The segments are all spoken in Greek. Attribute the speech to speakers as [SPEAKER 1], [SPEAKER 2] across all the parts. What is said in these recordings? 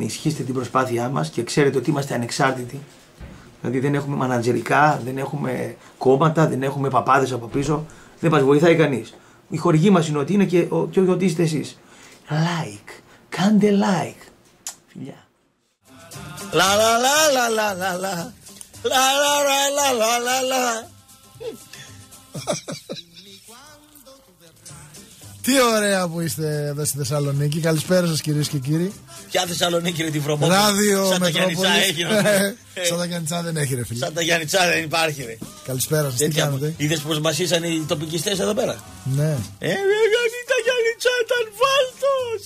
[SPEAKER 1] Παιδιά, για να ενισχύσετε την προσπάθειά μας και ξέρετε ότι είμαστε ανεξάρτητοι. Δηλαδή δεν έχουμε μανατζερικά, δεν έχουμε κόμματα, δεν έχουμε παπάδες από πίσω. Δεν μας βοηθάει κανείς. Η χορηγή μας είναι ότι είναι και, ο- και ότι είστε εσείς. Like. Κάντε like. Φιλιά.
[SPEAKER 2] Λα λα λα λα λα λα λα. Λα λα λα λα λα λα λα.
[SPEAKER 3] Τι ωραία που είστε εδώ στη Θεσσαλονίκη. Καλησπέρα σας κυρίες και κύριοι.
[SPEAKER 2] Ποια Θεσσαλονίκη είναι τη βρωμόπουλη.
[SPEAKER 3] Ράδιο
[SPEAKER 2] Σαν τα
[SPEAKER 3] Μετρόπολη.
[SPEAKER 2] Γιάννητσά έχει. ρε. Ε,
[SPEAKER 3] Σαν τα Γιάννητσά δεν έχει, ρε φίλε.
[SPEAKER 2] Σαν τα Γιάννητσά δεν υπάρχει. ρε.
[SPEAKER 3] Καλησπέρα σας, τι
[SPEAKER 2] Τέτοια-
[SPEAKER 3] κάνετε;
[SPEAKER 2] Είδες πως μας ήσαν οι τοπικιστές εδώ πέρα;
[SPEAKER 3] Ναι.
[SPEAKER 2] Ε, ε, Γιάννη, τα Γιάννητσά ήταν βάλτος.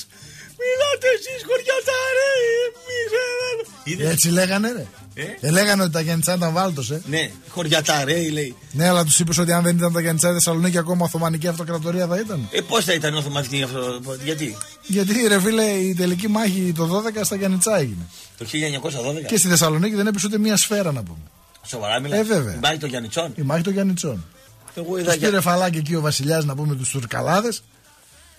[SPEAKER 2] Μιλάτε εσείς χωριατάρε, εμείς ε, Είδες;
[SPEAKER 3] Έτσι λέγανε, ρε.
[SPEAKER 2] Ε;
[SPEAKER 3] Ε, λέγανε ότι τα Γιάννητσά ήταν βάλτο, ε.
[SPEAKER 2] Ναι, χωριατάρε, λέει.
[SPEAKER 3] Ναι, αλλά τους είπες ότι αν δεν ήταν τα Γιάννητσά η Θεσσαλονίκη ακόμα Οθωμανική Αυτοκρατορία θα ήταν.
[SPEAKER 2] Ε, πώς θα ήταν Οθωμανική αυτό, γιατί;
[SPEAKER 3] Γιατί ρε φίλε, η τελική μάχη το 12 στα Γιάννητσά έγινε.
[SPEAKER 2] Το 1912.
[SPEAKER 3] Και στη Θεσσαλονίκη δεν έπεσε ούτε μία σφαίρα να πούμε.
[SPEAKER 2] Σοβαρά μιλάς.
[SPEAKER 3] Ε, βέβαια.
[SPEAKER 2] Μπάει το Γιάννητσόν.
[SPEAKER 3] Η μάχη των Γιάννητσών.
[SPEAKER 2] Εγώ είδα
[SPEAKER 3] Τους πήρε φαλάκι εκεί ο Βασιλιάς να πούμε τους Τουρκαλάδες.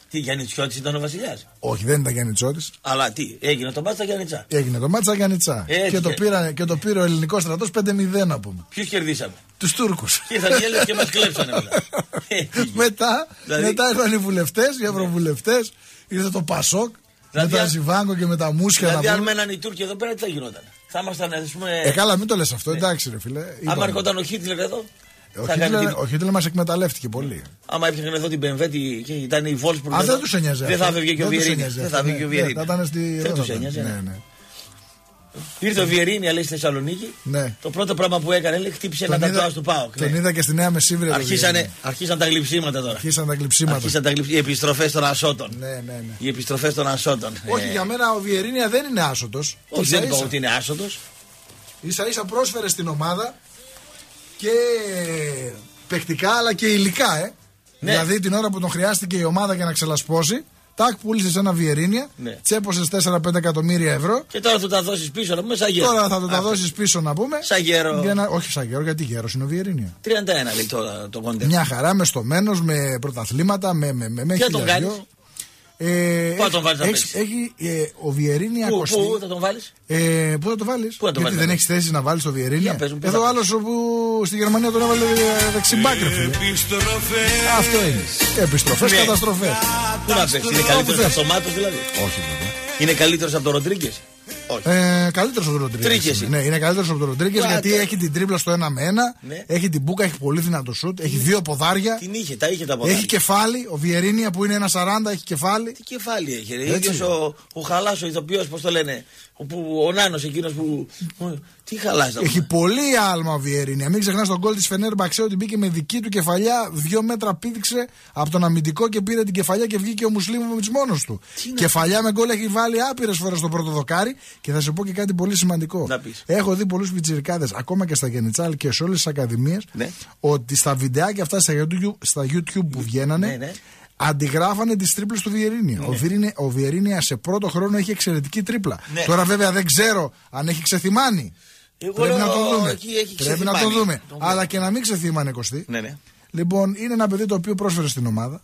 [SPEAKER 2] Τι Γιάννητσιώτης ήταν ο βασιλιάς;
[SPEAKER 3] Όχι, δεν ήταν Γιάννητσότη.
[SPEAKER 2] Αλλά τι, έγινε το μάτσα Γιάννητσά;
[SPEAKER 3] Έγινε το μάτσα Γιάννητσά.
[SPEAKER 2] Έτσι.
[SPEAKER 3] Και το, πήρα, και το πήρε ο ελληνικός στρατός 5-0 να πούμε.
[SPEAKER 2] Ποιους κερδίσαμε;
[SPEAKER 3] Τους Τούρκους.
[SPEAKER 2] Και ήρθαν οι Έλληνες και μας κλέψανε μετά. Ε,
[SPEAKER 3] μετά,
[SPEAKER 2] Δηλαδή-
[SPEAKER 3] μετά ήρθαν οι βουλευτές, οι ευρωβουλευτές, ήρθε το Πασόκ,
[SPEAKER 2] Δηλαδή,
[SPEAKER 3] με τα
[SPEAKER 2] αν-
[SPEAKER 3] Ζιβάγκο και με τα Μούσια
[SPEAKER 2] Δηλαδή
[SPEAKER 3] να
[SPEAKER 2] αν
[SPEAKER 3] πούμε.
[SPEAKER 2] μέναν οι Τούρκοι εδώ πέρα τι θα γινόταν; Θα ήμασταν ας πούμε...
[SPEAKER 3] Ε, καλά, μην το λες αυτό, εντάξει, ρε φίλε.
[SPEAKER 2] Άμα
[SPEAKER 3] Είπαμε.
[SPEAKER 2] έρχονταν ο Χίτλερ εδώ.
[SPEAKER 3] Ο
[SPEAKER 2] θα έκανε
[SPEAKER 3] Χίτλερ,
[SPEAKER 2] την-
[SPEAKER 3] ο Χίτλερ μας εκμεταλλεύτηκε πολύ.
[SPEAKER 2] Άμα έπιαχνε εδώ την BMW τη- και ήταν η Wolfsburg.
[SPEAKER 3] Α,
[SPEAKER 2] εδώ,
[SPEAKER 3] δεν τους ένοιαζε.
[SPEAKER 2] Δεν θα
[SPEAKER 3] αυτό.
[SPEAKER 2] έφευγε και ο
[SPEAKER 3] Δεν τους
[SPEAKER 2] Βιερίνη.
[SPEAKER 3] ένοιαζε
[SPEAKER 2] Δεν θα
[SPEAKER 3] αυτό,
[SPEAKER 2] έφυγε και ο
[SPEAKER 3] ναι.
[SPEAKER 2] Βιερίνη.
[SPEAKER 3] Θα ήταν στη.
[SPEAKER 2] Δεν
[SPEAKER 3] εδώ
[SPEAKER 2] τους
[SPEAKER 3] θα ήταν.
[SPEAKER 2] ένοιαζε.
[SPEAKER 3] Ναι, ναι.
[SPEAKER 2] Ήρθε ο Βιερίνη, λέει στη Θεσσαλονίκη.
[SPEAKER 3] Ναι.
[SPEAKER 2] Το πρώτο πράγμα που έκανε, λέει, χτύπησε ένα
[SPEAKER 3] Τον είδα-
[SPEAKER 2] τατουάζ του Πάοκ.
[SPEAKER 3] Τον
[SPEAKER 2] ναι.
[SPEAKER 3] είδα και στη Νέα Μεσίβρια. το
[SPEAKER 2] Αρχίσανε,
[SPEAKER 3] Βιερίνη.
[SPEAKER 2] αρχίσαν τα γλυψίματα τώρα.
[SPEAKER 3] Αρχίσαν τα κλειψίματα.
[SPEAKER 2] Αρχίσαν τα γλυψ... Οι επιστροφές των Ασώτων.
[SPEAKER 3] Ναι, ναι, ναι.
[SPEAKER 2] Οι επιστροφές των Ασώτων.
[SPEAKER 3] Όχι,
[SPEAKER 2] Ε,
[SPEAKER 3] για μένα ο Βιερίνια δεν είναι άσωτος.
[SPEAKER 2] Όχι, δεν είπα ότι είναι άσωτος.
[SPEAKER 3] σα ίσα πρόσφερε στην ομάδα και παιχτικά αλλά και υλικά, ε.
[SPEAKER 2] Ναι.
[SPEAKER 3] Δηλαδή την ώρα που τον χρειάστηκε η ομάδα για να ξελασπώσει, τάκ πούλησες ένα Βιερίνια,
[SPEAKER 2] Ναι.
[SPEAKER 3] τσέπωσες 4-5 εκατομμύρια ευρώ.
[SPEAKER 2] Και τώρα θα τα δώσεις πίσω να πούμε σαν γέρο.
[SPEAKER 3] Τώρα θα το τα
[SPEAKER 2] Αυτό.
[SPEAKER 3] δώσεις πίσω να πούμε.
[SPEAKER 2] Σαν γέρο.
[SPEAKER 3] Για να... Όχι σαν γέρο, γιατί γέρος είναι ο Βιερίνια.
[SPEAKER 2] 31 λέει τώρα το κόντερ.
[SPEAKER 3] Μια χαρά, με στομένο, με πρωταθλήματα, με, με, με, με
[SPEAKER 2] Ποια τον
[SPEAKER 3] χιλιαριό.
[SPEAKER 2] Κάνεις;
[SPEAKER 3] Ε,
[SPEAKER 2] Πού θα τον βάλεις να
[SPEAKER 3] έχει, έχει, ε, ο Βιερίνια
[SPEAKER 2] Πού,
[SPEAKER 3] κοστί.
[SPEAKER 2] πού θα τον βάλεις;
[SPEAKER 3] Ε, πού θα το βάλεις,
[SPEAKER 2] Πού θα το
[SPEAKER 3] Γιατί
[SPEAKER 2] βάλεις,
[SPEAKER 3] δεν
[SPEAKER 2] ναι.
[SPEAKER 3] έχεις θέση να βάλεις το Βιερίνια.
[SPEAKER 2] Για πες μου, πού
[SPEAKER 3] Εδώ
[SPEAKER 2] θα
[SPEAKER 3] άλλος που στη Γερμανία τον έβαλε ε, δεξιμπάκ, ρε φίλε. Αυτό είναι. Επιστροφές,
[SPEAKER 2] Ναι.
[SPEAKER 3] καταστροφές.
[SPEAKER 2] Πού να παίξεις, είναι
[SPEAKER 3] Όπου
[SPEAKER 2] καλύτερος
[SPEAKER 3] θες.
[SPEAKER 2] από το Μάτο δηλαδή;
[SPEAKER 3] Όχι, βέβαια.
[SPEAKER 2] Είναι καλύτερος από τον Ροντρίγκες; Όχι.
[SPEAKER 3] Ε, καλύτερος από τον Ροντρίγκες.
[SPEAKER 2] Τρίκες είναι.
[SPEAKER 3] Ναι, είναι καλύτερος από τον Ροντρίγκες
[SPEAKER 2] Άντε.
[SPEAKER 3] γιατί έχει την τρίπλα στο 1 με 1.
[SPEAKER 2] Ναι.
[SPEAKER 3] Έχει την μπουκα, έχει πολύ δυνατό σουτ. Έχει δύο ποδάρια.
[SPEAKER 2] Την είχε, τα είχε τα ποδάρια.
[SPEAKER 3] Έχει κεφάλι. Ο Βιερίνια που είναι ένα 40 έχει κεφάλι.
[SPEAKER 2] Τι κεφάλι έχει, ρε.
[SPEAKER 3] Έτσι.
[SPEAKER 2] ίδιος ο, ο Χαλάς ο ηθοποιός, πώς το λένε. Ο, που, ο Νάνος εκείνος που. που- τι χαλάς να
[SPEAKER 3] Έχει
[SPEAKER 2] πούμε.
[SPEAKER 3] πολύ άλμα ο Βιερίνια. Μην ξεχνάς τον γκολ της Φενέρμπαξε ότι μπήκε με δική του κεφαλιά. Δύο μέτρα πήδηξε από τον αμυντικό και πήρε την κεφαλιά και βγήκε ο Μουσλίμοβιτ μόνο τους.
[SPEAKER 2] Τι να-
[SPEAKER 3] Κεφαλιά με γκολ έχει βάλει άπειρες φορές στο πρώτο δοκάρι. Και θα σου πω και κάτι πολύ σημαντικό.
[SPEAKER 2] Να πεις.
[SPEAKER 3] Έχω δει πολλούς πιτσιρικάδες, ακόμα και στα Γενιτσάλ και σε όλες τις ακαδημίες,
[SPEAKER 2] Ναι.
[SPEAKER 3] ότι στα βιντεάκια αυτά στα YouTube, στα YouTube που βγαίνανε.
[SPEAKER 2] Ναι, ναι.
[SPEAKER 3] Αντιγράφανε τις τρίπλες του Βιερίνια. Ο, Βιερίνια. ο Βιερίνια σε πρώτο χρόνο έχει εξαιρετική τρίπλα.
[SPEAKER 2] Ναι.
[SPEAKER 3] Τώρα βέβαια δεν ξέρω αν έχει ξεθυμάνει.
[SPEAKER 2] Εγώ
[SPEAKER 3] Πρέπει
[SPEAKER 2] λέω,
[SPEAKER 3] να το δούμε.
[SPEAKER 2] εκεί έχει
[SPEAKER 3] Πρέπει να το
[SPEAKER 2] ξεθυμάνει.
[SPEAKER 3] δούμε.
[SPEAKER 2] Τον
[SPEAKER 3] Αλλά και να μην ξεθύμανε Κωστή.
[SPEAKER 2] Ναι, ναι.
[SPEAKER 3] Λοιπόν, είναι ένα παιδί το οποίο πρόσφερε στην ομάδα.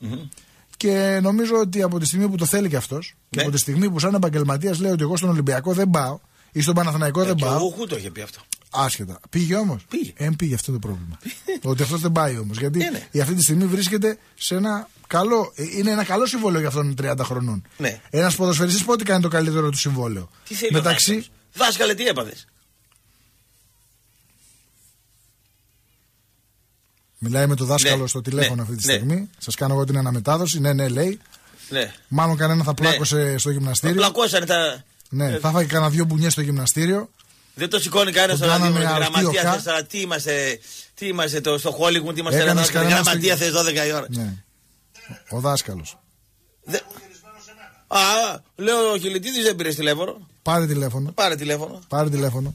[SPEAKER 3] Και νομίζω ότι από τη στιγμή που το θέλει και αυτός, και
[SPEAKER 2] Ναι.
[SPEAKER 3] από τη στιγμή που σαν επαγγελματίας λέει ότι εγώ στον Ολυμπιακό δεν πάω ή στον Παναθηναϊκό δεν
[SPEAKER 2] Και
[SPEAKER 3] πάω.
[SPEAKER 2] ο Γουχού το είχε πει αυτό.
[SPEAKER 3] Άσχετα. Πήγε όμως.
[SPEAKER 2] Πήγε.
[SPEAKER 3] Ε, πήγε αυτό το πρόβλημα. ότι αυτός δεν πάει όμως. Γιατί
[SPEAKER 2] Ναι, ναι.
[SPEAKER 3] η αυτή τη στιγμή βρίσκεται σε ένα καλό. ε, Είναι ένα καλό συμβόλαιο για αυτόν 30 χρονών.
[SPEAKER 2] Ναι.
[SPEAKER 3] Ένας ποδοσφαιριστής πότε κάνει το καλύτερο του συμβόλαιο;
[SPEAKER 2] Τι θέλει ο
[SPEAKER 3] Μεταξύ.
[SPEAKER 2] δάσκαλος. Δάσκαλε, τι έπαθες;
[SPEAKER 3] Μιλάει με το δάσκαλο
[SPEAKER 2] Ναι,
[SPEAKER 3] στο τηλέφωνο
[SPEAKER 2] ναι,
[SPEAKER 3] αυτή τη
[SPEAKER 2] ναι.
[SPEAKER 3] στιγμή. Σας κάνω εγώ την αναμετάδοση. Ναι, ναι, λέει.
[SPEAKER 2] Ναι.
[SPEAKER 3] Μάλλον κανένα θα πλάκωσε στο
[SPEAKER 2] Τα
[SPEAKER 3] γυμναστήριο.
[SPEAKER 2] πλακώσανε τα.
[SPEAKER 3] Ναι,
[SPEAKER 2] Ε,
[SPEAKER 3] θα φάει κανένα δυο μπουνιές στο γυμναστήριο.
[SPEAKER 2] Δεν το σηκώνει κανένας
[SPEAKER 3] Τον
[SPEAKER 2] στο
[SPEAKER 3] κάναμε
[SPEAKER 2] ραδιόφωνο.
[SPEAKER 3] αρτείο
[SPEAKER 2] Γραμματεία
[SPEAKER 3] κα.
[SPEAKER 2] θε τώρα. Τι είμαστε, τι είμαστε το, στο Hollywood, τι είμαστε
[SPEAKER 3] Έκανες
[SPEAKER 2] εδώ.
[SPEAKER 3] κανένα
[SPEAKER 2] Γραμματεία
[SPEAKER 3] στο-
[SPEAKER 2] θες 12 η ώρα.
[SPEAKER 3] Ναι. Ο δάσκαλος.
[SPEAKER 2] Δε- Α, λέω ο Χιλιτίδης δεν πήρε τηλέφωνο.
[SPEAKER 3] Πάρε τηλέφωνο.
[SPEAKER 2] Πάρε τηλέφωνο.
[SPEAKER 3] Πάρε τηλέφωνο.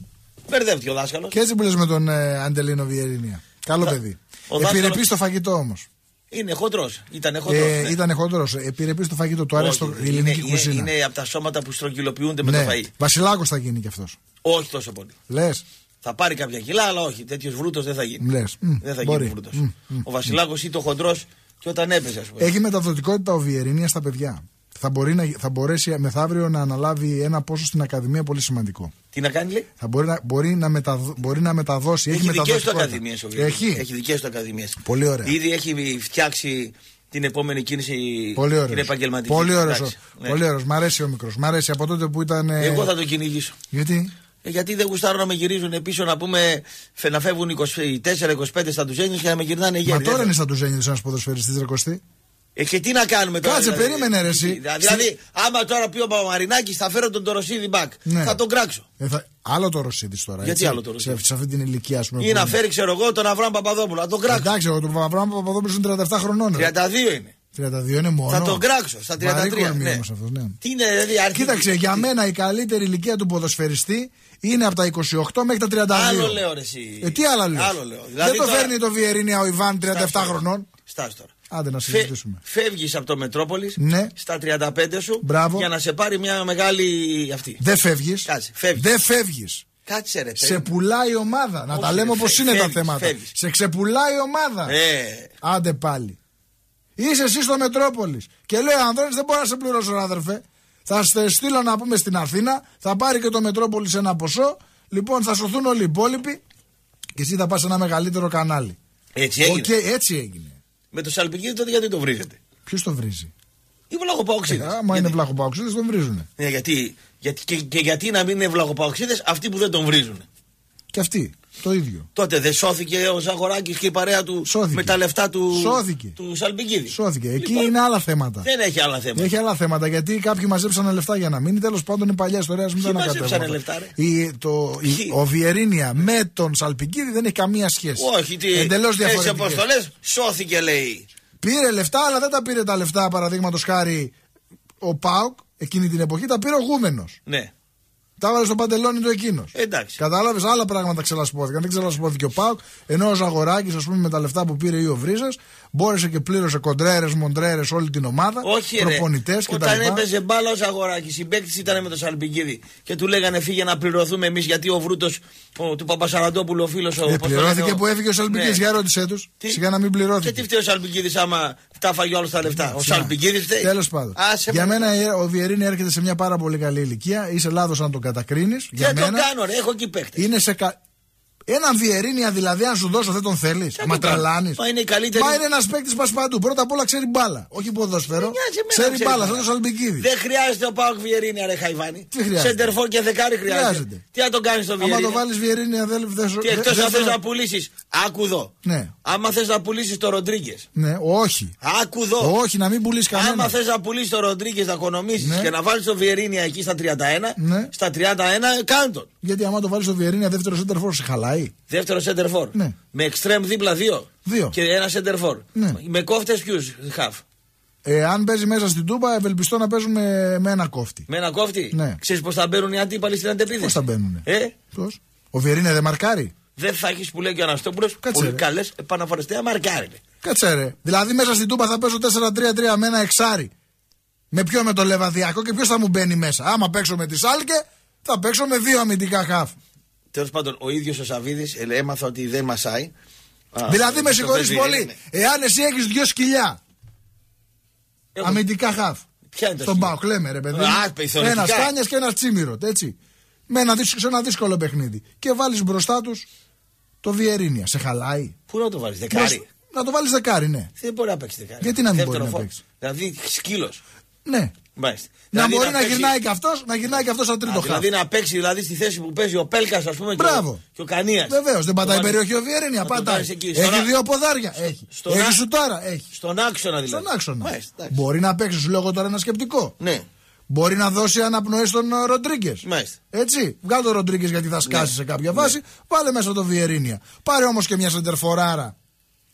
[SPEAKER 2] Μπερδεύτηκε ο δάσκαλος.
[SPEAKER 3] Και έτσι που λες με τον ε, Αντελίνο Βιερίνια. Καλό
[SPEAKER 2] Δα-
[SPEAKER 3] παιδί.
[SPEAKER 2] ο δάσκαλος-
[SPEAKER 3] Επιρρεπεί στο φαγητό όμως.
[SPEAKER 2] Είναι χοντρός. Ήταν χοντρός.
[SPEAKER 3] Ε, Ήταν χοντρός. Επιρρεπεί στο φαγητό. Του άρεσε το- η ελληνική
[SPEAKER 2] είναι,
[SPEAKER 3] κουζίνα.
[SPEAKER 2] Είναι, είναι από τα σώματα που στρογγυλοποιούνται με
[SPEAKER 3] ναι.
[SPEAKER 2] το φαΐ.
[SPEAKER 3] Βασιλάκος θα γίνει κι αυτός.
[SPEAKER 2] Όχι τόσο πολύ.
[SPEAKER 3] Λες.
[SPEAKER 2] Θα πάρει κάποια κιλά, αλλά όχι. Τέτοιος βρούτος δεν θα γίνει.
[SPEAKER 3] Λες. Μμ,
[SPEAKER 2] Δεν θα
[SPEAKER 3] μπορεί.
[SPEAKER 2] γίνει βρούτος.
[SPEAKER 3] Μμ, μμ.
[SPEAKER 2] Ο Βασιλάκος ή το χοντρός και όταν έπαιζε, ας πούμε.
[SPEAKER 3] Έχει μεταδοτικότητα ο Βιερίνιας στα παιδιά. θα, μπορεί να, θα μπορέσει μεθαύριο να αναλάβει ένα πόσο στην Ακαδημία πολύ σημαντικό.
[SPEAKER 2] Τι να κάνει, λέει;
[SPEAKER 3] Θα μπορεί να, μπορεί να, μεταδο, μπορεί να μεταδώσει.
[SPEAKER 2] Έχει, δικές του
[SPEAKER 3] μεταδοτικότητα.
[SPEAKER 2] ακαδημίες ο Βιερίνιας.
[SPEAKER 3] Έχει.
[SPEAKER 2] έχει δικές του ακαδημίες.
[SPEAKER 3] Πολύ ωραία.
[SPEAKER 2] Ήδη έχει φτιάξει την επόμενη κίνηση
[SPEAKER 3] Πολύ
[SPEAKER 2] την
[SPEAKER 3] ωραίος.
[SPEAKER 2] επαγγελματική.
[SPEAKER 3] Πολύ ωραίος.
[SPEAKER 2] Εντάξει, ναι.
[SPEAKER 3] Πολύ ωραίος. Μ' αρέσει ο μικρός. Μ' αρέσει από τότε που ήταν. ε,
[SPEAKER 2] Εγώ θα το κυνηγήσω.
[SPEAKER 3] Γιατί;
[SPEAKER 2] Ε, γιατί δεν γουστάρω να με γυρίζουν πίσω να πούμε φε- να φεύγουν 24-25 στα τουζένιου και να με γυρνάνε γέρι.
[SPEAKER 3] Μα
[SPEAKER 2] Δεν
[SPEAKER 3] τώρα
[SPEAKER 2] θέλω.
[SPEAKER 3] είναι στα του Ζένιου ένας ποδοσφαιριστής Ρεκοστή.
[SPEAKER 2] Ε, και τι να κάνουμε τώρα.
[SPEAKER 3] Κάτσε, περίμενε, ρε, εσύ.
[SPEAKER 2] Δηλαδή, άμα τώρα πει ο Παπαμαρινάκη θα φέρω τον Τωροσίδη μπακ.
[SPEAKER 3] Ναι.
[SPEAKER 2] Θα τον κράξω.
[SPEAKER 3] Ε, θα... Άλλο το Ρωσίδης τώρα.
[SPEAKER 2] Γιατί
[SPEAKER 3] έτσι,
[SPEAKER 2] άλλο το Ρωσίδης;
[SPEAKER 3] Σε, σε αυτή την ηλικία, ας πούμε.
[SPEAKER 2] Ή
[SPEAKER 3] που
[SPEAKER 2] να
[SPEAKER 3] είναι.
[SPEAKER 2] φέρει, ξέρω εγώ, τον Αβραάμ Παπαδόπουλο. Να τον κράξω.
[SPEAKER 3] Εντάξει, εγώ τον Παπαβράμο Παπαδόπουλος είναι 37 χρονών. ρε.
[SPEAKER 2] 32 είναι.
[SPEAKER 3] 32 είναι μόνο.
[SPEAKER 2] Θα τον κράξω στα 33.
[SPEAKER 3] Μαρίκορμη
[SPEAKER 2] ναι.
[SPEAKER 3] όμως αυτός, ναι.
[SPEAKER 2] Τι είναι, δηλαδή, αρχή-
[SPEAKER 3] Κοίταξε, για μένα η καλύτερη ηλικία του ποδοσφαιριστή είναι από τα 28 μέχρι τα 32.
[SPEAKER 2] Άλλο λέω ρε εσύ.
[SPEAKER 3] Ε, τι άλλο λέω.
[SPEAKER 2] Άλλο λέω. Δηλαδή
[SPEAKER 3] Δεν το
[SPEAKER 2] τώρα-
[SPEAKER 3] φέρνει το Βιερίνια ο Ιβάν 37
[SPEAKER 2] Στάσου τώρα.
[SPEAKER 3] χρονών.
[SPEAKER 2] Στάσου τώρα.
[SPEAKER 3] Άντε να
[SPEAKER 2] Φε,
[SPEAKER 3] συζητήσουμε.
[SPEAKER 2] Φεύγεις από το Μετρόπολης
[SPEAKER 3] Ναι.
[SPEAKER 2] στα 35 σου
[SPEAKER 3] Μπράβο.
[SPEAKER 2] για να σε πάρει μια μεγάλη αυτή.
[SPEAKER 3] Δεν φεύγεις.
[SPEAKER 2] Κάτσε, φεύγεις.
[SPEAKER 3] Δεν φεύγεις.
[SPEAKER 2] Κάτσε ρε.
[SPEAKER 3] Σε
[SPEAKER 2] παιδί.
[SPEAKER 3] πουλάει η ομάδα. Να
[SPEAKER 2] Όχι,
[SPEAKER 3] τα λέμε
[SPEAKER 2] ρε,
[SPEAKER 3] όπως
[SPEAKER 2] φε-
[SPEAKER 3] είναι τα
[SPEAKER 2] φεύγεις,
[SPEAKER 3] θέματα.
[SPEAKER 2] φεύγεις.
[SPEAKER 3] Σε ξεπουλάει η ομάδα.
[SPEAKER 2] Ε,
[SPEAKER 3] Άντε πάλι. Είσαι εσύ στο Μετρόπολης. Και λέει ο Ανδρώνης δεν μπορώ να σε πληρώσω, ρε αδερφέ. Θα σε στείλω να πούμε στην Αθήνα. Θα πάρει και το Μετρόπολη ένα ποσό. Λοιπόν, θα σωθούν όλοι οι υπόλοιποι. Και εσύ θα πας σε ένα μεγαλύτερο κανάλι.
[SPEAKER 2] έτσι έγινε.
[SPEAKER 3] Οκ, έτσι έγινε.
[SPEAKER 2] Με το Σαλπικίδη τότε γιατί το βρίζετε;
[SPEAKER 3] Ποιος το βρίζει;
[SPEAKER 2] Οι βλαχοπαοκτσήδες.
[SPEAKER 3] Ε, άμα είναι βλαχοπαοκτσήδες, τον βρίζουν.
[SPEAKER 2] Ναι, γιατί, γιατί, και, και γιατί να μην είναι βλαχοπαοκτσήδες αυτοί που δεν τον βρίζουν.
[SPEAKER 3] Και αυτοί. Το ίδιο.
[SPEAKER 2] Τότε δεν σώθηκε ο Ζαγοράκης και η παρέα του
[SPEAKER 3] Σώθηκε.
[SPEAKER 2] με τα λεφτά του,
[SPEAKER 3] Σώθηκε.
[SPEAKER 2] του Σαλπικίδη.
[SPEAKER 3] Σώθηκε. Εκεί
[SPEAKER 2] Λοιπόν,
[SPEAKER 3] είναι άλλα θέματα.
[SPEAKER 2] Δεν έχει άλλα θέματα.
[SPEAKER 3] Έχει άλλα θέματα γιατί κάποιοι μαζέψανε λεφτά για να μείνει. Τέλος πάντων είναι παλιά ιστορία. ας Μην
[SPEAKER 2] Ποιοι
[SPEAKER 3] τα
[SPEAKER 2] μαζέψανε
[SPEAKER 3] ανακατεύουμε.
[SPEAKER 2] λεφτά, ρε;
[SPEAKER 3] Η, το, η-
[SPEAKER 2] Ποιοι;
[SPEAKER 3] ο Βιερίνια με τον Σαλπικίδη δεν έχει καμία σχέση.
[SPEAKER 2] Όχι, τι.
[SPEAKER 3] Εντελώς
[SPEAKER 2] Έτσι
[SPEAKER 3] διαφορετικό.
[SPEAKER 2] όπω το λε, σώθηκε λέει.
[SPEAKER 3] Πήρε λεφτά, αλλά δεν τα πήρε τα λεφτά, παραδείγματος χάρη ο Πάουκ εκείνη την εποχή, τα πήρε ο Γούμενος.
[SPEAKER 2] Ναι,
[SPEAKER 3] Τα έβαλε στο παντελόνι του εκείνος.
[SPEAKER 2] εντάξει.
[SPEAKER 3] Κατάλαβες, άλλα πράγματα ξελασπώθηκαν. Δεν ξελασπώθηκε ο Πάουκ, ενώ ο Ζαγοράκης, ας πούμε, με τα λεφτά που πήρε ή ο Βρίζας, μπόρεσε και πλήρωσε κοντρέρες, μοντρέρες όλη την ομάδα.
[SPEAKER 2] Όχι, ρε.
[SPEAKER 3] προπονητές κτλ.
[SPEAKER 2] Όταν έπαιζε μπάλα ο Ζαγοράκη, οι παίκτε ήταν με το Σαλπικίδη και του λέγανε φύγε να πληρωθούμε εμείς γιατί ο Βρούτος του Παπασαραντόπουλου, ο φίλος.
[SPEAKER 3] Δεν πληρώθηκε που έφυγε ο Σαλπικίδη,
[SPEAKER 2] Ναι.
[SPEAKER 3] για ρώτησέ τους.
[SPEAKER 2] Τι;
[SPEAKER 3] Σιγά να μην
[SPEAKER 2] Και
[SPEAKER 3] πληρώθηκε.
[SPEAKER 2] τι φταίει ο Σαλπικίδη άμα τα φάγει όλο τα λεφτά; Ο Σαλπικίδη φταίει.
[SPEAKER 3] Τέλος πάντων.
[SPEAKER 2] Άσε
[SPEAKER 3] για
[SPEAKER 2] με.
[SPEAKER 3] μένα ε, ο Βιερίνη έρχεται σε μια πάρα πολύ καλή ηλικία. Είσαι λάθος αν τον κατακρίνεις. Για
[SPEAKER 2] Δεν το
[SPEAKER 3] μένα
[SPEAKER 2] κάνω, ρε, έχω εκεί παίκτες.
[SPEAKER 3] είναι σε. Κα... Έναν Βιερίνια δηλαδή, αν σου δώσω, δεν τον θέλεις.
[SPEAKER 2] Δεν
[SPEAKER 3] Μα
[SPEAKER 2] το κάνω.
[SPEAKER 3] τρελάνεις.
[SPEAKER 2] Μα είναι η καλύτερη.
[SPEAKER 3] Μα είναι ένας παίκτης πασπαντού. Πρώτα απ' όλα ξέρει μπάλα. Όχι ποδόσφαιρο.
[SPEAKER 2] Δεν νοιάζει εμένα,
[SPEAKER 3] Ξέρει
[SPEAKER 2] ξέρει
[SPEAKER 3] μπάλα,
[SPEAKER 2] μπάλα.
[SPEAKER 3] σαν το Σαλμπικίδη.
[SPEAKER 2] Δεν χρειάζεται ο Πάοκ Βιερίνια, ρε Χαϊβάνη.
[SPEAKER 3] Τι χρειάζεται;
[SPEAKER 2] Σεντερφόρ και δεκάρι χρειάζεται.
[SPEAKER 3] Χρειάζεται;
[SPEAKER 2] Τι να τον κάνεις στο
[SPEAKER 3] Άμα
[SPEAKER 2] Βιερίνια;
[SPEAKER 3] το βάλεις Βιερίνια δεν δεν σου.
[SPEAKER 2] Και
[SPEAKER 3] δεν-
[SPEAKER 2] εκτός
[SPEAKER 3] δεν
[SPEAKER 2] αν θες
[SPEAKER 3] θέλω-
[SPEAKER 2] να πουλήσεις. Άκου εδώ.
[SPEAKER 3] Ναι,
[SPEAKER 2] Άμα θες να πουλήσεις το Ροντρίγκες.
[SPEAKER 3] ναι, όχι.
[SPEAKER 2] Άκου εδώ.
[SPEAKER 3] Όχι, να μην πουλήσεις κανένα.
[SPEAKER 2] Άμα θες να πουλήσεις το Ροντρίγκες να οικονομήσεις
[SPEAKER 3] Ναι.
[SPEAKER 2] και να βάλεις το Βιερίνια εκεί στα 31,
[SPEAKER 3] Ναι.
[SPEAKER 2] στα 31 κάνε τον.
[SPEAKER 3] Γιατί άμα το βάλεις στο Βιερίνια δεύτερο σέντερ σε χαλάει.
[SPEAKER 2] Δεύτερο σέντερφορ.
[SPEAKER 3] Ναι.
[SPEAKER 2] Με εξτρέμ δίπλα δύο.
[SPEAKER 3] Δύο.
[SPEAKER 2] Και ένα σέντερφορ.
[SPEAKER 3] Ναι.
[SPEAKER 2] Με κόφτες ποιους χαφ;
[SPEAKER 3] Ε, αν παίζει μέσα στην Τούμπα, ευελπιστώ να παίζουμε με ένα κόφτη.
[SPEAKER 2] Με ένα κόφτη;
[SPEAKER 3] Ναι.
[SPEAKER 2] Ξέρεις πώς θα μπαίνουν οι αντίπαλοι στην αντεπίθεση;
[SPEAKER 3] Πώς θα μπαίνουνε.
[SPEAKER 2] Ε,
[SPEAKER 3] Πώς; Ο Βιερίνια δεν μαρκάρει;
[SPEAKER 2] δεν θα έχεις που λέει και ο Αναστόπουλος.
[SPEAKER 3] Κάτσε,
[SPEAKER 2] Πολύ
[SPEAKER 3] ρε.
[SPEAKER 2] καλές επαναφορεστέα μαρκάρι.
[SPEAKER 3] Κάτσε ρε. Δηλαδή μέσα στην Τούμπα θα παίζω 4-3-3 με ένα εξάρι. Με ποιο με το Λεβαδιακό και ποιος θα μου μπαίνει μέσα. Άμα παίξω με τη Σάλκε, θα παίξω με δύο αμυντικά χαφ.
[SPEAKER 2] Τέλος πάντων, ο ίδιος ο Σαββίδης έμαθα ότι δεν μασάει. Α,
[SPEAKER 3] δηλαδή με
[SPEAKER 2] το
[SPEAKER 3] συγχωρείς
[SPEAKER 2] παιδί,
[SPEAKER 3] πολύ.
[SPEAKER 2] ναι.
[SPEAKER 3] Εάν εσύ έχεις δυο σκυλιά
[SPEAKER 2] Έχω-
[SPEAKER 3] αμυντικά χαφ.
[SPEAKER 2] Ποια είναι τα
[SPEAKER 3] Στον
[SPEAKER 2] σκυλιά;
[SPEAKER 3] Πάοκ, λέμε ρε παιδί.
[SPEAKER 2] Α, πιθανολογικά.
[SPEAKER 3] Ένα Στάνια και ένα Τσίμηρο. Έτσι. Με ένα, δύσκολο- σε ένα δύσκολο παιχνίδι. Και βάλεις μπροστά τους το Βιερίνια. Σε χαλάει.
[SPEAKER 2] Πού να το βάλεις, δεκάρι;
[SPEAKER 3] Μπροσ- Να το βάλεις δεκάρι, ναι.
[SPEAKER 2] Δεν μπορεί να παίξει δεκάρι.
[SPEAKER 3] Γιατί να μην
[SPEAKER 2] Δεύτερο
[SPEAKER 3] μπορεί να
[SPEAKER 2] φόρ.
[SPEAKER 3] παίξει;
[SPEAKER 2] Δηλαδή σκύλος.
[SPEAKER 3] Ναι.
[SPEAKER 2] Μάλιστα.
[SPEAKER 3] Να
[SPEAKER 2] Δηλαδή
[SPEAKER 3] μπορεί να
[SPEAKER 2] παίξει-
[SPEAKER 3] γυρνάει και αυτό, να γυρνάει και αυτός σαν τρίτο
[SPEAKER 2] Α,
[SPEAKER 3] χαφ.
[SPEAKER 2] Δηλαδή να παίξει δηλαδή στη θέση που παίζει ο Πέλκας, ας πούμε, και ο,
[SPEAKER 3] Μπράβο.
[SPEAKER 2] και ο Κανίας.
[SPEAKER 3] Βεβαίως, δεν πατάει περιοχή ο Βιερίνια.
[SPEAKER 2] Να το
[SPEAKER 3] Πατάει.
[SPEAKER 2] βάλεις εκεί,
[SPEAKER 3] Έχει
[SPEAKER 2] στον α-
[SPEAKER 3] δύο ποδάρια. Έχει.
[SPEAKER 2] στον
[SPEAKER 3] Έχει
[SPEAKER 2] α-
[SPEAKER 3] σου τώρα. Έχει.
[SPEAKER 2] Στον άξονα δηλαδή.
[SPEAKER 3] Στον άξονα.
[SPEAKER 2] Μάλιστα, εντάξει.
[SPEAKER 3] Μπορεί να παίξει, σου λέω εγώ τώρα ένα σκεπτικό.
[SPEAKER 2] Ναι,
[SPEAKER 3] Μπορεί να δώσει αναπνοή στον ε, Ροντρίγκες.
[SPEAKER 2] μάλιστα.
[SPEAKER 3] Έτσι. Βγάλει τον Ροντρίγκες γιατί θα σκάσει
[SPEAKER 2] Ναι.
[SPEAKER 3] σε κάποια βάση. Βάλε μέσα το Βιερίνια. Πάρε όμως και μια σεντερφοράρα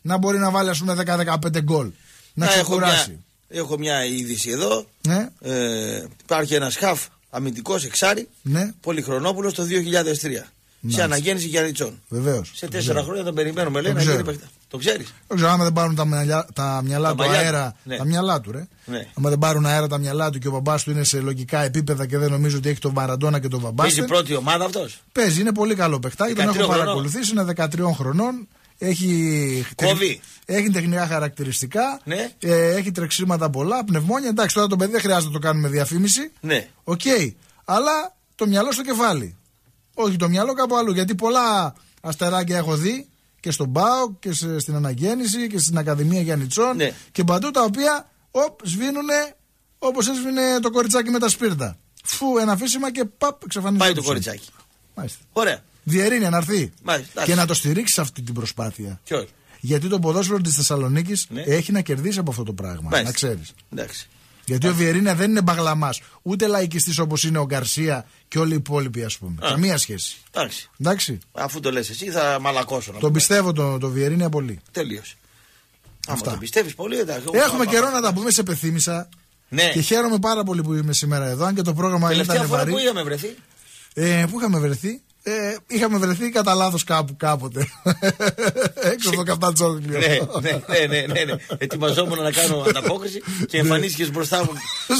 [SPEAKER 3] να μπορεί να βάλει ας πούμε 10-15 γκολ. Να
[SPEAKER 2] έχω
[SPEAKER 3] ξεκουράσει.
[SPEAKER 2] μια, έχω μια είδηση εδώ.
[SPEAKER 3] Ναι,
[SPEAKER 2] Ε, υπάρχει ένας χαφ αμυντικός εξάρι.
[SPEAKER 3] ναι,
[SPEAKER 2] Πολυχρονόπουλος το 2003. Σε αναγέννηση Γιάννητσών.
[SPEAKER 3] βεβαίως.
[SPEAKER 2] Σε τέσσερα χρόνια τον περιμένουμε, λέει
[SPEAKER 3] Το
[SPEAKER 2] να γίνει
[SPEAKER 3] ξέρω.
[SPEAKER 2] παίκτα. Το ξέρεις.
[SPEAKER 3] Δεν ξέρω, άμα δεν πάρουν τα μυαλιά, τα μυαλά
[SPEAKER 2] Τα
[SPEAKER 3] του
[SPEAKER 2] μαλλιά του,
[SPEAKER 3] αέρα.
[SPEAKER 2] ναι.
[SPEAKER 3] Τα μυαλά του, ρε.
[SPEAKER 2] Ναι.
[SPEAKER 3] Άμα δεν πάρουν αέρα τα μυαλά του και ο μπαμπάς του είναι σε λογικά επίπεδα και δεν νομίζω ότι έχει τον Μαραντόνα και τον
[SPEAKER 2] Παίζει
[SPEAKER 3] Βαμπάστερ.
[SPEAKER 2] πρώτη ομάδα αυτός;
[SPEAKER 3] Παίζει, είναι πολύ καλό παιχτάκι. Τον
[SPEAKER 2] 13
[SPEAKER 3] έχω
[SPEAKER 2] χρονών.
[SPEAKER 3] παρακολουθήσει, είναι 13 χρονών. Έχει,
[SPEAKER 2] Κόβει.
[SPEAKER 3] έχει τεχνικά χαρακτηριστικά.
[SPEAKER 2] Ναι.
[SPEAKER 3] Ε, έχει τρεξίματα πολλά, πνευμόνια. Εντάξει, τώρα το παιδί δεν χρειάζεται να το κάνουμε διαφήμιση.
[SPEAKER 2] Ναι.
[SPEAKER 3] Οκ. Αλλά το μυαλό στο κεφάλι. Όχι το μυαλό κάπου αλλού. Γιατί πολλά αστεράκια έχω δει και στον ΠΑΟ και σε- στην Αναγέννηση και στην Ακαδημία Γιαννιτσών
[SPEAKER 2] Ναι.
[SPEAKER 3] και παντού τα οποία οπ, σβήνουνε όπως έσβηνε το κοριτσάκι με τα σπίρτα. Φου, ένα αφήσιμα και παπ, εξαφανίζεται.
[SPEAKER 2] Πάει το κοριτσάκι.
[SPEAKER 3] Μάλιστα.
[SPEAKER 2] Ωραία.
[SPEAKER 3] Διερήνια να έρθει.
[SPEAKER 2] Μάλιστα, εντάξει.
[SPEAKER 3] Και να το στηρίξεις αυτή την προσπάθεια.
[SPEAKER 2] Ποιο.
[SPEAKER 3] Γιατί το ποδόσφαιρο της Θεσσαλονίκης
[SPEAKER 2] Ναι.
[SPEAKER 3] έχει να κερδίσει από αυτό το πράγμα.
[SPEAKER 2] Μάλιστα.
[SPEAKER 3] Να ξέρεις.
[SPEAKER 2] Εντάξει.
[SPEAKER 3] Γιατί ο Βιερίνια δεν είναι μπαγλαμάς, ούτε λαϊκιστής όπως είναι ο Γκαρσία και όλοι οι υπόλοιποι, ας πούμε.
[SPEAKER 2] Α.
[SPEAKER 3] Καμία σχέση.
[SPEAKER 2] Εντάξει.
[SPEAKER 3] Εντάξει.
[SPEAKER 2] Αφού το λες εσύ θα μαλακώσω. να
[SPEAKER 3] Τον
[SPEAKER 2] πούμε.
[SPEAKER 3] πιστεύω τον το Βιερίνια πολύ.
[SPEAKER 2] Τελείωσε.
[SPEAKER 3] Αυτά.
[SPEAKER 2] Αυτά. Το πιστεύεις πολύ, εντάξει.
[SPEAKER 3] Έχουμε καιρό να τα πούμε, σε πεθύμησα.
[SPEAKER 2] Ναι.
[SPEAKER 3] Και χαίρομαι πάρα πολύ που είμαι σήμερα εδώ, αν και το πρόγραμμα
[SPEAKER 2] Τελευταία
[SPEAKER 3] ήταν
[SPEAKER 2] φορά
[SPEAKER 3] βαρύ.
[SPEAKER 2] που είχαμε βρεθεί.
[SPEAKER 3] Ε, πού είχαμε βρεθεί. Ε, είχαμε βρεθεί κατά λάθος κάπου κάποτε. Έξω από το καπτατσόκλιο.
[SPEAKER 2] ναι, ναι, ναι, ναι, ναι, ναι. Ετοιμαζόμουν να κάνω ανταπόκριση και εμφανίστηκες μπροστά μου.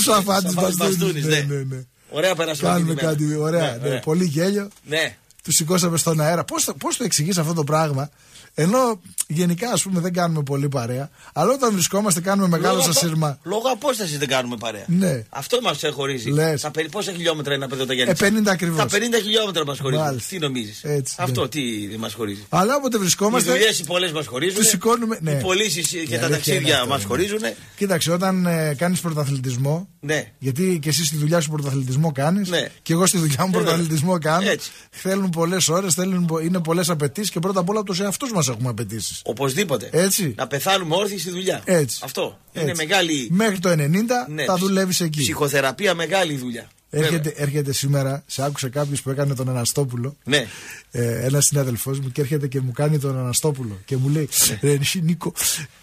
[SPEAKER 3] Σαν φάτης
[SPEAKER 2] Σαφάτης
[SPEAKER 3] μπαστούνης,
[SPEAKER 2] μπαστούνης,
[SPEAKER 3] ναι,
[SPEAKER 2] ναι.
[SPEAKER 3] ναι, ναι.
[SPEAKER 2] Ωραία περάσαμε αυτή
[SPEAKER 3] Κάνουμε
[SPEAKER 2] τη μέρα.
[SPEAKER 3] κάτι ωραία.
[SPEAKER 2] Ναι,
[SPEAKER 3] ναι, Πολύ γέλιο.
[SPEAKER 2] Ναι.
[SPEAKER 3] Του σηκώσαμε στον αέρα. Πώς πώς το εξηγείς αυτό το πράγμα; Ενώ γενικά ας πούμε δεν κάνουμε πολύ παρέα. Αλλά όταν βρισκόμαστε κάνουμε μεγάλο
[SPEAKER 2] Λόγω
[SPEAKER 3] σας
[SPEAKER 2] απο-
[SPEAKER 3] σύρμα.
[SPEAKER 2] Λόγω απόστασης δεν κάνουμε παρέα.
[SPEAKER 3] Ναι.
[SPEAKER 2] Αυτό μας χωρίζει.
[SPEAKER 3] Λες.
[SPEAKER 2] Τα περί- πόσα χιλιόμετρα είναι από εδώ τα
[SPEAKER 3] Ε,
[SPEAKER 2] Γιάννη.
[SPEAKER 3] 50 ακριβώς.
[SPEAKER 2] Τα 50 χιλιόμετρα μας χωρίζουν.
[SPEAKER 3] Μάλιστα.
[SPEAKER 2] Τι νομίζεις;
[SPEAKER 3] Έτσι,
[SPEAKER 2] Αυτό
[SPEAKER 3] ναι.
[SPEAKER 2] τι μας χωρίζει;
[SPEAKER 3] Αλλά όποτε
[SPEAKER 2] Οι
[SPEAKER 3] βρισκόμαστε.
[SPEAKER 2] δουλειές οι πολλές μας χωρίζουν.
[SPEAKER 3] Τους σηκώνουμε- ναι.
[SPEAKER 2] Οι πωλήσεις και
[SPEAKER 3] Η
[SPEAKER 2] τα
[SPEAKER 3] αλήθεια είναι
[SPEAKER 2] ταξίδια
[SPEAKER 3] αυτό,
[SPEAKER 2] μας
[SPEAKER 3] ναι.
[SPEAKER 2] χωρίζουν.
[SPEAKER 3] Κοίταξε, όταν ε, κάνεις πρωταθλητισμό.
[SPEAKER 2] Ναι.
[SPEAKER 3] Γιατί και εσύ στη δουλειά σου πρωταθλητισμό κάνεις.
[SPEAKER 2] Ναι.
[SPEAKER 3] Και εγώ στη δουλειά μου
[SPEAKER 2] Ε,
[SPEAKER 3] πρωταθλητισμό κάνω.
[SPEAKER 2] Έτσι.
[SPEAKER 3] Θέλουν πολλές ώρες, είναι πολλές απαιτήσεις και πρώτα απ' όλα από τους εαυτούς μας έχουμε απαιτήσεις.
[SPEAKER 2] Οπωσδήποτε.
[SPEAKER 3] Έτσι.
[SPEAKER 2] Να πεθάνουμε όρθιοι στη δουλειά.
[SPEAKER 3] Έτσι.
[SPEAKER 2] Αυτό.
[SPEAKER 3] Έτσι.
[SPEAKER 2] Είναι μεγάλη.
[SPEAKER 3] Μέχρι το 90
[SPEAKER 2] Ναι,
[SPEAKER 3] θα
[SPEAKER 2] ψ-
[SPEAKER 3] δουλεύεις εκεί.
[SPEAKER 2] Ψυχοθεραπεία μεγάλη δουλειά.
[SPEAKER 3] Έρχεται,
[SPEAKER 2] Βέβαια.
[SPEAKER 3] έρχεται σήμερα, σε άκουσε κάποιος που έκανε τον Αναστόπουλο.
[SPEAKER 2] Ναι.
[SPEAKER 3] Ε, ένας συνάδελφός μου και έρχεται και μου κάνει τον Αναστόπουλο και μου λέει:
[SPEAKER 2] Ναι.
[SPEAKER 3] Ρε, εσύ, Νίκο,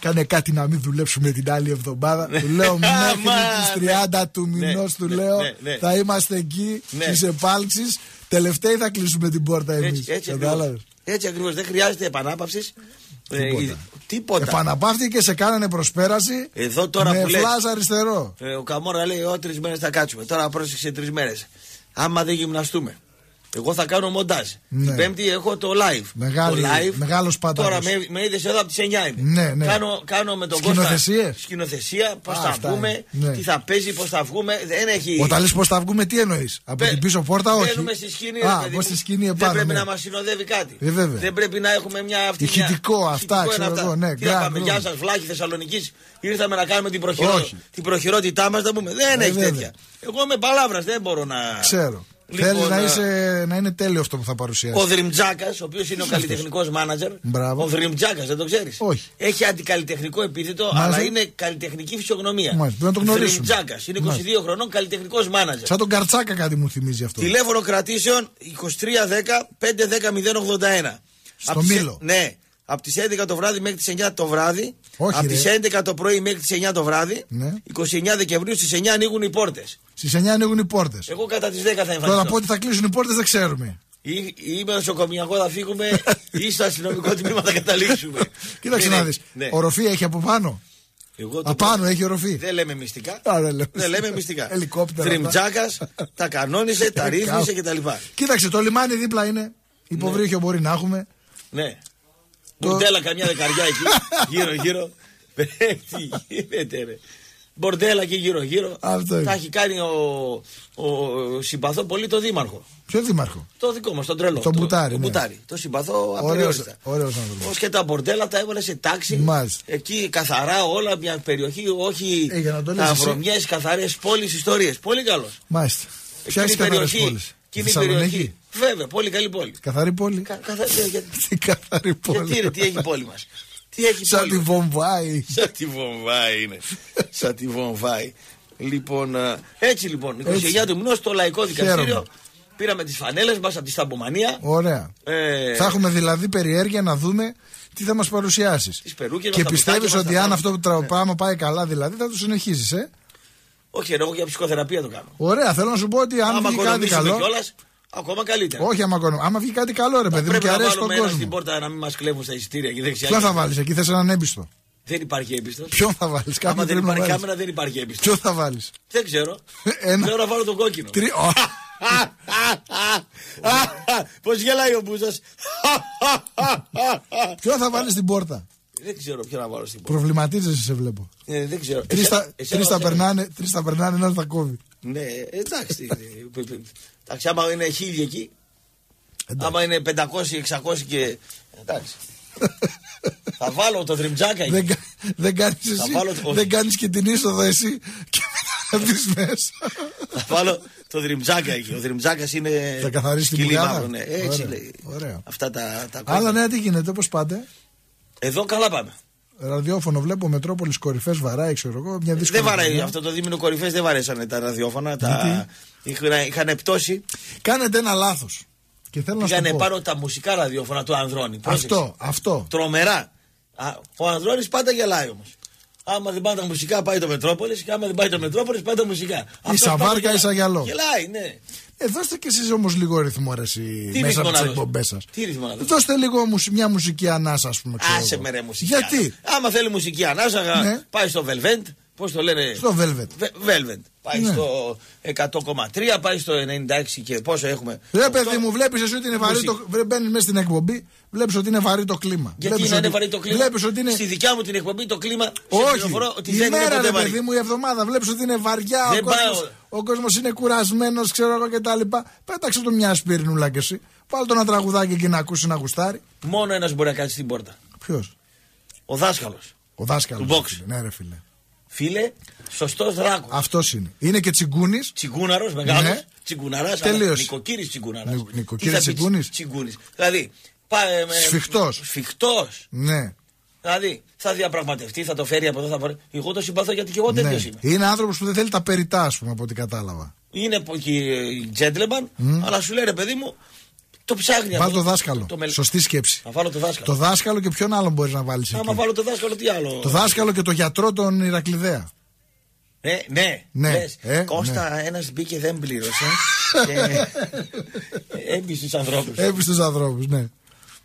[SPEAKER 3] κάνε κάτι να μην δουλέψουμε την άλλη εβδομάδα. του λέω: Μέχρι
[SPEAKER 2] Μα,
[SPEAKER 3] τις 30 του
[SPEAKER 2] ναι,
[SPEAKER 3] μηνός, του
[SPEAKER 2] ναι,
[SPEAKER 3] λέω,
[SPEAKER 2] ναι, ναι.
[SPEAKER 3] θα είμαστε εκεί
[SPEAKER 2] Ναι.
[SPEAKER 3] στι επάλξει. Τελευταίοι θα κλείσουμε την πόρτα εμείς.
[SPEAKER 2] Έτσι, έτσι ακριβώς. Έτσι ακριβώς. Δεν χρειάζεται επανάπαυσης.
[SPEAKER 3] Τίποτα.
[SPEAKER 2] Ε, τίποτα.
[SPEAKER 3] Επαναπαύτηκε, σε κάνανε προσπέραση.
[SPEAKER 2] Εδώ τώρα
[SPEAKER 3] με
[SPEAKER 2] που λες.
[SPEAKER 3] φλάζ αριστερό.
[SPEAKER 2] Ε, ο Καμόρα λέει: Ω τρεις μέρες θα κάτσουμε. Τώρα πρόσεξε τρεις μέρες. Άμα δεν γυμναστούμε. Εγώ θα κάνω μοντάζ.
[SPEAKER 3] Ναι.
[SPEAKER 2] Την Πέμπτη έχω το live.
[SPEAKER 3] Μεγάλη-
[SPEAKER 2] το live.
[SPEAKER 3] μεγάλος πάταγος.
[SPEAKER 2] Τώρα με, με είδες εδώ από τις 9 είμαι.
[SPEAKER 3] Ναι, ναι.
[SPEAKER 2] Κάνω, κάνω με τον
[SPEAKER 3] Σκηνοθεσίες;
[SPEAKER 2] Κώστα. Σκηνοθεσία. Πώς
[SPEAKER 3] Α,
[SPEAKER 2] θα
[SPEAKER 3] αυτά
[SPEAKER 2] βγούμε,
[SPEAKER 3] είναι. Ναι.
[SPEAKER 2] τι θα παίζει, πώς θα βγούμε. Δεν έχει.
[SPEAKER 3] Όταν λες πώς θα βγούμε, τι εννοείς; Από
[SPEAKER 2] Μπαι-
[SPEAKER 3] την πίσω πόρτα, όχι.
[SPEAKER 2] Μπαίνουμε στη σκηνή.
[SPEAKER 3] Α,
[SPEAKER 2] ρε παιδί
[SPEAKER 3] πως
[SPEAKER 2] μου.
[SPEAKER 3] στη σκηνή
[SPEAKER 2] Δεν
[SPEAKER 3] επάνω.
[SPEAKER 2] πρέπει
[SPEAKER 3] ναι.
[SPEAKER 2] να μας συνοδεύει κάτι.
[SPEAKER 3] Ε, βέβαια.
[SPEAKER 2] Δεν πρέπει να έχουμε μια αυτή.
[SPEAKER 3] Ηχητικό,
[SPEAKER 2] μια...
[SPEAKER 3] αυτά,
[SPEAKER 2] ηχητικό
[SPEAKER 3] ξέρω
[SPEAKER 2] είναι
[SPEAKER 3] εγώ, ναι,
[SPEAKER 2] Τι να
[SPEAKER 3] γκραν,
[SPEAKER 2] πάμε,
[SPEAKER 3] γκρουν.
[SPEAKER 2] γεια σας, βλάχη Θεσσαλονίκης. Ήρθαμε να κάνουμε την, προχειρό...
[SPEAKER 3] Όχι.
[SPEAKER 2] την προχειρότητά μας. Να πούμε. Δεν
[SPEAKER 3] Ε,
[SPEAKER 2] έχει
[SPEAKER 3] βέβαια.
[SPEAKER 2] τέτοια. Εγώ με παλάβρας δεν μπορώ να.
[SPEAKER 3] Ξέρω.
[SPEAKER 2] Λοιπόν,
[SPEAKER 3] Θέλεις να,
[SPEAKER 2] ε,
[SPEAKER 3] είσαι, να είναι τέλειο αυτό που θα παρουσιάσεις.
[SPEAKER 2] Ο Δρυμτζάκας, ο οποίος είναι ο καλλιτεχνικός μάνατζερ.
[SPEAKER 3] Μπράβο.
[SPEAKER 2] Ο Δρυμτζάκας, δεν το ξέρεις;
[SPEAKER 3] Όχι.
[SPEAKER 2] Έχει αντικαλλιτεχνικό επίθετο,
[SPEAKER 3] Μάλιστα.
[SPEAKER 2] αλλά είναι καλλιτεχνική φυσιογνωμία.
[SPEAKER 3] Μάλιστα, πρέπει να το γνωρίσουμε.
[SPEAKER 2] Δρυμτζάκας, είναι 22
[SPEAKER 3] Μάλιστα.
[SPEAKER 2] χρονών καλλιτεχνικός μάνατζερ.
[SPEAKER 3] Σαν τον Καρτσάκα κάτι μου θυμίζει αυτό.
[SPEAKER 2] Τηλέφωνο κρατήσεων 2310 510 081.
[SPEAKER 3] Στο
[SPEAKER 2] Απ' τις-
[SPEAKER 3] Μήλο.
[SPEAKER 2] Ναι. Από τις 11 το βράδυ μέχρι τις 9 το βράδυ.
[SPEAKER 3] Όχι,
[SPEAKER 2] από
[SPEAKER 3] ρε.
[SPEAKER 2] τι 11 το πρωί μέχρι τις 9 το βράδυ.
[SPEAKER 3] Ναι.
[SPEAKER 2] 29 Δεκεμβρίου στις 9 ανοίγουν οι πόρτες.
[SPEAKER 3] Στις 9 ανοίγουν οι πόρτες.
[SPEAKER 2] Εγώ κατά τις 10 θα
[SPEAKER 3] Τώρα
[SPEAKER 2] εμφανιστώ.
[SPEAKER 3] πότε θα κλείσουν οι πόρτες δεν ξέρουμε.
[SPEAKER 2] Ή, ή με νοσοκομιακό θα φύγουμε ή στο αστυνομικό τμήμα θα καταλήξουμε.
[SPEAKER 3] Κοίταξε
[SPEAKER 2] Ναι,
[SPEAKER 3] να
[SPEAKER 2] ναι,
[SPEAKER 3] δεις.
[SPEAKER 2] ναι.
[SPEAKER 3] Οροφή έχει από πάνω.
[SPEAKER 2] Εγώ το
[SPEAKER 3] Απάνω έχει οροφή.
[SPEAKER 2] Δεν λέμε μυστικά.
[SPEAKER 3] Α, δεν λέμε.
[SPEAKER 2] Δεν λέμε μυστικά.
[SPEAKER 3] Ελικόπτερα.
[SPEAKER 2] Δρυμτζάκα, τα κανόνισε, τα ρύθμισε κτλ.
[SPEAKER 3] Κοίταξε, το λιμάνι δίπλα είναι. Υποβρύχιο μπορεί να έχουμε.
[SPEAKER 2] Ναι.
[SPEAKER 3] Το-
[SPEAKER 2] Μπορντέλα καμιά δεκαριά εκεί, γύρω-γύρω. Τι γίνεται, ρε. Μπορντέλα και γύρω-γύρω.
[SPEAKER 3] Αυτό είναι.
[SPEAKER 2] Τα έχει κάνει ο, ο συμπαθώ πολύ το δήμαρχο.
[SPEAKER 3] Ποιο δήμαρχο;
[SPEAKER 2] Το δικό μας, τον τρελό.
[SPEAKER 3] Τον
[SPEAKER 2] το,
[SPEAKER 3] Μπουτάρη,
[SPEAKER 2] Το,
[SPEAKER 3] ναι.
[SPEAKER 2] μπουτάρι. το συμπαθώ
[SPEAKER 3] Ωραίος,
[SPEAKER 2] απεριόριστα.
[SPEAKER 3] ωραίος άνθρωπος.
[SPEAKER 2] Ως και τα μπορντέλα τα έβαλε σε τάξη.
[SPEAKER 3] Μάλιστα.
[SPEAKER 2] Εκεί καθαρά όλα, μια περιοχή, όχι
[SPEAKER 3] Ε, για να το λες
[SPEAKER 2] τα
[SPEAKER 3] εσύ.
[SPEAKER 2] βρωμιές, καθαρές πόλεις, ιστορίες. Πολύ καλός.
[SPEAKER 3] Μάλιστα. Ποια
[SPEAKER 2] Εκείνη
[SPEAKER 3] έχει
[SPEAKER 2] η
[SPEAKER 3] καθαρές
[SPEAKER 2] περιοχή.
[SPEAKER 3] πόλεις.
[SPEAKER 2] Εκείνη η περιοχή. Βέβαια, πολύ καλή πόλη.
[SPEAKER 3] Καθαρή πόλη.
[SPEAKER 2] Κα, καθα... για- για-
[SPEAKER 3] Τι καθαρή πόλη.
[SPEAKER 2] γιατί ρε, τι έχει η πόλη μας. Τι έχεις η
[SPEAKER 3] Σαν
[SPEAKER 2] πόλη
[SPEAKER 3] τη
[SPEAKER 2] μας.
[SPEAKER 3] Βομβάη.
[SPEAKER 2] Σαν τη Βομβάη είναι. Σαν τη Βομβάη. Λοιπόν, α, έτσι λοιπόν, 29
[SPEAKER 3] Έτσι.
[SPEAKER 2] του μηνό στο Λαϊκό Δικαστήριο
[SPEAKER 3] Χαίρομαι.
[SPEAKER 2] πήραμε τις φανέλες μας από τη Σταμπομανία.
[SPEAKER 3] Ωραία.
[SPEAKER 2] Ε,
[SPEAKER 3] Θα έχουμε δηλαδή περιέργεια να δούμε τι θα μας παρουσιάσεις.
[SPEAKER 2] Τις περούκες μας,
[SPEAKER 3] Και
[SPEAKER 2] τα
[SPEAKER 3] πιστεύεις
[SPEAKER 2] μπουκάκια μας,
[SPEAKER 3] ότι
[SPEAKER 2] τα
[SPEAKER 3] αν
[SPEAKER 2] πάμε.
[SPEAKER 3] αυτό το τρα- πράγμα πάει καλά, δηλαδή θα το συνεχίσει, ε;
[SPEAKER 2] Όχι, ρε, εγώ για ψυχοθεραπεία το κάνω.
[SPEAKER 3] Ωραία, θέλω να σου πω ότι αν
[SPEAKER 2] Άμα
[SPEAKER 3] βγει κάτι
[SPEAKER 2] οικονομήσουμε
[SPEAKER 3] καλό.
[SPEAKER 2] κιόλας, ακόμα καλύτερα.
[SPEAKER 3] Όχι, άμα, οικονομ- άμα βγει κάτι καλό, ρε παιδί μου,
[SPEAKER 2] Πρέπει
[SPEAKER 3] και
[SPEAKER 2] να
[SPEAKER 3] αρέσει τον
[SPEAKER 2] βάλουμε ένα στην
[SPEAKER 3] κόσμο.
[SPEAKER 2] πόρτα να μην μας κλέβουν στα εισιτήρια και δεξιά.
[SPEAKER 3] Ποιο θα βάλεις εκεί, θες έναν έμπιστο;
[SPEAKER 2] Δεν υπάρχει έμπιστος.
[SPEAKER 3] Ποιον θα βάλεις,
[SPEAKER 2] Άμα
[SPEAKER 3] κάποιον
[SPEAKER 2] δεν
[SPEAKER 3] πρέπει να
[SPEAKER 2] υπάρχει
[SPEAKER 3] βάλεις.
[SPEAKER 2] κάμερα, δεν υπάρχει έμπιστος.
[SPEAKER 3] Ποιο θα βάλεις;
[SPEAKER 2] Δεν ξέρω.
[SPEAKER 3] Ένα.
[SPEAKER 2] Ξέρω να βάλω τον κόκκινο.
[SPEAKER 3] Τρι... Ω,
[SPEAKER 2] Πώς γελάει ο Μπούζας.
[SPEAKER 3] Ποιο θα βάλεις στην πόρτα;
[SPEAKER 2] Δεν ξέρω ποιο να βάλω στην πόρτα.
[SPEAKER 3] Προβληματίζεσαι, σε βλέπω.
[SPEAKER 2] Ε, δεν ξέρω.
[SPEAKER 3] Τρεις
[SPEAKER 2] Εσένα-
[SPEAKER 3] τα-
[SPEAKER 2] εσένα
[SPEAKER 3] τρεις τα
[SPEAKER 2] μας έλεγε.
[SPEAKER 3] περνάνε, τρεις τα περνάνε, ένα τα κόβει.
[SPEAKER 2] Ναι, εντάξει. Εντάξει, άμα είναι χίλιοι εκεί,
[SPEAKER 3] Εντάξει.
[SPEAKER 2] άμα είναι 500, 600 και. Εντάξει. θα βάλω το δρυμτζάκα εκεί.
[SPEAKER 3] Δεν, κα- δεν κάνεις εσύ,
[SPEAKER 2] βάλω το-
[SPEAKER 3] δεν κάνεις και την είσοδο εσύ και μετά να μπεις μέσα.
[SPEAKER 2] Θα βάλω το δρυμτζάκα εκεί. Ο δρυμτζάκα είναι.
[SPEAKER 3] Θα καθαρίσει την
[SPEAKER 2] σκυλί
[SPEAKER 3] πουγάδα.
[SPEAKER 2] μαύρο, Ναι, έτσι
[SPEAKER 3] Ωραία,
[SPEAKER 2] λέει.
[SPEAKER 3] ωραία.
[SPEAKER 2] Αυτά τα, τα
[SPEAKER 3] Άλλα
[SPEAKER 2] κόμματα.
[SPEAKER 3] νέα τι γίνεται, πώς πάτε;
[SPEAKER 2] Εδώ καλά πάμε.
[SPEAKER 3] Ραδιόφωνο βλέπω, Μετρόπολης κορυφές βαράει, ξέρω εγώ. Μια δύσκολη
[SPEAKER 2] Δεν βαράει
[SPEAKER 3] χρονιά.
[SPEAKER 2] αυτό το δίμηνο κορυφές, δεν βαρέσανε τα ραδιόφωνα. Τα... Είχαν, είχαν πτώσει.
[SPEAKER 3] Κάνετε ένα λάθος. Και θέλω να σου
[SPEAKER 2] Πήγανε
[SPEAKER 3] πω.
[SPEAKER 2] πάνω τα μουσικά ραδιόφωνα του Ανδρώνη. Πρόσεξε.
[SPEAKER 3] Αυτό, αυτό.
[SPEAKER 2] Τρομερά. Α, ο Ανδρώνης πάντα γελάει όμως. Άμα δεν πάνε τα μουσικά, πάει το Μετρόπολης. Και άμα δεν πάει το Μετρόπολης, πάει τα μουσικά. Αυτός
[SPEAKER 3] Σαβάρκα
[SPEAKER 2] πάντα
[SPEAKER 3] ή
[SPEAKER 2] γελάει.
[SPEAKER 3] σαν γυαλό.
[SPEAKER 2] Γελάει, ναι.
[SPEAKER 3] Ε, δώστε κι εσείς όμως λίγο ρυθμό ρε, εσύ,
[SPEAKER 2] Τι
[SPEAKER 3] μέσα
[SPEAKER 2] ρυθμό
[SPEAKER 3] από τις
[SPEAKER 2] να δώσω;
[SPEAKER 3] εκπομπές σας.
[SPEAKER 2] Τι ρυθμό να δώσω;
[SPEAKER 3] Δώστε λίγο μουσ- μια μουσική ανάσα, ας πούμε. ξέρω
[SPEAKER 2] Άσε
[SPEAKER 3] εγώ.
[SPEAKER 2] με ρε μουσική.
[SPEAKER 3] Γιατί;
[SPEAKER 2] Άμα θέλει μουσική ανάσα,
[SPEAKER 3] Ναι.
[SPEAKER 2] πάει στο Velvet. Πώς το λένε;
[SPEAKER 3] στο Velvet.
[SPEAKER 2] Βε- Velvet. Πάει
[SPEAKER 3] Ναι.
[SPEAKER 2] στο 100,3, πάει στο 96 και πόσο έχουμε.
[SPEAKER 3] Ρε παιδί μου, βλέπεις εσύ ότι είναι βαρύ
[SPEAKER 2] Μουσική.
[SPEAKER 3] το. Βρε, μπαίνεις μέσα στην εκπομπή, βλέπεις ότι είναι βαρύ το κλίμα.
[SPEAKER 2] Γιατί
[SPEAKER 3] Βλέπεις
[SPEAKER 2] να είναι
[SPEAKER 3] ότι-
[SPEAKER 2] βαρύ το κλίμα;
[SPEAKER 3] Βλέπεις ότι είναι.
[SPEAKER 2] Στη δικιά μου την εκπομπή το κλίμα. σε
[SPEAKER 3] Όχι,
[SPEAKER 2] πληροφορώ ότι
[SPEAKER 3] η
[SPEAKER 2] δεν είναι
[SPEAKER 3] μέρα
[SPEAKER 2] ποτέ
[SPEAKER 3] ρε
[SPEAKER 2] βαρύ.
[SPEAKER 3] παιδί μου, η εβδομάδα βλέπεις ότι είναι βαριά.
[SPEAKER 2] Δεν
[SPEAKER 3] ο κόσμος,
[SPEAKER 2] πάω.
[SPEAKER 3] Ο κόσμος είναι κουρασμένος, ξέρω εγώ κτλ. Πέταξε του μια σπύρινουλα κι εσύ. Βάλ το ένα τραγουδάκι εκεί να ακούσει να γουστάρει.
[SPEAKER 2] Μόνο ένας μπορεί να κάτσει στην πόρτα.
[SPEAKER 3] Ποιος;
[SPEAKER 2] Ο δάσκαλος.
[SPEAKER 3] Ο δάσκαλος.
[SPEAKER 2] Του box.
[SPEAKER 3] Ναι, ρε φίλε.
[SPEAKER 2] Φίλε, σωστός δράκος.
[SPEAKER 3] Αυτός είναι. Είναι και τσιγκούνης.
[SPEAKER 2] Τσιγκούναρος, μεγάλος.
[SPEAKER 3] Ναι.
[SPEAKER 2] Τσιγκουναράς.
[SPEAKER 3] Τελείωσε.
[SPEAKER 2] Νοικοκύρης τσιγκούναρα.
[SPEAKER 3] Νι- νοικοκύρης τσιγκούνης.
[SPEAKER 2] Τσιγκούνης. Δηλαδή. Πάει, με-
[SPEAKER 3] Σφιχτός.
[SPEAKER 2] Σφιχτός.
[SPEAKER 3] Ναι.
[SPEAKER 2] Δηλαδή θα διαπραγματευτεί, θα το φέρει από εδώ, θα πάρει. Εγώ το συμπαθώ γιατί και εγώ τέτοιος
[SPEAKER 3] ναι.
[SPEAKER 2] είμαι.
[SPEAKER 3] Είναι άνθρωπος που δεν θέλει τα περιτά, ας πούμε, από ό,τι κατάλαβα.
[SPEAKER 2] Είναι που και gentleman, αλλά σου λέει ρε παιδί μου, το ψάχνει
[SPEAKER 3] Βάλ
[SPEAKER 2] αυτό.
[SPEAKER 3] το δάσκαλο.
[SPEAKER 2] Το μελ-
[SPEAKER 3] Σωστή σκέψη.
[SPEAKER 2] Θα βάλω το δάσκαλο.
[SPEAKER 3] Το δάσκαλο και ποιον άλλον μπορείς να βάλεις
[SPEAKER 2] Άμα
[SPEAKER 3] εκεί;
[SPEAKER 2] βάλω το δάσκαλο, τι άλλο;
[SPEAKER 3] Το δάσκαλο και το γιατρό τον Ηρακλειδέα.
[SPEAKER 2] Ε, ναι,
[SPEAKER 3] Ναι,
[SPEAKER 2] Λες,
[SPEAKER 3] ε,
[SPEAKER 2] Κώστα, ένας μπήκε δεν πλήρωσε. και έμπει στου ανθρώπους.
[SPEAKER 3] Έπει στου ανθρώπους, ναι.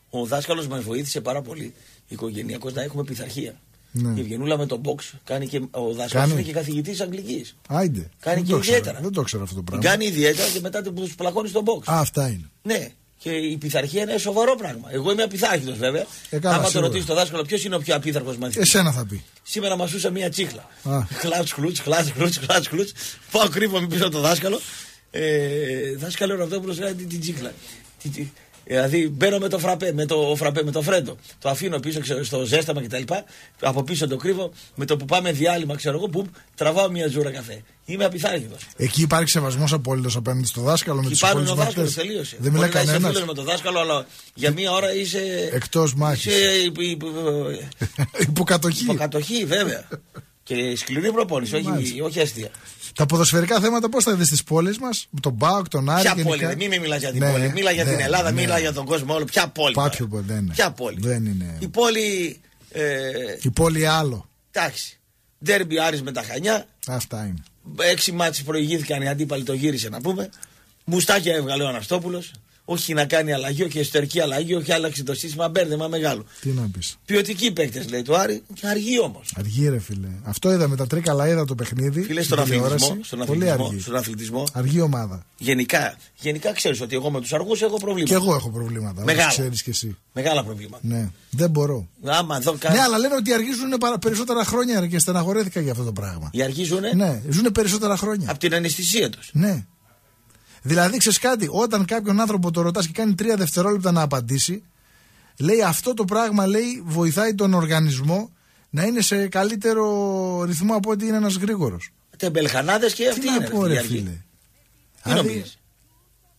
[SPEAKER 2] Ο δάσκαλος μας βοήθησε πάρα πολύ. Οικογενειακώ να έχουμε πειθαρχία.
[SPEAKER 3] Ναι.
[SPEAKER 2] Η Ευγενούλα με τον box κάνει και. Ο δάσκαλο
[SPEAKER 3] Κάνει.
[SPEAKER 2] είναι και καθηγητής Αγγλικής.
[SPEAKER 3] Άιντε.
[SPEAKER 2] Κάνει
[SPEAKER 3] δεν
[SPEAKER 2] και
[SPEAKER 3] το ξέρω,
[SPEAKER 2] ιδιαίτερα.
[SPEAKER 3] Δεν το ξέρω αυτό το
[SPEAKER 2] Την
[SPEAKER 3] πράγμα.
[SPEAKER 2] κάνει ιδιαίτερα και μετά τους πλακώνεις στον box.
[SPEAKER 3] Α, αυτά είναι.
[SPEAKER 2] Ναι. Και η πειθαρχία είναι σοβαρό πράγμα. Εγώ είμαι απειθάρχητος βέβαια.
[SPEAKER 3] Ε, καλά,
[SPEAKER 2] Άμα το
[SPEAKER 3] σίγουρα.
[SPEAKER 2] ρωτήσεις το δάσκαλο, ποιος είναι ο πιο απίθαρχο μαθητής;
[SPEAKER 3] Εσένα θα πει.
[SPEAKER 2] Σήμερα μασούσα μία τσίχλα.
[SPEAKER 3] Α.
[SPEAKER 2] Χλάτς, χλούτς, χλάτς, χλούτς, χλάτς, χλούτς. Πάω κρύβομαι πίσω από το δάσκαλο. Ε, δάσκαλο αυτό που κάνει την, την τσίχλα. Τι- τι- Δηλαδή μπαίνω με το φραπέ, με το φραπέ, με το φρέντο. Το αφήνω πίσω ξέρω, στο ζέσταμα κτλ. Από πίσω το κρύβω. Με το που πάμε διάλειμμα, ξέρω εγώ, που τραβάω μία ζούρα καφέ. Είμαι απειθάρχητο.
[SPEAKER 3] Εκεί υπάρχει σεβασμός απόλυτος απέναντι στο δάσκαλο με
[SPEAKER 2] Και
[SPEAKER 3] τους
[SPEAKER 2] πάνω είναι
[SPEAKER 3] υπόλοιπου
[SPEAKER 2] ο δάσκαλο,
[SPEAKER 3] μαθητέ.
[SPEAKER 2] τελείωσε.
[SPEAKER 3] Δεν μιλάει
[SPEAKER 2] Μπορεί να είσαι
[SPEAKER 3] κανένας;
[SPEAKER 2] φίλος με τον δάσκαλο, αλλά για μία ώρα είσαι.
[SPEAKER 3] Εκτός μάχης.
[SPEAKER 2] Είσαι υπ- υπ-
[SPEAKER 3] Υποκατοχή.
[SPEAKER 2] υποκατοχή, βέβαια. και σκληρή προπόνηση, όχι,
[SPEAKER 3] Μάλιστα.
[SPEAKER 2] όχι αστεία.
[SPEAKER 3] Τα ποδοσφαιρικά θέματα πώς θα δεις στις πόλεις μας, τον Μπάουκ, τον Άρη.
[SPEAKER 2] Ποια
[SPEAKER 3] γενικά.
[SPEAKER 2] πόλη, ρε, μην με μιλάς για την
[SPEAKER 3] Ναι,
[SPEAKER 2] πόλη. Μίλα για την
[SPEAKER 3] ναι,
[SPEAKER 2] Ελλάδα,
[SPEAKER 3] ναι.
[SPEAKER 2] μίλα για τον κόσμο όλο. Ποια πόλη.
[SPEAKER 3] Πά-
[SPEAKER 2] τώρα.
[SPEAKER 3] ποιο πόλη, δεν είναι.
[SPEAKER 2] Ποια πόλη.
[SPEAKER 3] Δεν είναι.
[SPEAKER 2] Η πόλη. Ε,
[SPEAKER 3] Η πόλη άλλο.
[SPEAKER 2] εντάξει. Ντέρμπι Άρης με τα Χανιά.
[SPEAKER 3] Αυτά είναι.
[SPEAKER 2] Έξι μάτς προηγήθηκαν οι αντίπαλοι, το γύρισε να πούμε. Μουστάκια έβγαλε ο Αναστόπουλος. Όχι να κάνει αλλαγή, όχι εσωτερική αλλαγή, όχι άλλαξε το σύστημα, μπέρδεμα μεγάλο.
[SPEAKER 3] Τι να πεις.
[SPEAKER 2] Ποιοτικοί παίκτες λέει του Άρη και αργεί όμως.
[SPEAKER 3] Αργή, ρε φίλε. Αυτό είδα με τα τρίκαλα, είδα το παιχνίδι.
[SPEAKER 2] Φίλε,
[SPEAKER 3] στην
[SPEAKER 2] στον
[SPEAKER 3] τηλεόραση.
[SPEAKER 2] αθλητισμό, στον
[SPEAKER 3] Πολύ
[SPEAKER 2] αθλητισμό,
[SPEAKER 3] αργή.
[SPEAKER 2] στον αθλητισμό
[SPEAKER 3] Αργή ομάδα.
[SPEAKER 2] γενικά, γενικά ξέρεις ότι εγώ με τους αργούς έχω προβλήματα.
[SPEAKER 3] Και εγώ έχω προβλήματα.
[SPEAKER 2] Μεγάλα.
[SPEAKER 3] Ξέρεις κι εσύ.
[SPEAKER 2] Μεγάλα προβλήματα.
[SPEAKER 3] Ναι, δεν μπορώ.
[SPEAKER 2] Άμα εδώ κάνει.
[SPEAKER 3] Ναι, αλλά λένε ότι αργίζουν παρα- περισσότερα χρόνια ρε, και στεναχωρέθηκα για αυτό το πράγμα.
[SPEAKER 2] Οι αργοί ζουνε
[SPEAKER 3] Ναι, ζουν περισσότερα χρόνια.
[SPEAKER 2] από την αναισθησία τους.
[SPEAKER 3] Ναι. Δηλαδή, ξέρεις κάτι, όταν κάποιον άνθρωπο το ρωτάς και κάνει τρία δευτερόλεπτα να απαντήσει, λέει αυτό το πράγμα λέει, βοηθάει τον οργανισμό να είναι σε καλύτερο ρυθμό από ότι είναι ένας γρήγορος.
[SPEAKER 2] Τεμπελχανάδες και αυτοί
[SPEAKER 3] Τι
[SPEAKER 2] είναι.
[SPEAKER 3] να πω,
[SPEAKER 2] αυτοί οι
[SPEAKER 3] ρε
[SPEAKER 2] αργοί.
[SPEAKER 3] φίλε.
[SPEAKER 2] Τι
[SPEAKER 3] Δηλαδή,
[SPEAKER 2] νομίζεις;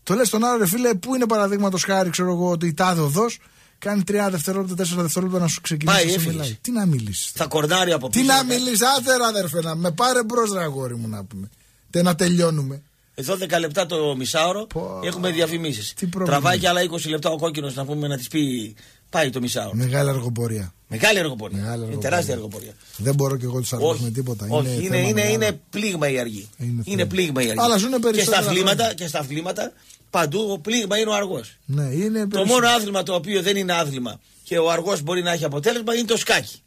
[SPEAKER 3] Το λες τον άλλο, ρε φίλε, πού είναι παραδείγματος χάρη, ξέρω εγώ, ότι η τάδε οδός κάνει τρία δευτερόλεπτα, τέσσερα δευτερόλεπτα να σου ξεκινήσει
[SPEAKER 2] Πάει,
[SPEAKER 3] να σε
[SPEAKER 2] έφυγες.
[SPEAKER 3] μιλάει. Τι να μιλήσεις.
[SPEAKER 2] Θα κορνάρει από
[SPEAKER 3] Τι
[SPEAKER 2] πίσω.
[SPEAKER 3] να μιλήσεις, άντε ρε αδερφέ, να με πάρε μπρος, ρε αγόρι μου να πούμε. Τε να τελειώνουμε.
[SPEAKER 2] Εδώ 10 λεπτά το μισάωρο
[SPEAKER 3] Πω.
[SPEAKER 2] έχουμε διαφημίσεις.
[SPEAKER 3] Τι πρόβλημα.
[SPEAKER 2] Τραβάει και άλλα 20 λεπτά ο κόκκινος να πούμε να της πει πάει το μισάωρο.
[SPEAKER 3] Μεγάλη αργοπορία.
[SPEAKER 2] Μεγάλη εργοπορία.
[SPEAKER 3] Μεγάλη
[SPEAKER 2] Είναι
[SPEAKER 3] αργοπορία.
[SPEAKER 2] τεράστια εργοπορία.
[SPEAKER 3] Δεν μπορώ και εγώ τους αργού
[SPEAKER 2] Όχι,
[SPEAKER 3] με τίποτα.
[SPEAKER 2] όχι, είναι,
[SPEAKER 3] θέμα
[SPEAKER 2] είναι,
[SPEAKER 3] μεγάλο.
[SPEAKER 2] είναι πλήγμα η αργή.
[SPEAKER 3] Είναι
[SPEAKER 2] Είναι,
[SPEAKER 3] θέμα.
[SPEAKER 2] πλήγμα η αργή.
[SPEAKER 3] Αλλά ζουνε
[SPEAKER 2] και στα
[SPEAKER 3] περισσότερα
[SPEAKER 2] αθλήματα,
[SPEAKER 3] χρόνια.
[SPEAKER 2] και στα αθλήματα παντού ο πλήγμα είναι ο αργός.
[SPEAKER 3] Ναι, είναι
[SPEAKER 2] Το
[SPEAKER 3] περισσότερο.
[SPEAKER 2] μόνο άθλημα το οποίο δεν είναι άθλημα και ο αργός μπορεί να έχει αποτέλεσμα είναι το σκάκι.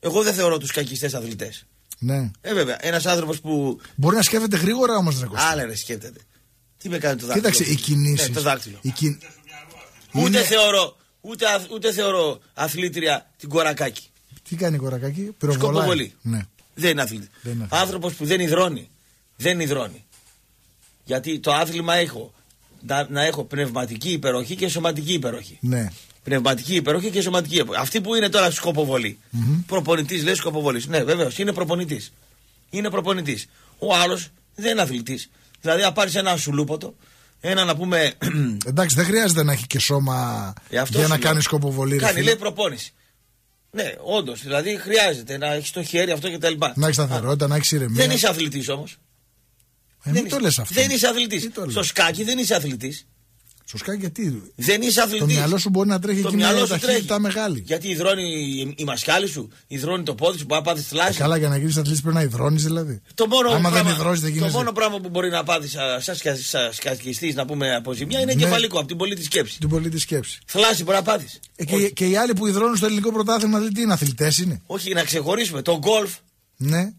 [SPEAKER 2] Εγώ δεν θεωρώ τους σκακιστές αθλητές.
[SPEAKER 3] Ναι.
[SPEAKER 2] Ε, βέβαια, ένας άνθρωπος που.
[SPEAKER 3] Μπορεί να σκέφτεται γρήγορα όμως, ρε Κωστή.
[SPEAKER 2] Άλλα ρε σκέφτεται. Τι με κάνει το δάκτυλο.
[SPEAKER 3] Κοίταξε, οι κινήσεις.
[SPEAKER 2] Ναι, το δάκτυλο.
[SPEAKER 3] Οι, κι...
[SPEAKER 2] Ούτε,
[SPEAKER 3] Είναι-
[SPEAKER 2] θεωρώ, ούτε, αθ- ούτε θεωρώ αθλήτρια την Κορακάκη.
[SPEAKER 3] Τι κάνει η κορακάκι, πυροβολάει.
[SPEAKER 2] Σκοποβολή.
[SPEAKER 3] Ναι.
[SPEAKER 2] Δεν είναι αθλητή.
[SPEAKER 3] Δεν είναι αθλητής.
[SPEAKER 2] Άνθρωπος που δεν υδρώνει. Δεν υδρώνει. Γιατί το άθλημα έχω να, να έχω πνευματική υπεροχή και σωματική υπεροχή.
[SPEAKER 3] ναι.
[SPEAKER 2] Πνευματική υπεροχή και σωματική υπεροχή. Αυτή που είναι τώρα σκοποβολή. Προπονητής, λέει σκοποβολής. Ναι, βεβαίως, είναι προπονητής. Είναι προπονητής. Ο άλλος δεν είναι αθλητής. Δηλαδή, να πάρεις ένα σουλούποτο, ένα να πούμε.
[SPEAKER 3] Εντάξει, δεν χρειάζεται να έχει και σώμα
[SPEAKER 2] Ε, αυτός
[SPEAKER 3] για
[SPEAKER 2] σου
[SPEAKER 3] να
[SPEAKER 2] λέω.
[SPEAKER 3] κάνει σκοποβολή. ρε
[SPEAKER 2] Κάνει,
[SPEAKER 3] φίλε.
[SPEAKER 2] λέει προπόνηση. Ναι, όντως. Δηλαδή χρειάζεται να έχεις το χέρι αυτό και τα λοιπά.
[SPEAKER 3] Να έχεις σταθερότητα, να έχεις ηρεμία.
[SPEAKER 2] Δεν είσαι αθλητής όμως.
[SPEAKER 3] Ε, μην το λες αυτό.
[SPEAKER 2] Δεν είσαι αθλητής.
[SPEAKER 3] Τι το λες.
[SPEAKER 2] Στο σκάκι δεν είσαι αθλητής.
[SPEAKER 3] Στο σκάκι γιατί.
[SPEAKER 2] Δεν είσαι αθλητής.
[SPEAKER 3] Το μυαλό σου μπορεί να τρέχει
[SPEAKER 2] Το
[SPEAKER 3] εκεί
[SPEAKER 2] μυαλό
[SPEAKER 3] με
[SPEAKER 2] σου
[SPEAKER 3] ταχύτητα
[SPEAKER 2] τρέχει.
[SPEAKER 3] μεγάλη.
[SPEAKER 2] Γιατί υδρώνει η, η μασχάλη σου, υδρώνει το πόδι σου, μπορεί να πάθει θλάση.
[SPEAKER 3] Ε, Καλά, για να γίνεις αθλητής πρέπει να υδρώνεις δηλαδή.
[SPEAKER 2] Το μόνο,
[SPEAKER 3] Άμα
[SPEAKER 2] πράγμα,
[SPEAKER 3] δεν υδρώνει, δεν
[SPEAKER 2] το
[SPEAKER 3] γίνεσαι.
[SPEAKER 2] μόνο πράγμα που μπορεί να πάθεις σαν σκακιστή, να πούμε από ζημιά, είναι
[SPEAKER 3] Ναι.
[SPEAKER 2] κεφαλικό από την πολλή της σκέψη.
[SPEAKER 3] Την πολίτη σκέψη.
[SPEAKER 2] Θλάση μπορεί να πάθεις.
[SPEAKER 3] Ε, και, και οι άλλοι που υδρώνουν στο ελληνικό πρωτάθλημα δηλαδή τι είναι, αθλητές είναι;
[SPEAKER 2] Όχι, να ξεχωρίσουμε. Το γκολφ
[SPEAKER 3] Ναι,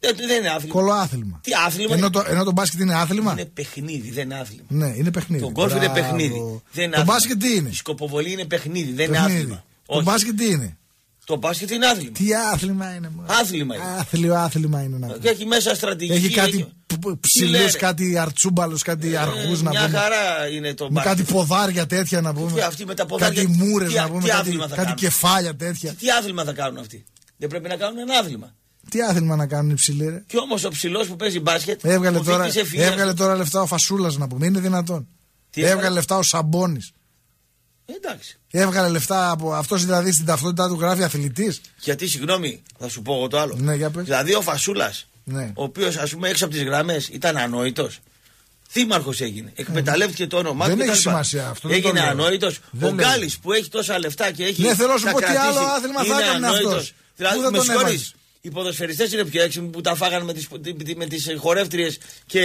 [SPEAKER 2] δεν, δεν είναι άθλημα.
[SPEAKER 3] κολοάθλημα.
[SPEAKER 2] Τι άθλημα
[SPEAKER 3] Ενώ
[SPEAKER 2] είναι.
[SPEAKER 3] το, ενώ το μπάσκετ είναι άθλημα;
[SPEAKER 2] Είναι παιχνίδι, δεν είναι άθλημα.
[SPEAKER 3] Ναι, είναι παιχνίδι.
[SPEAKER 2] Το γκολφ είναι
[SPEAKER 3] Μπράβο.
[SPEAKER 2] παιχνίδι. Δεν είναι
[SPEAKER 3] το
[SPEAKER 2] άθλημα.
[SPEAKER 3] μπάσκετ τι είναι;
[SPEAKER 2] Η σκοποβολή είναι παιχνίδι, δεν είναι
[SPEAKER 3] Παιχνίδι.
[SPEAKER 2] άθλημα.
[SPEAKER 3] Το
[SPEAKER 2] Όχι.
[SPEAKER 3] μπάσκετ τι είναι;
[SPEAKER 2] Το μπάσκετ είναι άθλημα.
[SPEAKER 3] Τι άθλημα είναι. μωρέ.
[SPEAKER 2] Άθλημα είναι.
[SPEAKER 3] Άθλιο άθλημα είναι. Να
[SPEAKER 2] Και έχει μέσα στρατηγική.
[SPEAKER 3] Έχει κάτι
[SPEAKER 2] έχει-
[SPEAKER 3] ψηλούς,
[SPEAKER 2] λένε;
[SPEAKER 3] κάτι αρτσούμπαλους, κάτι αργούς
[SPEAKER 2] Ε,
[SPEAKER 3] να
[SPEAKER 2] Μια
[SPEAKER 3] πούμε.
[SPEAKER 2] χαρά είναι το
[SPEAKER 3] Με
[SPEAKER 2] μπάσκετ.
[SPEAKER 3] κάτι ποδάρια τέτοια να πούμε.
[SPEAKER 2] Τι αυτοί με τα ποδάρια,
[SPEAKER 3] Κάτι μούρες
[SPEAKER 2] τι-
[SPEAKER 3] να πούμε.
[SPEAKER 2] τι
[SPEAKER 3] Κάτι,
[SPEAKER 2] άθλημα θα
[SPEAKER 3] κάτι
[SPEAKER 2] κάνουν.
[SPEAKER 3] κεφάλια τέτοια.
[SPEAKER 2] Τι άθλημα θα κάνουν αυτοί. Δεν πρέπει να κάνουν ένα άθλημα.
[SPEAKER 3] Τι άθλημα να κάνουν οι ψηλοί, ρε.
[SPEAKER 2] Και όμως ο ψηλός που παίζει μπάσκετ.
[SPEAKER 3] Έβγαλε
[SPEAKER 2] ο
[SPEAKER 3] τώρα,
[SPEAKER 2] δείκτης ευφυΐας-
[SPEAKER 3] έβγαλε τώρα λεφτά ο Φασούλας να πούμε. Είναι δυνατόν.
[SPEAKER 2] Τι
[SPEAKER 3] έβγαλε;
[SPEAKER 2] Έβγαλε;
[SPEAKER 3] λεφτά ο Σαμπόνι.
[SPEAKER 2] Εντάξει.
[SPEAKER 3] Έβγαλε λεφτά από αυτός δηλαδή στην ταυτότητά του γράφει αθλητής.
[SPEAKER 2] Γιατί συγγνώμη, θα σου πω εγώ το άλλο.
[SPEAKER 3] Ναι, για πες.
[SPEAKER 2] Δηλαδή ο Φασούλας,
[SPEAKER 3] Ναι.
[SPEAKER 2] ο οποίος ας πούμε έξω από τις γραμμές ήταν ανόητος. Δήμαρχο έγινε. Εκμεταλλεύτηκε το όνομά
[SPEAKER 3] Δεν
[SPEAKER 2] του.
[SPEAKER 3] έχει
[SPEAKER 2] κτλ.
[SPEAKER 3] σημασία αυτό, δεν
[SPEAKER 2] Έγινε
[SPEAKER 3] το λέω.
[SPEAKER 2] ανόητος.
[SPEAKER 3] Δεν
[SPEAKER 2] Ο
[SPEAKER 3] λέω.
[SPEAKER 2] Γκάλης που έχει τόσα λεφτά και έχει.
[SPEAKER 3] Ναι, θέλω να σου
[SPEAKER 2] τα
[SPEAKER 3] πω τι
[SPEAKER 2] κρατήσει,
[SPEAKER 3] άλλο άθλημα θα
[SPEAKER 2] είναι
[SPEAKER 3] έκανε
[SPEAKER 2] ανόητος.
[SPEAKER 3] αυτός.
[SPEAKER 2] Δηλαδή,
[SPEAKER 3] Πού θα
[SPEAKER 2] με
[SPEAKER 3] τον
[SPEAKER 2] συγχωρείς,
[SPEAKER 3] έβαζες;
[SPEAKER 2] Οι ποδοσφαιριστές είναι πιο έξυπνοι που τα φάγανε με τις, με τις χορεύτριες και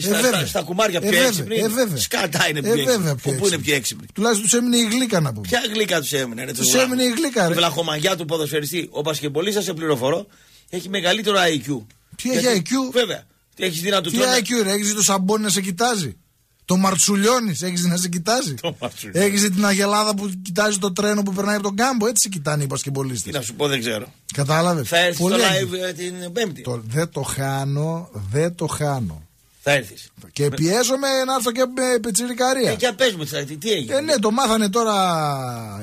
[SPEAKER 2] στα,
[SPEAKER 3] βέβαια.
[SPEAKER 2] στα, στα κουμάρια
[SPEAKER 3] Ε,
[SPEAKER 2] πιο
[SPEAKER 3] βέβαια,
[SPEAKER 2] έξυπνοι.
[SPEAKER 3] ε, βέβαια.
[SPEAKER 2] Σκάτα είναι
[SPEAKER 3] Ε,
[SPEAKER 2] πιο
[SPEAKER 3] βέβαια,
[SPEAKER 2] έξυπνοι.
[SPEAKER 3] πιο
[SPEAKER 2] Πού είναι
[SPEAKER 3] έξυπνοι.
[SPEAKER 2] πιο έξυπνοι;
[SPEAKER 3] Τουλάχιστον τους έμεινε η γλύκα να πούμε.
[SPEAKER 2] Ποια γλύκα τους έμεινε, ρε,
[SPEAKER 3] Τους έμεινε η γλύκα, ρε.
[SPEAKER 2] Η βλαχομαγιά του ποδοσφαιριστή. Ο Πασχεμπολίστα σε πληροφορώ έχει μεγαλύτερο IQ.
[SPEAKER 3] Τι έχει IQ?
[SPEAKER 2] Βέβαια. Τι έχεις δει να του
[SPEAKER 3] Τι
[SPEAKER 2] τρώνε.
[SPEAKER 3] IQ, ρε, έχεις δει το σαμπόνι να σε κοιτάζει; Το μαρτσουλιώνεις, έχεις δει να σε κοιτάζει.
[SPEAKER 2] Το Μαρτσουλιώνης.
[SPEAKER 3] Έχεις δει την Αγελάδα που κοιτάζει το τρένο που περνάει από τον κάμπο. Έτσι σε κοιτάνε οι
[SPEAKER 2] Τι
[SPEAKER 3] πασκεμπολίστε.
[SPEAKER 2] να σου πω, δεν ξέρω.
[SPEAKER 3] Κατάλαβες.
[SPEAKER 2] Θα έρθεις στο live ε, την Πέμπτη.
[SPEAKER 3] Το, δεν το χάνω, δεν το χάνω.
[SPEAKER 2] Θα έρθεις.
[SPEAKER 3] Και πιέζομαι να έρθω και με πετσιρικαρία.
[SPEAKER 2] Ε, και πες μου, τι, τι έγινε;
[SPEAKER 3] Ε, ναι, το μάθανε τώρα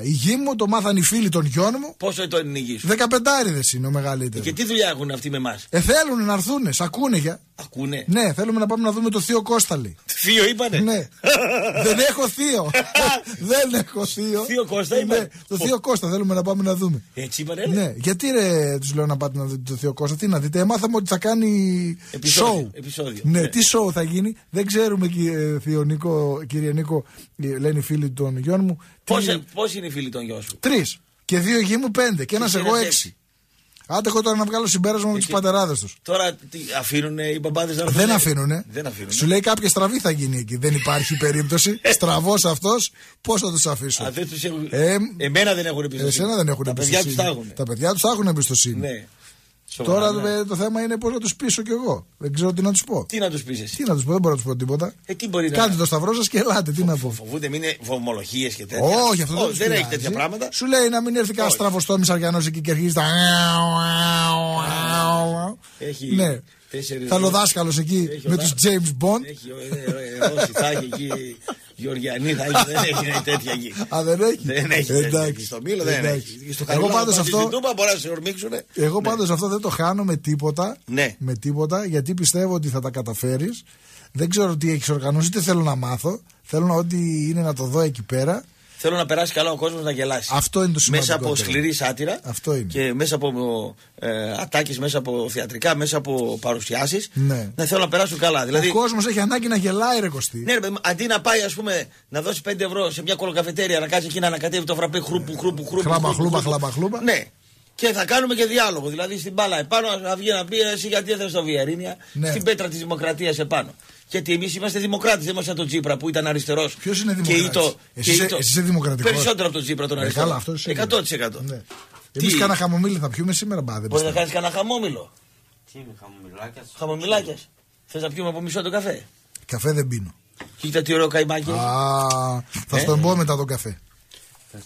[SPEAKER 3] οι γη μου, το μάθανε οι φίλοι των γιών μου.
[SPEAKER 2] Πόσο ετών είναι η γη σου.
[SPEAKER 3] Δεκαπεντάριδες είναι ο μεγαλύτερος.
[SPEAKER 2] Και τι δουλειά έχουν αυτοί με εμάς;
[SPEAKER 3] Ε, θέλουν να έρθουν, σ' ακούνε για.
[SPEAKER 2] Ακούνε;
[SPEAKER 3] Ναι, θέλουμε να πάμε να δούμε το θείο Κώσταλη.
[SPEAKER 2] Θείο είπανε;
[SPEAKER 3] Ναι. Δεν έχω θείο. Δεν έχω θείο.
[SPEAKER 2] Θείο Κώστα
[SPEAKER 3] Ναι,
[SPEAKER 2] είπανε;
[SPEAKER 3] Το θείο Κώστα θέλουμε να πάμε να δούμε.
[SPEAKER 2] Έτσι είπανε. ρε.
[SPEAKER 3] Ναι, γιατί ρε τους λέω να πάτε να δείτε το θείο Κώστα, τι να δείτε. Μάθαμε ότι θα κάνει
[SPEAKER 2] Επεισόδιο,
[SPEAKER 3] show.
[SPEAKER 2] επεισόδιο.
[SPEAKER 3] Ναι,
[SPEAKER 2] Ναι.
[SPEAKER 3] τι show θα γίνει. Δεν ξέρουμε, κύριε, θείο Νίκο, κύριε Νίκο, ε, λένε οι φίλοι των γιών μου.
[SPEAKER 2] Πώς, πώς είναι οι φίλοι των γιο σου;
[SPEAKER 3] Τρεις. Και δύο γη μου πέντε. Και ένας
[SPEAKER 2] Και
[SPEAKER 3] εγώ
[SPEAKER 2] ένας
[SPEAKER 3] έξι. Άντε έχω τώρα να βγάλω συμπέρασμα με τους
[SPEAKER 2] και-
[SPEAKER 3] πατεράδες τους.
[SPEAKER 2] Τώρα τι, αφήνουν οι μπαμπάδες να έρθουν.
[SPEAKER 3] Δεν αφήνουνε.
[SPEAKER 2] Δεν αφήνουνε.
[SPEAKER 3] Σου λέει κάποια στραβή θα γίνει εκεί. Δεν υπάρχει περίπτωση. Στραβός αυτός, πώς θα τους αφήσω;
[SPEAKER 2] Α, δεν τους έχουν...
[SPEAKER 3] Ε,
[SPEAKER 2] Εμένα δεν έχουν εμπιστοσύνη.
[SPEAKER 3] Εσένα δεν έχουν
[SPEAKER 2] Τα παιδιά τους
[SPEAKER 3] εμπιστοσύνη.
[SPEAKER 2] τα έχουν.
[SPEAKER 3] Τα παιδιά τους θα έχουν εμπιστοσύνη.
[SPEAKER 2] Ναι.
[SPEAKER 3] Τώρα
[SPEAKER 2] Σοβαρά, ναι.
[SPEAKER 3] το, το θέμα είναι πώ να του πείσω κι εγώ. Δεν ξέρω τι να του πω.
[SPEAKER 2] Τι να του πει εσύ.
[SPEAKER 3] Τι να του πω, δεν μπορώ να του πω τίποτα.
[SPEAKER 2] Ε, τι μπορεί να
[SPEAKER 3] Κάντε το σταυρό σα και ελάτε. Τι να πω.
[SPEAKER 2] Φοβούνται, μην είναι βομολογίε και τέτοια.
[SPEAKER 3] Όχι, αυτό δεν, τους
[SPEAKER 2] δεν έχει
[SPEAKER 3] πειράζει.
[SPEAKER 2] τέτοια πράγματα.
[SPEAKER 3] Σου λέει να μην έρθει κανένα
[SPEAKER 2] Όχι.
[SPEAKER 3] στραβοστό μισαριανό εκεί και αρχίζει τα.
[SPEAKER 2] Έχει
[SPEAKER 3] Ναι.
[SPEAKER 2] τέσσερις-
[SPEAKER 3] Θαλοδάσκαλο εκεί
[SPEAKER 2] Έχει ο
[SPEAKER 3] με
[SPEAKER 2] δά-
[SPEAKER 3] του James Bond.
[SPEAKER 2] Έχει, ε, ε, ε, όσοι θα έχει εκεί. Γεωργιανή θα έχεις, δεν έχεις τέτοια εκεί.
[SPEAKER 3] Α, δεν έχεις.
[SPEAKER 2] Δεν έχεις. τέτοια
[SPEAKER 3] Εντάξει.
[SPEAKER 2] εκεί. Στο Μήλο δεν
[SPEAKER 3] Εντάξει.
[SPEAKER 2] έχεις. Στο
[SPEAKER 3] Εγώ πάντως
[SPEAKER 2] Στην
[SPEAKER 3] αυτό.
[SPEAKER 2] Τούμπα μπορείς να σε ορμήξουν.
[SPEAKER 3] Εγώ πάντως αυτό δεν το χάνω με τίποτα.
[SPEAKER 2] Ναι.
[SPEAKER 3] Με τίποτα γιατί πιστεύω ότι θα τα καταφέρεις. Δεν ξέρω τι έχεις οργανώσει, ούτε θέλω να μάθω. Θέλω να ό,τι είναι να το δω εκεί πέρα.
[SPEAKER 2] Θέλω να περάσει καλά ο κόσμος να γελάσει.
[SPEAKER 3] Αυτό είναι το
[SPEAKER 2] Μέσα από
[SPEAKER 3] σημαντικότερο.
[SPEAKER 2] σκληρή σάτυρα
[SPEAKER 3] Αυτό είναι.
[SPEAKER 2] και μέσα από ε, ατάκες, μέσα από θεατρικά, μέσα από παρουσιάσεις.
[SPEAKER 3] Ναι.
[SPEAKER 2] Να θέλω να περάσουν καλά. Δηλαδή,
[SPEAKER 3] Ο κόσμος έχει ανάγκη να γελάει, ρε Κωστή.
[SPEAKER 2] ναι, ρε, παιδί μου, αντί να πάει ας πούμε, να δώσει 5 ευρώ σε μια κολοκαφετέρια να κάτσει εκεί να ανακατεύει το φραπέ χρούπου, χρούπου, χρούπου.
[SPEAKER 3] Χλάμπα,
[SPEAKER 2] χρούπου,
[SPEAKER 3] χλούπα,
[SPEAKER 2] χρούπου.
[SPEAKER 3] χλάμπα, χλούπα.
[SPEAKER 2] Ναι. Και θα κάνουμε και διάλογο. Δηλαδή στην μπάλα επάνω να βγει να πει εσύ γιατί έθεσε το Βιερίνια,
[SPEAKER 3] Ναι.
[SPEAKER 2] στην πέτρα της δημοκρατίας επάνω. Γιατί εμείς είμαστε δημοκράτες, δεν είμαστε τον Τσίπρα που ήταν αριστερός.
[SPEAKER 3] Ποιος είναι δημοκράτης; Εσύ είσαι- εσύ είσαι δημοκρατικός;
[SPEAKER 2] Περισσότερο από τον Τσίπρα τον
[SPEAKER 3] Ε,
[SPEAKER 2] αριστερό.
[SPEAKER 3] καλά, αυτό είναι
[SPEAKER 2] 100%.
[SPEAKER 3] Ναι.
[SPEAKER 2] Τι;
[SPEAKER 3] Εμείς κάνα χαμομήλι θα πιούμε σήμερα, μπα, δεν
[SPEAKER 2] Μπορείς να
[SPEAKER 3] πιστεύω.
[SPEAKER 2] κάνεις κανένα χαμόμηλο;
[SPEAKER 4] Τι είναι χαμομηλάκια.
[SPEAKER 2] Χαμομηλάκια. Θες να πιούμε από μισό το καφέ;
[SPEAKER 3] Καφέ δεν πίνω.
[SPEAKER 2] Κοίτα τι ωραίο καϊμάκι. έχει.
[SPEAKER 3] Α, θα
[SPEAKER 2] Ε;
[SPEAKER 3] στον πω μετά τον καφέ.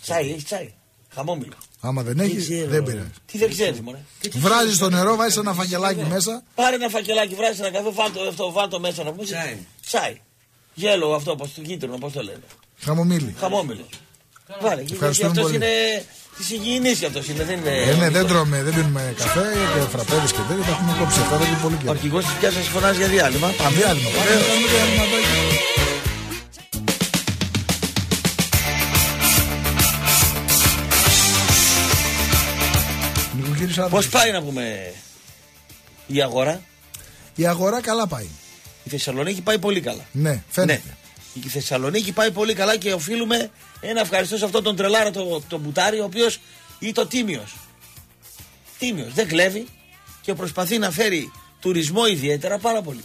[SPEAKER 2] Τσάι, έχει τσάι. Χαμόμηλο.
[SPEAKER 3] Άμα δεν έχεις,
[SPEAKER 2] ξέρω.
[SPEAKER 3] δεν πειράζει.
[SPEAKER 2] Τι δεν ξέρεις, μωρέ. Και τι
[SPEAKER 3] Βράζεις
[SPEAKER 2] ξέρεις,
[SPEAKER 3] στο
[SPEAKER 2] μωρέ.
[SPEAKER 3] νερό, βάζεις ένα φακελάκι μέσα.
[SPEAKER 2] Πάρε ένα φακελάκι, βράζεις ένα καφέ, βάλ το, αυτό, βάλ το μέσα να πούμε.
[SPEAKER 4] Τσάι.
[SPEAKER 2] Τσάι. Γέλο αυτό, πώς, το κίτρινο, πώ το λένε.
[SPEAKER 3] Χαμομήλι.
[SPEAKER 2] Χαμόμηλο. Βάλε, γιατί
[SPEAKER 3] Ευχαριστούμε
[SPEAKER 2] αυτός
[SPEAKER 3] πολύ.
[SPEAKER 2] είναι της υγιεινής κι αυτός είναι. Δεν είναι.
[SPEAKER 3] Ε, ναι, δεν τρώμε, δεν πίνουμε καφέ και φραπέδες και τέτοια. Τα έχουμε κόψει αυτά εδώ και πολύ
[SPEAKER 2] Ο
[SPEAKER 3] καιρό.
[SPEAKER 2] αρχηγός της πιάσας φωνάζει για διάλειμμα. Πάμε.
[SPEAKER 3] Διάλειμμα. Πάμε να κάνουμε διαλυματάκι. Νοικοκύρης
[SPEAKER 2] Πώς
[SPEAKER 3] άδικος.
[SPEAKER 2] πάει να πούμε η αγορά;
[SPEAKER 3] Η αγορά καλά πάει.
[SPEAKER 2] Η Θεσσαλονίκη πάει πολύ καλά.
[SPEAKER 3] Ναι, φαίνεται.
[SPEAKER 2] Η Θεσσαλονίκη πάει πολύ καλά και οφείλουμε ένα ευχαριστώ σε αυτόν τον τρελάρα τον το μπουτάρι, ο οποίος είναι το τίμιος. Τίμιος. Δεν κλέβει και προσπαθεί να φέρει τουρισμό ιδιαίτερα πάρα πολύ.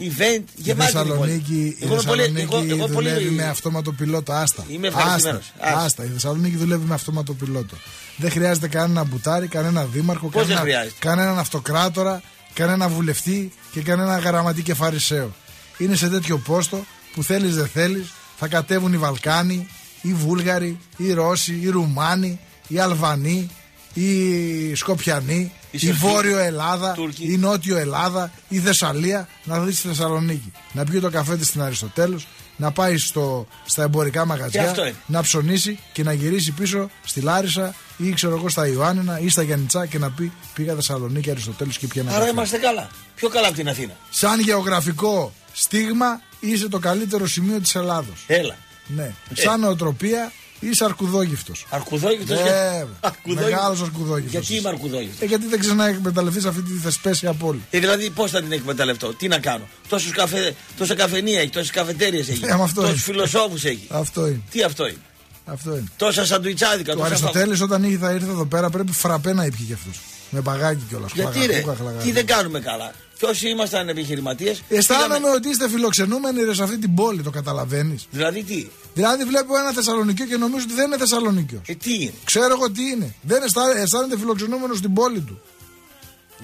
[SPEAKER 2] Event
[SPEAKER 3] Η
[SPEAKER 2] γεμάτη την πόλη.
[SPEAKER 3] Θεσσαλονίκη, η
[SPEAKER 2] Εγώ είμαι πολύ-
[SPEAKER 3] Θεσσαλονίκη
[SPEAKER 2] εγώ- εγώ πολύ-
[SPEAKER 3] δουλεύει με αυτόματο πιλότο. Άστα.
[SPEAKER 2] Είμαι
[SPEAKER 3] άστα,
[SPEAKER 2] ευχαριστημένος. Άστα.
[SPEAKER 3] άστα. Η Θεσσαλονίκη δουλεύει με αυτόματο πιλότο. Δεν χρειάζεται κανένα μπουτάρι, κανένα δήμαρχο,
[SPEAKER 2] Πώς δεν
[SPEAKER 3] κανένα,
[SPEAKER 2] χρειάζεται;
[SPEAKER 3] κανέναν αυτοκράτορα, κανένα βουλευτή και κανένα γραμματή και φαρισαίο. Είναι σε τέτοιο πόστο που θέλεις δεν θέλεις, θα κατέβουν οι Βαλκάνοι, οι Βούλγαροι, οι Ρώσοι, οι Ρουμάνοι, οι Αλβανοί, οι Σκοπιανοί,
[SPEAKER 2] Οι
[SPEAKER 3] η
[SPEAKER 2] Σερβοί,
[SPEAKER 3] Βόρειο Ελλάδα,
[SPEAKER 2] Τούρκοι.
[SPEAKER 3] η Νότιο Ελλάδα, η Θεσσαλία, να δεις στη Θεσσαλονίκη. Να πιει το καφέ της στην Αριστοτέλους, να πάει στο, στα εμπορικά
[SPEAKER 2] Και
[SPEAKER 3] μαγαζιά,
[SPEAKER 2] αυτό είναι.
[SPEAKER 3] να ψωνίσει και να γυρίσει πίσω στη Λάρισα ή ξέρω εγώ στα Ιωάννινα ή στα Γιάννητσά και να πει πήγα Θεσσαλονίκη Αριστοτέλους και πια ένα
[SPEAKER 2] Άρα
[SPEAKER 3] καφέ.
[SPEAKER 2] είμαστε καλά. Πιο καλά από την Αθήνα.
[SPEAKER 3] Σαν γεωγραφικό στίγμα είσαι το καλύτερο σημείο της Ελλάδος.
[SPEAKER 2] Έλα.
[SPEAKER 3] Ναι. Σαν νοοτροπία είσαι αρκουδόγυφτος.
[SPEAKER 2] Αρκουδόγητο.
[SPEAKER 3] Βέβαια. Μεγάλος αρκουδόγυφτος.
[SPEAKER 2] Γιατί είμαι αρκουδόγητο.
[SPEAKER 3] Ε, γιατί δεν ξέρεις να εκμεταλλευτείς αυτή τη θεσπέσια πόλη.
[SPEAKER 2] Ε, δηλαδή, πώς θα την εκμεταλλευτώ, τι να κάνω; Τόσους καφε, τόσα καφενεία έχει, τόσες καφετέρειες έχει.
[SPEAKER 3] Ε, με αυτό
[SPEAKER 2] Τόσους
[SPEAKER 3] είναι.
[SPEAKER 2] φιλοσόφους έχει.
[SPEAKER 3] Αυτό είναι.
[SPEAKER 2] Τι αυτό είναι;
[SPEAKER 3] Αυτό είναι.
[SPEAKER 2] Τόσα σαντουιτσάδικα,
[SPEAKER 3] Ο
[SPEAKER 2] τόσα
[SPEAKER 3] Αριστοτέλης όταν ήρθε, θα ήρθε εδώ πέρα πρέπει φραπέ να ήπια κι αυτός. Με παγάκι κιόλας.
[SPEAKER 2] Γιατί ρε, τι δεν κάνουμε καλά; Και όσοι ήμασταν επιχειρηματίες;
[SPEAKER 3] Αισθάνομαι ότι είστε φιλοξενούμενοι ρε, σε αυτή την πόλη, το καταλαβαίνεις.
[SPEAKER 2] Δηλαδή τι,
[SPEAKER 3] Δηλαδή βλέπω ένα Θεσσαλονικιό και νομίζω ότι δεν είναι Θεσσαλονικιό.
[SPEAKER 2] ε, τι είναι;
[SPEAKER 3] Ξέρω εγώ τι είναι. Δεν αισθά- αισθάνεται φιλοξενούμενος στην πόλη του.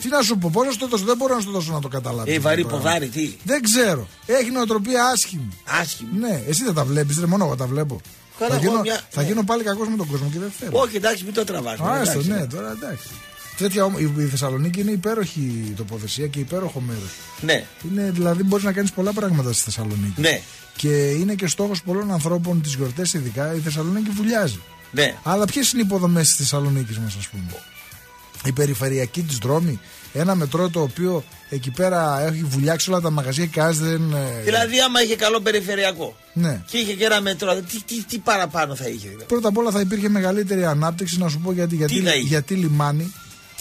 [SPEAKER 3] Τι να σου πω, πώς να σου το δώσω, δεν μπορώ να σου το δώσω να το καταλάβεις.
[SPEAKER 2] Ε, βαρύ ποδάρι, τι;
[SPEAKER 3] Δεν ξέρω. Έχει νοοτροπία άσχημη.
[SPEAKER 2] Άσχημη.
[SPEAKER 3] Ναι, εσύ δεν τα βλέπεις, ρε, μόνο εγώ τα βλέπω.
[SPEAKER 2] Καλά,
[SPEAKER 3] θα
[SPEAKER 2] εγώ
[SPEAKER 3] γίνω,
[SPEAKER 2] μια-
[SPEAKER 3] θα
[SPEAKER 2] ναι.
[SPEAKER 3] γίνω πάλι κακός με τον κόσμο και δεν θέλω.
[SPEAKER 2] Όχι, εντάξει, μην το τραβάς.
[SPEAKER 3] Α, έστω,
[SPEAKER 2] εντάξει,
[SPEAKER 3] ναι, τώρα εντάξει. Τέτοια, όμω- η η Θεσσαλονίκη είναι υπέροχη τοποθεσία και υπέροχο μέρος.
[SPEAKER 2] Ναι,
[SPEAKER 3] Είναι, δηλαδή μπορείς να κάνεις πολλά πράγματα στη Θεσσαλονίκη.
[SPEAKER 2] ναι,
[SPEAKER 3] Και είναι και στόχος πολλών ανθρώπων τις γιορτές, ειδικά η Θεσσαλονίκη βουλιάζει.
[SPEAKER 2] ναι.
[SPEAKER 3] Αλλά ποιες είναι οι υποδομές της Θεσσαλονίκης μας, ας πούμε; Η περιφερειακή τη δρόμη, ένα μετρό το οποίο εκεί πέρα έχει βουλιάξει όλα τα μαγαζιά και ας δεν. ε,
[SPEAKER 2] Δηλαδή, άμα είχε καλό περιφερειακό
[SPEAKER 3] Ναι.
[SPEAKER 2] και είχε και ένα μετρό, τι, τι, τι παραπάνω θα είχε. δηλαδή;
[SPEAKER 3] Πρώτα απ' όλα θα υπήρχε μεγαλύτερη ανάπτυξη, να σου πω γιατί. Γιατί,
[SPEAKER 2] θα είχε;
[SPEAKER 3] γιατί λιμάνι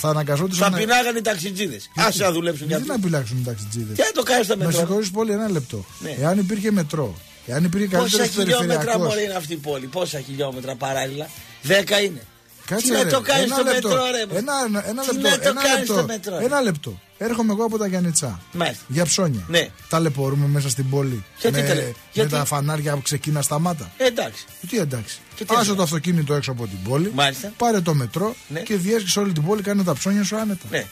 [SPEAKER 3] θα αναγκαζόντουσαν.
[SPEAKER 2] Θα πεινάγανε οι ταξιτζίδες. Άσε να δουλέψουν για
[SPEAKER 3] Γιατί να
[SPEAKER 2] αυτούς.
[SPEAKER 3] πειλάξουν οι ταξιτζίδες;
[SPEAKER 2] Τι να το κάνεις στο
[SPEAKER 3] Με
[SPEAKER 2] μετρό.
[SPEAKER 3] συγχωρεί πολύ, ένα λεπτό.
[SPEAKER 2] Ναι.
[SPEAKER 3] Εάν υπήρχε μετρό, εάν υπήρχε
[SPEAKER 2] Πόσα
[SPEAKER 3] καλύτερο
[SPEAKER 2] χιλιόμετρα
[SPEAKER 3] περιφερειακό.
[SPEAKER 2] μωρέ είναι αυτή η πόλη, πόσα χιλιόμετρα παράλληλα; Δέκα είναι.
[SPEAKER 3] Κάτσε
[SPEAKER 2] Τι να
[SPEAKER 3] ρε,
[SPEAKER 2] το κάνεις
[SPEAKER 3] ένα
[SPEAKER 2] στο
[SPEAKER 3] λεπτό,
[SPEAKER 2] μετρό, ρε.
[SPEAKER 3] Ένα, ένα, ένα
[SPEAKER 2] Τι
[SPEAKER 3] λεπτό.
[SPEAKER 2] να το
[SPEAKER 3] ένα
[SPEAKER 2] κάνεις
[SPEAKER 3] λεπτό,
[SPEAKER 2] στο μετρό, ρε.
[SPEAKER 3] Ένα λεπτό. Έρχομαι εγώ από τα Γιάννητσά.
[SPEAKER 2] Μάλιστα.
[SPEAKER 3] Για ψώνια.
[SPEAKER 2] Ναι.
[SPEAKER 3] Ταλαιπωρούμε μέσα στην πόλη.
[SPEAKER 2] Γιατί
[SPEAKER 3] με,
[SPEAKER 2] ταλαι-
[SPEAKER 3] με
[SPEAKER 2] γιατί;
[SPEAKER 3] τα φανάρια που ξεκίνα σταμάτα.
[SPEAKER 2] Ε, εντάξει.
[SPEAKER 3] Τι εντάξει.
[SPEAKER 2] Και τι
[SPEAKER 3] Άσε
[SPEAKER 2] έγινε;
[SPEAKER 3] το αυτοκίνητο έξω από την πόλη.
[SPEAKER 2] Μάλιστα.
[SPEAKER 3] Πάρε το μετρό
[SPEAKER 2] Ναι.
[SPEAKER 3] και διέσχισε όλη την πόλη. Κάνε τα ψώνια σου άνετα.
[SPEAKER 2] Ναι.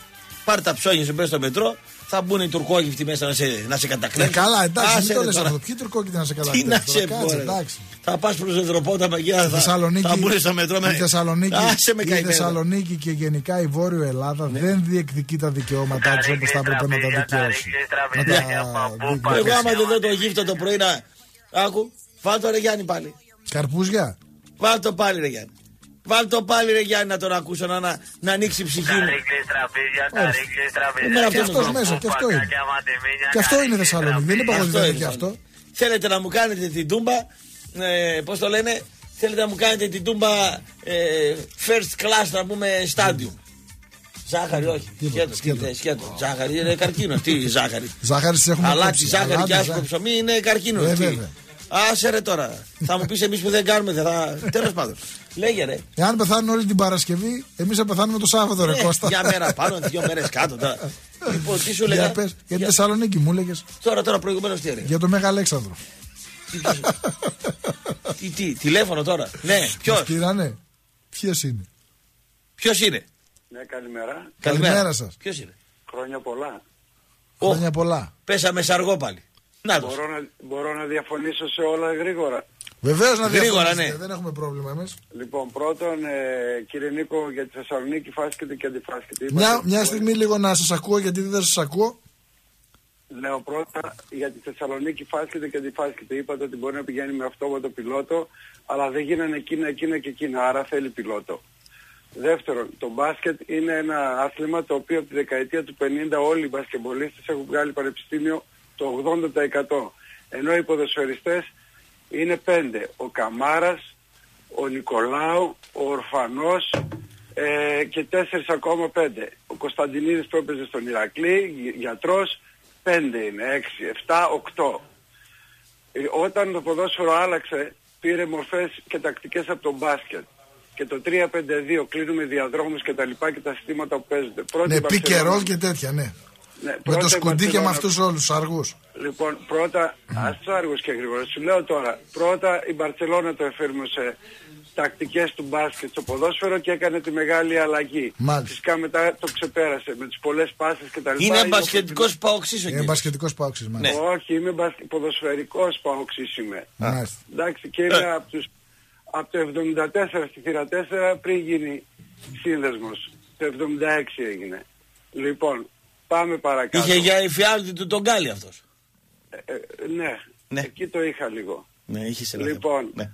[SPEAKER 2] Πάρε τα ψώνια σου μέσα στο μετρό, θα μπουν οι τουρκόγυφτοι μέσα να σε, να σε
[SPEAKER 3] Ε,
[SPEAKER 2] κατακλέψουν.
[SPEAKER 3] καλά, εντάξει,
[SPEAKER 2] Άσε,
[SPEAKER 3] μην το
[SPEAKER 2] ρε,
[SPEAKER 3] λες
[SPEAKER 2] τώρα.
[SPEAKER 3] αυτό. Ποιοι τουρκόκοιτοι να σε
[SPEAKER 2] Τι
[SPEAKER 3] καταλάβουν.
[SPEAKER 2] να σε πω, ρε.
[SPEAKER 3] εντάξει.
[SPEAKER 2] Θα πας προς Εδροπόταμα εκεί, θα,
[SPEAKER 3] Θεσσαλονίκη,
[SPEAKER 2] θα μπουν στο μετρό με.
[SPEAKER 3] η Θεσσαλονίκη,
[SPEAKER 2] Άσε με
[SPEAKER 3] η
[SPEAKER 2] καημένο.
[SPEAKER 3] Θεσσαλονίκη και γενικά η Βόρειο Ελλάδα
[SPEAKER 2] Ναι.
[SPEAKER 3] δεν διεκδικεί τα δικαιώματά τη όπως θα έπρεπε να τα δικαιώσει. Να τα
[SPEAKER 2] Εγώ
[SPEAKER 3] διεκδικήσει.
[SPEAKER 2] άμα δεν δω το γύφτο το πρωί να. Άκου, βάλ το ρε Γιάννη πάλι.
[SPEAKER 3] Καρπούζια;
[SPEAKER 2] Βάλ το πάλι ρε Γιάννη. Βάλ το πάλι ρε Γιάννη να τον ακούσω να, να, να ανοίξει η ψυχή μου. Εμένα
[SPEAKER 3] Και
[SPEAKER 2] αυτό
[SPEAKER 3] αυτός
[SPEAKER 2] μου
[SPEAKER 3] μέσα, και αυτό είναι. Και αυτό είναι Θεσσαλονίκη. Δεν είπα εγώ ότι
[SPEAKER 2] Αυτό
[SPEAKER 3] δεν είναι
[SPEAKER 2] είναι
[SPEAKER 3] και
[SPEAKER 2] Θεσσαλονίκη.
[SPEAKER 3] αυτό.
[SPEAKER 2] Θέλετε να μου κάνετε την τούμπα, ε, πώς το λένε, θέλετε να μου κάνετε την τούμπα ε, first class να πούμε stadium. Ζάχαρη, όχι.
[SPEAKER 3] Τίποτα,
[SPEAKER 2] Σκέτο,
[SPEAKER 3] σκέτο.
[SPEAKER 2] σκέτο. σκέτο. Ζάχαρη είναι καρκίνο. Τι ζάχαρη.
[SPEAKER 3] Ζάχαρη της έχουμε
[SPEAKER 2] Αλάτι,
[SPEAKER 3] κόψει.
[SPEAKER 2] ζάχαρη
[SPEAKER 3] Αλάτι,
[SPEAKER 2] και άσπρο
[SPEAKER 3] ζάχαρη.
[SPEAKER 2] ψωμί είναι καρκίνο.
[SPEAKER 3] Ε,
[SPEAKER 2] Τι.
[SPEAKER 3] βέβαια.
[SPEAKER 2] Άσε ρε τώρα. θα μου πεις εμείς που δεν κάνουμε. δεν Θα... Τέλος πάντων. Λέγε ρε.
[SPEAKER 3] Εάν πεθάνουν όλη την Παρασκευή, εμείς θα πεθάνουμε το Σάββατο, ρε
[SPEAKER 2] Ε,
[SPEAKER 3] Κώστα.
[SPEAKER 2] Μια μέρα πάνω, δύο μέρες κάτω. Τώρα. λοιπόν, τι σου
[SPEAKER 3] Για
[SPEAKER 2] λέγα.
[SPEAKER 3] πες, για τη
[SPEAKER 2] Για-
[SPEAKER 3] Θεσσαλονίκη μου έλεγε.
[SPEAKER 2] Τώρα, τώρα προηγουμένως τι έλεγα.
[SPEAKER 3] Για το Μέγα Αλέξανδρο.
[SPEAKER 2] Τι, τι, τηλέφωνο τώρα. Ναι, ποιος;
[SPEAKER 3] Μας πήρανε. Ποιο είναι;
[SPEAKER 2] Ποιος είναι;
[SPEAKER 4] Ναι, καλημέρα.
[SPEAKER 3] Καλημέρα σας.
[SPEAKER 2] Ποιος είναι;
[SPEAKER 4] Χρόνια πολλά.
[SPEAKER 2] Ω,
[SPEAKER 3] Χρόνια πολλά.
[SPEAKER 2] πέσαμε σε αργό πάλι. Να το.
[SPEAKER 4] Μπορώ να, μπορώ να διαφωνήσω σε όλα γρήγορα.
[SPEAKER 3] Βεβαίως να
[SPEAKER 2] Γρήγορα,
[SPEAKER 3] διαφωνήσετε,
[SPEAKER 2] ναι.
[SPEAKER 3] δεν έχουμε πρόβλημα εμείς.
[SPEAKER 4] Λοιπόν, πρώτον, ε, κύριε Νίκο, για τη Θεσσαλονίκη φάσκεται και αντιφάσκεται. Είπατε
[SPEAKER 3] Μια,
[SPEAKER 4] ότι
[SPEAKER 3] μια
[SPEAKER 4] μπορεί-
[SPEAKER 3] στιγμή λίγο να σας ακούω γιατί δεν σας ακούω.
[SPEAKER 4] Λέω πρώτα για τη Θεσσαλονίκη φάσκεται και αντιφάσκεται. Είπατε ότι μπορεί να πηγαίνει με αυτόματο πιλότο, αλλά δεν γίνανε εκείνα, εκείνα και εκείνα, άρα θέλει πιλότο. Δεύτερον, το μπάσκετ είναι ένα άθλημα το οποίο από τη δεκαετία του 50 όλοι οι μπασκεμπολίστες έχουν βγάλει πανεπιστήμιο το 80%. Ενώ οι ποδοσφαιριστές είναι πέντε. Ο Καμάρας, ο Νικολάου, ο Ορφανός ε, και τέσσερις ακόμα πέντε. Ο Κωνσταντινίδης που έπαιζε στον Ηρακλή, γι- γιατρός, πέντε είναι, έξι, εφτά, οκτώ. Ε, όταν το ποδόσφαιρο άλλαξε, πήρε μορφές και τακτικές από τον μπάσκετ. Και το 3-5-2 κλείνουμε διαδρόμους και τα λοιπά και τα συστήματα που παίζονται. Πρώτη
[SPEAKER 3] Ναι,
[SPEAKER 4] η
[SPEAKER 3] πει
[SPEAKER 4] Μπαρσελόνα-
[SPEAKER 3] καιρός και τέτοια, ναι.
[SPEAKER 4] Ναι,
[SPEAKER 3] Με
[SPEAKER 4] πρώτα
[SPEAKER 3] το
[SPEAKER 4] η
[SPEAKER 3] σκουντί και με
[SPEAKER 4] Μπαρσελόνα-
[SPEAKER 3] αυτούς όλους του αργούς.
[SPEAKER 4] Λοιπόν, πρώτα, ας τους άργους και γρήγορα. Σου λέω τώρα, πρώτα η Μπαρτσελώνα το εφήρμοσε τακτικές του μπάσκετ στο ποδόσφαιρο και έκανε τη μεγάλη αλλαγή.
[SPEAKER 3] Μάλιστα.
[SPEAKER 4] Φυσικά μετά το ξεπέρασε με τις πολλές πάσες και τα λοιπά.
[SPEAKER 2] Είναι
[SPEAKER 4] Είπε
[SPEAKER 2] μπασκετικός
[SPEAKER 4] ότι-
[SPEAKER 2] παοξή ο
[SPEAKER 3] Είναι
[SPEAKER 2] κύριος.
[SPEAKER 3] μπασκετικός παόξης,
[SPEAKER 2] Ναι.
[SPEAKER 3] μάλιστα.
[SPEAKER 4] Όχι, είμαι μπασκε... ποδοσφαιρικός παοξής είμαι.
[SPEAKER 3] Μάλιστα.
[SPEAKER 4] Εντάξει, και είμαι από, τους, από το 74 στη θύρα 4 πριν γίνει σύνδεσμος. Το 76 έγινε. Λοιπόν, πάμε παρακάτω.
[SPEAKER 2] Είχε για εφιάλτη του τον Γκάλι αυτός.
[SPEAKER 4] Ε, ε, ναι,
[SPEAKER 2] Ναι.
[SPEAKER 4] εκεί το είχα λίγο.
[SPEAKER 2] Ναι, είχε σε
[SPEAKER 4] Λοιπόν,
[SPEAKER 2] Ναι.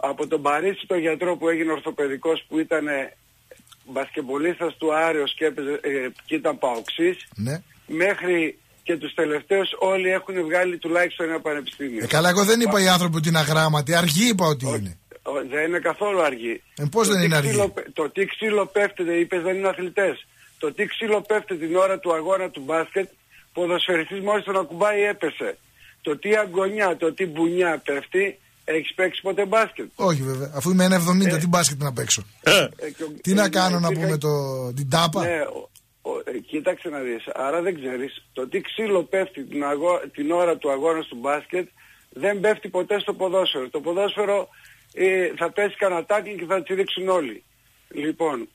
[SPEAKER 4] από τον Παρίσι τον γιατρό που έγινε ορθοπαιδικός που ήταν μπασκεμπολίστας του Άρεος και, έπαιζε, ε, και ήταν παοξής
[SPEAKER 3] Ναι.
[SPEAKER 4] μέχρι και τους τελευταίους όλοι έχουν βγάλει τουλάχιστον ένα πανεπιστήμιο.
[SPEAKER 3] Ε, καλά, εγώ δεν είπα οι άνθρωποι ότι είναι αγράμματοι. Αργοί είπα ότι είναι.
[SPEAKER 4] Ο- Δεν είναι καθόλου αργή.
[SPEAKER 3] Ε, πώς
[SPEAKER 4] Το
[SPEAKER 3] δεν
[SPEAKER 4] τι
[SPEAKER 3] είναι αργή;
[SPEAKER 4] ξύλο πε- Το τι ξύλο πέφτεται, είπες δεν είναι αθλητές. Το τι ξύλο πέφτεται την ώρα του αγώνα του μπάσκετ, ποδοσφαιριστής μόλις τον ακουμπάει έπεσε. Το τι αγωνιά, το τι μπουνιά πέφτει, έχεις παίξει ποτέ μπάσκετ;
[SPEAKER 3] Όχι βέβαια. Αφού είμαι 1,70, τι μπάσκετ να παίξω;
[SPEAKER 2] Ε,
[SPEAKER 4] Ε, και ο-
[SPEAKER 3] Τι να
[SPEAKER 4] ε,
[SPEAKER 3] κάνω να
[SPEAKER 4] υπήρχε-
[SPEAKER 3] πούμε το, την τάπα;
[SPEAKER 4] Ναι, ο- ο- ε, κοίταξε να δεις. Άρα δεν ξέρεις. Το τι ξύλο πέφτει την, αγώ- την ώρα του αγώνα του μπάσκετ δεν πέφτει ποτέ στο ποδόσφαιρο. Το ποδόσφαιρο ε, θα πέσει κανένα τάκλι και θα τσιρίξουν όλοι. Λοιπόν,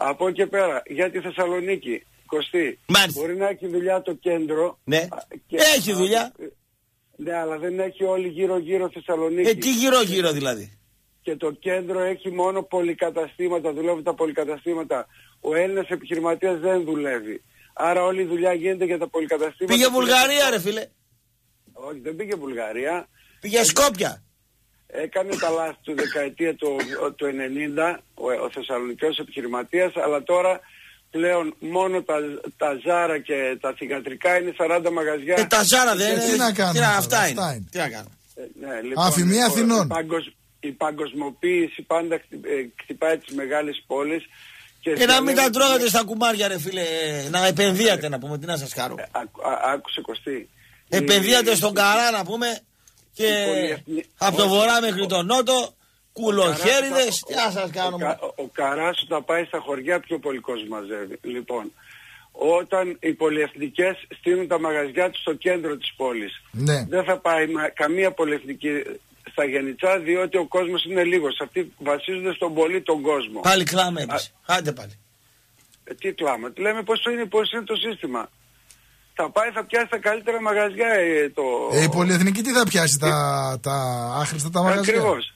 [SPEAKER 4] από εκεί και πέρα, για τη Θεσσαλονίκη, Κωστή,
[SPEAKER 2] Μάλιστα.
[SPEAKER 4] μπορεί να έχει δουλειά το κέντρο.
[SPEAKER 2] Ναι.
[SPEAKER 4] α,
[SPEAKER 2] Έχει δουλειά.
[SPEAKER 4] ε, Ναι, αλλά δεν έχει όλοι γύρω-γύρω Θεσσαλονίκη.
[SPEAKER 2] Ε, τι γύρω-γύρω δηλαδή.
[SPEAKER 4] και το κέντρο έχει μόνο πολυκαταστήματα, δουλεύουν τα πολυκαταστήματα. Ο Έλληνας επιχειρηματίας δεν δουλεύει. Άρα όλη η δουλειά γίνεται για τα πολυκαταστήματα.
[SPEAKER 2] Πήγε
[SPEAKER 4] που-
[SPEAKER 2] Βουλγαρία, ρε φίλε.
[SPEAKER 4] Όχι, δεν πήγε Βουλγαρία.
[SPEAKER 2] Πήγε Σκόπια.
[SPEAKER 4] Έκανε τα λάθη του δεκαετία του, του 90 ο, ο Θεσσαλονικιός επιχειρηματίας, αλλά τώρα πλέον μόνο τα, τα ζάρα και τα θηγατρικά είναι 40 μαγαζιά.
[SPEAKER 2] Ε, τα ζάρα δεν
[SPEAKER 3] Ε,
[SPEAKER 2] είναι.
[SPEAKER 3] τι να κάνουμε
[SPEAKER 2] Τι να-
[SPEAKER 3] τώρα,
[SPEAKER 2] αυτά
[SPEAKER 3] αυτά
[SPEAKER 2] είναι.
[SPEAKER 3] είναι.
[SPEAKER 2] Τι να κάνουμε.
[SPEAKER 4] Ε, ναι, λοιπόν,
[SPEAKER 3] Αφημία
[SPEAKER 4] λοιπόν,
[SPEAKER 3] Αθηνών.
[SPEAKER 4] Η, παγκοσ- η παγκοσμοποίηση πάντα χτυ- ε, χτυπάει τις μεγάλες πόλεις. Και
[SPEAKER 2] Ε, να μην τα
[SPEAKER 4] διαλέγει-
[SPEAKER 2] τρώγατε στα κουμάρια, ρε φίλε. Να επενδύατε, να πούμε. Τι να σας χαρώ.
[SPEAKER 4] Ε, άκου- α- άκουσε Κωστή.
[SPEAKER 2] Επενδύατε
[SPEAKER 4] Η-
[SPEAKER 2] στον Καρά, να πούμε. Και
[SPEAKER 4] η πολυεθνη-
[SPEAKER 2] από το
[SPEAKER 4] όχι,
[SPEAKER 2] βορρά
[SPEAKER 4] ο-
[SPEAKER 2] μέχρι
[SPEAKER 4] ο-
[SPEAKER 2] τον νότο. Κουλοχέριδες.
[SPEAKER 4] Καράς-
[SPEAKER 2] Τι να σας
[SPEAKER 4] ο,
[SPEAKER 2] κάνουμε.
[SPEAKER 4] Κα- ο Καράς όταν πάει στα χωριά πιο πολύ κόσμο μαζεύει. Λοιπόν, όταν οι πολυεθνικές στείλουν τα μαγαζιά τους στο κέντρο της πόλης.
[SPEAKER 3] Ναι.
[SPEAKER 4] Δεν θα πάει μα- καμία πολυεθνική στα Γενιτσά διότι ο κόσμος είναι λίγος. Αυτοί βασίζονται στον πολύ τον κόσμο.
[SPEAKER 2] Πάλι κλάμα έπεσε. Άντε πάλι.
[SPEAKER 4] Ε, τι κλάμα. Τι λέμε πώς είναι, πώς είναι το σύστημα. Θα πάει, θα πιάσει τα καλύτερα μαγαζιά ε, το...
[SPEAKER 3] Ε, η πολυεθνική τι θα πιάσει τα, τα άχρηστα τα μαγαζιά;
[SPEAKER 4] Ακριβώς.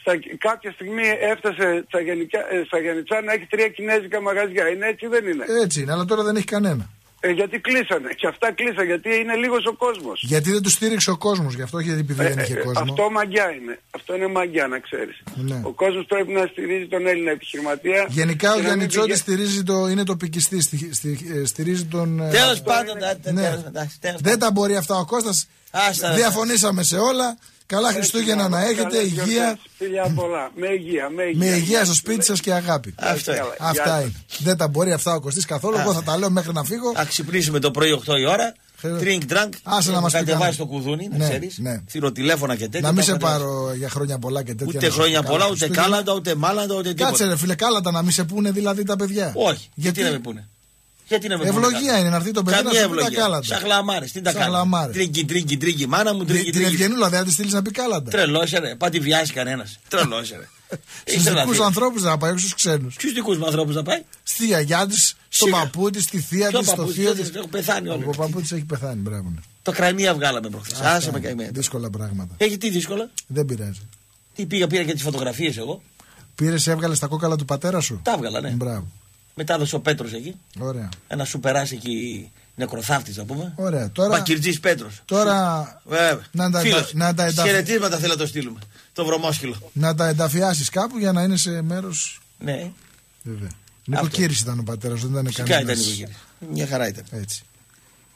[SPEAKER 4] Στα, κάποια στιγμή έφτασε στα, γενικά, ε, στα Γενιτσά να έχει τρία κινέζικα μαγαζιά. Είναι έτσι ή δεν είναι;
[SPEAKER 3] Έτσι είναι, αλλά τώρα δεν έχει κανένα.
[SPEAKER 4] Ε, γιατί κλείσανε. Και αυτά κλείσαν γιατί είναι λίγος ο κόσμος.
[SPEAKER 3] Γιατί δεν τους στήριξε ο κόσμος, γι' αυτό και επειδή δεν
[SPEAKER 4] Ε,
[SPEAKER 3] είχε
[SPEAKER 4] ε,
[SPEAKER 3] κόσμο.
[SPEAKER 4] αυτό μαγιά είναι. Αυτό είναι μαγιά να ξέρεις.
[SPEAKER 3] Ναι.
[SPEAKER 4] Ο κόσμος πρέπει να στηρίζει τον Έλληνα επιχειρηματία.
[SPEAKER 3] Γενικά ο
[SPEAKER 4] και να μην
[SPEAKER 3] Γιάννη
[SPEAKER 4] πηγα-
[SPEAKER 3] στηρίζει το, είναι τοπικιστή. Στη, στη, ε, στηρίζει τον. ε,
[SPEAKER 2] Τέλος πάντων. τα-
[SPEAKER 3] ναι.
[SPEAKER 2] τέλος, εντάξει, τέλος
[SPEAKER 3] Δεν τα μπορεί αυτά ο Κώστας
[SPEAKER 2] Άστα, ρε.
[SPEAKER 3] Διαφωνήσαμε σε όλα. Καλά Χριστούγεννα να έχετε,
[SPEAKER 4] Καλές
[SPEAKER 3] υγεία.
[SPEAKER 4] γιορτές. Φιλιά πολλά. Με υγεία. Με υγεία.
[SPEAKER 3] Με υγεία στο σπίτι σας και αγάπη.
[SPEAKER 2] Αυτό είναι.
[SPEAKER 4] Καλά.
[SPEAKER 3] Αυτά
[SPEAKER 4] Γεια
[SPEAKER 3] είναι. Δεν τα μπορεί αυτά ο Κωστής καθόλου. Εγώ θα τα λέω μέχρι να φύγω.
[SPEAKER 2] Θα ξυπνήσουμε το πρωί 8 η ώρα.
[SPEAKER 3] Χε-
[SPEAKER 2] Drink, drunk.
[SPEAKER 3] Άσε να μας πει
[SPEAKER 2] Κατεβάζει
[SPEAKER 3] κανένα.
[SPEAKER 2] το κουδούνι, να
[SPEAKER 3] Ναι,
[SPEAKER 2] ξέρεις.
[SPEAKER 3] ναι.
[SPEAKER 2] Θηροτηλέφωνα και τέτοια.
[SPEAKER 3] Να μην
[SPEAKER 2] τα
[SPEAKER 3] σε
[SPEAKER 2] κατεβάζει.
[SPEAKER 3] πάρω για χρόνια πολλά και τέτοια.
[SPEAKER 2] Ούτε
[SPEAKER 3] να σου
[SPEAKER 2] χρόνια
[SPEAKER 3] πω
[SPEAKER 2] πολλά,
[SPEAKER 3] καλά
[SPEAKER 2] ούτε
[SPEAKER 3] Χριστούγεννα.
[SPEAKER 2] κάλαντα, ούτε μάλαντα, ούτε τίποτα.
[SPEAKER 3] Κάτσε ρε φίλε, κάλατα να μην σε πούνε δηλαδή τα παιδιά.
[SPEAKER 2] Όχι. Γιατί; να με πούνε; Γιατί να με πούνε.
[SPEAKER 3] Ευλογία
[SPEAKER 2] κάλαντα.
[SPEAKER 3] είναι να έρθει το παιδί να
[SPEAKER 2] Καμία
[SPEAKER 3] σου πει τα
[SPEAKER 2] ευλογία.
[SPEAKER 3] κάλαντα.
[SPEAKER 2] Σαν χλαμάρε. Τι τα
[SPEAKER 3] Σαν
[SPEAKER 2] κάνω.
[SPEAKER 3] χλαμάρες.
[SPEAKER 2] Τρίγκι, τρίγκι, τρίγκι. Μάνα μου τρίγκι,
[SPEAKER 3] Την
[SPEAKER 2] τρίγκι.
[SPEAKER 3] Ευγενούλα δεν θα τη στείλεις να πει κάλαντα.
[SPEAKER 2] Τρελός, ρε. Πάτη βιάσει κανένας. Τρελός, ρε.
[SPEAKER 3] Στους δικούς ανθρώπους δεν θα πάει, όχι στους ξένους.
[SPEAKER 2] Ποιου δικούς μου ανθρώπους να πάει.
[SPEAKER 3] Στη γιαγιά της, στον
[SPEAKER 2] Σιγά.
[SPEAKER 3] παππού της, στη θεία
[SPEAKER 2] Ποιο
[SPEAKER 3] της, στο
[SPEAKER 2] παππούς,
[SPEAKER 3] θείο
[SPEAKER 2] ποιος
[SPEAKER 3] της.
[SPEAKER 2] έχουν πεθάνει όλοι.
[SPEAKER 3] Ο παππού της έχει πεθάνει, μπράβο. ναι.
[SPEAKER 2] Το κρανία βγάλαμε προχθές.
[SPEAKER 3] Αυτά
[SPEAKER 2] Άσε με
[SPEAKER 3] είναι.
[SPEAKER 2] καημένο.
[SPEAKER 3] Δύσκολα πράγματα.
[SPEAKER 2] Έχει τι δύσκολα;
[SPEAKER 3] Δεν πειράζει.
[SPEAKER 2] Τι πήγα, πήρα και τις φωτογραφίες εγώ.
[SPEAKER 3] Πήρες, έβγαλες τα κόκαλα του πατέρα σου;
[SPEAKER 2] Τα έβγαλα, ναι.
[SPEAKER 3] Μπράβο.
[SPEAKER 2] Μετά έδωσε ο Πέτρος εκεί.
[SPEAKER 3] Ωραία.
[SPEAKER 2] Ένα σου περάσει εκεί νεκροθάφτης, να πούμε.
[SPEAKER 3] Ωραία. Τώρα,
[SPEAKER 2] Μπακυρτζή Πέτρος.
[SPEAKER 3] τώρα
[SPEAKER 2] Βέβαια.
[SPEAKER 3] να τα,
[SPEAKER 2] Φίλος.
[SPEAKER 3] να, τα ενταφ...
[SPEAKER 2] Χαιρετίσματα θέλω να το στείλουμε. Το βρωμόσκυλο.
[SPEAKER 3] να τα ενταφιάσεις κάπου για να είναι σε μέρο.
[SPEAKER 2] Ναι,
[SPEAKER 3] Βέβαια. Νοικοκύρη ήταν ο πατέρας, δεν ήταν
[SPEAKER 2] φυσικά
[SPEAKER 3] κανένας.
[SPEAKER 2] ήταν νοικοκύρη. Μια χαρά ήταν.
[SPEAKER 3] Έτσι.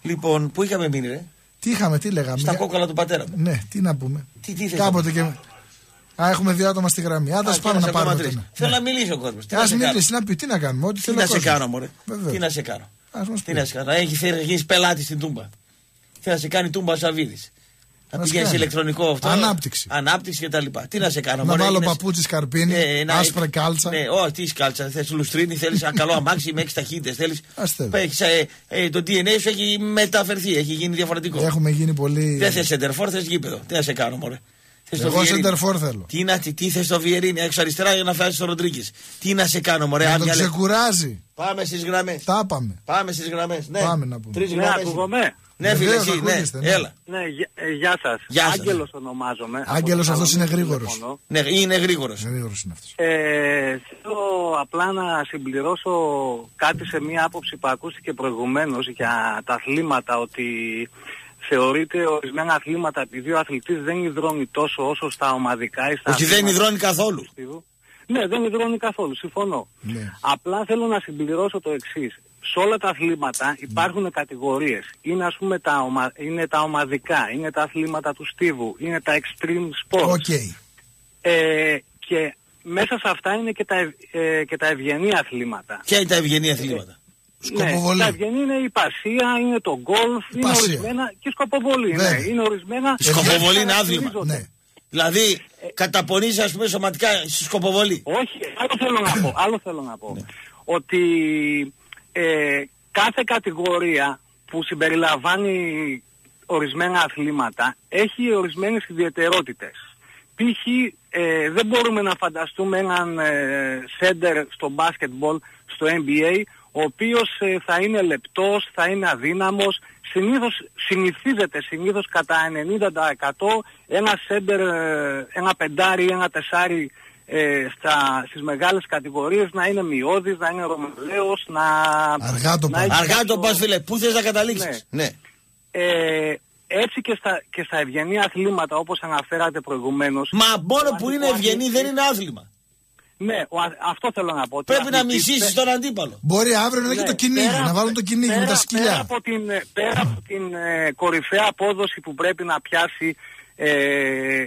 [SPEAKER 2] Λοιπόν, πού είχαμε μείνει, ρε;
[SPEAKER 3] Τι είχαμε, τι λέγαμε;
[SPEAKER 2] Στα
[SPEAKER 3] Για-
[SPEAKER 2] κόκαλα του πατέρα μου.
[SPEAKER 3] Ναι, τι να πούμε.
[SPEAKER 2] Τι, τι θες
[SPEAKER 3] Κάποτε
[SPEAKER 2] να
[SPEAKER 3] και. Α, έχουμε δύο άτομα στη γραμμή. Άντα,
[SPEAKER 2] Α,
[SPEAKER 3] πάμε
[SPEAKER 2] και
[SPEAKER 3] να
[SPEAKER 2] ένας ακόμα
[SPEAKER 3] πάρουμε.
[SPEAKER 2] τρεις.
[SPEAKER 3] τον-
[SPEAKER 2] Θέλω
[SPEAKER 3] Ναι.
[SPEAKER 2] να μιλήσει ο κόσμος. Τι,
[SPEAKER 3] Α
[SPEAKER 2] να σε κάνω;
[SPEAKER 3] μιλήσεις, να πει, τι να κάνουμε. Ό,τι
[SPEAKER 2] Τι
[SPEAKER 3] θέλει
[SPEAKER 2] να
[SPEAKER 3] ο
[SPEAKER 2] σε
[SPEAKER 3] κόσμος.
[SPEAKER 2] κάνω, Μωρέ;
[SPEAKER 3] Βεβαίως.
[SPEAKER 2] Τι να σε κάνω;
[SPEAKER 3] Ας μας
[SPEAKER 2] Τι
[SPEAKER 3] πει.
[SPEAKER 2] να σε κάνω; Έχεις θέλει να γίνει πελάτη στην τούμπα. Τι να σε κάνει τούμπα ο Σαββίδης; Να
[SPEAKER 3] Μας
[SPEAKER 2] πηγαίνεις
[SPEAKER 3] κάνει.
[SPEAKER 2] ηλεκτρονικό αυτό;
[SPEAKER 3] Ανάπτυξη.
[SPEAKER 2] Ανάπτυξη και τα λοιπά. Τι να σε κάνω.
[SPEAKER 3] Να
[SPEAKER 2] μωρέ,
[SPEAKER 3] βάλω
[SPEAKER 2] έγινες-
[SPEAKER 3] παπούτσι σκαρπίνι,
[SPEAKER 2] Ε, να-
[SPEAKER 3] άσπρα κάλτσα.
[SPEAKER 2] Ναι, όχι, τι κάλτσα. Θες λουστρίνη, θέλεις ένα καλό αμάξι με έξι ταχύτητες. Θέλει.
[SPEAKER 3] Ας θέλω.
[SPEAKER 2] το DNA σου έχει μεταφερθεί, έχει γίνει διαφορετικό.
[SPEAKER 3] Έχουμε γίνει πολύ.
[SPEAKER 2] Δεν θες σεντερφόρ, θες γήπεδο. Τι να σε κάνω, Μωρέ; Θες το
[SPEAKER 3] Εγώ
[SPEAKER 2] Βιερίνη.
[SPEAKER 3] σεντερφόρ θέλω.
[SPEAKER 2] Τι, να, τι, τι θες στο Βιερίνη, έξω αριστερά για να φτάσει στο Ροντρίγκες. Τι να σε κάνω, Μωρέ.
[SPEAKER 3] Να
[SPEAKER 2] αν
[SPEAKER 3] τον
[SPEAKER 2] μια λε-
[SPEAKER 3] ξεκουράζει.
[SPEAKER 2] Πάμε στις γραμμές.
[SPEAKER 3] Τα πάμε.
[SPEAKER 2] Πάμε στις γραμμές. Ναι.
[SPEAKER 3] Πάμε να πούμε.
[SPEAKER 2] Τρεις
[SPEAKER 5] Ναι,
[SPEAKER 2] γραμμές.
[SPEAKER 5] ακούγομαι.
[SPEAKER 2] Ναι, φίλε,
[SPEAKER 3] Βεβαίως,
[SPEAKER 2] εσύ, ναι.
[SPEAKER 3] ακούγεστε, ναι.
[SPEAKER 2] Έλα.
[SPEAKER 5] Ναι, γεια- ε, γεια σας.
[SPEAKER 2] Γεια σας.
[SPEAKER 5] Άγγελος ονομάζομαι. Από
[SPEAKER 3] Άγγελος, αυτός είναι
[SPEAKER 5] Θεσσαλονίκη
[SPEAKER 3] γρήγορος.
[SPEAKER 5] τηλεφωνώ.
[SPEAKER 2] Ναι, είναι γρήγορος.
[SPEAKER 3] Γρήγορος είναι αυτός.
[SPEAKER 5] Ε, θέλω απλά να συμπληρώσω κάτι σε μία άποψη που ακούστηκε προηγουμένως για τα αθλήματα ότι θεωρείται ορισμένα αθλήματα επειδή ο αθλητής δεν υδρώνει τόσο όσο στα ομαδικά ή στα
[SPEAKER 2] Όχι, δεν
[SPEAKER 5] αθλήματα
[SPEAKER 2] υδρώνει καθόλου.
[SPEAKER 5] του στίβου. Ναι, δεν υδρώνει καθόλου, συμφωνώ.
[SPEAKER 3] Ναι.
[SPEAKER 5] Απλά θέλω να συμπληρώσω το εξής. Σε όλα τα αθλήματα υπάρχουν κατηγορίες. Είναι ας πούμε τα, ομα... είναι τα ομαδικά, είναι τα αθλήματα του στίβου, είναι τα extreme sports.
[SPEAKER 3] OK.
[SPEAKER 5] Ε, και μέσα σε αυτά είναι και τα, ευ- ε, και τα ευγενή αθλήματα.
[SPEAKER 2] Ποια είναι τα ευγενή αθλήματα;
[SPEAKER 3] Σκοποβολή.
[SPEAKER 5] Ναι, τα ευγενή είναι η ιππασία, είναι το γκολφ, είναι
[SPEAKER 3] Ιππασία.
[SPEAKER 5] ορισμένα και η σκοποβολή. Ναι,
[SPEAKER 3] Βέβαια.
[SPEAKER 5] είναι ορισμένα.
[SPEAKER 2] Η σκοποβολή είναι άθλημα.
[SPEAKER 5] χαρακτηρίζονται.
[SPEAKER 3] Ναι.
[SPEAKER 2] Δηλαδή, καταπονίζει, ας πούμε, σωματικά στη σκοποβολή.
[SPEAKER 5] Όχι, άλλο θέλω να πω. Άλλο θέλω να πω. Ότι ε, κάθε κατηγορία που συμπεριλαμβάνει ορισμένα αθλήματα έχει ορισμένες ιδιαιτερότητες. Π.χ. Ε, δεν μπορούμε να φανταστούμε έναν ε, σέντερ στο μπάσκετμπολ, στο NBA, ο οποίος ε, θα είναι λεπτός, θα είναι αδύναμος. Συνήθως, συνηθίζεται συνήθως κατά 90% ένα σέντερ, ε, ένα πεντάρι, ένα τεσάρι ε, στα, στις μεγάλες κατηγορίες να είναι μειώδης, να είναι ρωμαλαίος, να...
[SPEAKER 3] Αργά το
[SPEAKER 5] να
[SPEAKER 3] πας.
[SPEAKER 5] έχει
[SPEAKER 2] Αργά το
[SPEAKER 5] κάποιο-
[SPEAKER 2] πας, φίλε. Πού θες να καταλήξεις;
[SPEAKER 5] Ναι.
[SPEAKER 2] Ναι.
[SPEAKER 5] Ε, έτσι και στα, και στα ευγενή αθλήματα όπως αναφέρατε προηγουμένως.
[SPEAKER 2] Μα μόνο
[SPEAKER 5] ο
[SPEAKER 2] που είναι
[SPEAKER 5] αθλητής-
[SPEAKER 2] ευγενή δεν είναι άθλημα.
[SPEAKER 5] Ναι, ο α- αυτό θέλω να πω. ότι ο
[SPEAKER 2] Πρέπει να
[SPEAKER 5] αθλητής
[SPEAKER 2] μισήσει
[SPEAKER 5] πε-
[SPEAKER 2] τον αντίπαλο.
[SPEAKER 3] Μπορεί αύριο να έχει
[SPEAKER 5] ναι,
[SPEAKER 3] το κυνήγι,
[SPEAKER 5] πέρα-
[SPEAKER 3] να βάλουν το κυνήγι με
[SPEAKER 5] πέρα-
[SPEAKER 3] τα
[SPEAKER 5] Πέρα
[SPEAKER 3] σκυλιά.
[SPEAKER 5] από την, ε, πέρα από την ε, κορυφαία απόδοση που πρέπει να πιάσει ε,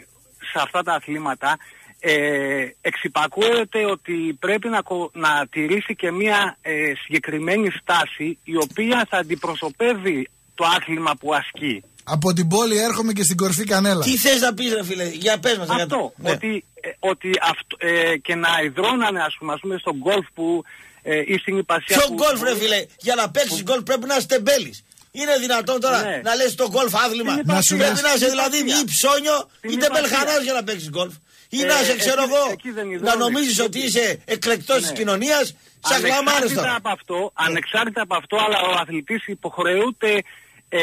[SPEAKER 5] σε αυτά τα αθλήματα, ε, εξυπακούεται ότι πρέπει να, κο- να τηρήσει και μια ε, συγκεκριμένη στάση η οποία θα αντιπροσωπεύει το άθλημα που ασκεί.
[SPEAKER 3] Από την πόλη έρχομαι και στην κορφή κανέλα.
[SPEAKER 2] Τι θες να πεις, ρε φίλε, για πες μας.
[SPEAKER 5] Αυτό, ότι, ε, ότι αυτό, ε, και να υδρώνανε ας πούμε, ας πούμε στον γκολφ που ε, ή στην υπασία
[SPEAKER 2] Ποιο
[SPEAKER 5] που...
[SPEAKER 2] γκολφ, ρε φίλε, για να παίξεις γκολφ πρέπει να είσαι τεμπέλης. Είναι δυνατόν τώρα
[SPEAKER 5] Ναι.
[SPEAKER 2] να λες το γκολφ άθλημα.
[SPEAKER 5] Στην
[SPEAKER 3] Να σου
[SPEAKER 2] Πρέπει
[SPEAKER 3] λες-
[SPEAKER 2] να είσαι
[SPEAKER 5] Στην
[SPEAKER 2] δηλαδή
[SPEAKER 5] υπασία.
[SPEAKER 2] ή ψώνιο
[SPEAKER 5] Στην
[SPEAKER 2] ή
[SPEAKER 5] υπασία.
[SPEAKER 2] τεμπελχανά για να παίξεις γκολφ. Ή
[SPEAKER 5] Ε,
[SPEAKER 2] να σε ξέρω
[SPEAKER 5] εκεί-
[SPEAKER 2] εγώ,
[SPEAKER 5] εκεί δεν
[SPEAKER 2] να
[SPEAKER 5] υδρώνεις.
[SPEAKER 2] νομίζεις ότι είσαι εκλεκτός της
[SPEAKER 5] Ναι.
[SPEAKER 2] κοινωνίας, σαν χλαμάρε
[SPEAKER 5] Ανεξάρτητα
[SPEAKER 2] τώρα.
[SPEAKER 5] από αυτό, ανεξάρτητα από αυτό, αλλά ο αθλητής υποχρεούται ε,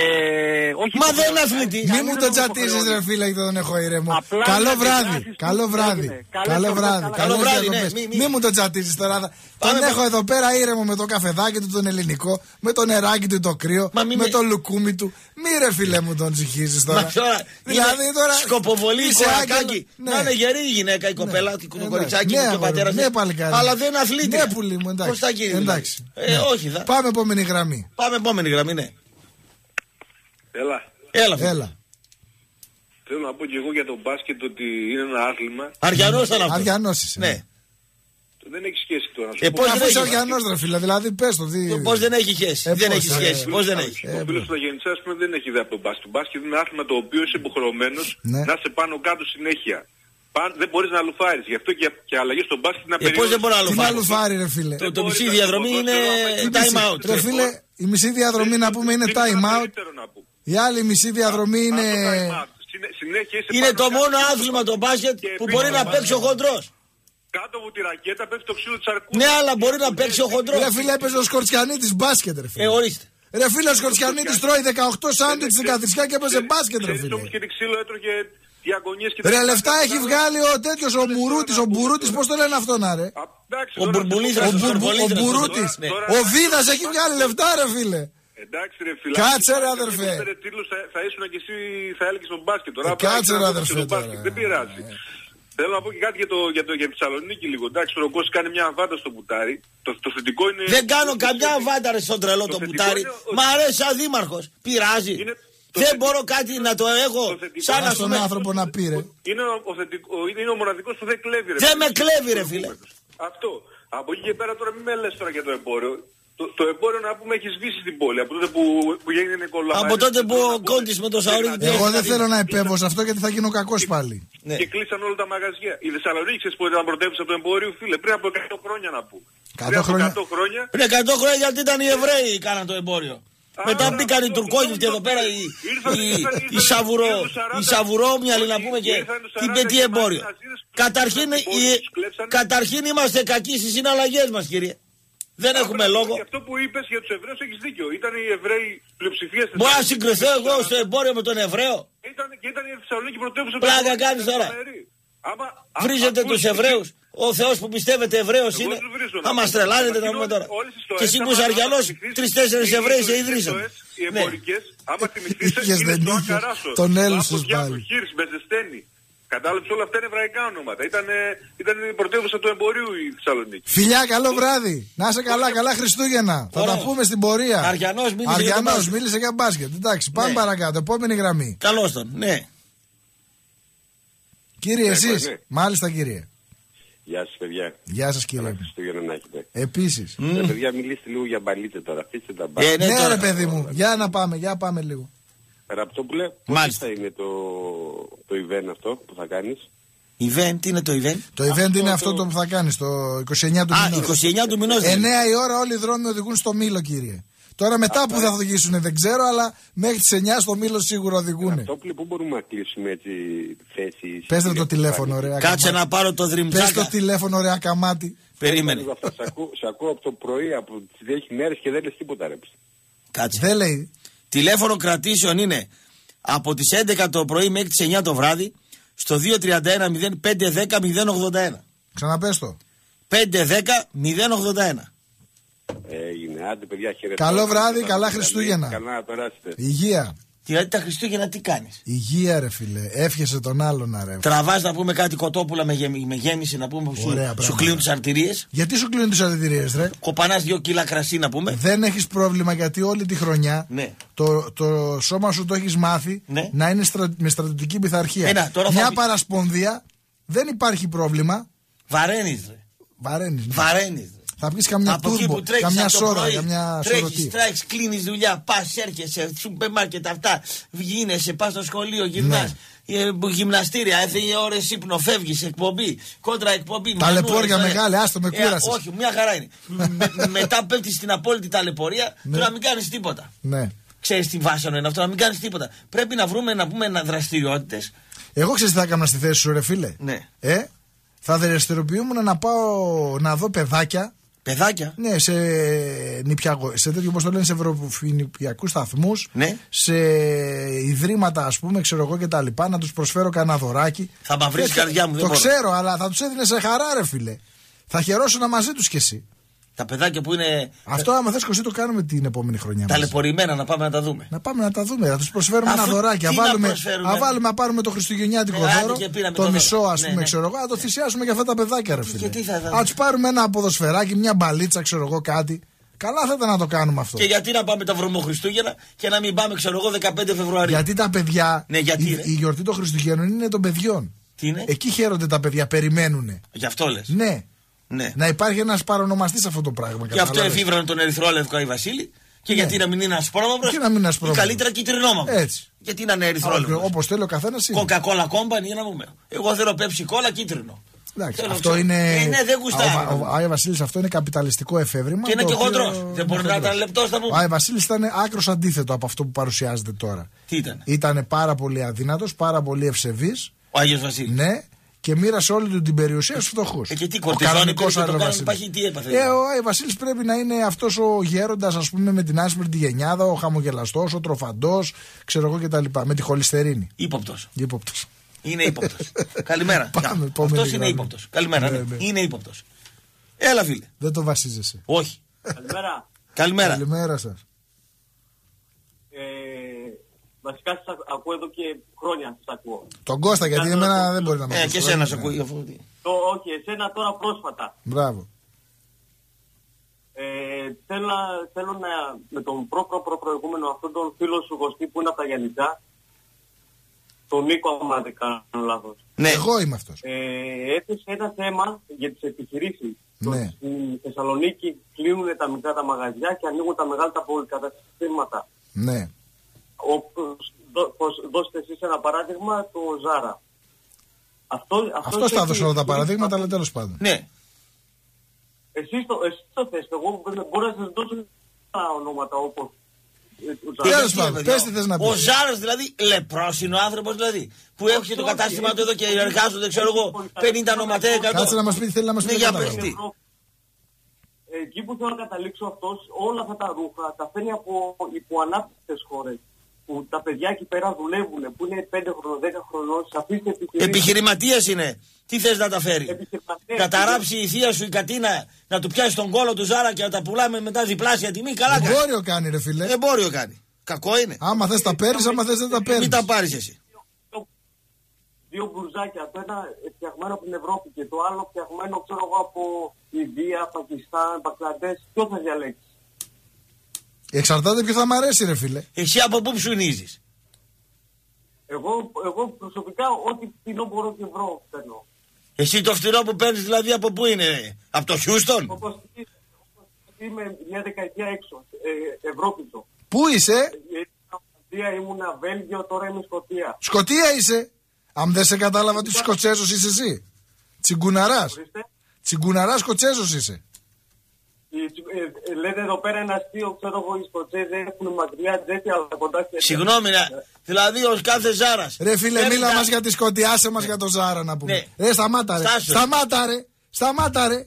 [SPEAKER 5] όχι
[SPEAKER 2] Μα
[SPEAKER 5] υποχρεούται,
[SPEAKER 2] δεν είναι αθλητή.
[SPEAKER 5] κανείς
[SPEAKER 3] Μη μου
[SPEAKER 5] δεν
[SPEAKER 3] το
[SPEAKER 5] τον
[SPEAKER 3] τσατίζεις,
[SPEAKER 5] υποχρεώνει.
[SPEAKER 3] ρε φίλε, γιατί δεν έχω ηρεμό.
[SPEAKER 5] Απλά
[SPEAKER 3] Καλό
[SPEAKER 5] να
[SPEAKER 3] βράδυ.
[SPEAKER 5] αντιδράσεις
[SPEAKER 3] Καλό
[SPEAKER 5] που
[SPEAKER 3] βράδυ.
[SPEAKER 5] έγινε. Καλές
[SPEAKER 3] Καλό
[SPEAKER 5] εβδομάδες,
[SPEAKER 3] βράδυ.
[SPEAKER 5] καλά.
[SPEAKER 2] Καλό
[SPEAKER 3] Καλές
[SPEAKER 2] βράδυ,
[SPEAKER 3] διακοπές.
[SPEAKER 2] ναι, μη- μη-
[SPEAKER 3] Μη μου το τσατίζεις τώρα. Τον
[SPEAKER 2] Πάμε
[SPEAKER 3] έχω
[SPEAKER 2] πα-
[SPEAKER 3] εδώ πέρα ήρεμο με το καφεδάκι του τον ελληνικό, με το νεράκι του το κρύο,
[SPEAKER 2] Μα μη
[SPEAKER 3] με
[SPEAKER 2] με-
[SPEAKER 3] το λουκούμι του. Μη ρε φίλε μου τον ψυχίζεις τώρα.
[SPEAKER 2] Μα τώρα,
[SPEAKER 3] Δηλαδή
[SPEAKER 2] είναι
[SPEAKER 3] τώρα.
[SPEAKER 2] Σκοποβολή,
[SPEAKER 3] είσαι
[SPEAKER 2] κορακάκι.
[SPEAKER 3] άγγελο-
[SPEAKER 2] Να
[SPEAKER 3] Ναι.
[SPEAKER 2] είναι γερή η γυναίκα, η κοπέλα, το
[SPEAKER 3] Ναι,
[SPEAKER 2] κοριτσάκι
[SPEAKER 3] ναι,
[SPEAKER 2] μου και ο
[SPEAKER 3] αγόρι
[SPEAKER 2] πατέρας
[SPEAKER 3] μου, Ναι, παλικάρι.
[SPEAKER 2] Αλλά δεν είναι αθλήτρια.
[SPEAKER 3] Ναι, πουλί μου, εντάξει.
[SPEAKER 2] Πώς θα γίνει, δηλαδή.
[SPEAKER 3] εντάξει.
[SPEAKER 2] Ε,
[SPEAKER 3] Ναι.
[SPEAKER 2] όχι, θα.
[SPEAKER 3] Πάμε επόμενη γραμμή.
[SPEAKER 2] Πάμε επόμενη γραμμή, ναι.
[SPEAKER 6] Έλα.
[SPEAKER 2] Έλα, φίλε.
[SPEAKER 3] Έλα.
[SPEAKER 6] Θέλω να πω και εγώ για το μπάσκετ ότι είναι ένα άθλημα.
[SPEAKER 2] Αριανός ήταν αυτός.
[SPEAKER 3] Αριανός είσαι.
[SPEAKER 2] Ναι.
[SPEAKER 6] Δεν έχει σχέση τώρα. να σου
[SPEAKER 2] Ε,
[SPEAKER 6] πω.
[SPEAKER 2] πώς
[SPEAKER 3] Αφού
[SPEAKER 2] δεν
[SPEAKER 3] είσαι
[SPEAKER 2] έχει-
[SPEAKER 3] Αριανός, ρε φίλε, δηλαδή πες το. Τι...
[SPEAKER 2] Πώς δεν έχει σχέση;
[SPEAKER 3] Ε,
[SPEAKER 2] δεν
[SPEAKER 3] πώς,
[SPEAKER 2] έχει
[SPEAKER 3] ε,
[SPEAKER 2] σχέση. Πώς δεν
[SPEAKER 6] Ο
[SPEAKER 2] έχει;
[SPEAKER 6] φίλος του Αγενιτσά ας πούμε, δεν έχει ιδέα από τον μπάσκετ. Το μπάσκετ είναι ένα άθλημα το οποίο είσαι υποχρεωμένος
[SPEAKER 3] Ναι.
[SPEAKER 6] να σε πάνω κάτω συνέχεια. Παν- δεν μπορείς να λουφάρει. Γι' αυτό και, και αλλαγή στο μπάσκετ είναι
[SPEAKER 2] Ε, πώς δεν μπορεί να
[SPEAKER 3] Τι
[SPEAKER 2] άλλο
[SPEAKER 3] να
[SPEAKER 2] φάρει.
[SPEAKER 3] λουφάρει, ρε φίλε;
[SPEAKER 2] Το, το
[SPEAKER 6] μπορείς
[SPEAKER 2] μισή
[SPEAKER 6] να
[SPEAKER 2] διαδρομή
[SPEAKER 6] το
[SPEAKER 2] είναι
[SPEAKER 6] ποδόσφαιρο, άμα
[SPEAKER 2] time
[SPEAKER 3] μισή-
[SPEAKER 2] out.
[SPEAKER 3] Ρε φίλε, η μισή διαδρομή να πούμε είναι time out. Η άλλη μισή διαδρομή είναι.
[SPEAKER 6] Συνέχεια είσαι
[SPEAKER 2] Είναι
[SPEAKER 6] πάνω
[SPEAKER 2] το
[SPEAKER 6] κάτω
[SPEAKER 2] μόνο
[SPEAKER 6] και-
[SPEAKER 2] άθλημα το μπάσκετ
[SPEAKER 6] και
[SPEAKER 2] που
[SPEAKER 6] επίσης
[SPEAKER 2] μπορεί
[SPEAKER 6] το
[SPEAKER 2] να
[SPEAKER 6] μπάσκετ.
[SPEAKER 2] παίξει ο χοντρός.
[SPEAKER 6] Κάτω από τη ρακέτα πέφτει το ξύλο της αρκούδας.
[SPEAKER 2] Ναι, αλλά μπορεί να παίξει ο χοντρός.
[SPEAKER 3] Ρε φίλε, έπαιζε ο Σκορτσιανίτη μπάσκετ, ρε φίλε.
[SPEAKER 2] Ε, ορίστε.
[SPEAKER 3] Ρε φίλε, ο Σκοτσιανίτη τρώει 18 σάντουιτς στην καθισιά και έπαιζε μπάσκετ, ρε
[SPEAKER 6] Ξέρεις
[SPEAKER 3] φίλε.
[SPEAKER 6] όμως και τι ξύλο έτρωγε οι αγωνίες και...
[SPEAKER 3] Ρε
[SPEAKER 6] τα-
[SPEAKER 3] λεφτά
[SPEAKER 6] τα-
[SPEAKER 3] έχει
[SPEAKER 6] τα-
[SPEAKER 3] βγάλει ο τέτοιος ο Μπουρούτης, ο Μπουρούτης, πώς το λένε αυτό να ρε;
[SPEAKER 6] Α, εντάξει,
[SPEAKER 2] Ο
[SPEAKER 6] τώρα-
[SPEAKER 2] Μπουρμπουλίδας,
[SPEAKER 3] Ο,
[SPEAKER 2] ο
[SPEAKER 3] Μπουρ- ο
[SPEAKER 2] Μπουρμπουλίδας,
[SPEAKER 3] Μπουρούτης.
[SPEAKER 2] ναι.
[SPEAKER 6] τώρα-
[SPEAKER 3] Ο Βίδας έχει βγάλει λεφτά, ρε φίλε.
[SPEAKER 6] Εντάξει ρε φίλε.
[SPEAKER 3] Κάτσε, ρε,
[SPEAKER 6] Αν
[SPEAKER 3] αδερφέ.
[SPEAKER 6] είχες πέντε τίτλους, θα, θα ήσουν και εσύ θα έλεγες στον μπάσκετ. Τώρα
[SPEAKER 3] Ε,
[SPEAKER 6] απλά
[SPEAKER 3] κάτσε,
[SPEAKER 6] έχεις
[SPEAKER 3] ρε,
[SPEAKER 6] να
[SPEAKER 3] αδερφέ,
[SPEAKER 6] στο
[SPEAKER 3] τώρα.
[SPEAKER 6] μπάσκετ. Δεν πειράζει. Θέλω να πω και κάτι για, το, για, το, για τη Θεσσαλονίκη λίγο. Εντάξει, ο Ρογκός κάνει μια βάντα στο μπουτάρι. Το, το θετικό είναι...
[SPEAKER 2] Δεν κάνω καμιά βάντα ρε στον τρελό
[SPEAKER 6] Το
[SPEAKER 2] το
[SPEAKER 6] θετικό
[SPEAKER 2] μπουτάρι.
[SPEAKER 6] είναι ότι-
[SPEAKER 2] Μ' αρέσει σαν δήμαρχο. Πειράζει.
[SPEAKER 6] Είναι- το
[SPEAKER 2] Δεν
[SPEAKER 6] θετικό-
[SPEAKER 2] μπορώ κάτι να το έχω
[SPEAKER 6] το θετικό-
[SPEAKER 2] σαν να
[SPEAKER 3] Ας τον
[SPEAKER 2] πούμε.
[SPEAKER 3] άνθρωπο να πει, ρε.
[SPEAKER 6] Είναι ο, ο, θετικό, είναι, είναι ο μοναδικός που δεν κλέβει ρε.
[SPEAKER 2] Δεν
[SPEAKER 6] φίλε.
[SPEAKER 2] με κλέβει, ρε, φίλε.
[SPEAKER 6] Αυτό. Από εκεί και πέρα τώρα μην με λες τώρα για το εμπόριο. Το, το εμπόριο να πούμε έχει σβήσει στην πόλη. Από τότε που, που έγινε κολλαμάρι.
[SPEAKER 2] Από τότε που ο Κόντης με το Σαουρίδη
[SPEAKER 6] Ναι,
[SPEAKER 3] Εγώ
[SPEAKER 2] έχει
[SPEAKER 3] δεν
[SPEAKER 2] δει.
[SPEAKER 3] θέλω να επέμβω σε αυτό γιατί θα γίνω κακός πάλι.
[SPEAKER 2] Ναι.
[SPEAKER 6] Και κλείσαν όλα τα μαγαζιά. Η Θεσσαλονίκη ξέρεις που ήταν πρωτεύουσα του εμπορίου, φίλε, πριν από 100 χρόνια να πούμε.
[SPEAKER 3] 100
[SPEAKER 6] Πριν από
[SPEAKER 3] χρόνια.
[SPEAKER 6] 100 χρόνια.
[SPEAKER 2] Είναι 100 χρόνια γιατί ήταν οι Εβραίοι που κάναν το εμπόριο. Μετά
[SPEAKER 6] Άρα,
[SPEAKER 2] μπήκαν οι
[SPEAKER 6] αυτό-
[SPEAKER 2] Τουρκόγυπτοι εδώ πέρα, οι,
[SPEAKER 6] Ήρθαν-
[SPEAKER 2] οι,
[SPEAKER 6] ήρθαν-
[SPEAKER 2] οι,
[SPEAKER 6] ήρθαν-
[SPEAKER 2] σαβουρό,
[SPEAKER 6] ήρθαν τους 40
[SPEAKER 2] οι σαβουρόμυαλοι να πούμε και
[SPEAKER 6] ήρθαν τους
[SPEAKER 2] τι
[SPEAKER 6] 40
[SPEAKER 2] πετύχει
[SPEAKER 6] και
[SPEAKER 2] εμπόριο.
[SPEAKER 6] μας nazis τους
[SPEAKER 2] Καταρχήν,
[SPEAKER 6] κλέψαν την
[SPEAKER 2] οι-
[SPEAKER 6] πόλη, τους κλέψανε.
[SPEAKER 2] καταρχήν είμαστε κακοί στις συναλλαγές μας κύριε. Δεν έχουμε
[SPEAKER 6] Μπράβο,
[SPEAKER 2] λόγο.
[SPEAKER 6] Και αυτό που είπες για τους Εβραίους έχεις δίκιο. Ήταν οι Εβραίοι πλειοψηφία στη
[SPEAKER 2] Μπορώ να
[SPEAKER 6] Θεσσαλονίκης.
[SPEAKER 2] συγκριθώ εγώ στο εμπόριο με τον Εβραίο.
[SPEAKER 6] Ήταν, και ήταν η Θεσσαλονίκη πρωτεύουσα
[SPEAKER 2] Πλάκα
[SPEAKER 6] εμπορίου.
[SPEAKER 2] κάνεις τώρα.
[SPEAKER 6] Τρομερή. Άμα, α-
[SPEAKER 2] Βρίζετε
[SPEAKER 6] ακούς-
[SPEAKER 2] τους Εβραίους. Ο Θεός που πιστεύετε Εβραίος
[SPEAKER 6] Εγώ
[SPEAKER 2] είναι.
[SPEAKER 6] τους βρίζω,
[SPEAKER 2] Θα
[SPEAKER 6] να
[SPEAKER 2] μας
[SPEAKER 6] πω.
[SPEAKER 2] τρελάνετε να
[SPEAKER 6] Καταρχήν
[SPEAKER 2] πούμε τώρα.
[SPEAKER 6] όλες τις ιστορίες,
[SPEAKER 2] Και εσύ που
[SPEAKER 6] άμα-
[SPEAKER 2] είσαι
[SPEAKER 6] άμα
[SPEAKER 2] αργιανός,
[SPEAKER 6] θυμηθείς,
[SPEAKER 2] τρεις-τέσσερις
[SPEAKER 6] οι
[SPEAKER 2] Εβραίοι σε
[SPEAKER 6] ιστορίες,
[SPEAKER 2] ιδρύσαν.
[SPEAKER 6] Οι
[SPEAKER 2] Ναι.
[SPEAKER 6] εμπορικές, άμα θυμηθείς,
[SPEAKER 3] Είχες,
[SPEAKER 6] είναι
[SPEAKER 3] δεν
[SPEAKER 6] στο
[SPEAKER 3] είχες.
[SPEAKER 6] Ακαράσο,
[SPEAKER 3] Τον
[SPEAKER 6] στο
[SPEAKER 3] έλουσες
[SPEAKER 6] Αποδιάκο,
[SPEAKER 3] πάλι.
[SPEAKER 6] Χίρς, Μπεζεστένη. Κατάλαβες όλα αυτά είναι εβραϊκά ονόματα. Ήταν, ήταν η πρωτεύουσα του εμπορίου η Θεσσαλονίκη.
[SPEAKER 3] Φιλιά, καλό βράδυ. Να είσαι καλά, καλά Χριστούγεννα. Θα
[SPEAKER 2] Ωραία.
[SPEAKER 3] τα πούμε στην πορεία.
[SPEAKER 2] Αριανός μίλησε για το
[SPEAKER 3] Αριανός
[SPEAKER 2] μπάσκετ.
[SPEAKER 3] μίλησε για μπάσκετ. Εντάξει, πάμε
[SPEAKER 2] Ναι.
[SPEAKER 3] παρακάτω. Επόμενη γραμμή.
[SPEAKER 2] Καλώς τον, ναι.
[SPEAKER 3] Κύριε,
[SPEAKER 6] Ναι,
[SPEAKER 3] εσείς.
[SPEAKER 6] ναι.
[SPEAKER 3] Μάλιστα, κύριε.
[SPEAKER 7] Γεια σας, παιδιά.
[SPEAKER 3] Γεια σας, κύριε.
[SPEAKER 7] Καλά
[SPEAKER 3] μου.
[SPEAKER 7] Χριστούγεννα να έχετε.
[SPEAKER 3] Επίσης.
[SPEAKER 7] Ρε, παιδιά, μιλήστε λίγο για μπαλίτσε τώρα. Αφήστε τα μπάλια.
[SPEAKER 2] Ε, ναι,
[SPEAKER 3] Ναι,
[SPEAKER 2] τώρα.
[SPEAKER 3] ρε παιδί μου, για να πάμε, για πάμε λίγο.
[SPEAKER 7] Ραπτόπουλε, πότε
[SPEAKER 2] Μάλιστα.
[SPEAKER 7] θα είναι το, το event αυτό που θα κάνεις;
[SPEAKER 2] Event, τι είναι το event;
[SPEAKER 3] Το event είναι αυτό το που θα κάνεις το 29 του
[SPEAKER 2] Α,
[SPEAKER 3] μηνός.
[SPEAKER 2] 29 του μηνός.
[SPEAKER 3] 9 η ώρα όλοι οι δρόμοι οδηγούν στο Μήλο, κύριε. Τώρα μετά που θα οδηγήσουν δεν ξέρω, αλλά μέχρι τις 9 στο Μήλο σίγουρα οδηγούν.
[SPEAKER 7] Ραπτόπουλε, πού μπορούμε να κλείσουμε έτσι θέση.
[SPEAKER 3] Πες ρε το τηλέφωνο, ρε.
[SPEAKER 2] Κάτσε
[SPEAKER 3] ακαμάτι.
[SPEAKER 2] να πάρω το
[SPEAKER 3] Πες το
[SPEAKER 2] δρυμτζάκα.
[SPEAKER 3] τηλέφωνο, ρε ακαμάτι.
[SPEAKER 2] Περίμενε.
[SPEAKER 7] Σε ακούω, σε ακούω από το πρωί, από τις 10 μέρες και δεν λες τίποτα ρε.
[SPEAKER 2] Κάτσε.
[SPEAKER 3] Δεν λέει.
[SPEAKER 2] Τηλέφωνο κρατήσεων είναι από τις 11 το πρωί μέχρι τις 9 το βράδυ στο 231 0510 081.
[SPEAKER 3] Ξαναπες το.
[SPEAKER 2] 510 081.
[SPEAKER 7] Έγινε, άντε παιδιά χαιρετώ.
[SPEAKER 3] Καλό βράδυ, καλά
[SPEAKER 7] Καλά,
[SPEAKER 3] Χριστούγεννα.
[SPEAKER 7] Καλά να περάσετε.
[SPEAKER 3] Υγεία.
[SPEAKER 2] Δηλαδή τα Χριστούγεννα τι κάνεις;
[SPEAKER 3] Υγεία, ρε φίλε. Εύχεσαι τον άλλον, ρε.
[SPEAKER 2] Τραβάς να πούμε κάτι κοτόπουλα με, γεμι- με γέμιση να πούμε που σου,
[SPEAKER 3] Ωραία
[SPEAKER 2] σου
[SPEAKER 3] πράγματα.
[SPEAKER 2] κλείνουν τις αρτηρίες.
[SPEAKER 3] Γιατί σου κλείνουν τις αρτηρίες, ρε;
[SPEAKER 2] Κοπανάς δύο κιλά κρασί να πούμε.
[SPEAKER 3] Δεν έχεις πρόβλημα γιατί όλη τη χρονιά
[SPEAKER 2] Ναι.
[SPEAKER 3] το, το σώμα σου το έχεις μάθει
[SPEAKER 2] Ναι.
[SPEAKER 3] να είναι στρα, με στρατιωτική πειθαρχία.
[SPEAKER 2] Ένα, τώρα θα
[SPEAKER 3] Μια
[SPEAKER 2] πει-
[SPEAKER 3] παρασπονδία δεν υπάρχει πρόβλημα.
[SPEAKER 2] Βαραίνεις ρε.
[SPEAKER 3] Βαραίνεις.
[SPEAKER 2] Βαραίνεις ρε.
[SPEAKER 3] Θα πεις καμιά
[SPEAKER 2] από εκεί
[SPEAKER 3] τούρμπο,
[SPEAKER 2] που τρέχεις
[SPEAKER 3] καμιά
[SPEAKER 2] από το
[SPEAKER 3] σόρα,
[SPEAKER 2] πρωί,
[SPEAKER 3] καμιά
[SPEAKER 2] τρέχεις,
[SPEAKER 3] σωρωτή.
[SPEAKER 2] τρέχεις, κλείνεις δουλειά, πας, έρχεσαι, σούπερ μάρκετ αυτά, γίνεσαι, πας στο σχολείο, γυμνάς,
[SPEAKER 3] Ναι.
[SPEAKER 2] ε, που- γυμναστήρια, έφυγε ώρες ύπνο, φεύγεις, εκπομπή, κόντρα εκπομπή.
[SPEAKER 3] Ταλαιπώρια
[SPEAKER 2] μανούρα, ιστορία.
[SPEAKER 3] μεγάλη, άστο, με
[SPEAKER 2] Ε,
[SPEAKER 3] κούρασες.
[SPEAKER 2] όχι, μια χαρά είναι. Με- μετά πέφτεις στην απόλυτη ταλαιπωρία,
[SPEAKER 3] Ναι.
[SPEAKER 2] του να μην κάνεις τίποτα.
[SPEAKER 3] Ναι.
[SPEAKER 2] Ξέρεις τι βάσανο είναι αυτό, να μην κάνεις τίποτα. Πρέπει να βρούμε να πούμε δραστηριότητες.
[SPEAKER 3] Εγώ ξέρω τι θα έκανα στη θέση σου, ρε φίλε;
[SPEAKER 2] Ναι.
[SPEAKER 3] Ε, θα δραστηριοποιούμουν να πάω να δω παιδάκια.
[SPEAKER 2] Παιδάκια.
[SPEAKER 3] Ναι, σε νηπιαγω... σε τέτοιο όπως το λένε, σε ευρωπαϊκού σταθμούς.
[SPEAKER 2] Ναι.
[SPEAKER 3] Σε ιδρύματα, ας πούμε, ξέρω εγώ και τα λοιπά, να τους προσφέρω κανένα δωράκι.
[SPEAKER 2] Θα μαυρίσει η
[SPEAKER 3] Τέτοια-
[SPEAKER 2] καρδιά μου, δεν
[SPEAKER 3] Το
[SPEAKER 2] μπορώ.
[SPEAKER 3] ξέρω, αλλά θα τους έδινε σε χαρά, ρε φίλε. Θα χαιρόσουν μαζί τους κι εσύ.
[SPEAKER 2] Τα παιδάκια που είναι
[SPEAKER 3] Αυτό, άμα θες, Κωσί, το κάνουμε την επόμενη χρονιά. μαζί.
[SPEAKER 2] ταλαιπωρημένα να πάμε να τα δούμε.
[SPEAKER 3] Να πάμε να τα δούμε, να τους προσφέρουμε
[SPEAKER 2] Αφού
[SPEAKER 3] ένα δωράκι. Να
[SPEAKER 2] τι να
[SPEAKER 3] βάλουμε,
[SPEAKER 2] προσφέρουμε;
[SPEAKER 3] να βάλουμε να πάρουμε το Χριστουγεννιάτικο
[SPEAKER 2] Ε, άντε
[SPEAKER 3] δώρο,
[SPEAKER 2] και πήραμε
[SPEAKER 3] το
[SPEAKER 2] το
[SPEAKER 3] μισό
[SPEAKER 2] δώρο.
[SPEAKER 3] ας
[SPEAKER 2] Ναι,
[SPEAKER 3] πούμε,
[SPEAKER 2] ναι.
[SPEAKER 3] ξέρω εγώ, να το θυσιάσουμε για αυτά τα παιδάκια, ρε φίλε.
[SPEAKER 2] γιατί θα- θα-
[SPEAKER 3] Α του πάρουμε ένα ποδοσφαιράκι, μια μπαλίτσα, ξέρω εγώ κάτι. Καλά θα ήταν να το κάνουμε αυτό.
[SPEAKER 2] Και γιατί να πάμε τα βρωμοχριστούγεννα και να μην πάμε, ξέρω εγώ, 15 Φεβρουαρίου;
[SPEAKER 3] Γιατί τα παιδιά.
[SPEAKER 2] Ναι, γιατί,
[SPEAKER 3] η,
[SPEAKER 2] ρε;
[SPEAKER 3] η γιορτή των Χριστουγέννων είναι των παιδιών.
[SPEAKER 2] Τι είναι;
[SPEAKER 3] Εκεί χαίρονται τα παιδιά, περιμένουν.
[SPEAKER 2] Γι' αυτό λες.
[SPEAKER 3] Ναι.
[SPEAKER 2] Ναι.
[SPEAKER 3] Να υπάρχει ένας παρονομαστής σε αυτό το πράγμα.
[SPEAKER 2] Γι' αυτό
[SPEAKER 3] καταλάβες.
[SPEAKER 2] εφήβραν τον ερυθρόλευκο η Βασίλη. Και
[SPEAKER 3] Ναι.
[SPEAKER 2] γιατί να μην είναι ασπρόμαυρος.
[SPEAKER 3] Και να μην είναι ασπρόμαυρος.
[SPEAKER 2] Καλύτερα κυτρινόμαυρο.
[SPEAKER 3] Έτσι.
[SPEAKER 2] Γιατί να είναι ερυθρόλευκο.
[SPEAKER 3] Όπως θέλει ο καθένας είναι.
[SPEAKER 2] Coca-Cola Company για να πούμε. Εγώ θέλω πέψη κόλλα κίτρινο.
[SPEAKER 3] Εντάξει,
[SPEAKER 2] Θέλω,
[SPEAKER 3] αυτό
[SPEAKER 2] ξέρω.
[SPEAKER 3] είναι.
[SPEAKER 2] Ε, ναι, δεν
[SPEAKER 3] Ο,
[SPEAKER 2] γουστάρω.
[SPEAKER 3] ο, ο Άγιο Βασίλης αυτό είναι καπιταλιστικό εφεύρημα.
[SPEAKER 2] Και είναι
[SPEAKER 3] το
[SPEAKER 2] και
[SPEAKER 3] οποίο
[SPEAKER 2] χοντρός. Δεν μπορεί
[SPEAKER 3] είναι
[SPEAKER 2] να
[SPEAKER 3] χοντρός.
[SPEAKER 2] ήταν λεπτός, θα πούμε.
[SPEAKER 3] Ο Άγιο Βασίλης ήταν άκρος αντίθετο από αυτό που παρουσιάζεται τώρα.
[SPEAKER 2] Τι ήταν.
[SPEAKER 3] Ήταν πάρα πολύ αδύνατος, πάρα πολύ ευσεβής.
[SPEAKER 2] Ο Άγιος Βασίλης.
[SPEAKER 3] Ναι, και μοίρασε όλη του την περιουσία στους φτωχούς.
[SPEAKER 2] Ε, και τι κορτιζόνη πρέπει να το κάνουν, υπάρχει τι έπαθε.
[SPEAKER 3] Ε, ο Άι Βασίλης πρέπει να είναι αυτός ο γέροντας, ας πούμε, με την άσπρη γενιάδα, ο χαμογελαστός, ο τροφαντός, ξέρω εγώ κτλ. Με τη χολυστερίνη.
[SPEAKER 2] Ύποπτος.
[SPEAKER 3] Ύποπτος.
[SPEAKER 2] Είναι ύποπτος. Καλημέρα.
[SPEAKER 3] Πάμε,
[SPEAKER 2] Αυτός
[SPEAKER 3] επόμενη
[SPEAKER 2] είναι
[SPEAKER 3] γραμμή.
[SPEAKER 2] ύποπτος. Καλημέρα.
[SPEAKER 3] Ναι,
[SPEAKER 2] ναι.
[SPEAKER 3] ναι.
[SPEAKER 2] Είναι ύποπτος. Έλα, φίλε.
[SPEAKER 3] Δεν το βασίζεσαι.
[SPEAKER 2] Όχι.
[SPEAKER 8] Καλημέρα.
[SPEAKER 2] Καλημέρα.
[SPEAKER 3] Καλημέρα σας.
[SPEAKER 8] Ε, βασικά σας ακ- ακούω εδώ και χρόνια σας ακούω.
[SPEAKER 3] Τον Κώστα, γιατί
[SPEAKER 8] Κάτω
[SPEAKER 3] εμένα
[SPEAKER 8] να-
[SPEAKER 3] δεν μπορεί να με
[SPEAKER 2] Ε,
[SPEAKER 3] ακούσει.
[SPEAKER 2] και εσένα σε ακούει αυτό.
[SPEAKER 8] Το, όχι, εσένα τώρα πρόσφατα.
[SPEAKER 3] Μπράβο.
[SPEAKER 8] Ε, θέλω, να- θέλω να, με τον προ, προ, προ, προηγούμενο αυτόν τον φίλο σου Κωστή που είναι από τα Γιαννητά, τον Νίκο άμα δεν κάνω λάθος.
[SPEAKER 2] Ναι.
[SPEAKER 3] Εγώ είμαι αυτός.
[SPEAKER 8] Ε, έθεσε ένα θέμα για τις επιχειρήσεις. Το
[SPEAKER 3] Ναι.
[SPEAKER 8] ότι Στην Θεσσαλονίκη κλείνουν τα μικρά τα μαγαζιά και ανοίγουν τα μεγάλα τα πολυκαταστήματα.
[SPEAKER 3] Ναι.
[SPEAKER 8] Όπως, δώ- πως- δώστε εσείς ένα παράδειγμα, το Ζάρα. Αυτό,
[SPEAKER 3] Αυτό
[SPEAKER 8] έχει
[SPEAKER 3] τα έδωσε όλα τα
[SPEAKER 8] πολύ-
[SPEAKER 3] παραδείγματα, αλλά τέλος πάντων.
[SPEAKER 2] Ναι.
[SPEAKER 8] Εσείς το, εσείς το θες, εγώ μπορώ να σας δώσω τα ονόματα όπως ε, ο
[SPEAKER 3] Τέλος
[SPEAKER 8] Ζάρας.
[SPEAKER 2] Τι,
[SPEAKER 3] πάντων,
[SPEAKER 2] παιδιά,
[SPEAKER 3] πες τι θες να
[SPEAKER 2] Ο
[SPEAKER 3] πεις.
[SPEAKER 2] Ζάρο δηλαδή, λεπρός είναι ο άνθρωπος δηλαδή. Που έχει και το
[SPEAKER 8] όχι,
[SPEAKER 2] κατάστημα
[SPEAKER 8] όχι.
[SPEAKER 2] του εδώ και εργάζονται, ξέρω εγώ, 50 νοματέ, 100.
[SPEAKER 3] Κάτσε να μας πει τι θέλει να μας
[SPEAKER 2] Ναι,
[SPEAKER 3] πει.
[SPEAKER 2] για
[SPEAKER 3] δεν
[SPEAKER 2] πες
[SPEAKER 3] κατάλαβα.
[SPEAKER 2] τι.
[SPEAKER 8] Εκεί που θέλω να καταλήξω αυτός, όλα αυτά τα ρούχα τα φέρνει από υποανάπτυκτες χώρες. Που τα παιδιά εκεί πέρα δουλεύουν, που είναι 5 χρονών, 10 χρονών, σε αυτές τις επιχειρήσεις.
[SPEAKER 2] Επιχειρηματίε είναι. Τι θες να τα φέρει;
[SPEAKER 8] Επιχειρηματίες.
[SPEAKER 2] Να τα ράψει η θεία σου η κατίνα, να του πιάσει τον κόλο του Ζάρα και να τα πουλάμε μετά διπλάσια τιμή. Καλά κάνει.
[SPEAKER 3] Εμπόριο κάνει, ρε φιλέ.
[SPEAKER 2] Εμπόριο κάνει. Κακό είναι.
[SPEAKER 3] Άμα θες τα παίρνεις, άμα θες δεν τα παίρνεις.
[SPEAKER 2] Μην τα πάρεις εσύ.
[SPEAKER 8] Δύο μπουρζάκια, το ένα φτιαγμένο από την Ευρώπη και το άλλο φτιαγμένο, ξέρω εγώ, από Ινδία, Πακιστάν, Μπαγκλαντές. Ποιος θα διαλέξει;
[SPEAKER 3] Εξαρτάται ποιο θα μ' αρέσει, ρε φιλέ.
[SPEAKER 2] Εσύ από πού ψουνίζεις;
[SPEAKER 8] Εγώ, εγώ προσωπικά ό,τι φθηνό μπορώ και βρω παίρνω.
[SPEAKER 2] Εσύ το φθηνό που παίρνεις δηλαδή από πού είναι; Από το Χιούστον;
[SPEAKER 8] Όπως όπως είμαι μια δεκαετία έξω, ε, Ευρώπη ζω.
[SPEAKER 3] Πού είσαι,
[SPEAKER 8] Ε, Ολλανδία, ήμουνα Βέλγιο, τώρα είμαι Σκοτία.
[SPEAKER 3] Σκοτία είσαι; Αν δεν σε κατάλαβα ότι Σκοτσέζος είσαι εσύ. Τσιγκουναράς.
[SPEAKER 8] Ορίστε.
[SPEAKER 3] Τσιγκουναράς Σκοτσέζος είσαι.
[SPEAKER 8] Ε, ε, ε, Λένε εδώ πέρα ένα αστείο, ξέρω εγώ, οι Σκοτσέζοι έχουν μακριά τζέτη, αλλά κοντά και...
[SPEAKER 2] Συγγνώμη, να- δηλαδή ο κάθε Ζάρας.
[SPEAKER 3] Ρε φίλε, μίλα μας για τη Σκοτία, άσε μας για το Ζάρα να πούμε.
[SPEAKER 2] Ναι.
[SPEAKER 3] Ρε, σταμάτα ρε.
[SPEAKER 2] Στάσου.
[SPEAKER 3] Σταμάτα ρε. Σταμάτα ρε.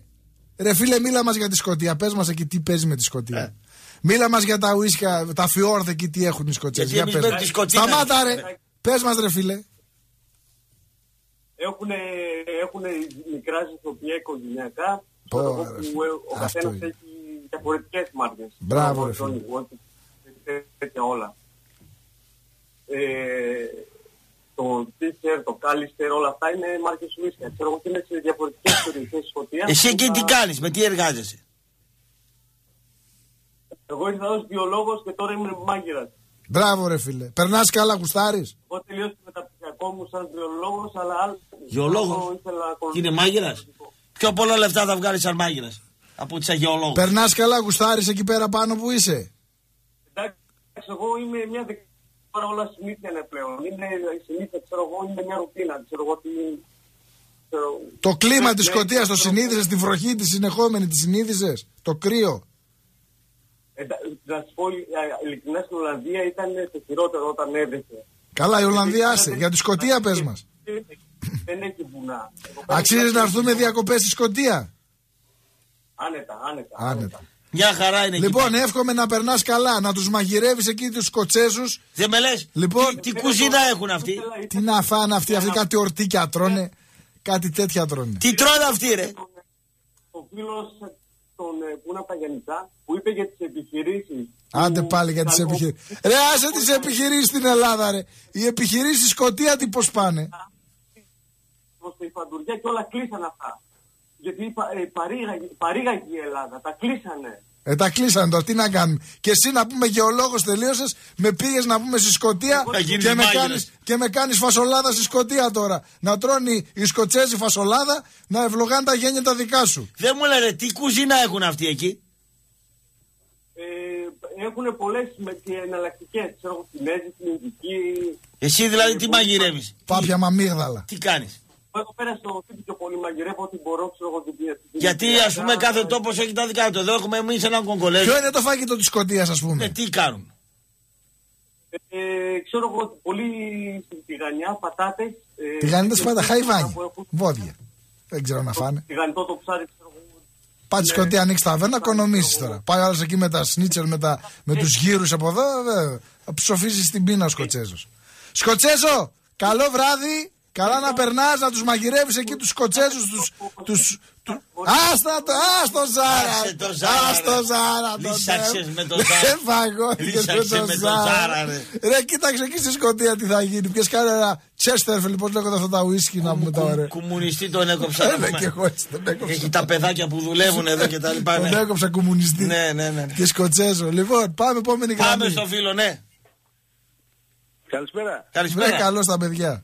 [SPEAKER 3] Ρε φίλε, μίλα μας για τη Σκοτία. Πες μας εκεί τι παίζει με τη Σκοτία.
[SPEAKER 2] Ε.
[SPEAKER 3] Μίλα μας για τα ουίσκια, τα φιόρδ εκεί τι έχουν οι Σκοτσέζοι.
[SPEAKER 2] Γιατί
[SPEAKER 3] Για
[SPEAKER 2] εμείς
[SPEAKER 3] πες.
[SPEAKER 2] με τη Σκωτίνα-
[SPEAKER 3] Σταμάτα ρε. Πες μας ρε φίλε.
[SPEAKER 8] Έχουν, έχουν μικρά ζητοπία οικογενειακά,
[SPEAKER 3] Πω,
[SPEAKER 8] ξέρω εγώ,
[SPEAKER 3] ρε
[SPEAKER 8] που
[SPEAKER 3] φίλε.
[SPEAKER 8] ε, ο
[SPEAKER 3] Αυτό
[SPEAKER 8] καθένας
[SPEAKER 3] είναι.
[SPEAKER 8] έχει διαφορετικές μάρκες.
[SPEAKER 3] Μπράβο, ρε
[SPEAKER 8] Johnny
[SPEAKER 3] φίλε.
[SPEAKER 8] Walker, τέτοια όλα. Ε, το T-shirt, το Callister, όλα αυτά είναι μάρκες ουίσκια. Ξέρω εγώ και είναι σε διαφορετικές περιοχές της Σκωτίας.
[SPEAKER 2] Εσύ εκεί τι
[SPEAKER 8] Θα-
[SPEAKER 2] κάνεις, με τι εργάζεσαι;
[SPEAKER 8] Εγώ ήρθα ως βιολόγος και τώρα είμαι μάγειρας.
[SPEAKER 3] Μπράβο ρε φίλε. Περνάς καλά, γουστάρεις;
[SPEAKER 8] Εγώ τελείωσα με τα ψυχακό μου σαν βιολόγος, αλλά άλλο...
[SPEAKER 2] Γεωλόγος.
[SPEAKER 8] ήθελα να
[SPEAKER 2] Και είναι
[SPEAKER 8] ακολουθήσω.
[SPEAKER 2] μάγειρας; Πιο πολλά λεφτά θα βγάλεις σαν μάγειρας από ότι σαν γεωλόγο.
[SPEAKER 3] Περνά καλά, γουστάρει εκεί πέρα πάνω που είσαι.
[SPEAKER 8] Εντάξει, εγώ είμαι μια δεκαετία τώρα όλα συνήθεια είναι πλέον. Είναι η συνήθεια, ξέρω εγώ, είναι μια ρουτίνα. Ξέρω εγώ τι... Ξέρω...
[SPEAKER 3] Το κλίμα
[SPEAKER 8] Ναι,
[SPEAKER 3] τη
[SPEAKER 8] ναι,
[SPEAKER 3] Σκωτία το
[SPEAKER 8] ξέρω
[SPEAKER 3] συνείδησε, τη βροχή τη συνεχόμενη, τη συνείδησε. Το κρύο.
[SPEAKER 8] Ε, τα- να σου πω ε, ειλικρινά στην Ολλανδία ήταν το χειρότερο όταν έβρεχε.
[SPEAKER 3] Καλά, η Ολλανδία άσε. Για τη Σκωτία πε μα.
[SPEAKER 8] Δεν έχει βουνά. Εδώ πέρα
[SPEAKER 3] Αξίζει να
[SPEAKER 8] τουλάχιστον-
[SPEAKER 3] έρθουμε διακοπέ στη Σκωτία.
[SPEAKER 8] Άνετα, άνετα.
[SPEAKER 3] Άνετα.
[SPEAKER 2] Μια χαρά είναι εκεί.
[SPEAKER 3] Λοιπόν,
[SPEAKER 2] πέρα.
[SPEAKER 3] εύχομαι να περνάς καλά, να τους μαγειρεύεις εκεί τους Σκοτσέζους.
[SPEAKER 2] Δεν με λες.
[SPEAKER 3] Λοιπόν-
[SPEAKER 2] τι, τι κουζίνα έχουν αυτοί;
[SPEAKER 3] Τι να φάνε αυτοί, αυτοί κάτι ορτίκια τρώνε. Κάτι τέτοια τρώνε.
[SPEAKER 2] Τι τρώνε αυτοί, ρε;
[SPEAKER 8] Ο φίλος τον, ε, που είναι από τα Γιαννητά που είπε για τις επιχειρήσεις.
[SPEAKER 3] Άντε
[SPEAKER 8] που-
[SPEAKER 3] πάλι για τις
[SPEAKER 8] καλό-
[SPEAKER 3] επιχειρήσεις. Ρε, άσε τις επιχειρήσεις στην Ελλάδα, ρε. Οι επιχειρήσεις στη Σκωτία τι πώς πάνε;
[SPEAKER 8] ώστε η φαντουριά και όλα κλείσαν αυτά. Γιατί πα- ε, παρήγαγε, παρήγαγε η Ελλάδα, τα κλείσανε.
[SPEAKER 3] Ε, τα κλείσαν τώρα, τι να κάνουμε. Και εσύ να πούμε γεωλόγος τελείωσες, με πήγες να πούμε στη Σκωτία
[SPEAKER 2] Θα γίνεις
[SPEAKER 3] και με,
[SPEAKER 2] μάγειρας.
[SPEAKER 3] κάνεις, και με κάνεις φασολάδα στη Σκωτία τώρα. Να τρώνε οι Σκοτσέζοι φασολάδα, να ευλογάνε τα γένια τα δικά σου.
[SPEAKER 2] Δεν μου λένε τι κουζίνα έχουν αυτοί εκεί;
[SPEAKER 8] Ε, έχουν πολλές με, και εναλλακτικές, ξέρω εγώ, Κινέζικη, Ινδική.
[SPEAKER 2] Εσύ δηλαδή τι μαγειρεύεις;
[SPEAKER 3] Πάπια μαμίγδαλα.
[SPEAKER 2] Τι κάνεις;
[SPEAKER 8] Εγώ πέρα στο σπίτι πιο πολύ μαγειρεύω ό,τι μπορώ, ξέρω εγώ, την την-
[SPEAKER 2] Γιατί
[SPEAKER 8] την-
[SPEAKER 2] ας πούμε κάθε τόπος έχει τα δικά του. Εδώ έχουμε εμείς έναν κογκολέζο.
[SPEAKER 3] Ποιο είναι το φαγητό της Σκωτίας, ας πούμε;
[SPEAKER 2] Ναι, τι κάνουν;
[SPEAKER 8] Ε, ξέρω εγώ, πολύ στην τηγανιά, πατάτες, ε, Ε,
[SPEAKER 3] Τηγανιτέ πάντα
[SPEAKER 8] ε,
[SPEAKER 3] χαϊβάνι.
[SPEAKER 8] που έχουν-
[SPEAKER 3] Βόδια. Δεν ξέρω να φάνε.
[SPEAKER 8] Τηγανιτό το ψάρι, ξέρω εγώ.
[SPEAKER 3] Πάτε σκοτή, ανοίξει τα βένα, οικονομήσεις τώρα. Πάει άλλος εκεί με τα σνίτσελ, με, τα, με τους γύρους από εδώ, βέβαια. Θα ψοφίζεις στην πείνα ο Σκοτσέζος. Σκοτσέζο, καλό βράδυ. Καλά να περνάς, να τους μαγειρεύεις εκεί τους Σκοτσέζους, του. Τους, του... Άστα το, άστο Ζάρα!
[SPEAKER 2] Άσε το Ζάρα,
[SPEAKER 3] Άστο
[SPEAKER 2] ρε.
[SPEAKER 3] Ζάρα! τον
[SPEAKER 2] Λύσαξες
[SPEAKER 3] Θεό.
[SPEAKER 2] με το
[SPEAKER 3] Δεν
[SPEAKER 2] Ζάρα.
[SPEAKER 3] παγώνηκες
[SPEAKER 2] Λύσαξε με το Ζάρα, ρε.
[SPEAKER 3] Ρε, κοίταξε εκεί στη Σκωτία τι θα γίνει. Πιες κανένα Τσέστερφελ, πώς λέγονται αυτά τα ουίσκι να πούμε τα ωραία.
[SPEAKER 2] Κομμουνιστή τον έκοψα. να
[SPEAKER 3] Έλα
[SPEAKER 2] πούμε.
[SPEAKER 3] και εγώ έτσι τον έκοψα.
[SPEAKER 2] Έχει τα παιδάκια που δουλεύουν εδώ και τα λοιπά.
[SPEAKER 3] Τον
[SPEAKER 2] ναι.
[SPEAKER 3] έκοψα κομμουνιστή.
[SPEAKER 2] Ναι, ναι, ναι.
[SPEAKER 3] Και σκοτσέζο. Λοιπόν, πάμε επόμενη γραμμή.
[SPEAKER 2] Πάμε στο φίλο, ναι.
[SPEAKER 9] Καλησπέρα.
[SPEAKER 3] Ναι,
[SPEAKER 2] Καλησπέρα.
[SPEAKER 3] καλό στα παιδιά.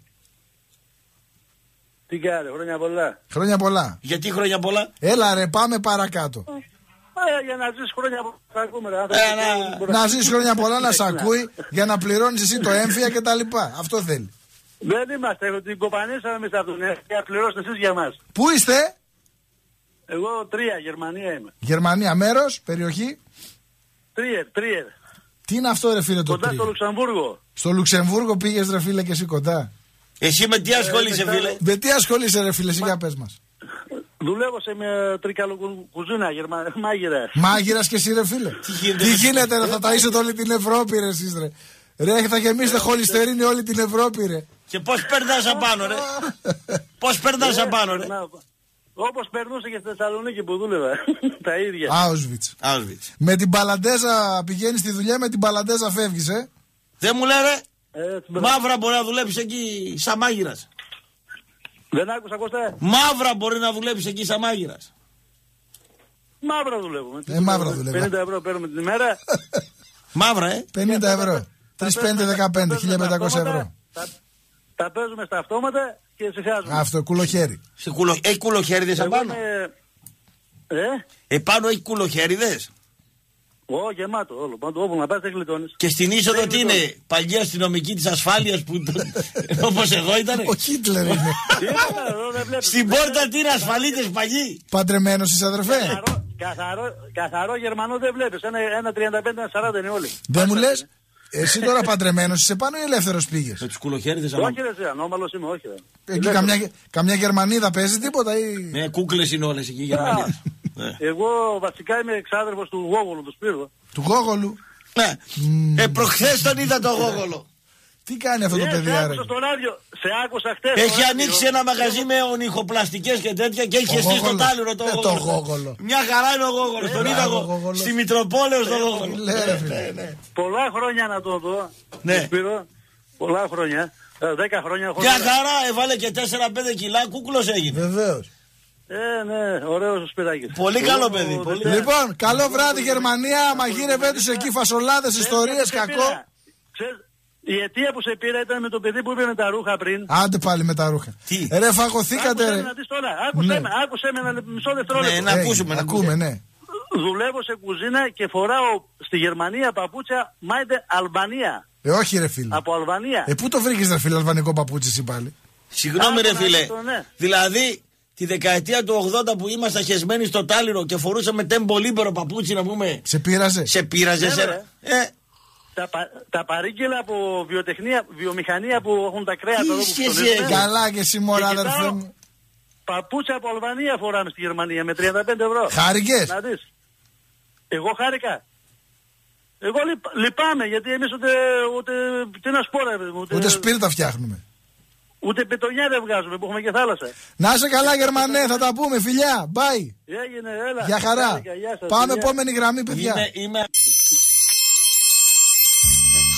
[SPEAKER 9] Τι κάνει, χρόνια πολλά.
[SPEAKER 3] Χρόνια πολλά.
[SPEAKER 2] Γιατί χρόνια πολλά;
[SPEAKER 3] Έλα ρε, πάμε παρακάτω.
[SPEAKER 9] Ε, για να ζεις χρόνια πολλά. Θα ακούμε, ρε.
[SPEAKER 2] Ε,
[SPEAKER 9] άνθρωποι.
[SPEAKER 2] να-
[SPEAKER 3] Να ζεις χρόνια πολλά να σε ακούει για να πληρώνεις εσύ το έμφυα και τα λοιπά. Αυτό θέλει.
[SPEAKER 9] Δεν είμαστε, έχω την κοπανίσαμε εμείς από τον για πληρώσετε εσείς για μας.
[SPEAKER 3] Πού είστε,
[SPEAKER 9] Εγώ τρία, Γερμανία είμαι.
[SPEAKER 3] Γερμανία, μέρος, περιοχή;
[SPEAKER 9] Τρίερ, τρίερ.
[SPEAKER 3] Τι είναι αυτό ρε φίλε το
[SPEAKER 9] Κοντά στο
[SPEAKER 3] τρίο.
[SPEAKER 9] Λουξεμβούργο.
[SPEAKER 3] Στο Λουξεμβούργο πήγες ρε φίλε και εσύ κοντά;
[SPEAKER 2] Εσύ με τι ασχολείσαι,
[SPEAKER 9] μετά-
[SPEAKER 2] φίλε;
[SPEAKER 3] Με τι ασχολείσαι ρε φίλε, εσύ για πες μας.
[SPEAKER 9] Δουλεύω σε μια τρικαλοκουζίνα, γερμα... μάγειρα.
[SPEAKER 3] Μάγειρας και εσύ ρε φίλε.
[SPEAKER 2] γίνεται,
[SPEAKER 3] Τι
[SPEAKER 2] ρε.
[SPEAKER 3] γίνεται ρε, θα ταΐσετε όλη την Ευρώπη ρε εσείς ρε. Ρε θα γεμίσετε χολυστερίνη όλη την Ευρώπη ρε.
[SPEAKER 2] Και πώς περνάς απάνω, ρε; Πώς περνάς απάνω, ρε;
[SPEAKER 9] Να, Όπως περνούσε και στη Θεσσαλονίκη που δούλευα. Τα ίδια.
[SPEAKER 3] Auschwitz.
[SPEAKER 2] Auschwitz.
[SPEAKER 3] Με την παλαντέζα πηγαίνεις στη δουλειά, με την παλαντέζα φεύγεις ε.
[SPEAKER 2] Δεν μου λένε,
[SPEAKER 9] Έτσι, μπράβο.
[SPEAKER 2] Μαύρα μπορεί να δουλέψει εκεί σαν μάγειρας.
[SPEAKER 9] Δεν άκουσα Κώστα.
[SPEAKER 2] Μαύρα μπορεί να δουλέψει εκεί σαν μάγειρας.
[SPEAKER 9] Μαύρα δουλεύουμε.
[SPEAKER 3] Ε, μαύρα δουλεύουμε.
[SPEAKER 9] 50 ευρώ παίρνουμε την ημέρα.
[SPEAKER 2] Μαύρα, ε.
[SPEAKER 3] 50 ευρώ. 3, 5, 15, 1500 ευρώ.
[SPEAKER 9] Τα, τα παίζουμε στα αυτόματα και συγχάζουμε.
[SPEAKER 3] Αυτό, κουλοχέρι.
[SPEAKER 2] Σε κουλο... Έχει κουλοχέριδες
[SPEAKER 9] Εγώ
[SPEAKER 2] απάνω;
[SPEAKER 9] είμαι... Ε,
[SPEAKER 2] Επάνω έχει κουλοχέριδες;
[SPEAKER 9] Ω, γεμάτο όλο. Πάντου όπου να πας δεν γλιτώνεις.
[SPEAKER 2] Και στην είσοδο
[SPEAKER 9] Δεν
[SPEAKER 2] τι είναι,
[SPEAKER 9] γλιτώνεις.
[SPEAKER 2] παλιά αστυνομική της ασφάλειας που. Όπως εδώ ήταν;
[SPEAKER 3] Ο Χίτλερ είναι.
[SPEAKER 9] Τίποτα, εδώ δεν βλέπεις.
[SPEAKER 2] Στην πόρτα τι είναι, ασφαλίτες παλιοί;
[SPEAKER 3] Παντρεμένος είσαι αδερφέ;
[SPEAKER 9] Καθαρό, καθαρό, καθαρό Γερμανό δεν βλέπεις. Ένα, ένα 35, ένα 40 είναι όλοι.
[SPEAKER 3] Δεν μου λες, εσύ τώρα παντρεμένος είσαι πάνω ή ελεύθερος πήγες;
[SPEAKER 2] Με τους κουλοχέριδες
[SPEAKER 9] Όχι
[SPEAKER 2] απάνω.
[SPEAKER 9] ρε, εσύ, ανώμαλος είμαι, όχι ρε.
[SPEAKER 3] Εκεί καμιά, καμιά Γερμανίδα παίζει τίποτα ή.
[SPEAKER 2] Ναι, κούκλες είναι όλες εκεί οι Γερμανίε.
[SPEAKER 9] Εγώ βασικά είμαι εξάδερφος του Γόγολου, του Σπύρου.
[SPEAKER 3] Του Γόγολου;
[SPEAKER 2] Ναι. Ε, προχθές τον είδα το γόγολο.
[SPEAKER 3] Τι κάνει αυτό το
[SPEAKER 9] Ε,
[SPEAKER 3] παιδί,
[SPEAKER 9] σε
[SPEAKER 3] άρε.
[SPEAKER 9] άκουσα στο ράδιο, σε άκουσα χτες.
[SPEAKER 2] Έχει
[SPEAKER 9] στο
[SPEAKER 2] ανοίξει
[SPEAKER 9] ράδιο.
[SPEAKER 2] ένα μαγαζί με ονυχοπλαστικέ και τέτοια και έχει
[SPEAKER 3] Ο
[SPEAKER 2] εσύ στο
[SPEAKER 3] Γόγολος.
[SPEAKER 2] τάλιρο το
[SPEAKER 3] Ε, το
[SPEAKER 2] γόγολο.
[SPEAKER 3] Γόγολο.
[SPEAKER 2] Μια χαρά είναι ο γόγολος. Τον είδα
[SPEAKER 3] μπράβο,
[SPEAKER 2] εγώ
[SPEAKER 3] Γόγολος.
[SPEAKER 2] στη Μητροπόλεως στο γόγολο.
[SPEAKER 3] Λέ, ρε, φίλε.
[SPEAKER 9] Πολλά χρόνια να το δω.
[SPEAKER 2] Ναι.
[SPEAKER 9] το Σπύρο. Πολλά χρόνια. Ε, Δέκα χρόνια έχω.
[SPEAKER 2] Μια
[SPEAKER 9] δει.
[SPEAKER 2] χαρά έβαλε και 4-5 κιλά, κούκλος έγινε.
[SPEAKER 3] Βεβαίως.
[SPEAKER 9] Ε, ναι, ωραίος ο Σπυράκης.
[SPEAKER 2] Πολύ καλό
[SPEAKER 9] Εγώ,
[SPEAKER 2] παιδί, πολύ
[SPEAKER 9] Δευτέρα-
[SPEAKER 3] Λοιπόν, καλό βράδυ Γερμανία. Μαγείρευε του εκεί φασολάδες, ιστορίες,
[SPEAKER 9] Ξέρεις,
[SPEAKER 3] κακό.
[SPEAKER 9] ξέρεις, η αιτία που σε πήρα ήταν με το παιδί που είπε με τα ρούχα πριν.
[SPEAKER 3] Άντε πάλι με τα ρούχα.
[SPEAKER 2] Τι;
[SPEAKER 3] Ρε, φαγωθήκατε,
[SPEAKER 9] Άκουσέ
[SPEAKER 3] ρε.
[SPEAKER 9] με να δεις τώρα. Άκουσέ
[SPEAKER 3] Ναι.
[SPEAKER 9] με, άκουσέ με ένα μισό
[SPEAKER 2] Ναι,
[SPEAKER 9] δευτερόλεπτο.
[SPEAKER 2] να
[SPEAKER 3] Ε,
[SPEAKER 2] ακούσουμε, να
[SPEAKER 3] Ακούμε,
[SPEAKER 2] ακούσουμε.
[SPEAKER 3] ναι.
[SPEAKER 9] Δουλεύω σε κουζίνα και φοράω στη Γερμανία παπούτσια Made Αλβανία.
[SPEAKER 3] Ε, όχι, ρε φίλε.
[SPEAKER 9] Από Αλβανία.
[SPEAKER 3] Ε, πού το βρήκες, ρε φίλε, αλβανικό παπούτσι εσύ πάλι;
[SPEAKER 2] Συγγνώμη ρε
[SPEAKER 9] Άκου να
[SPEAKER 2] φίλε.
[SPEAKER 9] δεις το, ναι.
[SPEAKER 2] Δηλαδή τη δεκαετία του 80 που ήμασταν χεσμένοι στο τάλιρο και φορούσαμε τεμπολίμπερο παπούτσι να πούμε.
[SPEAKER 3] Σε πείραζε.
[SPEAKER 2] Σε πείραζε
[SPEAKER 9] Ναι,
[SPEAKER 2] σε.
[SPEAKER 9] ρε.
[SPEAKER 2] Ε,
[SPEAKER 9] Τα, πα, τα παρήγγελα από βιοτεχνία, βιομηχανία που έχουν τα κρέατα
[SPEAKER 2] Τι
[SPEAKER 9] εδώ που
[SPEAKER 2] σχέση
[SPEAKER 9] ψωνίζουν,
[SPEAKER 2] έχει;
[SPEAKER 3] Καλά και εσύ, μωρά,
[SPEAKER 9] Και
[SPEAKER 3] αδερφέ
[SPEAKER 9] κοιτάω.
[SPEAKER 3] μου.
[SPEAKER 9] Παπούτσια από Αλβανία φοράμε στη Γερμανία με 35 ευρώ.
[SPEAKER 3] Χάρηκες;
[SPEAKER 9] Να δεις. Εγώ χάρηκα. Εγώ λυπ- λυπάμαι γιατί εμείς ούτε, ούτε τι να σου πω ρε, παιδί μου, ούτε,
[SPEAKER 3] Ούτε σπίρτα φτιάχνουμε.
[SPEAKER 9] Ούτε πετονιά δεν βγάζουμε που έχουμε και θάλασσα.
[SPEAKER 3] Να είσαι καλά, Γερμανέ, θα τα πούμε, φιλιά. Bye.
[SPEAKER 9] Έγινε, έλα.
[SPEAKER 3] Για χαρά.
[SPEAKER 9] Χάρηκα, γεια σας,
[SPEAKER 3] Πάμε
[SPEAKER 9] φιλιά.
[SPEAKER 3] επόμενη γραμμή, παιδιά.
[SPEAKER 2] είμαι, είμαι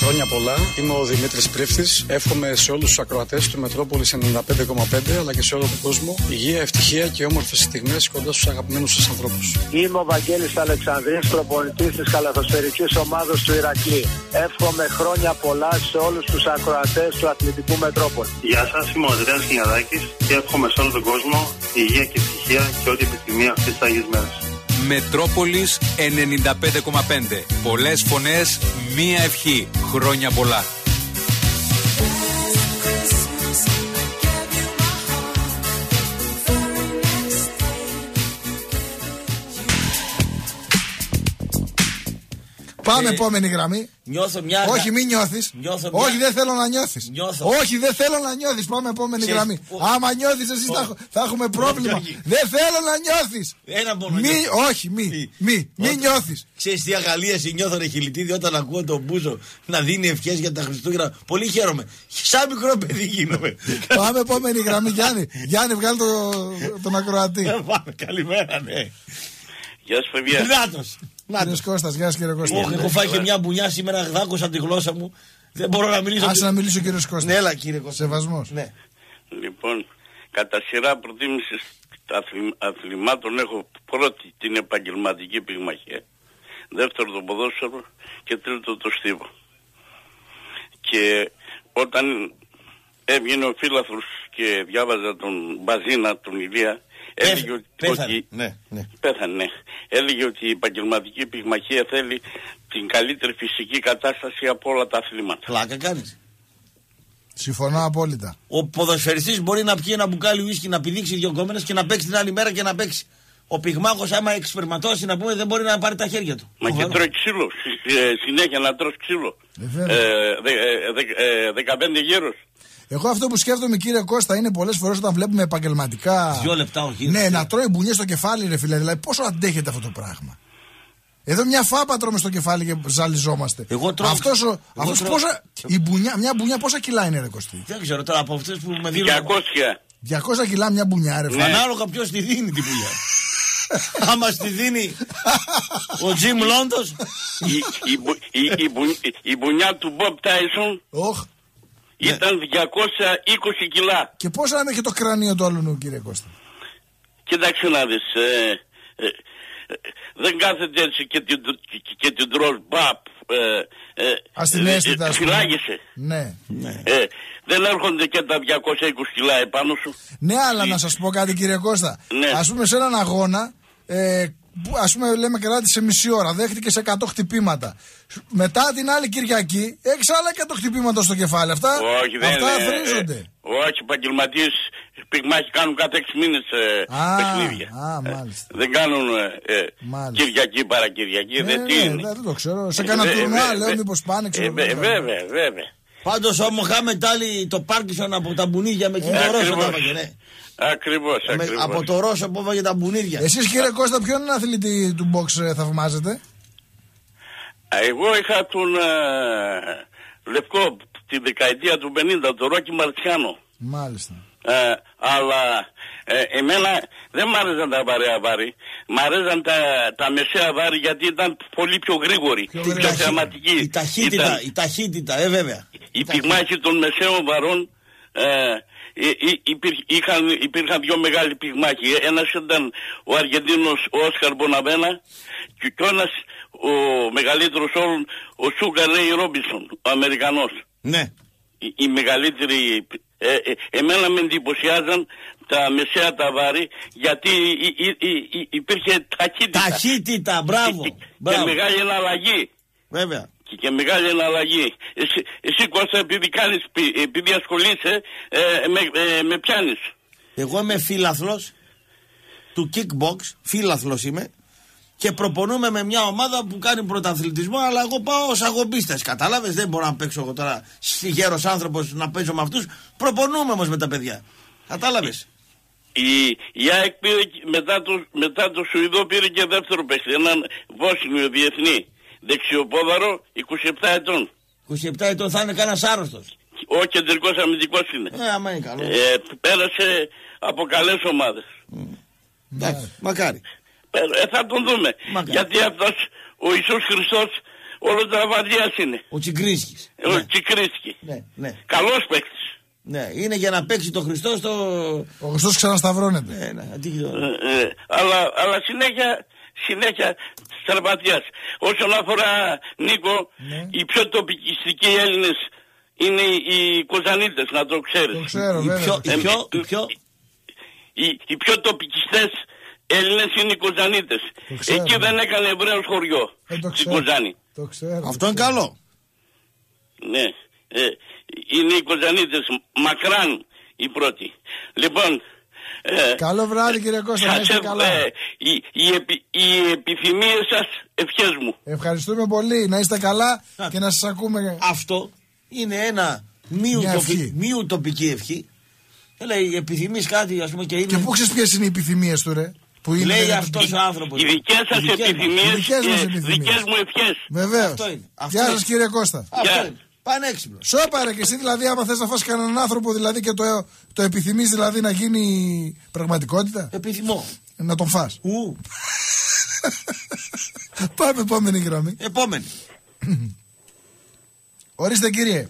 [SPEAKER 10] Χρόνια πολλά. Είμαι ο Δημήτρης Πρίφτη. Εύχομαι σε όλους τους ακροατές του Μετρόπολης 95,5 αλλά και σε όλο τον κόσμο υγεία, ευτυχία και όμορφες στιγμές κοντά στους αγαπημένους σας ανθρώπους.
[SPEAKER 11] Είμαι ο Βαγγέλης Αλεξανδρής, προπονητής της καλαθοσφαιρικής ομάδος του Ηρακλή. Εύχομαι χρόνια πολλά σε όλους τους ακροατές του Αθλητικού Μετρόπολη.
[SPEAKER 12] Γεια σας, είμαι ο Ανδρέας Κινιαδάκης και εύχομαι σε όλο τον κόσμο υγεία και ευτυχία και ό,τι επιθυμεί αυτές τις Αγίες Μέρες.
[SPEAKER 13] Μετρόπολης 95,5. Πολλές φωνές, μία ευχή. Χρόνια πολλά.
[SPEAKER 3] Πάμε
[SPEAKER 2] Ε,
[SPEAKER 3] επόμενη γραμμή.
[SPEAKER 2] Νιώθω μια.
[SPEAKER 3] Όχι, μην νιώθεις.
[SPEAKER 2] Νιώθω μια-
[SPEAKER 3] Όχι, δεν θέλω να νιώθεις.
[SPEAKER 2] Νιώθω.
[SPEAKER 3] Όχι, δεν θέλω να νιώθεις. Πάμε επόμενη
[SPEAKER 2] Ξέρεις,
[SPEAKER 3] γραμμή.
[SPEAKER 2] ο-
[SPEAKER 3] Άμα νιώθεις, εσύ θα, έχω- θα έχουμε πρόβλημα.
[SPEAKER 2] όχι.
[SPEAKER 3] δεν θέλω να νιώθεις.
[SPEAKER 2] Ένα μόνο.
[SPEAKER 3] Μη,
[SPEAKER 2] νιώθω.
[SPEAKER 3] όχι, μη,
[SPEAKER 2] Μη.
[SPEAKER 3] μη, μη
[SPEAKER 2] Όταν-
[SPEAKER 3] νιώθεις.
[SPEAKER 2] Ξέρεις τι αγαλίαση νιώθω ρε χιλιτίδη όταν ακούω τον Μπούζο να δίνει ευχές για τα Χριστούγεννα. Πολύ χαίρομαι. Σαν μικρό παιδί γίνομαι.
[SPEAKER 3] Πάμε επόμενη γραμμή, Γιάννη. Γιάννη, βγάλει το, τον ακροατή.
[SPEAKER 2] Ε, Πάμε, καλημέρα, ναι.
[SPEAKER 14] Γεια σου, παιδιά.
[SPEAKER 2] Νάτος.
[SPEAKER 3] Κύριε Κώστας, γεια σας κύριε Κώστα.
[SPEAKER 2] Όχι, έχω φάει και μια μπουνιά σήμερα, δάκωσα τη γλώσσα μου. Δεν μπορώ να μιλήσω.
[SPEAKER 3] Άσε να μιλήσει ο κύριος Κώστας.
[SPEAKER 2] Ναι, έλα κύριε Κώστα.
[SPEAKER 3] Σεβασμός.
[SPEAKER 2] Ναι.
[SPEAKER 14] Λοιπόν, κατά σειρά προτίμησης αθλημάτων έχω πρώτη την επαγγελματική πυγμαχία, δεύτερο το ποδόσφαιρο και τρίτο το στίβο. Και όταν έβγαινε ο φίλαθρος και διάβαζα τον Μπαζίνα, τον Ηλία, έλεγε ότι,
[SPEAKER 2] Πέθανε.
[SPEAKER 14] ότι-
[SPEAKER 2] Ναι, ναι.
[SPEAKER 14] Πέθανε, ναι. Έλεγε ότι η επαγγελματική πυγμαχία θέλει την καλύτερη φυσική κατάσταση από όλα τα αθλήματα.
[SPEAKER 2] Πλάκα κάνεις.
[SPEAKER 3] Συμφωνώ απόλυτα.
[SPEAKER 2] Ο ποδοσφαιριστής μπορεί να πιει ένα μπουκάλι ουίσκι, να πηδήξει δύο κόμενες και να παίξει την άλλη μέρα και να παίξει. Ο πυγμάχος άμα εξπερματώσει να πούμε δεν μπορεί να πάρει τα χέρια του.
[SPEAKER 14] Μα και
[SPEAKER 2] Φοβερό.
[SPEAKER 14] τρώει ξύλο. Συ- ε, συνέχεια να τρως ξύλο.
[SPEAKER 3] Ε, βέβαια.
[SPEAKER 14] Ε, δε, ε, δε, ε, 15 γύρος.
[SPEAKER 3] Εγώ αυτό που σκέφτομαι, κύριε Κώστα, είναι πολλές φορές όταν βλέπουμε επαγγελματικά.
[SPEAKER 2] Δυο λεπτά όχι.
[SPEAKER 3] Ναι, να τρώει μπουνιές στο κεφάλι, ρε φίλε. Δηλαδή, πόσο αντέχεται αυτό το πράγμα. Εδώ μια φάπα τρώμε στο κεφάλι και ζαλιζόμαστε.
[SPEAKER 2] Εγώ τρώω-
[SPEAKER 3] Αυτός ο,
[SPEAKER 2] εγώ
[SPEAKER 3] αυτός
[SPEAKER 2] τρώω-
[SPEAKER 3] πόσα, η μπουνιά, μια μπουνιά πόσα κιλά είναι, ρε Κωστή;
[SPEAKER 2] Δεν ξέρω τώρα από αυτές που με δίνουν.
[SPEAKER 14] 200.
[SPEAKER 3] 200 κιλά μια μπουνιά, ρε φίλε.
[SPEAKER 2] Ανάλογα ποιος τη δίνει την πουλιά. Άμα στη δίνει ο Τζιμ Λόντος
[SPEAKER 14] η, η, μπου- η, η, μπου- η μπουνιά του Μπομπ Τάισον
[SPEAKER 3] Όχ.
[SPEAKER 14] Ήταν 220 κιλά.
[SPEAKER 3] Και πόσα είναι και το κρανίο του άλλου, κύριε Κώστα;
[SPEAKER 14] Κοίταξε να δεις. Ε, ε, ε, δεν κάθεται έτσι και την, και, και την τρως μπαπ. Ε, ε,
[SPEAKER 3] Αστυναίσθητα,
[SPEAKER 14] ε,
[SPEAKER 3] ας πούμε.
[SPEAKER 14] φυλάγεσαι.
[SPEAKER 3] Ναι.
[SPEAKER 14] Ε, δεν έρχονται και τα 220 κιλά επάνω σου.
[SPEAKER 3] Ναι, αλλά να σας πω κάτι, κύριε Κώστα.
[SPEAKER 14] Ναι.
[SPEAKER 3] Α πούμε, σε έναν αγώνα, ε, που, ας πούμε, λέμε κράτησε μισή ώρα, δέχτηκε σε 100 χτυπήματα. Μετά την άλλη Κυριακή, έχεις άλλα 100 χτυπήματα στο κεφάλι. Αυτά,
[SPEAKER 14] Όχι, δεν
[SPEAKER 3] αυτά
[SPEAKER 14] είναι.
[SPEAKER 3] αφρίζονται.
[SPEAKER 14] ε, όχι, επαγγελματίες πυγμάχοι κάνουν κάθε 6 μήνες
[SPEAKER 3] Α,
[SPEAKER 14] παιχνίδια.
[SPEAKER 3] α, μάλιστα.
[SPEAKER 14] Δεν κάνουν ε, ε,
[SPEAKER 3] Μάλιστα.
[SPEAKER 14] Κυριακή παρακυριακή.
[SPEAKER 3] Ναι,
[SPEAKER 14] δεν τι
[SPEAKER 3] ναι,
[SPEAKER 14] είναι.
[SPEAKER 3] δεν το ξέρω. Σε
[SPEAKER 14] Ε,
[SPEAKER 3] κανένα
[SPEAKER 14] βε-
[SPEAKER 3] τουρνουά,
[SPEAKER 14] βε-
[SPEAKER 3] λέω,
[SPEAKER 14] βε-
[SPEAKER 3] μήπως πάνε, ξέρω.
[SPEAKER 14] ε, βε-
[SPEAKER 3] εγώ.
[SPEAKER 14] Βέβαια, βέβαια.
[SPEAKER 2] Πάντως ο Μοχάμετ Άλλη το Πάρκισον από τα μπουνίδια με εκείνο το Ρώσο
[SPEAKER 14] Ακριβώς.
[SPEAKER 2] τα έβαγε, ναι.
[SPEAKER 14] Ακριβώς,
[SPEAKER 2] Με-
[SPEAKER 14] ακριβώς.
[SPEAKER 2] Από το Ρώσο που έβαγε τα μπουνίδια.
[SPEAKER 3] Εσείς, κύριε Κώστα, ποιον είναι αθλητή του box ε, θαυμάζετε;
[SPEAKER 14] Α, Εγώ είχα τον ε, Λευκό τη δεκαετία του 50, τον Ρόκι Μαρτσιάνο.
[SPEAKER 3] Μάλιστα.
[SPEAKER 14] Ε, αλλά ε, εμένα δεν μ' άρεσαν τα βαρέα βάρη. Μ' άρεσαν τα, τα μεσαία βάρη γιατί ήταν πολύ πιο γρήγοροι. Πιο,
[SPEAKER 2] Η ταχύ-
[SPEAKER 14] θεαματικοί.
[SPEAKER 2] Η ταχύτητα,
[SPEAKER 14] Ήταν
[SPEAKER 2] η ταχύτητα, ε βέβαια.
[SPEAKER 14] η πυγμάχη των μεσαίων βαρών ε, ε, ε, υπήρχ- είχαν, υπήρχαν δύο μεγάλοι πυγμάχοι. Ένας ήταν ο Αργεντίνος ο Όσκαρ Μποναβένα και ο ένας ο μεγαλύτερος όλων ο Σούγκαρ Ρέι Ρόμπινσον, ο Αμερικανός.
[SPEAKER 2] Ναι.
[SPEAKER 14] Οι, οι μεγαλύτεροι ε, ε, εμένα με εντυπωσιάζαν τα μεσαία τα βάρη γιατί υ- υ- υ- υ- υπήρχε ταχύτητα
[SPEAKER 2] Ταχύτητα, μπράβο.
[SPEAKER 14] και, και
[SPEAKER 2] μπράβο.
[SPEAKER 14] μεγάλη εναλλαγή.
[SPEAKER 2] Βέβαια.
[SPEAKER 14] Και, και μεγάλη εναλλαγή. Εσύ, εσύ Κώστα επειδή, κάνεις, πι- επειδή ασχολείσαι ε, με, ε, με πιάνεις.
[SPEAKER 2] Εγώ είμαι φίλαθλος του kickbox, φίλαθλος είμαι και προπονούμε με μια ομάδα που κάνει πρωταθλητισμό αλλά εγώ πάω ως αγωμπίστας, κατάλαβες, δεν μπορώ να παίξω εγώ τώρα γέρος άνθρωπος να παίζω με αυτούς, προπονούμε όμως με τα παιδιά, κατάλαβες.
[SPEAKER 14] Η, η ΑΕΚ πήρε και- μετά το, μετά το Σουηδό πήρε και δεύτερο παίχτη, έναν Βόσνιο διεθνή. Δεξιοπόδαρο 27 ετών.
[SPEAKER 2] 27 ετών θα είναι κανένας άρρωστος.
[SPEAKER 14] Ο κεντρικός αμυντικός είναι.
[SPEAKER 2] Ε, άμα είναι καλός.
[SPEAKER 14] Ε, πέρασε από καλές ομάδες.
[SPEAKER 2] Εντάξει, μακάρι.
[SPEAKER 14] Πέρα- Ε, θα τον δούμε.
[SPEAKER 2] Μακάρι.
[SPEAKER 14] Γιατί αυτός ο Ιησούς Χριστός όλος τραβαδιάς είναι.
[SPEAKER 2] Ο Τσιγκρίσκης.
[SPEAKER 14] Ο Τσικρίσκη.
[SPEAKER 2] Ναι, ναι.
[SPEAKER 14] Καλός παίκτης.
[SPEAKER 2] Ναι, είναι για να παίξει το Χριστό στο.
[SPEAKER 3] Ο Χριστός ξανασταυρώνεται.
[SPEAKER 2] Ναι, ναι, αντί-
[SPEAKER 14] Ε, ε, αλλά, αλλά συνέχεια, συνέχεια στραπατιάς. Όσον αφορά, Νίκο, οι πιο τοπικιστικοί Έλληνες είναι οι Κοζανίτες, να το ξέρεις.
[SPEAKER 3] Το ξέρω,
[SPEAKER 2] Οι
[SPEAKER 3] βέβαια.
[SPEAKER 2] πιο, οι
[SPEAKER 14] Ε,
[SPEAKER 2] πιο,
[SPEAKER 14] ε,
[SPEAKER 2] οι πιο,
[SPEAKER 14] Οι, οι πιο τοπικιστές Έλληνες είναι οι Κοζανίτες.
[SPEAKER 3] Το ξέρω.
[SPEAKER 14] Εκεί δεν έκανε Εβραίος χωριό.
[SPEAKER 3] Ε, το
[SPEAKER 14] στην
[SPEAKER 3] ξέρω.
[SPEAKER 14] Κοζάνη.
[SPEAKER 3] Το ξέρω.
[SPEAKER 2] αυτό είναι καλό.
[SPEAKER 14] Ναι. Ε, είναι οι Κοζανίτες μακράν οι πρώτοι. Λοιπόν, Ε,
[SPEAKER 3] Καλό βράδυ κύριε Κώστα, να
[SPEAKER 14] σας
[SPEAKER 3] είστε
[SPEAKER 14] ευ-
[SPEAKER 3] καλά.
[SPEAKER 14] ε, οι, οι, επι, οι επιθυμίες σας ευχές μου.
[SPEAKER 3] Ευχαριστούμε πολύ, να είστε καλά και να σας ακούμε.
[SPEAKER 2] Αυτό είναι ένα μη,
[SPEAKER 3] Μια
[SPEAKER 2] ουτοπι-
[SPEAKER 3] ευχή.
[SPEAKER 2] μη ουτοπική ευχή. Ε, Λέει, επιθυμείς κάτι, ας πούμε, και είναι.
[SPEAKER 3] Και πού ξέρεις ποιες είναι οι επιθυμίες του ρε. Που είναι
[SPEAKER 2] Λέει
[SPEAKER 3] δεν-
[SPEAKER 2] αυτός ο άνθρωπος.
[SPEAKER 14] Οι δικές σας επιθυμίες
[SPEAKER 3] Οι δικές μας
[SPEAKER 14] και
[SPEAKER 3] επιθυμίες.
[SPEAKER 14] δικές μου ευχές.
[SPEAKER 3] Βεβαίως.
[SPEAKER 2] Αυτό είναι. Αυτό
[SPEAKER 3] Γεια
[SPEAKER 2] είναι.
[SPEAKER 3] σας κύριε Κώστα.
[SPEAKER 2] Αυτό είναι. Πανέξυπνος.
[SPEAKER 3] Σώπα ρε και εσύ δηλαδή άμα θες να φας κανέναν άνθρωπο δηλαδή και το, το επιθυμείς δηλαδή να γίνει πραγματικότητα;
[SPEAKER 2] Επιθυμώ.
[SPEAKER 3] Να τον φας.
[SPEAKER 2] Ου.
[SPEAKER 3] Πάμε επόμενη γραμμή.
[SPEAKER 2] Επόμενη.
[SPEAKER 3] Ορίστε κύριε.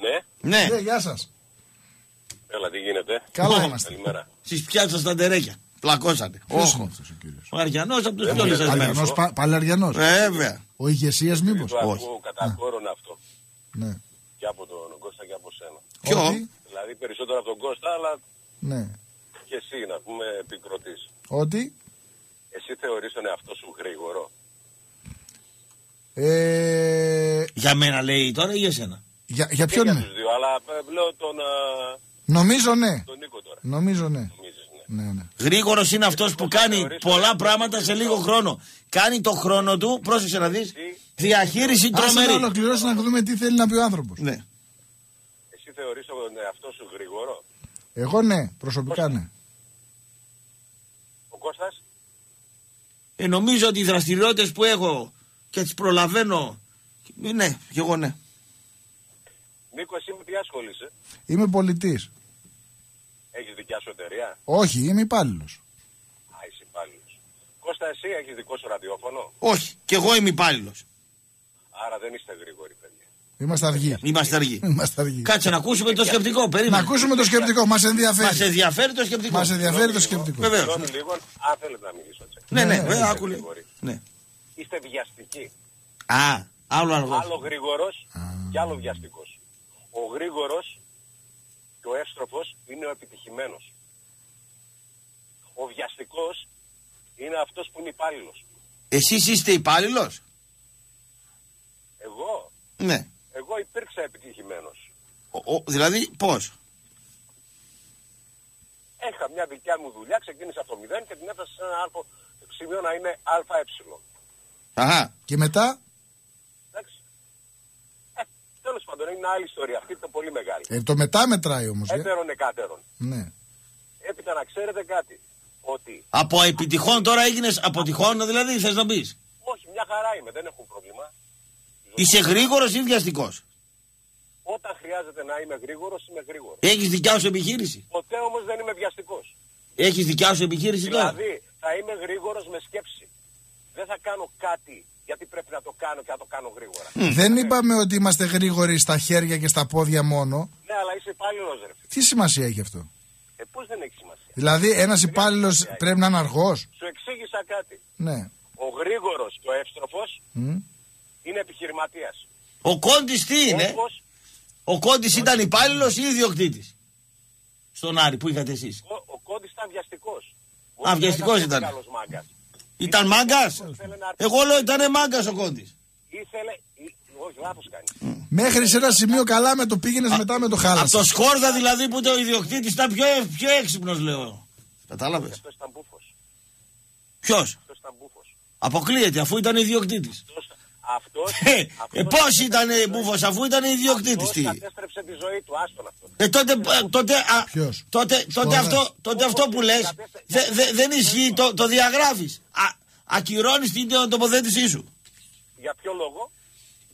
[SPEAKER 15] Ναι,
[SPEAKER 2] Ναι.
[SPEAKER 3] Ναι, γεια σας.
[SPEAKER 15] έλα τι γίνεται;
[SPEAKER 3] Καλά
[SPEAKER 2] Ω.
[SPEAKER 3] είμαστε.
[SPEAKER 15] Καλημέρα.
[SPEAKER 2] Στι πιάτσα στα ντερέκια. Πλακώσανε.
[SPEAKER 3] Ποιος
[SPEAKER 2] Όχι.
[SPEAKER 3] είναι αυτός ο κύριος;
[SPEAKER 2] Ο Αριανός από τους
[SPEAKER 15] Δεν
[SPEAKER 2] πιο
[SPEAKER 15] μου
[SPEAKER 2] λυσασμένου.
[SPEAKER 3] Παλαιανός, πα, Παλαιαριανός.
[SPEAKER 2] Βέβαια.
[SPEAKER 3] Ο ηγεσίας μήπως;
[SPEAKER 15] Το
[SPEAKER 2] Όχι.
[SPEAKER 15] ακούω κατά κόρον αυτό.
[SPEAKER 3] Ναι.
[SPEAKER 15] Και από τον Κώστα και από σένα.
[SPEAKER 2] Ποιο;
[SPEAKER 3] Ότι,
[SPEAKER 15] Δηλαδή περισσότερο από τον Κώστα, αλλά
[SPEAKER 3] ναι.
[SPEAKER 15] και εσύ να πούμε επικροτής.
[SPEAKER 3] Ότι,
[SPEAKER 15] Εσύ θεωρείς τον εαυτό σου γρήγορο;
[SPEAKER 3] ε,
[SPEAKER 2] Για μένα λέει τώρα ή για σένα;
[SPEAKER 3] για, για
[SPEAKER 15] Και
[SPEAKER 3] ποιον
[SPEAKER 15] για
[SPEAKER 3] είναι;
[SPEAKER 15] τους δύο, αλλά ε, λέω τον, α,
[SPEAKER 3] Νομίζω ναι.
[SPEAKER 15] τον Νίκο τώρα.
[SPEAKER 3] Νομίζω ναι.
[SPEAKER 15] Νομίζεις, ναι.
[SPEAKER 3] Ναι, ναι.
[SPEAKER 2] Γρήγορο είναι αυτό που κάνει πολλά πράγματα σε λίγο χρόνο. Κάνει το χρόνο του, πρόσεξε να δει, διαχείριση
[SPEAKER 3] Άσε να
[SPEAKER 2] τρομερή.
[SPEAKER 3] ολοκληρώσει να δούμε τι θέλει να πει ο άνθρωπος.
[SPEAKER 2] Ναι.
[SPEAKER 15] Εσύ θεωρείς τον εαυτό σου γρήγορο.
[SPEAKER 3] Εγώ ναι, προσωπικά ναι.
[SPEAKER 15] Ο Κώστας,
[SPEAKER 2] Ε, νομίζω ότι οι δραστηριότητε που έχω και τι προλαβαίνω. Ναι, κι εγώ ναι.
[SPEAKER 15] Νίκο, εσύ με τι ασχολείσαι.
[SPEAKER 3] Είμαι πολιτής.
[SPEAKER 15] Έχεις δικιά σου εταιρεία;
[SPEAKER 3] Όχι, είμαι υπάλληλος.
[SPEAKER 15] Α, είσαι υπάλληλος. Κώστα, εσύ έχεις δικό σου ραδιόφωνο;
[SPEAKER 2] Όχι, κι εγώ είμαι υπάλληλος.
[SPEAKER 15] Άρα δεν είστε γρήγοροι, παιδιά.
[SPEAKER 3] Είμαστε αργοί.
[SPEAKER 2] Είμαστε αργοί.
[SPEAKER 3] Είμαστε αργοί.
[SPEAKER 2] Κάτσε να ακούσουμε το σκεπτικό.
[SPEAKER 3] Να
[SPEAKER 2] Περίμενε.
[SPEAKER 3] ακούσουμε το σκεπτικό, μας
[SPEAKER 2] Μας
[SPEAKER 3] ενδιαφέρει.
[SPEAKER 2] ενδιαφέρει το σκεπτικό.
[SPEAKER 3] Μας ενδιαφέρει το σκεπτικό.
[SPEAKER 2] Βεβαίως.
[SPEAKER 15] Συγγνώμη λίγο, αν θέλετε να μιλήσω έτσι.
[SPEAKER 2] Ναι, ναι,
[SPEAKER 3] Ναι,
[SPEAKER 2] βέβαια,
[SPEAKER 15] είστε
[SPEAKER 2] άκου λίγο.
[SPEAKER 15] γρήγοροι.
[SPEAKER 2] Ναι.
[SPEAKER 15] Είστε βιαστικοί.
[SPEAKER 2] Α, άλλο αργός.
[SPEAKER 15] Άλλο γρήγορος και άλλο βιαστικός. Ο γρήγορος και ο εύστροφος είναι ο επιτυχημένος. Ο βιαστικός είναι αυτός που είναι υπάλληλος.
[SPEAKER 2] Εσείς είστε υπάλληλος;
[SPEAKER 15] Εγώ,
[SPEAKER 2] Ναι.
[SPEAKER 15] εγώ υπήρξα επιτυχημένος.
[SPEAKER 2] Ο- ο- δηλαδή, πώς;
[SPEAKER 15] Είχα μια δικιά μου δουλειά, ξεκίνησα από το μηδέν και την έφτασα σε ένα άλλο σημείο να είναι ΑΕ.
[SPEAKER 2] Αχα.
[SPEAKER 3] Και μετά,
[SPEAKER 15] Εντάξει. Ε, τέλος πάντων, είναι άλλη ιστορία. Αυτή είναι πολύ μεγάλη.
[SPEAKER 3] ε, το μετά μετράει όμως. ε.
[SPEAKER 15] Έτερον εκάτερον.
[SPEAKER 3] Ναι.
[SPEAKER 15] Έπειτα να ξέρετε κάτι. Ότι
[SPEAKER 2] Από επιτυχών τώρα έγινες αποτυχών, δηλαδή, θες να πει.
[SPEAKER 15] όχι, μια χαρά είμαι, δεν έχω πρόβλημα.
[SPEAKER 2] Είσαι γρήγορος ή βιαστικός;
[SPEAKER 15] Όταν χρειάζεται να είμαι γρήγορος, είμαι γρήγορος.
[SPEAKER 2] Έχεις δικιά σου επιχείρηση;
[SPEAKER 15] Ποτέ όμως δεν είμαι βιαστικός.
[SPEAKER 2] Έχεις δικιά σου επιχείρηση τώρα;
[SPEAKER 15] Δηλαδή, θα είμαι γρήγορος με σκέψη. Δεν θα κάνω κάτι γιατί πρέπει να το κάνω και να το κάνω γρήγορα.
[SPEAKER 3] Δεν είπαμε ότι είμαστε γρήγοροι στα χέρια και στα πόδια μόνο.
[SPEAKER 15] Ναι, αλλά είσαι υπάλληλος ρε. φίλε.
[SPEAKER 3] Τι σημασία έχει αυτό;
[SPEAKER 15] Ε, πώς δεν έχει σημασία.
[SPEAKER 3] Δηλαδή, ένας υπάλληλος πρέπει να είναι αργός;
[SPEAKER 15] Σου εξήγησα κάτι.
[SPEAKER 3] Ναι.
[SPEAKER 15] Ο γρήγορος και ο εύστροφος
[SPEAKER 3] Μμ.
[SPEAKER 15] είναι επιχειρηματίας.
[SPEAKER 2] Ο Κόντι τι είναι;
[SPEAKER 15] Όπως
[SPEAKER 2] Ο Κόντι ήταν υπάλληλος ή ιδιοκτήτης; Στον Άρη που είχατε εσείς.
[SPEAKER 15] ο, ο Κόντης ήταν βιαστικός.
[SPEAKER 2] Α, βιαστικός ήταν.
[SPEAKER 15] Καλός μάγκας.
[SPEAKER 2] Ήταν μάγκας; Εγώ λέω ήταν μάγκας ο Κόντι.
[SPEAKER 15] Ήθελε... ή- Όχι, λάθος κάνει.
[SPEAKER 3] Μέχρι σε ένα σημείο καλά με το πήγαινες μετά με το
[SPEAKER 2] Από
[SPEAKER 3] χάλασε.
[SPEAKER 2] το Σκόρδα δηλαδή που ο ιδιοκτήτη ήταν πιο, πιο έξυπνος, λέω. Κατάλαβες.
[SPEAKER 15] Αυτός ήταν μπούφος.
[SPEAKER 2] Ποιος;
[SPEAKER 15] Αυτός ήταν μπούφος.
[SPEAKER 2] Αποκλείεται αφού ήταν ιδιοκτήτης.
[SPEAKER 15] Αυτός, αυτός,
[SPEAKER 2] Ε,
[SPEAKER 15] αυτός
[SPEAKER 2] Πώς ήταν μπούφος αφού ήταν ιδιοκτήτης.
[SPEAKER 15] αυτός
[SPEAKER 2] Τι;
[SPEAKER 15] κατέστρεψε τη ζωή του, άστον αυτό.
[SPEAKER 2] Ε, τότε, ε, τότε, α,
[SPEAKER 3] Ποιος;
[SPEAKER 2] τότε, τότε,
[SPEAKER 3] Σκόρδας.
[SPEAKER 2] αυτό, τότε αυτό που λες δε- δε- δεν ισχύει, το, το διαγράφεις. Α, ακυρώνεις την τοποθέτησή σου.
[SPEAKER 15] Για ποιο λόγο;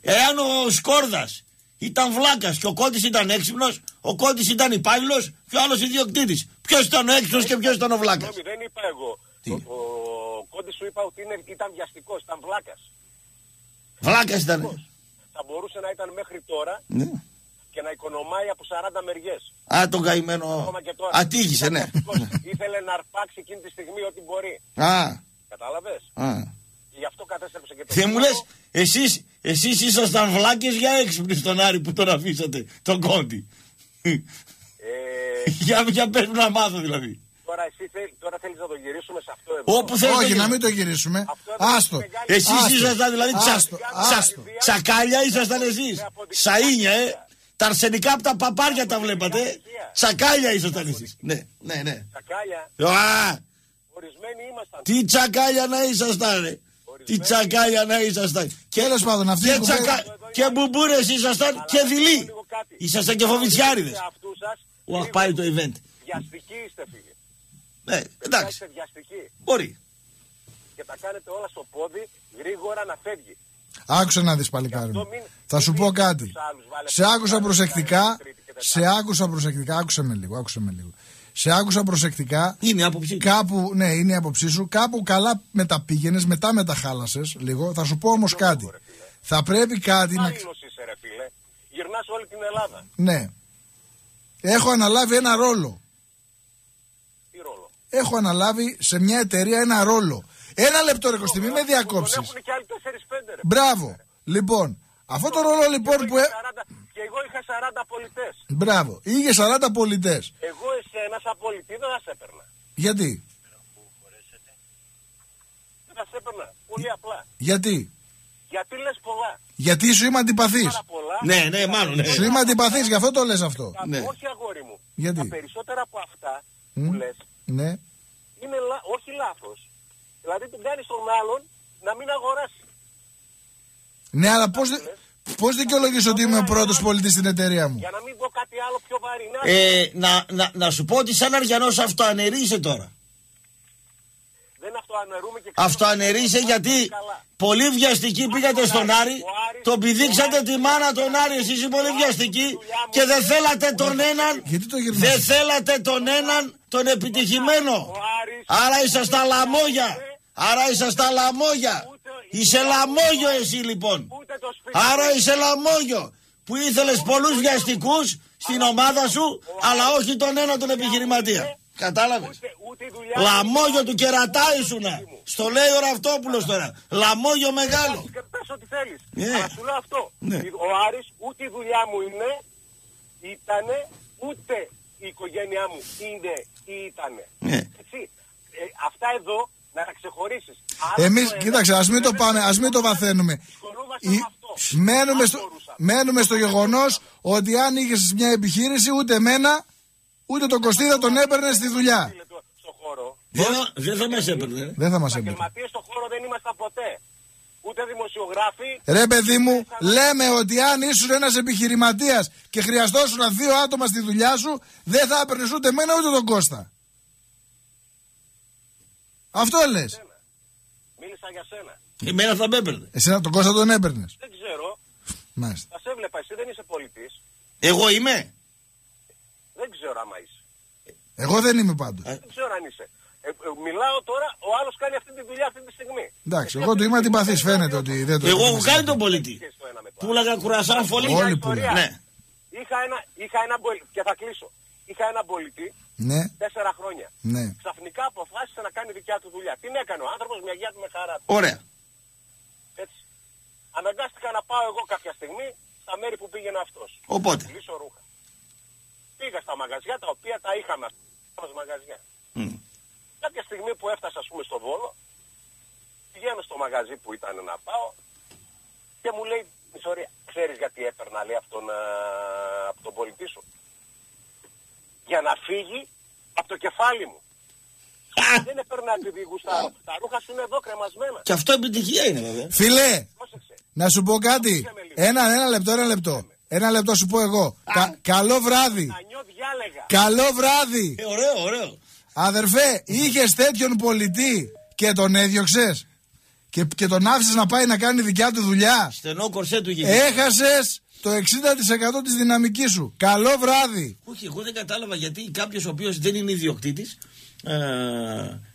[SPEAKER 2] Εάν ο Σκόρδας ήταν βλάκας και ο Κόντης ήταν έξυπνος, ο Κόντης ήταν υπάλληλος και ο άλλος ιδιοκτήτης. Ποιος ήταν ο έξυπνος και ποιος ήταν ο βλάκας;
[SPEAKER 15] Συγγνώμη, δεν είπα εγώ.
[SPEAKER 2] Τι;
[SPEAKER 15] Ο, ο Κόντης σου είπα ότι είναι, ήταν βιαστικός, ήταν βλάκας.
[SPEAKER 2] Βλάκας ήταν.
[SPEAKER 15] Θα μπορούσε να ήταν μέχρι τώρα
[SPEAKER 2] Ναι.
[SPEAKER 15] και να οικονομάει από 40 μεριές.
[SPEAKER 2] Α, τον καημένο.
[SPEAKER 15] Ακόμα και τώρα.
[SPEAKER 2] Ατύχησε,
[SPEAKER 15] Ήταν
[SPEAKER 2] ναι.
[SPEAKER 15] βιαστικός. Ήθελε να αρπάξει εκείνη τη στιγμή ό,τι μπορεί.
[SPEAKER 2] Α,
[SPEAKER 15] Κατάλαβες;
[SPEAKER 2] α.
[SPEAKER 15] Και γι' αυτό κατέστρεψε και το
[SPEAKER 2] Δεν μου
[SPEAKER 15] σύλλογο.
[SPEAKER 2] λες, εσείς, εσείς ήσασταν βλάκες για έξυπνοι στον Άρη που τον αφήσατε, τον Κόντι.
[SPEAKER 15] Ε,
[SPEAKER 2] για, για πες μου να μάθω δηλαδή.
[SPEAKER 15] Τώρα εσύ θέλ, τώρα θέλεις να το γυρίσουμε σε αυτό εδώ.
[SPEAKER 2] Όπου θέλεις
[SPEAKER 3] Όχι,
[SPEAKER 2] το
[SPEAKER 3] να μην το γυρίσουμε.
[SPEAKER 15] Αυτό εδώ είναι
[SPEAKER 3] Άστο.
[SPEAKER 15] μεγάλη-
[SPEAKER 2] Εσείς
[SPEAKER 3] Άστο.
[SPEAKER 2] ήσασταν δηλαδή τσα,
[SPEAKER 3] Άστο.
[SPEAKER 2] τσα-
[SPEAKER 3] Άστο.
[SPEAKER 2] τσακάλια ήσασταν εσείς. Σαΐνια, ε. Τα αρσενικά από τα παπάρια τα βλέπατε. Τσακάλια ήσασταν εσείς. Ναι, ναι, ναι.
[SPEAKER 15] Τσακάλια.
[SPEAKER 2] Α,
[SPEAKER 15] Ορισμένοι ήμασταν.
[SPEAKER 2] τι τσακάλια να ήσασταν, ρε. Τι τσακάλια να ήσασταν. Και,
[SPEAKER 3] Τέλος πάντων, αυτή
[SPEAKER 2] και,
[SPEAKER 3] η κουβέντα-
[SPEAKER 2] τσακα... και μπουμπούρες ήσασταν και δειλοί. Ήσασταν και φοβητσιάριδες.
[SPEAKER 15] Σε αυτούς σας,
[SPEAKER 2] Ουαχ, πάει το event.
[SPEAKER 15] βιαστικοί είστε φίλοι.
[SPEAKER 2] Ναι, εντάξει.
[SPEAKER 15] Είστε βιαστικοί.
[SPEAKER 2] Μπορεί.
[SPEAKER 15] Και τα κάνετε όλα στο πόδι γρήγορα να φεύγει.
[SPEAKER 3] Άκουσα να δεις παλικάρι μου.
[SPEAKER 15] μην-
[SPEAKER 3] Θα σου
[SPEAKER 15] μην
[SPEAKER 3] πω
[SPEAKER 15] δείτε
[SPEAKER 3] κάτι.
[SPEAKER 15] τους άλλους, βάλε
[SPEAKER 3] Σε
[SPEAKER 15] τους
[SPEAKER 3] άκουσα
[SPEAKER 15] άλλους,
[SPEAKER 3] προσεκτικά.
[SPEAKER 15] βάλε τρίτη και
[SPEAKER 3] Σε άκουσα προσεκτικά. Άκουσα με λίγο. Άκουσα με λίγο. Σε άκουσα προσεκτικά.
[SPEAKER 2] Είναι η άποψή του.
[SPEAKER 3] Κάπου, ναι, είναι η άποψή σου. Κάπου καλά μεταπήγαινε, μετά μεταχάλασε λίγο. Θα σου πω όμως κάτι. Θα πρέπει κάτι να.
[SPEAKER 15] Άλλος είσαι ρε φίλε. Γυρνάς όλη την Ελλάδα.
[SPEAKER 3] Ναι. Έχω αναλάβει ένα ρόλο.
[SPEAKER 15] Τι ρόλο.
[SPEAKER 3] Έχω αναλάβει σε μια εταιρεία ένα ρόλο. Ένα λεπτό ρε Κωστή, μη με διακόψεις.
[SPEAKER 15] Τον έχουν και άλλοι 4-5 ρε.
[SPEAKER 3] Μπράβο. Λοιπόν, αυτό το ρόλο λοιπόν που.
[SPEAKER 15] Είχα
[SPEAKER 3] έ-
[SPEAKER 15] 40 Και εγώ είχα 40 πολιτές.
[SPEAKER 3] Μπράβο. Είχε 40 πολιτές.
[SPEAKER 15] Εγώ εσένα σαν πολιτή δεν θα σε έπαιρνα.
[SPEAKER 3] Γιατί,
[SPEAKER 15] Δεν θα σε έπαιρνα. Πολύ απλά.
[SPEAKER 3] γιατί,
[SPEAKER 15] Γιατί λες πολλά.
[SPEAKER 3] γιατί σου είμαι αντιπαθής.
[SPEAKER 15] Πάρα πολλά.
[SPEAKER 2] Ναι, ναι, μάλλον. Ναι.
[SPEAKER 3] Σου είμαι αντιπαθής, γι' αυτό το λες αυτό.
[SPEAKER 15] Τα-
[SPEAKER 2] Ναι.
[SPEAKER 15] Όχι αγόρι μου.
[SPEAKER 3] Γιατί;
[SPEAKER 15] Τα περισσότερα από αυτά
[SPEAKER 3] Μμ.
[SPEAKER 15] που λες
[SPEAKER 3] Ναι.
[SPEAKER 15] είναι λα- όχι λάθος. Δηλαδή τον κάνεις τον άλλον να μην αγοράσει.
[SPEAKER 3] Ναι, αλλά πώς πώς δικαιολογείς ότι είμαι ο πρώτος πολιτής στην εταιρεία μου;
[SPEAKER 15] Για να μην πω κάτι άλλο πιο βαρύ. Να,
[SPEAKER 2] Ε, να, να, να σου πω ότι σαν αριανός αυτοαναιρείσαι τώρα.
[SPEAKER 15] Δεν αυτοαναιρούμε και ξέρω
[SPEAKER 2] Αυτοαναιρείσαι
[SPEAKER 15] ότι
[SPEAKER 2] γιατί
[SPEAKER 15] καλά.
[SPEAKER 2] πολύ βιαστικοί πήγατε στον Άρη, τον πηδήξατε τη μάνα τον Άρη, εσείς οι πολύ βιαστικοί και δεν θέλατε τον έναν,
[SPEAKER 3] Γιατί το γυρνάς;
[SPEAKER 2] δεν θέλατε τον έναν τον επιτυχημένο. Άρα ήσασταν λαμόγια. Άρα ήσασταν λαμόγια. Είσαι λαμόγιο εσύ λοιπόν. Άρα είσαι λαμόγιο που ήθελες πολλούς βιαστικούς στην ομάδα σου, αλλά όχι τον ένα τον επιχειρηματία. Κατάλαβες;
[SPEAKER 15] Ούτε η δουλειά
[SPEAKER 2] Λαμόγιο του κερατά ήσουνα. Στο λέει ο Ραυτόπουλος τώρα. Λαμόγιο μεγάλο.
[SPEAKER 15] Και πες ό,τι θέλεις.
[SPEAKER 2] Ναι.
[SPEAKER 15] Αλλά σου λέω αυτό.
[SPEAKER 2] Ναι.
[SPEAKER 15] Ο Άρης ούτε η δουλειά μου είναι, ήτανε, ούτε η οικογένειά μου είναι ή ήτανε.
[SPEAKER 2] Ναι.
[SPEAKER 15] Έτσι. Ε, αυτά εδώ να τα ξεχωρίσεις. Άλλο
[SPEAKER 3] Εμείς,
[SPEAKER 15] το ένα,
[SPEAKER 3] κοίταξε, ας μην το
[SPEAKER 15] βέβαια,
[SPEAKER 3] πάμε, ας μην το βαθαίνουμε.
[SPEAKER 15] ασχολούμαστε
[SPEAKER 3] Η-
[SPEAKER 15] με αυτό.
[SPEAKER 3] Μένουμε
[SPEAKER 15] Αν
[SPEAKER 3] στο,
[SPEAKER 15] μπορούσαμε.
[SPEAKER 3] μένουμε στο γεγονός ότι αν είχες μια επιχείρηση, ούτε εμένα, ούτε τον Κωστή θα τον έπαιρνε στη δουλειά.
[SPEAKER 15] Στο χώρο.
[SPEAKER 2] Δεν, δεν θα μας έπαιρνε. ρε.
[SPEAKER 3] Δεν θα μας έπαιρνε.
[SPEAKER 15] Επαγγελματίες στο χώρο δεν ήμασταν ποτέ. Ούτε δημοσιογράφοι.
[SPEAKER 3] Ρε παιδί μου, λέμε ότι αν ήσουν ένας επιχειρηματίας και χρειαστόσουν δύο άτομα στη δουλειά σου, δεν θα έπαιρνες ούτε εμένα ούτε τον Κώστα. Αυτό λες.
[SPEAKER 15] Μίλησα για σένα.
[SPEAKER 2] Εμένα θα με έπαιρνε.
[SPEAKER 3] Εσένα τον Κώστα τον έπαιρνες.
[SPEAKER 15] Δεν ξέρω.
[SPEAKER 3] Μάλιστα.
[SPEAKER 15] Θα σε έβλεπα. Εσύ δεν είσαι πολιτής.
[SPEAKER 2] Εγώ είμαι.
[SPEAKER 15] Δεν ξέρω άμα είσαι.
[SPEAKER 3] Εγώ δεν είμαι πάντως.
[SPEAKER 15] Δεν ξέρω αν είσαι. Ε, ε, μιλάω τώρα, ο άλλος κάνει αυτή τη δουλειά αυτή τη στιγμή.
[SPEAKER 3] Εντάξει, εγώ του είμαι αντιπαθής. Φαίνεται ότι δεν το
[SPEAKER 2] Εγώ έχω
[SPEAKER 3] έπαιρνες.
[SPEAKER 2] κάνει τον πολίτη. Πούλαγα κουρασάν φωλή.
[SPEAKER 3] Όλοι
[SPEAKER 15] Ιστορία.
[SPEAKER 3] πουλάνε.
[SPEAKER 2] Ναι.
[SPEAKER 15] Είχα ένα, είχα ένα πολι- και θα κλείσω. Είχα ένα πολιτή
[SPEAKER 3] Ναι,
[SPEAKER 15] τέσσερα χρόνια.
[SPEAKER 3] ναι.
[SPEAKER 15] Ξαφνικά αποφάσισε να κάνει δικιά του δουλειά. Τι έκανε ο άνθρωπος, μια γεια του με χαρά του.
[SPEAKER 2] Ωραία.
[SPEAKER 15] Έτσι. Αναγκάστηκα να πάω εγώ κάποια στιγμή στα μέρη που πήγαινε αυτός.
[SPEAKER 2] Οπότε.
[SPEAKER 15] Λύσω ρούχα. Πήγα στα μαγαζιά τα οποία τα είχαμε αυτά μας μαγαζιά.
[SPEAKER 2] Μμ.
[SPEAKER 15] Κάποια στιγμή που έφτασα ας πούμε στο Βόλο, πηγαίνω στο μαγαζί που ήταν να πάω και μου λέει ιστορία, ξέρεις γιατί έπαιρνα λέει από τον, α, από τον πολιτή σου; Για να φύγει από το κεφάλι μου. Δεν έπαιρνα επειδή γουστάρω. Τα ρούχα σου είναι εδώ κρεμασμένα.
[SPEAKER 2] Και αυτό επιτυχία είναι βέβαια.
[SPEAKER 3] Φιλέ, να σου πω κάτι. Ένα, ένα λεπτό, ένα λεπτό. Ένα λεπτό σου πω εγώ. Κα- καλό βράδυ. Καλό βράδυ.
[SPEAKER 2] Ε, ωραίο, ωραίο.
[SPEAKER 3] Αδερφέ, είχες τέτοιον πολιτή και τον έδιωξες; Και, και τον άφησες να πάει να κάνει δικιά του δουλειά;
[SPEAKER 2] Στενό κορσέ του είχε.
[SPEAKER 3] Έχασες το 60% της δυναμικής σου. Καλό βράδυ.
[SPEAKER 2] Όχι, εγώ δεν κατάλαβα γιατί κάποιος ο οποίος δεν είναι ιδιοκτήτης ε,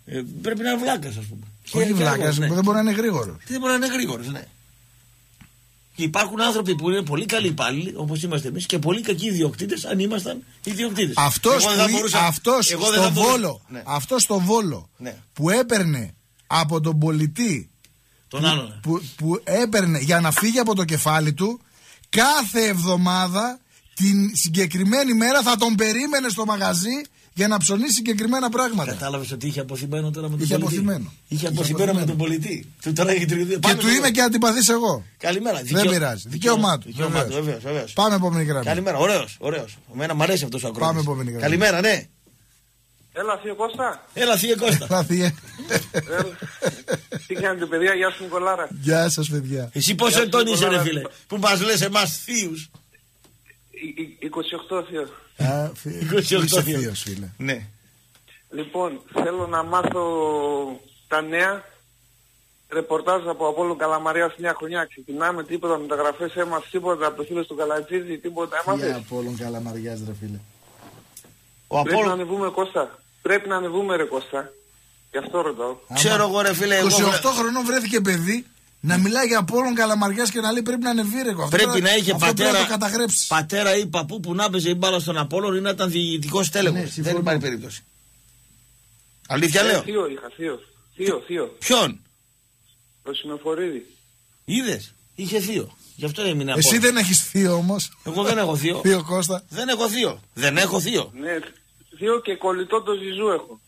[SPEAKER 2] ε, πρέπει να είναι βλάκας, ας πούμε.
[SPEAKER 3] Όχι
[SPEAKER 2] Και-
[SPEAKER 3] βλάκας,
[SPEAKER 2] ναι.
[SPEAKER 3] δεν μπορεί να είναι γρήγορος.
[SPEAKER 2] Δεν μπορεί να είναι γρήγορος, ναι. Και υπάρχουν άνθρωποι που είναι πολύ καλοί υπάλληλοι, όπως είμαστε εμείς, και πολύ κακοί ιδιοκτήτες, αν ήμασταν ιδιοκτήτες.
[SPEAKER 3] Αυτός αυτός στο βόλο,
[SPEAKER 2] Ναι.
[SPEAKER 3] αυτός στο βόλο
[SPEAKER 2] Ναι.
[SPEAKER 3] που έπαιρνε από τον πολιτή
[SPEAKER 2] Τον
[SPEAKER 3] που,
[SPEAKER 2] άλλον.
[SPEAKER 3] που, που έπαιρνε για να φύγει από το κεφάλι του κάθε εβδομάδα την συγκεκριμένη μέρα θα τον περίμενε στο μαγαζί για να ψωνίσει συγκεκριμένα πράγματα.
[SPEAKER 2] Κατάλαβες ότι είχε αποθυμένο τώρα με τον
[SPEAKER 3] Είχε
[SPEAKER 2] πολιτή;
[SPEAKER 3] αποθυμένο.
[SPEAKER 2] Είχε
[SPEAKER 3] Είχε
[SPEAKER 2] αποθυμένο με
[SPEAKER 3] αποθυμένο.
[SPEAKER 2] τον πολιτή. Του τώρα έχει τριβεί.
[SPEAKER 3] Και
[SPEAKER 2] Πάμε
[SPEAKER 3] του
[SPEAKER 2] στο-
[SPEAKER 3] είμαι και αντιπαθής εγώ.
[SPEAKER 2] Καλημέρα.
[SPEAKER 3] Δεν πειράζει. Δικαίωμά του.
[SPEAKER 2] Δικαίωμά του,
[SPEAKER 3] Βεβαίως.
[SPEAKER 2] βεβαίως. Βεβαίως.
[SPEAKER 3] Πάμε επόμενη γραμμή.
[SPEAKER 2] Καλημέρα, ωραίος. Ωραίος. Εμένα μου αρέσει αυτός ο ακρότης.
[SPEAKER 3] Πάμε επόμενη γραμμή.
[SPEAKER 2] Καλημέρα, ναι.
[SPEAKER 16] Έλα, Θείο Κώστα.
[SPEAKER 2] Έλα, θεία Κώστα.
[SPEAKER 3] Θα θυέ.
[SPEAKER 16] Τι κάνετε, παιδιά, γεια σου Νικολάρα.
[SPEAKER 3] Γεια σας, παιδιά.
[SPEAKER 2] Εσύ πόσο
[SPEAKER 16] Γεια σου,
[SPEAKER 2] ετών είσαι, ρε
[SPEAKER 16] Νικολάρα.
[SPEAKER 2] φίλε, που μας λες εμάς θείους;
[SPEAKER 16] Η- η- 28 Θείο.
[SPEAKER 3] Α, φι-
[SPEAKER 2] 28
[SPEAKER 3] Είσαι
[SPEAKER 2] θείος.
[SPEAKER 3] θείος, φίλε.
[SPEAKER 2] Ναι.
[SPEAKER 16] Λοιπόν, θέλω να μάθω τα νέα. Ρεπορτάζ από Απόλλων Καλαμαρία μια χρονιά. Ξεκινάμε τίποτα μεταγραφές έμαθες τίποτα από το φίλος του Καλατζίδη, τίποτα
[SPEAKER 3] Τι
[SPEAKER 16] έμαθες;
[SPEAKER 3] από όλων καλαμαριάς ρε φίλε.
[SPEAKER 2] Ο
[SPEAKER 16] Πρέπει να
[SPEAKER 2] Απόλλων.
[SPEAKER 16] ανεβούμε Κώστα. Πρέπει να ανεβούμε ρε Κώστα. Γι' αυτό ρωτάω.
[SPEAKER 2] Ξέρω εγώ, ρε φίλε, εγώ.
[SPEAKER 3] 28 χρονών βρέθηκε παιδί να μιλάει για Απόλλων Καλαμαριάς και να λέει πρέπει να ανεβεί ρε. Αυτό
[SPEAKER 2] Πρέπει
[SPEAKER 3] πρέπει
[SPEAKER 2] να είχε
[SPEAKER 3] αυτό πρέπει
[SPEAKER 2] πατέρα,
[SPEAKER 3] να το καταγρέψεις.
[SPEAKER 2] πατέρα ή παππού που να παίζει η μπάλα στον Απόλλων ή να ήταν διοικητικός τέλεχος.
[SPEAKER 3] Ναι,
[SPEAKER 2] Δεν
[SPEAKER 3] συμφωνώ.
[SPEAKER 2] υπάρχει περίπτωση. Αλήθεια
[SPEAKER 16] Ε,
[SPEAKER 2] λέω.
[SPEAKER 16] Θείο είχα, θείο. Θείο, θείο.
[SPEAKER 2] Ποιον,
[SPEAKER 16] Το Συνοφορίδη.
[SPEAKER 2] είδες, είχε θείο. Γι' αυτό έμεινε
[SPEAKER 3] Εσύ
[SPEAKER 2] Απόλλων.
[SPEAKER 3] δεν έχεις θείο όμως.
[SPEAKER 2] Εγώ δεν έχω θείο.
[SPEAKER 3] Θείο Κώστα.
[SPEAKER 2] Δεν έχω θείο. Δεν έχω θείο.
[SPEAKER 16] Ναι, θείο και κολλητό το Ζιζού έχω.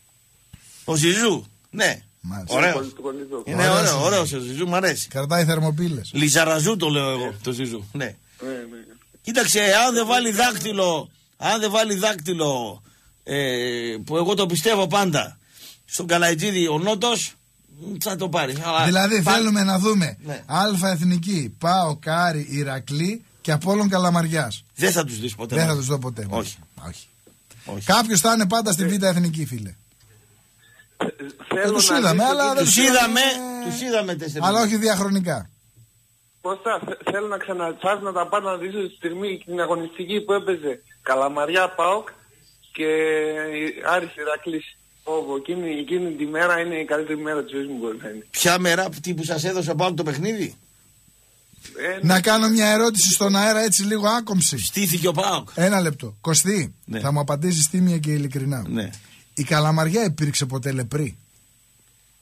[SPEAKER 2] Ο Ζιζού. Ναι.
[SPEAKER 3] Μάλιστα.
[SPEAKER 2] Ωραίος.
[SPEAKER 16] Κολλητό, κολλητό.
[SPEAKER 2] Είναι
[SPEAKER 3] Ωραίος
[SPEAKER 2] ωραίος,
[SPEAKER 3] είναι.
[SPEAKER 2] ωραίος ο Ζιζού, μου αρέσει.
[SPEAKER 3] Κρατάει θερμοπύλες.
[SPEAKER 2] Λιζαραζού το λέω εγώ, το Ζιζού. Ναι.
[SPEAKER 16] Ναι, ναι.
[SPEAKER 2] Κοίταξε, αν δεν βάλει δάκτυλο, αν δεν βάλει δάκτυλο, ε, που εγώ το πιστεύω πάντα, στον Καλαϊτζίδη ο Νότος, μ, θα το πάρει. Αλλά
[SPEAKER 3] Δηλαδή
[SPEAKER 2] πα-
[SPEAKER 3] θέλουμε να δούμε
[SPEAKER 2] Ναι.
[SPEAKER 3] Αλφα Εθνική, ΠΑΟΚ, Άρη, Ηρακλή και Απόλλων Καλαμαριάς.
[SPEAKER 2] Δεν θα τους δεις ποτέ.
[SPEAKER 3] Δεν θα
[SPEAKER 2] μαζί.
[SPEAKER 3] τους δω ποτέ.
[SPEAKER 2] Όχι.
[SPEAKER 3] Όχι.
[SPEAKER 2] Όχι.
[SPEAKER 3] Κάποιος θα είναι πάντα στη Β' Εθνική φίλε.
[SPEAKER 16] Θέλω
[SPEAKER 3] τους
[SPEAKER 16] να
[SPEAKER 3] είδαμε,
[SPEAKER 16] δεις
[SPEAKER 3] αλλά
[SPEAKER 16] ότι-
[SPEAKER 3] δεν
[SPEAKER 2] Τους
[SPEAKER 3] τους
[SPEAKER 2] είδαμε,
[SPEAKER 3] είδαμε.
[SPEAKER 2] τους είδαμε τέσσερις.
[SPEAKER 3] Αλλά όχι διαχρονικά.
[SPEAKER 16] Κώστα, θε- θέλω να ξανατσάς να τα πάω να δεις τη στιγμή την αγωνιστική που έπαιζε Καλαμαριά ΠΑΟΚ και η Άρης Ηρακλής. Όπο, εκείνη, εκείνη τη μέρα είναι η καλύτερη μέρα της ζωής μου μπορεί να είναι.
[SPEAKER 2] Ποια μέρα τι που σας έδωσα πάνω το παιχνίδι;
[SPEAKER 16] Ε,
[SPEAKER 3] Να κάνω μια ερώτηση στον αέρα έτσι λίγο άκομψη.
[SPEAKER 2] Στήθηκε ο Πάοκ.
[SPEAKER 3] Ένα λεπτό. Κωστή,
[SPEAKER 2] Ναι.
[SPEAKER 3] θα μου απαντήσεις τίμια και ειλικρινά.
[SPEAKER 2] Ναι.
[SPEAKER 3] Η Καλαμαριά υπήρξε ποτέ λεπρή;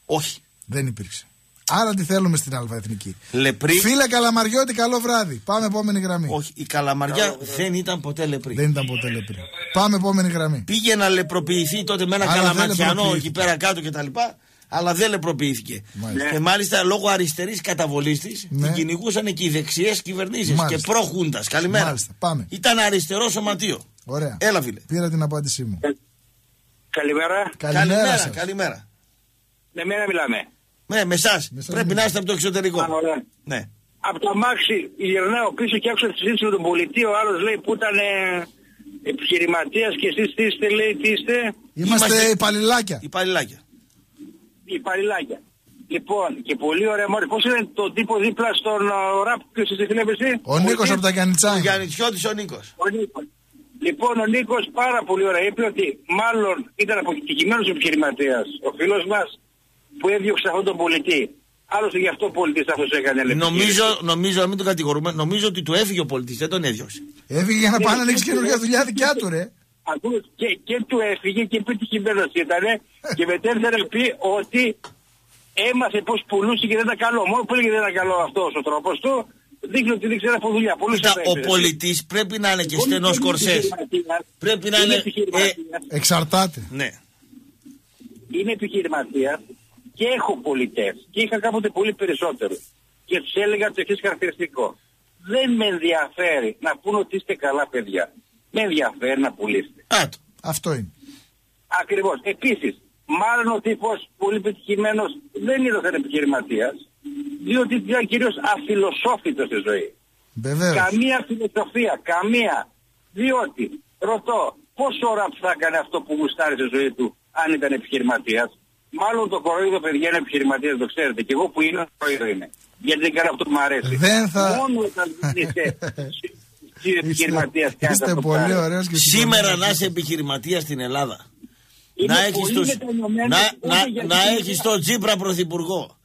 [SPEAKER 2] Όχι.
[SPEAKER 3] Δεν υπήρξε. Άρα τι θέλουμε στην Αλφα-Εθνική.
[SPEAKER 2] Λεπρή.
[SPEAKER 3] Φίλε Καλαμαριώτη, καλό βράδυ. Πάμε επόμενη γραμμή.
[SPEAKER 2] Όχι, η Καλαμαριά δεν ήταν ποτέ λεπρή.
[SPEAKER 3] Δεν ήταν ποτέ λεπρή. Πάμε επόμενη γραμμή.
[SPEAKER 2] Πήγε να λεπροποιηθεί τότε με ένα
[SPEAKER 3] Αλλά δεν
[SPEAKER 2] καλαματιανό
[SPEAKER 3] λεπροποιήθηκε.
[SPEAKER 2] εκεί πέρα κάτω κτλ. Αλλά δεν λεπροποιήθηκε.
[SPEAKER 3] Μάλιστα.
[SPEAKER 2] Και μάλιστα λόγω αριστερής καταβολής της
[SPEAKER 3] Ναι.
[SPEAKER 2] την κυνηγούσαν και οι δεξιές κυβερνήσεις και
[SPEAKER 3] Μάλιστα.
[SPEAKER 2] προχούντας. Καλημέρα.
[SPEAKER 3] Μάλιστα. Πάμε.
[SPEAKER 2] Ήταν αριστερό σωματείο.
[SPEAKER 3] Ωραία.
[SPEAKER 2] Έλα, φίλε.
[SPEAKER 3] Πήρα την απάντησή μου.
[SPEAKER 17] Καλημέρα.
[SPEAKER 3] Καλημέρα, σας.
[SPEAKER 2] καλημέρα.
[SPEAKER 17] Με μένα μιλάμε.
[SPEAKER 2] Ναι, με εσάς.
[SPEAKER 3] Με εσάς
[SPEAKER 2] Πρέπει
[SPEAKER 3] μιλάμε.
[SPEAKER 2] να είστε από το εξωτερικό.
[SPEAKER 17] Α, ωραία.
[SPEAKER 2] Ναι.
[SPEAKER 17] Από το αμάξι γυρνάω πίσω και άκουσα τη συζήτηση με τον πολιτή. Ο άλλος λέει που ήταν ε, επιχειρηματίας και εσείς τι είστε, λέει, τι είστε,
[SPEAKER 3] Είμαστε
[SPEAKER 2] Είμαστε-
[SPEAKER 3] υπαλληλάκια.
[SPEAKER 2] Υπαλληλάκια.
[SPEAKER 17] υπαλληλάκια. Λοιπόν, και πολύ ωραία μόρφη. Πώς είναι το τύπο δίπλα στον ε, ραπ, ποιος είσαι φίλε εσύ;
[SPEAKER 3] Ο Νίκος από τα
[SPEAKER 2] Ο
[SPEAKER 3] Γιαννιτσάνη.
[SPEAKER 2] Γιάννητσιώτης ο Νίκος.
[SPEAKER 17] Ο Νίκος. Λοιπόν, ο Νίκος πάρα πολύ ωραία είπε ότι μάλλον ήταν αποτυχημένος επιχειρηματίας ο φίλος μας που έδιωξε αυτόν τον πολιτή. Άλλωστε γι' αυτό ο πολιτής αυτός έκανε ελευθερία.
[SPEAKER 2] Νομίζω, νομίζω, να μην τον κατηγορούμε, νομίζω ότι του έφυγε ο πολιτής, δεν τον έδιωξε.
[SPEAKER 3] Έφυγε για να
[SPEAKER 17] Ναι,
[SPEAKER 3] πάει να
[SPEAKER 17] ναι,
[SPEAKER 3] ανοίξει
[SPEAKER 17] ναι,
[SPEAKER 3] καινούργια
[SPEAKER 17] ναι.
[SPEAKER 3] δουλειά δικιά του, ρε.
[SPEAKER 17] Ακούς, και, και του έφυγε και επιτυχημένος ήταν και μετέφερε πει ότι έμαθε πως πουλούσε και δεν ήταν καλό. Μόνο που έλεγε δεν ήταν καλό αυτός ο τρόπος του, δείχνει ότι δεν ξέρει από δουλειά. Πολύ
[SPEAKER 2] Κοίτα, ο πολιτής πρέπει να είναι και στενός κορσές. Πρέπει να είναι. Ε,
[SPEAKER 3] Εξαρτάται.
[SPEAKER 2] ναι.
[SPEAKER 17] είναι επιχειρηματία και έχω πολιτές και είχα κάποτε πολύ περισσότερο και τους έλεγα το εξής χαρακτηριστικό. Δεν με ενδιαφέρει να πούνε ότι είστε καλά παιδιά. Με ενδιαφέρει να πουλήσετε.
[SPEAKER 2] Άτο.
[SPEAKER 3] Αυτό είναι.
[SPEAKER 17] Ακριβώς. Επίσης, μάλλον ο τύπος πολύ πετυχημένος δεν είναι ο επιχειρηματίας, διότι ήταν κυρίως αφιλοσόφητος στη ζωή.
[SPEAKER 3] Βεβαίως.
[SPEAKER 17] Καμία φιλοσοφία, καμία. Διότι, ρωτώ, πόσο ώρα θα έκανε αυτό που γουστάρει στη ζωή του αν ήταν επιχειρηματίας; Μάλλον το κοροϊδό παιδιά είναι επιχειρηματίας, το ξέρετε. Και εγώ που είναι, κοροϊδό είναι. Γιατί δεν κάνω αυτό που μου αρέσει.
[SPEAKER 3] Δεν θα-
[SPEAKER 17] Μόνο όταν είστε επιχειρηματίας κάνετε
[SPEAKER 3] Είστε
[SPEAKER 17] αυτό που
[SPEAKER 3] πολύ
[SPEAKER 17] άρεσε.
[SPEAKER 3] ωραίος και
[SPEAKER 2] Σήμερα
[SPEAKER 3] συμφωνώ.
[SPEAKER 2] να είσαι επιχειρηματίας στην Ελλάδα.
[SPEAKER 17] Είναι
[SPEAKER 2] να έχεις
[SPEAKER 17] πολύ
[SPEAKER 2] τους,
[SPEAKER 17] μετανιωμένος,
[SPEAKER 2] να,
[SPEAKER 17] ούτε
[SPEAKER 2] να,
[SPEAKER 17] γιατί
[SPEAKER 2] να
[SPEAKER 17] είναι-
[SPEAKER 2] έχεις τον Τζίπρα πρωθυπουργό.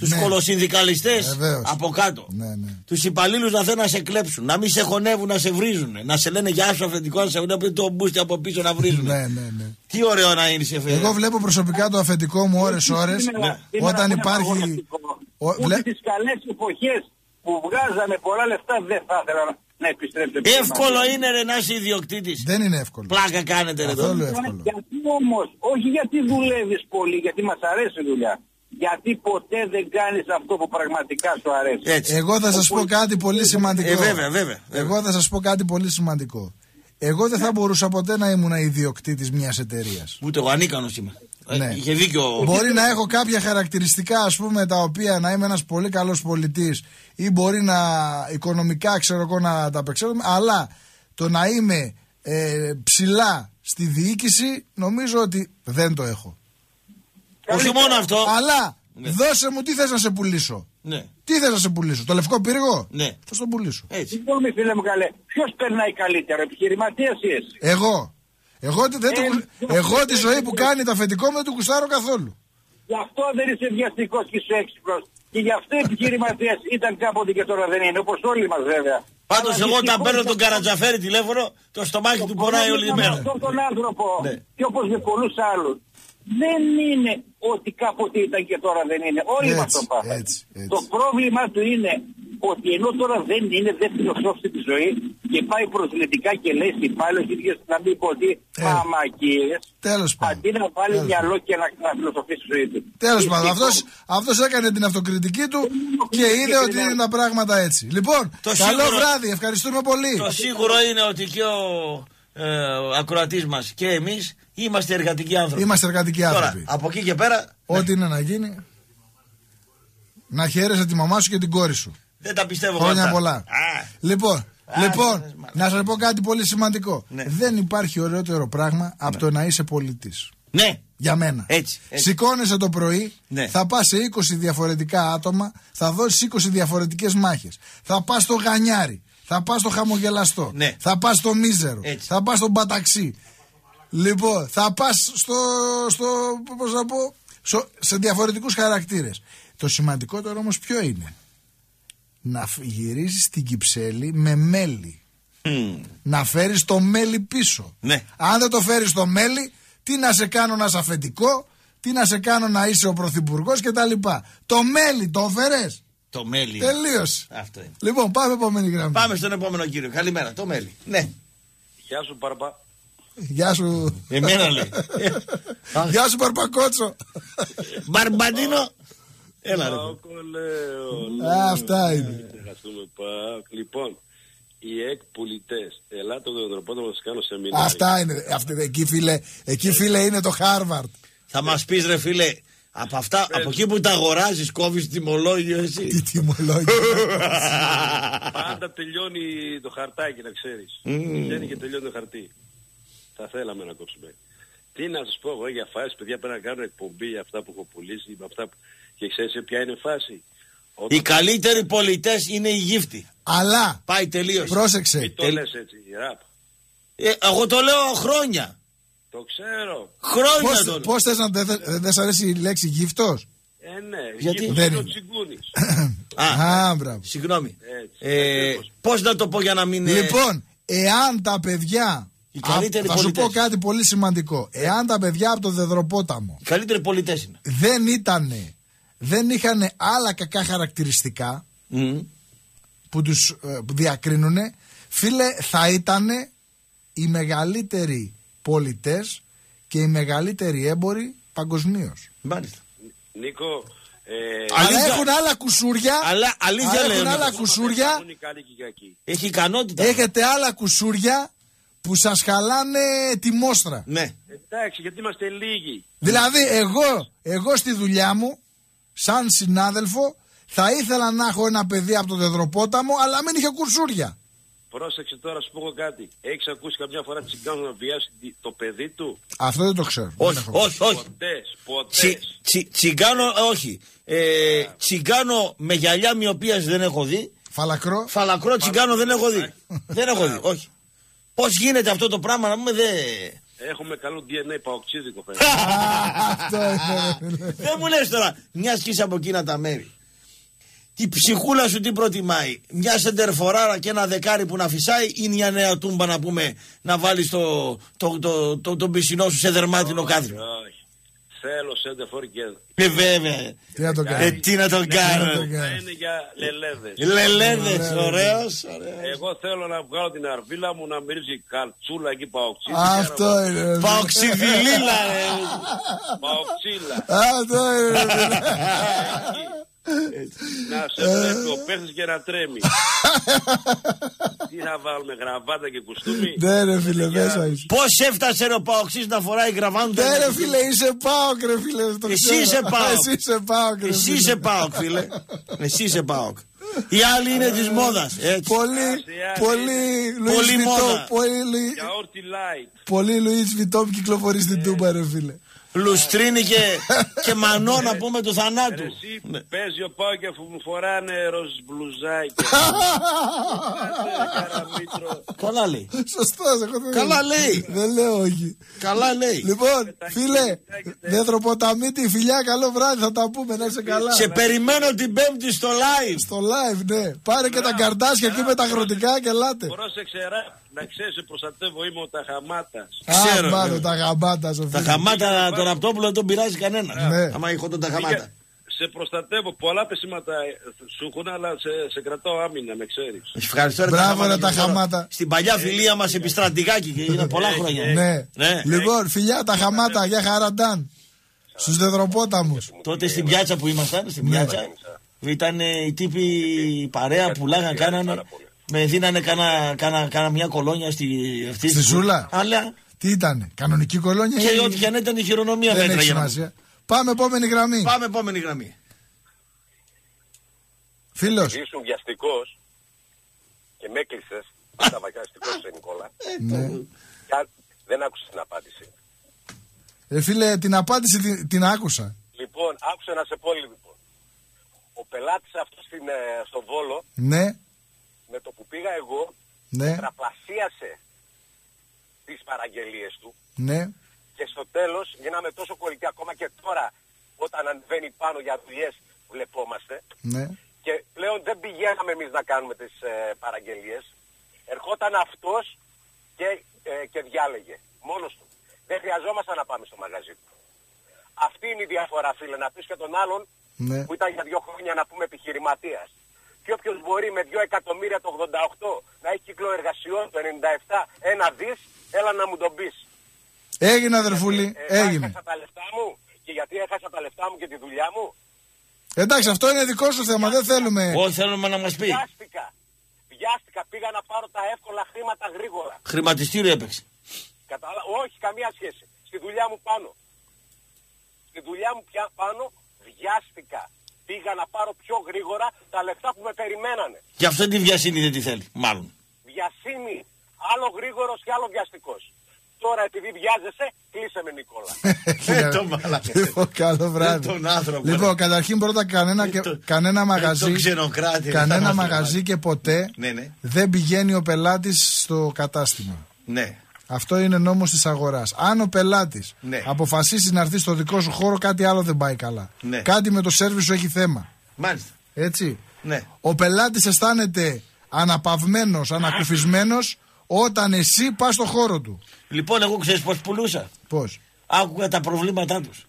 [SPEAKER 2] Τους
[SPEAKER 3] Ναι.
[SPEAKER 2] κολοσυνδικαλιστές
[SPEAKER 3] Βεβαίως.
[SPEAKER 2] από κάτω.
[SPEAKER 3] Ναι, ναι.
[SPEAKER 2] Τους υπαλλήλους να θέλουν να σε κλέψουν. Να μην σε χωνεύουν, να σε βρίζουν. Να σε λένε γεια σου αφεντικό, να σε βρίζουν το μπούστι από πίσω να βρίζουν.
[SPEAKER 3] Ναι, ναι, ναι.
[SPEAKER 2] Τι ωραίο να είναι σε
[SPEAKER 3] Εγώ βλέπω προσωπικά το αφεντικό μου ώρες-ώρες
[SPEAKER 17] Σήμερα- σήμερα
[SPEAKER 3] όταν
[SPEAKER 17] που είναι
[SPEAKER 3] υπάρχει.
[SPEAKER 17] αγωνιστικό.
[SPEAKER 3] Ο-
[SPEAKER 17] Ούτε
[SPEAKER 3] βλέ-
[SPEAKER 17] τις καλές εποχές που βγάζαμε πολλά λεφτά δεν θα ήθελα να- να επιστρέψετε. πίσω
[SPEAKER 2] Εύκολο
[SPEAKER 17] μαζί.
[SPEAKER 2] είναι ρε να είσαι ιδιοκτήτης.
[SPEAKER 3] Δεν είναι εύκολο.
[SPEAKER 2] Πλάκα κάνετε ρε εδώ.
[SPEAKER 3] Καθόλου εύκολο.
[SPEAKER 17] Γιατί όμως, όχι γιατί δουλεύεις πολύ, γιατί μας αρέσει η δουλειά. Γιατί ποτέ δεν κάνεις αυτό που πραγματικά σου αρέσει.
[SPEAKER 2] Έτσι.
[SPEAKER 3] Εγώ θα σας πω κάτι πολύ σημαντικό.
[SPEAKER 2] Ε, βέβαια, βέβαια, βέβαια.
[SPEAKER 3] Εγώ θα σας πω κάτι πολύ σημαντικό. Εγώ δεν θα μπορούσα ποτέ να ήμουν ιδιοκτήτης μιας εταιρείας.
[SPEAKER 2] Ούτε εγώ ανίκανος είμαι. Ε,
[SPEAKER 3] Ναι.
[SPEAKER 2] Είχε δίκιο.
[SPEAKER 3] Μπορεί να έχω κάποια χαρακτηριστικά, ας πούμε, τα οποία να είμαι ένας πολύ καλός πολιτής ή μπορεί να οικονομικά, ξέρω εγώ, να τα απεξέλθουμε, αλλά το να είμαι ε, ψηλά στη διοίκηση, νομίζω ότι δεν το έχω.
[SPEAKER 2] Όχι μόνο αυτό.
[SPEAKER 3] Αλλά
[SPEAKER 2] Ναι.
[SPEAKER 3] δώσε μου τι θες να σε πουλήσω.
[SPEAKER 2] Ναι.
[SPEAKER 3] Τι θες να σε πουλήσω, το λευκό πύργο;
[SPEAKER 2] Ναι.
[SPEAKER 3] Θα στον πουλήσω.
[SPEAKER 2] Έτσι.
[SPEAKER 17] Συγγνώμη φίλε μου καλέ, ποιος περνάει καλύτερα, επιχειρηματίας ή εσύ;
[SPEAKER 3] Εγώ. Εγώ, τη- δεν του
[SPEAKER 17] Ε,
[SPEAKER 3] γου-
[SPEAKER 17] αυτό
[SPEAKER 3] εγώ τη
[SPEAKER 17] δεν
[SPEAKER 3] ζωή
[SPEAKER 17] είναι.
[SPEAKER 3] που κάνει τα αφεντικό μου δεν του κουστάρω καθόλου.
[SPEAKER 17] Γι' αυτό δεν είσαι βιαστικός και είσαι έξυπνος. Και γι' αυτό οι επιχειρηματίες ήταν κάποτε και τώρα δεν είναι, όπως όλοι μας βέβαια.
[SPEAKER 2] Πάντως
[SPEAKER 17] Αλλά
[SPEAKER 2] εγώ όταν
[SPEAKER 17] δυστυχώς
[SPEAKER 2] παίρνω τον
[SPEAKER 17] αυτό-
[SPEAKER 2] Καρατζαφέρη τηλέφωνο, το στομάχι του πονάει όλη η
[SPEAKER 17] πρόβλημα
[SPEAKER 2] μέρα.
[SPEAKER 17] με αυτόν τον άνθρωπο
[SPEAKER 2] Ναι.
[SPEAKER 17] και όπως με πολλούς άλλους δεν είναι ότι κάποτε ήταν και τώρα δεν είναι. Όλοι
[SPEAKER 3] Έτσι,
[SPEAKER 17] μας το πάθαμε.
[SPEAKER 3] έτσι, έτσι.
[SPEAKER 17] Το πρόβλημα του είναι ότι ενώ τώρα δεν είναι, δεν φιλοσόφησε τη ζωή και πάει προσβλητικά και λέει στην πάλι ίδιες να μην πω τι
[SPEAKER 3] Ε.
[SPEAKER 17] μαμακίες
[SPEAKER 3] Τέλος πάντων.
[SPEAKER 17] αντί να βάλει
[SPEAKER 3] Τέλος
[SPEAKER 17] μυαλό και να, να φιλοσοφήσει τη ζωή του.
[SPEAKER 3] Τέλος πάντων,
[SPEAKER 17] Δυστυχώς,
[SPEAKER 3] αυτός, αυτός έκανε την αυτοκριτική του και είδε ότι είναι τα πράγματα έτσι. Λοιπόν,
[SPEAKER 2] Το
[SPEAKER 3] καλό
[SPEAKER 2] σίγουρο-
[SPEAKER 3] βράδυ, ευχαριστούμε πολύ.
[SPEAKER 2] Το σίγουρο είναι ότι και ο ε, ακροατής μας και εμείς είμαστε εργατικοί άνθρωποι.
[SPEAKER 3] Είμαστε εργατικοί
[SPEAKER 2] Τώρα,
[SPEAKER 3] άνθρωποι.
[SPEAKER 2] από εκεί και πέρα
[SPEAKER 3] Ό,τι είναι να γίνει, να χαίρεσαι τη μαμά σου και την κόρη σου.
[SPEAKER 2] δεν τα πιστεύω
[SPEAKER 3] Χρόνια
[SPEAKER 2] αυτά.
[SPEAKER 3] πολλά.
[SPEAKER 2] Α,
[SPEAKER 3] Λοιπόν,
[SPEAKER 2] Α,
[SPEAKER 3] λοιπόν
[SPEAKER 2] δεν μ'
[SPEAKER 3] να σας πω κάτι πολύ σημαντικό.
[SPEAKER 2] Ναι.
[SPEAKER 3] Δεν υπάρχει ωραιότερο πράγμα από το να είσαι πολιτής.
[SPEAKER 2] ναι,
[SPEAKER 3] Για μένα.
[SPEAKER 2] Έτσι, έτσι.
[SPEAKER 3] Σηκώνεσαι το πρωί,
[SPEAKER 2] Ναι.
[SPEAKER 3] θα πας σε 20 διαφορετικά άτομα, θα δώσεις 20 διαφορετικές μάχες. Θα πας στο γανιάρι, θα πας στο χαμογελαστό,
[SPEAKER 2] Ναι.
[SPEAKER 3] θα πας στο μίζερο,
[SPEAKER 2] Έτσι.
[SPEAKER 3] θα πας στον παταξί. Λοιπόν, θα πας στο. στο πώς να πω, στο- σε διαφορετικούς χαρακτήρες. Το σημαντικότερο όμως ποιο είναι; Να φ- γυρίσεις την Κυψέλη με μέλι.
[SPEAKER 2] Μμμ.
[SPEAKER 3] Να φέρεις το μέλι πίσω.
[SPEAKER 2] Ναι.
[SPEAKER 3] Αν δεν το φέρεις το μέλι, τι να σε κάνω να είσαι αφεντικό, τι να σε κάνω να είσαι ο πρωθυπουργός κτλ. Το μέλι το φέρες.
[SPEAKER 2] το μέλι.
[SPEAKER 3] Τελείωσε.
[SPEAKER 2] Αυτό είναι.
[SPEAKER 3] Λοιπόν, πάμε επόμενη γραμμή.
[SPEAKER 2] Πάμε στον επόμενο κύριο. Καλημέρα, το μέλι. Ναι,
[SPEAKER 7] Γεια σου Μπαρμπα.
[SPEAKER 3] Γεια σου.
[SPEAKER 2] εμένα λέει.
[SPEAKER 3] Γεια σου Παρπακότσο.
[SPEAKER 2] Μπαρμπαντίνο. Έλα ρε.
[SPEAKER 7] Κολέο.
[SPEAKER 3] Α, Αυτά είναι.
[SPEAKER 7] Ευχαριστούμε Πακ. Λοιπόν, οι εκ πολιτές, ελάτε το δροπότο να σας κάνω σεμινάρι.
[SPEAKER 3] Αυτά είναι. Αυτή, εκεί, φίλε, εκεί φίλε είναι το Χάρβαρτ.
[SPEAKER 2] Θα μας πεις ρε φίλε, από, αυτά, από εκεί που τα αγοράζεις, κόβεις τιμολόγιο εσύ.
[SPEAKER 3] Τι τιμολόγιο.
[SPEAKER 7] Πάντα τελειώνει το χαρτάκι, να ξέρεις.
[SPEAKER 2] Μμμ.
[SPEAKER 7] Βγαίνει και τελειώνει το χαρτί. Θα θέλαμε να κόψουμε. Τι να σας πω εγώ για φάση, παιδιά, πρέπει να κάνω εκπομπή για αυτά που έχω πουλήσει, με αυτά που... Και ξέρεις σε ποια είναι η φάση; Όταν-
[SPEAKER 2] Οι καλύτεροι πολιτές είναι οι γύφτοι.
[SPEAKER 3] Αλλά,
[SPEAKER 2] Πάει τελείως.
[SPEAKER 3] πρόσεξε.
[SPEAKER 7] Μην το λες έτσι, ραπ.
[SPEAKER 2] Ε, εγώ το λέω χρόνια.
[SPEAKER 7] Το ξέρω.
[SPEAKER 2] Χρόνια
[SPEAKER 3] Πώς,
[SPEAKER 2] το λέω.
[SPEAKER 3] πώς θες να δεν δεν δεν σ' αρέσει η λέξη γύφτος;
[SPEAKER 7] Ε, ναι,
[SPEAKER 2] Γιατί;
[SPEAKER 7] γύφτος
[SPEAKER 3] Δεν
[SPEAKER 7] είναι ο
[SPEAKER 3] είναι.
[SPEAKER 7] τσιγκούνης.
[SPEAKER 3] Α, μπράβο.
[SPEAKER 2] Συγγνώμη.
[SPEAKER 7] Έτσι,
[SPEAKER 2] Ε,
[SPEAKER 7] ακριβώς.
[SPEAKER 2] Πώς να το πω για να μην. ε,
[SPEAKER 3] Λοιπόν, εάν τα παιδιά.
[SPEAKER 2] Οι καλύτεροι
[SPEAKER 3] Α, θα σου
[SPEAKER 2] πολιτές.
[SPEAKER 3] πω κάτι πολύ σημαντικό. Εάν τα παιδιά από το Δεδροπόταμο
[SPEAKER 2] Οι καλύτεροι πολιτές είναι.
[SPEAKER 3] δεν ήταν. Δεν είχαν άλλα κακά χαρακτηριστικά
[SPEAKER 2] Μμ.
[SPEAKER 3] που τους ε, διακρίνουν, φίλε, θα ήταν οι μεγαλύτεροι πολιτές και οι μεγαλύτεροι έμποροι παγκοσμίως.
[SPEAKER 2] Μάλιστα.
[SPEAKER 7] Νίκο, ε,
[SPEAKER 3] Αλλά
[SPEAKER 2] Αλήθεια-
[SPEAKER 3] έχουν άλλα κουσούρια.
[SPEAKER 2] Αλλά αλήθεια
[SPEAKER 3] αλλά
[SPEAKER 2] λέω.
[SPEAKER 3] έχουν άλλα
[SPEAKER 2] Νίκο.
[SPEAKER 3] κουσούρια.
[SPEAKER 7] είναι καλή και κακή.
[SPEAKER 2] Έχει ικανότητα.
[SPEAKER 3] Έχετε άλλα κουσούρια που σας χαλάνε τη μόστρα.
[SPEAKER 2] Ναι.
[SPEAKER 7] Εντάξει, γιατί είμαστε λίγοι.
[SPEAKER 3] Δηλαδή εγώ, εγώ στη δουλειά μου, σαν συνάδελφο, θα ήθελα να έχω ένα παιδί από το Δεδροπόταμο, αλλά μην είχε κουρσούρια.
[SPEAKER 7] Πρόσεξε τώρα, σου πω εγώ κάτι. Έχεις ακούσει καμιά φορά τσιγκάνο να βιάσει τη- το παιδί του;
[SPEAKER 3] Αυτό δεν το ξέρω.
[SPEAKER 2] Όχι,
[SPEAKER 3] Δεν έχω.
[SPEAKER 2] όχι, όχι.
[SPEAKER 7] Ποτές, ποτές.
[SPEAKER 2] Τσι, τσι, τσιγκάνο, ε, όχι. Ε, τσιγκάνο με γυαλιά μοιοπίας δεν έχω δει.
[SPEAKER 3] Φαλακρό.
[SPEAKER 2] Φαλακρό τσιγκάνο δεν έχω δει. δεν έχω δει, όχι. Πώς γίνεται αυτό το πράγμα να πούμε δεν.
[SPEAKER 7] Έχουμε καλό DNA παοξίδικο φαίνεται.
[SPEAKER 3] Αυτό είναι.
[SPEAKER 2] δεν μου λες τώρα, μια και είσαι από εκείνα τα μέρη. Η ψυχούλα σου τι προτιμάει, μια σεντερφοράρα και ένα δεκάρι που να φυσάει ή μια νέα τούμπα να πούμε να βάλεις το, το, το, το, τον πισινό σου σε δερμάτινο κάδριο;
[SPEAKER 7] Όχι. Θέλω σέντερφορ και
[SPEAKER 2] Ε, βέβαια.
[SPEAKER 3] Τι να το
[SPEAKER 2] Ε,
[SPEAKER 3] κάνεις.
[SPEAKER 2] τι να τον κάνω.
[SPEAKER 7] θα είναι για λελέδες.
[SPEAKER 2] Λελέδες, ωραίος.
[SPEAKER 7] Εγώ θέλω να βγάλω την αρβίλα μου να μυρίζει καλτσούλα εκεί παοξίδι.
[SPEAKER 3] Αυτό είναι. ρε.
[SPEAKER 2] Παοξιδιλίλα, ρε.
[SPEAKER 7] Παοξίλα.
[SPEAKER 3] Αυτό είναι. Ρε, φίλε.
[SPEAKER 7] Να σε βλέπει ο παίχτης και να τρέμει. Τι θα βάλουμε, γραβάτα και κουστούμι;
[SPEAKER 3] Ναι ρε φίλε, μέσα είσαι.
[SPEAKER 2] Πώς έφτασε ρε ο Παοξής να φοράει γραβάντα.
[SPEAKER 3] Ναι ρε φίλε, είσαι πάοκ ρε φίλε. το
[SPEAKER 2] Εσύ
[SPEAKER 3] ξέρω.
[SPEAKER 2] είσαι πάοκ.
[SPEAKER 3] Εσύ είσαι πάοκ ρε
[SPEAKER 2] Εσύ
[SPEAKER 3] φίλε.
[SPEAKER 2] είσαι πάοκ, φίλε. Εσύ είσαι πάοκ. Οι άλλοι είναι της μόδας.
[SPEAKER 3] Πολύ, πολύ Λουίς
[SPEAKER 2] Πολύ
[SPEAKER 3] Βιτόμ,
[SPEAKER 2] μόδα.
[SPEAKER 3] πολύ,
[SPEAKER 7] Για ό,τι light.
[SPEAKER 3] πολύ Λουίς Βιτόμ κυκλοφορεί στην Τούμπα ρε φίλε.
[SPEAKER 2] Λουστρίνη και, και μανό να πούμε του θανάτου.
[SPEAKER 7] Εσύ
[SPEAKER 2] Ναι.
[SPEAKER 7] παίζει ο Πάο και αφού μου φοράνε ροζ μπλουζάκια. Καραμήτρο.
[SPEAKER 2] Καλά λέει.
[SPEAKER 3] Σωστός, εγώ δεν
[SPEAKER 2] Καλά λέει.
[SPEAKER 3] Δεν λέω όχι.
[SPEAKER 2] Καλά λέει.
[SPEAKER 3] Λοιπόν, φίλε, Δεδροποταμίτη, φιλιά, καλό βράδυ, θα τα πούμε, να είσαι καλά.
[SPEAKER 2] Σε περιμένω την Πέμπτη στο live.
[SPEAKER 3] Στο live, ναι. Πάρε και τα καρτάσια εκεί με τα αγροτικά και ελάτε.
[SPEAKER 7] Πρόσεξε ρε, να ξέρεις σε προστατεύω είμαι ο Ταχαμάτας.
[SPEAKER 2] Ξέρω,
[SPEAKER 3] Α, μάλλον
[SPEAKER 2] ναι.
[SPEAKER 3] τα γαμπάτα σου.
[SPEAKER 2] Τα
[SPEAKER 3] φίλε.
[SPEAKER 2] χαμάτα τον Ραπτόπουλο δεν τον πειράζει κανένας.
[SPEAKER 3] Ναι.
[SPEAKER 2] Άμα έχω τον τα χαμάτα.
[SPEAKER 7] Σε προστατεύω, πολλά πεσήματα ε, σου έχουν, αλλά σε, σε κρατάω άμυνα, με ξέρεις.
[SPEAKER 2] Ευχαριστώ ρε
[SPEAKER 3] Μπράβο, ρε, τα
[SPEAKER 2] Τώρα,
[SPEAKER 3] χαμάτα.
[SPEAKER 2] Στην παλιά φιλία μας επί στρατηγάκι και είναι πολλά χρόνια.
[SPEAKER 3] Ναι.
[SPEAKER 2] Ναι.
[SPEAKER 3] Λοιπόν, φιλιά, τα χαμάτα, για χαραντάν. Στους δεδροπόταμους.
[SPEAKER 2] Τότε στην πιάτσα που ήμασταν, στην
[SPEAKER 3] Ναι.
[SPEAKER 2] πιάτσα, ήταν ε, οι τύποι παρέα που λάγαν, κάνανε. Με δίνανε κάνα, κάνα, κάνα μια κολόνια στη, αυτή,
[SPEAKER 3] Στη Ζούλα;
[SPEAKER 2] Αλλά
[SPEAKER 3] Τι ήταν, κανονική κολόνια
[SPEAKER 2] και
[SPEAKER 3] ή-
[SPEAKER 2] ό,τι και αν ήταν η χειρονομία
[SPEAKER 3] Δεν
[SPEAKER 2] μέτρα
[SPEAKER 3] έχει
[SPEAKER 2] για να-
[SPEAKER 3] σημασία. Πάμε επόμενη γραμμή.
[SPEAKER 2] Πάμε επόμενη γραμμή.
[SPEAKER 3] Φίλος.
[SPEAKER 15] Ήσουν βιαστικός και με έκλεισες. Πάντα βιαστικός είσαι Νικόλα.
[SPEAKER 3] Ναι.
[SPEAKER 15] Και αν- δεν άκουσες την απάντηση.
[SPEAKER 3] Ε, φίλε, την απάντηση την, την άκουσα.
[SPEAKER 15] Λοιπόν, άκουσε να σε πω λοιπόν. Ο πελάτης αυτός στην, ε, στο Βόλο,
[SPEAKER 3] Ναι,
[SPEAKER 15] με το που πήγα εγώ,
[SPEAKER 3] ναι,
[SPEAKER 15] τραπλασίασε τις παραγγελίες του
[SPEAKER 3] ναι.
[SPEAKER 15] και στο τέλος γίναμε τόσο κολλητοί ακόμα και τώρα όταν ανεβαίνει πάνω για δουλειές βλεπόμαστε
[SPEAKER 3] ναι.
[SPEAKER 15] και πλέον δεν πηγαίναμε εμείς να κάνουμε τις ε, παραγγελίες. Ερχόταν αυτός και, ε, και διάλεγε μόνος του. Δεν χρειαζόμασταν να πάμε στο μαγαζί του. Αυτή είναι η διαφορά φίλε. Να πεις και τον άλλον
[SPEAKER 3] Ναι.
[SPEAKER 15] που ήταν για δύο χρόνια να πούμε επιχειρηματίας. Και όποιος μπορεί με δύο εκατομμύρια το 88 να έχει κύκλο εργασιών το 97 ένα δις, έλα να μου τον πεις.
[SPEAKER 3] Έγινε, αδερφούλη,
[SPEAKER 15] Ε,
[SPEAKER 3] έγινε.
[SPEAKER 15] Έχασα τα λεφτά μου; Και γιατί έχασα τα λεφτά μου και τη δουλειά μου;
[SPEAKER 3] Εντάξει, αυτό είναι δικό σου θέμα, δεν θέλουμε.
[SPEAKER 2] Όχι, θέλουμε να μας πει.
[SPEAKER 15] Βιάστηκα. Βιάστηκα. Πήγα να πάρω τα εύκολα χρήματα γρήγορα.
[SPEAKER 2] Χρηματιστήριο έπαιξε.
[SPEAKER 15] Κατάλα... Όχι, καμία σχέση. Στη δουλειά μου πάνω. Στη δουλειά μου πια πάνω βιάστηκα. Πήγα να πάρω πιο γρήγορα τα λεφτά που με περιμένανε.
[SPEAKER 2] Και αυτό τη βιασύνη δεν τη θέλει, μάλλον.
[SPEAKER 15] Βιασύνη. Άλλο γρήγορος και άλλο βιαστικός. Τώρα επειδή βιάζεσαι, κλείσε με Νικόλα.
[SPEAKER 3] Λοιπόν, καλό βράδυ.
[SPEAKER 2] τον άνθρωπο, Ε,
[SPEAKER 3] Λοιπόν, καταρχήν πρώτα κανένα, και, κανένα μαγαζί.
[SPEAKER 2] τον ξενοκράτη, ρε,
[SPEAKER 3] κανένα
[SPEAKER 2] τον
[SPEAKER 3] μαγαζί
[SPEAKER 2] άνθρωπο.
[SPEAKER 3] και ποτέ
[SPEAKER 2] Ναι, ναι.
[SPEAKER 3] δεν πηγαίνει ο πελάτης στο κατάστημα.
[SPEAKER 2] Ναι.
[SPEAKER 3] Αυτό είναι νόμος της αγοράς. Αν ο πελάτης
[SPEAKER 2] Ναι.
[SPEAKER 3] αποφασίσει να έρθει στο δικό σου χώρο, κάτι άλλο δεν πάει καλά.
[SPEAKER 2] Ναι.
[SPEAKER 3] Κάτι με το σερβι σου έχει θέμα.
[SPEAKER 2] Μάλιστα.
[SPEAKER 3] Έτσι.
[SPEAKER 2] Ναι.
[SPEAKER 3] Ο πελάτης αισθάνεται αναπαυμένος, ανακουφισμένος όταν εσύ πας στο χώρο του.
[SPEAKER 2] Λοιπόν, εγώ ξέρεις πώς πουλούσα.
[SPEAKER 3] Πώς;
[SPEAKER 2] Άκουγα τα προβλήματά τους.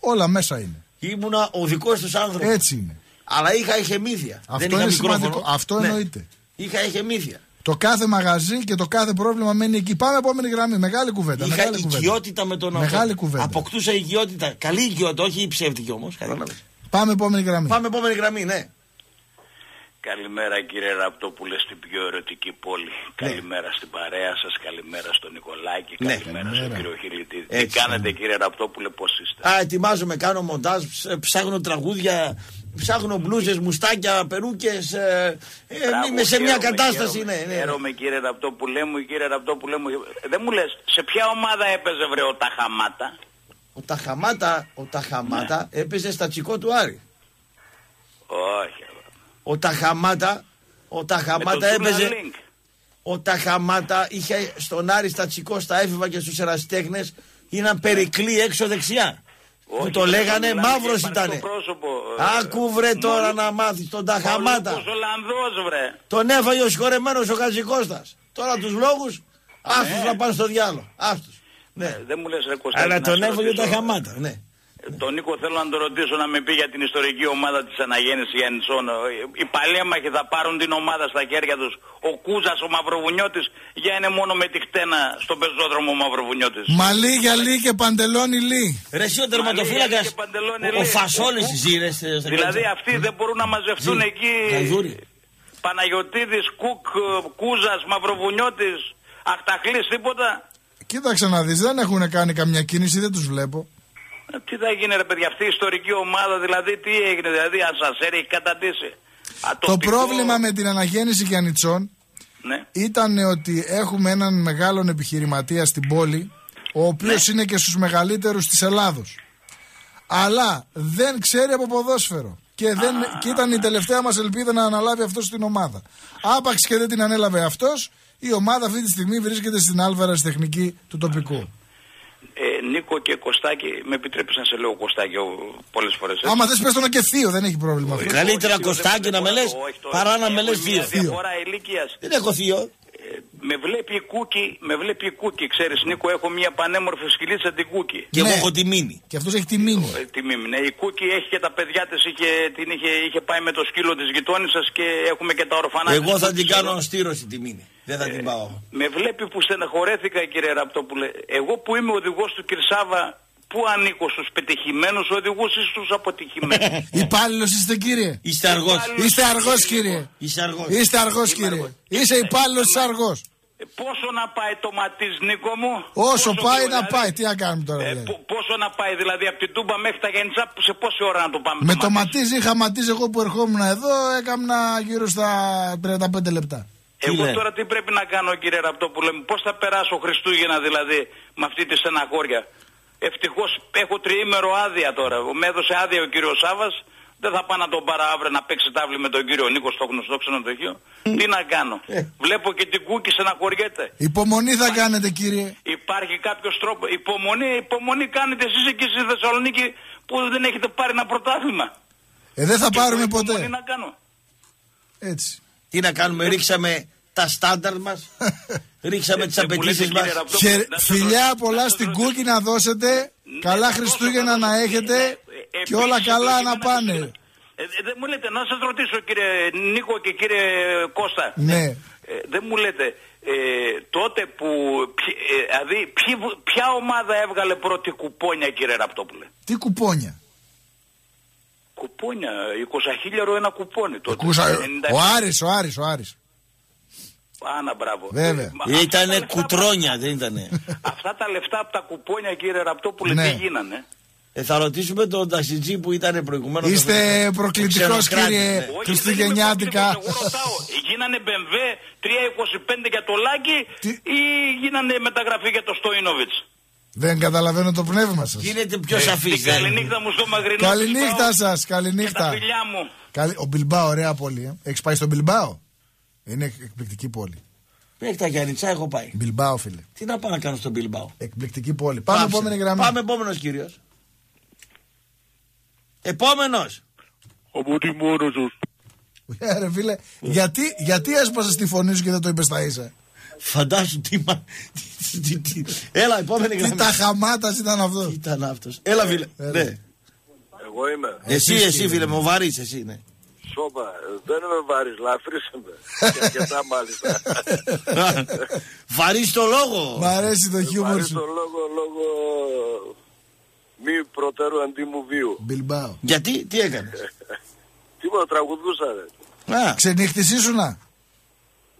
[SPEAKER 3] Όλα μέσα είναι.
[SPEAKER 2] Ήμουνα ο δικός τους άνθρωπος.
[SPEAKER 3] Έτσι είναι.
[SPEAKER 2] Αλλά είχα ηχεμήθεια.
[SPEAKER 3] Αυτό
[SPEAKER 2] Δεν είχα
[SPEAKER 3] είναι
[SPEAKER 2] μικρόφωνο.
[SPEAKER 3] σημαντικό. Αυτό
[SPEAKER 2] Ναι.
[SPEAKER 3] εννοείται.
[SPEAKER 2] Είχα ηχεμήθεια.
[SPEAKER 3] Το κάθε μαγαζί και το κάθε πρόβλημα μένει εκεί. Πάμε επόμενη γραμμή. Μεγάλη κουβέντα.
[SPEAKER 2] Είχα
[SPEAKER 3] μεγάλη κουβέντα.
[SPEAKER 2] οικειότητα με τον
[SPEAKER 3] Μεγάλη
[SPEAKER 2] αυτό.
[SPEAKER 3] κουβέντα.
[SPEAKER 2] Αποκτούσα οικειότητα. Καλή οικειότητα, όχι ψεύτικη όμως.
[SPEAKER 3] Πάμε επόμενη γραμμή.
[SPEAKER 2] Πάμε επόμενη γραμμή, ναι.
[SPEAKER 6] Καλημέρα κύριε Ραπτόπουλε στην πιο ερωτική πόλη. Καλημέρα στην παρέα σας, καλημέρα στον Νικολάκη,
[SPEAKER 2] Ναι.
[SPEAKER 6] καλημέρα στον κύριο Χιλιτίδη. Τι
[SPEAKER 2] Έτσι,
[SPEAKER 6] κάνετε κύριε Ραπτόπουλε, πώς είστε;
[SPEAKER 2] Α, ετοιμάζομαι, κάνω μοντάζ, ψ- ψάχνω τραγούδια, ψάχνω μπλούζες, μουστάκια, περούκες. Ε, ε,
[SPEAKER 6] Μπράβο,
[SPEAKER 2] είμαι σε μια
[SPEAKER 6] χαίρομαι,
[SPEAKER 2] κατάσταση,
[SPEAKER 6] χαίρομαι,
[SPEAKER 2] ναι, ναι.
[SPEAKER 6] Χαίρομαι κύριε Ραπτόπουλε μου, κύριε Ραπτόπουλε μου. Δεν μου λες, σε ποια ομάδα έπαιζε βρε ο Ταχαμάτα;
[SPEAKER 2] Ο Ταχαμάτα, ο Ταχαμάτα
[SPEAKER 6] Ναι.
[SPEAKER 2] έπαιζε στα τσικό του Άρη.
[SPEAKER 6] Όχι.
[SPEAKER 2] Ο Ταχαμάτα, ο Ταχαμάτα
[SPEAKER 6] Με τον Τσούλα
[SPEAKER 2] έπαιζε.
[SPEAKER 6] Λίνκ.
[SPEAKER 2] Ο Ταχαμάτα είχε στον Άρη στα τσικό, στα έφηβα και στους ερασιτέχνες Ήταν περικλή έξω δεξιά. Που το λέγανε μαύρος ήταν.
[SPEAKER 6] Πρόσωπο,
[SPEAKER 2] Άκου βρε τώρα να μάθεις τον Ταχαμάτα.
[SPEAKER 6] Ο Ολλανδός βρε.
[SPEAKER 2] Τον έφαγε ο συγχωρεμένος ο Χατζικώστας. Τώρα τους λόγους, άστους να πάνε στο διάλογο. Άστους. Ναι.
[SPEAKER 6] Δεν μου λες ρε Κωνσταντίνα.
[SPEAKER 2] Αλλά τον
[SPEAKER 6] να σε
[SPEAKER 2] έφαγε ο
[SPEAKER 6] ρωτήσω.
[SPEAKER 2] Ταχαμάτα. Ναι.
[SPEAKER 6] Τον Νίκο θέλω να τον ρωτήσω να με πει για την ιστορική ομάδα της Αναγέννησης Γιάννητσών. Οι παλέμαχοι θα πάρουν την ομάδα στα χέρια τους. Ο Κούζας, ο Μαυροβουνιώτης, για είναι μόνο με τη χτένα στον πεζόδρομο ο Μαυροβουνιώτης.
[SPEAKER 3] Μαλί, γυαλί και παντελόνι λί.
[SPEAKER 2] Ρε εσύ ο τερματοφύλακας, ο, ο Φασόλης ζήρες.
[SPEAKER 6] Δηλαδή αυτοί δεν μπορούν να μαζευτούν εκεί. Παναγιωτίδης, Κουκ, Κούζας, Μαυροβουνιώτης, Αχταχλής, τίποτα.
[SPEAKER 3] Κοίταξε να δεις, δεν έχουν κάνει καμιά κίνηση, δεν τους βλέπω.
[SPEAKER 6] Ε, Τι θα γίνει ρε παιδιά, αυτή η ιστορική ομάδα δηλαδή τι έγινε, δηλαδή αν σας έχει καταντήσει.
[SPEAKER 3] Το πρόβλημα με την αναγέννηση Γιαννιτσών
[SPEAKER 6] Ναι.
[SPEAKER 3] ήταν ότι έχουμε έναν μεγάλον επιχειρηματία στην πόλη, ο οποίος
[SPEAKER 6] Ναι.
[SPEAKER 3] είναι και στους μεγαλύτερους της Ελλάδος. Αλλά δεν ξέρει από ποδόσφαιρο. Και, δεν, και ήταν η τελευταία μας ελπίδα να αναλάβει αυτός την ομάδα. Άπαξ και δεν την ανέλαβε αυτός, η ομάδα αυτή τη στιγμή βρίσκεται στην άλβαρας τεχνική του τοπικού.
[SPEAKER 6] Ε, Νίκο και Κωστάκη, με επιτρέπεις να σε λέω Κωστάκη ο- πολλές φορές. έτσι.
[SPEAKER 3] Άμα θες πες τον και θείο, δεν έχει πρόβλημα αυτό.
[SPEAKER 2] Καλύτερα κοστάκι να με λες παρά να με λες
[SPEAKER 6] Έχω μια
[SPEAKER 2] θείο.
[SPEAKER 6] διαφορά ηλικίας.
[SPEAKER 2] Δεν έχω θείο.
[SPEAKER 6] Με βλέπει η Κούκι, με βλέπει η Κούκι, ξέρεις Νίκο, έχω μια πανέμορφη σκυλίτσα την Κούκι.
[SPEAKER 2] Και εγώ έχω τη Μίνι.
[SPEAKER 3] Και αυτός έχει τη Μίνι.
[SPEAKER 6] Ε, τη Μίνι, ναι. Η Κούκι έχει και τα παιδιά της, είχε, την είχε, είχε πάει με το σκύλο της γειτόνισσας και έχουμε και τα ορφανά της
[SPEAKER 2] Εγώ θα
[SPEAKER 6] Κούκης
[SPEAKER 2] την κάνω
[SPEAKER 6] εδώ.
[SPEAKER 2] στείρωση τη Μίνι. Δεν θα την πάω.
[SPEAKER 6] Με βλέπει που στεναχωρέθηκα κύριε Ραπτόπουλε. Εγώ που είμαι οδηγός του Κυρσάβα, πού ανήκω στους πετυχημένους οδηγούς ή στους αποτυχημένους;
[SPEAKER 3] Υπάλληλος είστε κύριε.
[SPEAKER 2] Είστε αργός.
[SPEAKER 3] Είστε αργός κύριε.
[SPEAKER 2] Είσαι αργός.
[SPEAKER 3] Είστε αργός κύριε. Είσαι υπάλληλος της αργός.
[SPEAKER 6] Ε, Πόσο να πάει το ματής Νίκο μου;
[SPEAKER 3] Όσο πάει
[SPEAKER 6] λίγο,
[SPEAKER 3] να
[SPEAKER 6] δηλαδή,
[SPEAKER 3] πάει, τι να κάνουμε τώρα.
[SPEAKER 6] ε,
[SPEAKER 3] δηλαδή;
[SPEAKER 6] πο- πόσο να πάει δηλαδή από την Τούμπα μέχρι τα Γεννησά σε πόση ώρα να το πάμε.
[SPEAKER 3] Με το ματίζ είχα ματίζ εγώ που ερχόμουν εδώ, έκανα γύρω στα 35 λεπτά.
[SPEAKER 6] Εγώ τώρα τι πρέπει να κάνω κύριε Ραπτόπουλε μου, πώς θα περάσω Χριστούγεννα δηλαδή με αυτή τη στεναχώρια; Ευτυχώς έχω τριήμερο άδεια τώρα. Με έδωσε άδεια ο κύριος Σάβας. Δεν θα πάω να τον πάρω αύριο να παίξει τάβλη με τον κύριο Νίκο στο γνωστό ξενοδοχείο. Τι να κάνω; Βλέπω και την κούκκι στεναχωριέται.
[SPEAKER 3] Υπομονή θα κάνετε κύριε.
[SPEAKER 6] Υπάρχει κάποιος τρόπος. Υπομονή, υπομονή κάνετε εσείς εκεί στη Θεσσαλονίκη που δεν έχετε πάρει ένα πρωτάθλημα.
[SPEAKER 3] Ε, δεν θα πάρουμε
[SPEAKER 6] Υπομονή
[SPEAKER 3] ποτέ.
[SPEAKER 6] να κάνω.
[SPEAKER 3] Έτσι.
[SPEAKER 2] Τι να κάνουμε, ρίξαμε τα στάνταρ μα. ρίξαμε τι απαιτήσει μα.
[SPEAKER 3] Χε- Φιλιά πολλά στην κούκκι να δώσετε. Καλά Χριστούγεννα να έχετε. Και όλα καλά να πάνε.
[SPEAKER 6] Ε, ε, δεν μου λέτε, να σας ρωτήσω κύριε Νίκο και κύριε Κώστα.
[SPEAKER 3] Ναι.
[SPEAKER 6] Ε, δεν μου λέτε, ε, τότε που, ποιοι- ε, δηλαδή ποιοι- ποια ομάδα έβγαλε πρώτη κουπόνια κύριε Ραπτόπουλε.
[SPEAKER 3] Τι κουπόνια.
[SPEAKER 6] Κουπόνια, 20 χίλιαρο ένα κουπόνι τότε.
[SPEAKER 3] Ακούσα, ε,
[SPEAKER 6] 97.
[SPEAKER 3] ο Άρης, ο Άρης, ο Άρης.
[SPEAKER 6] Άνα, μπράβο.
[SPEAKER 3] Βέβαια.
[SPEAKER 6] Μα αυτά τα
[SPEAKER 2] Ήτανε
[SPEAKER 6] λεφτά-
[SPEAKER 2] κουτρόνια, δεν ήτανε.
[SPEAKER 6] Αυτά τα λεφτά από τα κουπόνια κύριε Ραπτόπουλε
[SPEAKER 2] Ναι.
[SPEAKER 6] τι γίνανε;
[SPEAKER 2] Ε, θα ρωτήσουμε τον ταξιτζή που ήταν προηγουμένως.
[SPEAKER 3] Είστε προκλητικός κύριε Χριστουγεννιάτικα.
[SPEAKER 6] Γίνανε BMW 325 για το Λάκη ή γίνανε μεταγραφή για το Στόινοβιτς.
[SPEAKER 3] Δεν καταλαβαίνω το πνεύμα σας.
[SPEAKER 2] Γίνεται πιο
[SPEAKER 6] Ε,
[SPEAKER 2] σαφής.
[SPEAKER 6] την Καληνύχτα μου στο Μαγρινό.
[SPEAKER 3] Καληνύχτα
[SPEAKER 6] Μπιλμπάο
[SPEAKER 3] σας, καληνύχτα.
[SPEAKER 6] Και τα φιλιά μου.
[SPEAKER 3] Καλη- Ο Μπιλμπάο, ωραία πόλη. Ε. Έχεις πάει στον Μπιλμπάο; Είναι εκ- εκπληκτική πόλη.
[SPEAKER 2] Μέχρι τα Γιαννιτσά έχω πάει.
[SPEAKER 3] Μπιλμπάο, φίλε.
[SPEAKER 2] Τι να πάω να κάνω στον Μπιλμπάο;
[SPEAKER 3] Εκπληκτική πόλη. Πάμε
[SPEAKER 2] Πάψε.
[SPEAKER 3] επόμενη γραμμή.
[SPEAKER 2] Πάμε επόμενος κύριος. Επόμενος.
[SPEAKER 18] Από τη μόνος σου.
[SPEAKER 3] Ε, ρε φίλε, γιατί, γιατί έσπασες τη φωνή σου και δεν το είπες στα ίσα;
[SPEAKER 2] Φαντάσου τι μα. τι- τι- τι- Έλα, επόμενη
[SPEAKER 3] Τι
[SPEAKER 2] γραμμή.
[SPEAKER 3] τα χαμάτας ήταν αυτός.
[SPEAKER 2] Τι ήταν αυτός. Έλα, φίλε. Ναι.
[SPEAKER 1] Εγώ είμαι.
[SPEAKER 2] Εσύ, εσύ, φίλε, μου βαρύς, εσύ, ναι.
[SPEAKER 1] Σώπα, ε, δεν είμαι βάρης, λαφρύσε με. Και αρκετά μάλιστα.
[SPEAKER 2] Βαρύς στο λόγο.
[SPEAKER 3] Μ' αρέσει το χιούμορ
[SPEAKER 1] Βάρης
[SPEAKER 3] σου.
[SPEAKER 1] το λόγο, λόγω μη προτέρου αντίμου βίου.
[SPEAKER 3] Μπιλμπάο.
[SPEAKER 2] Γιατί, τι έκανες;
[SPEAKER 1] Τίποτα, τραγουδούσα ρε.
[SPEAKER 3] Ξενύχτησήσουνα.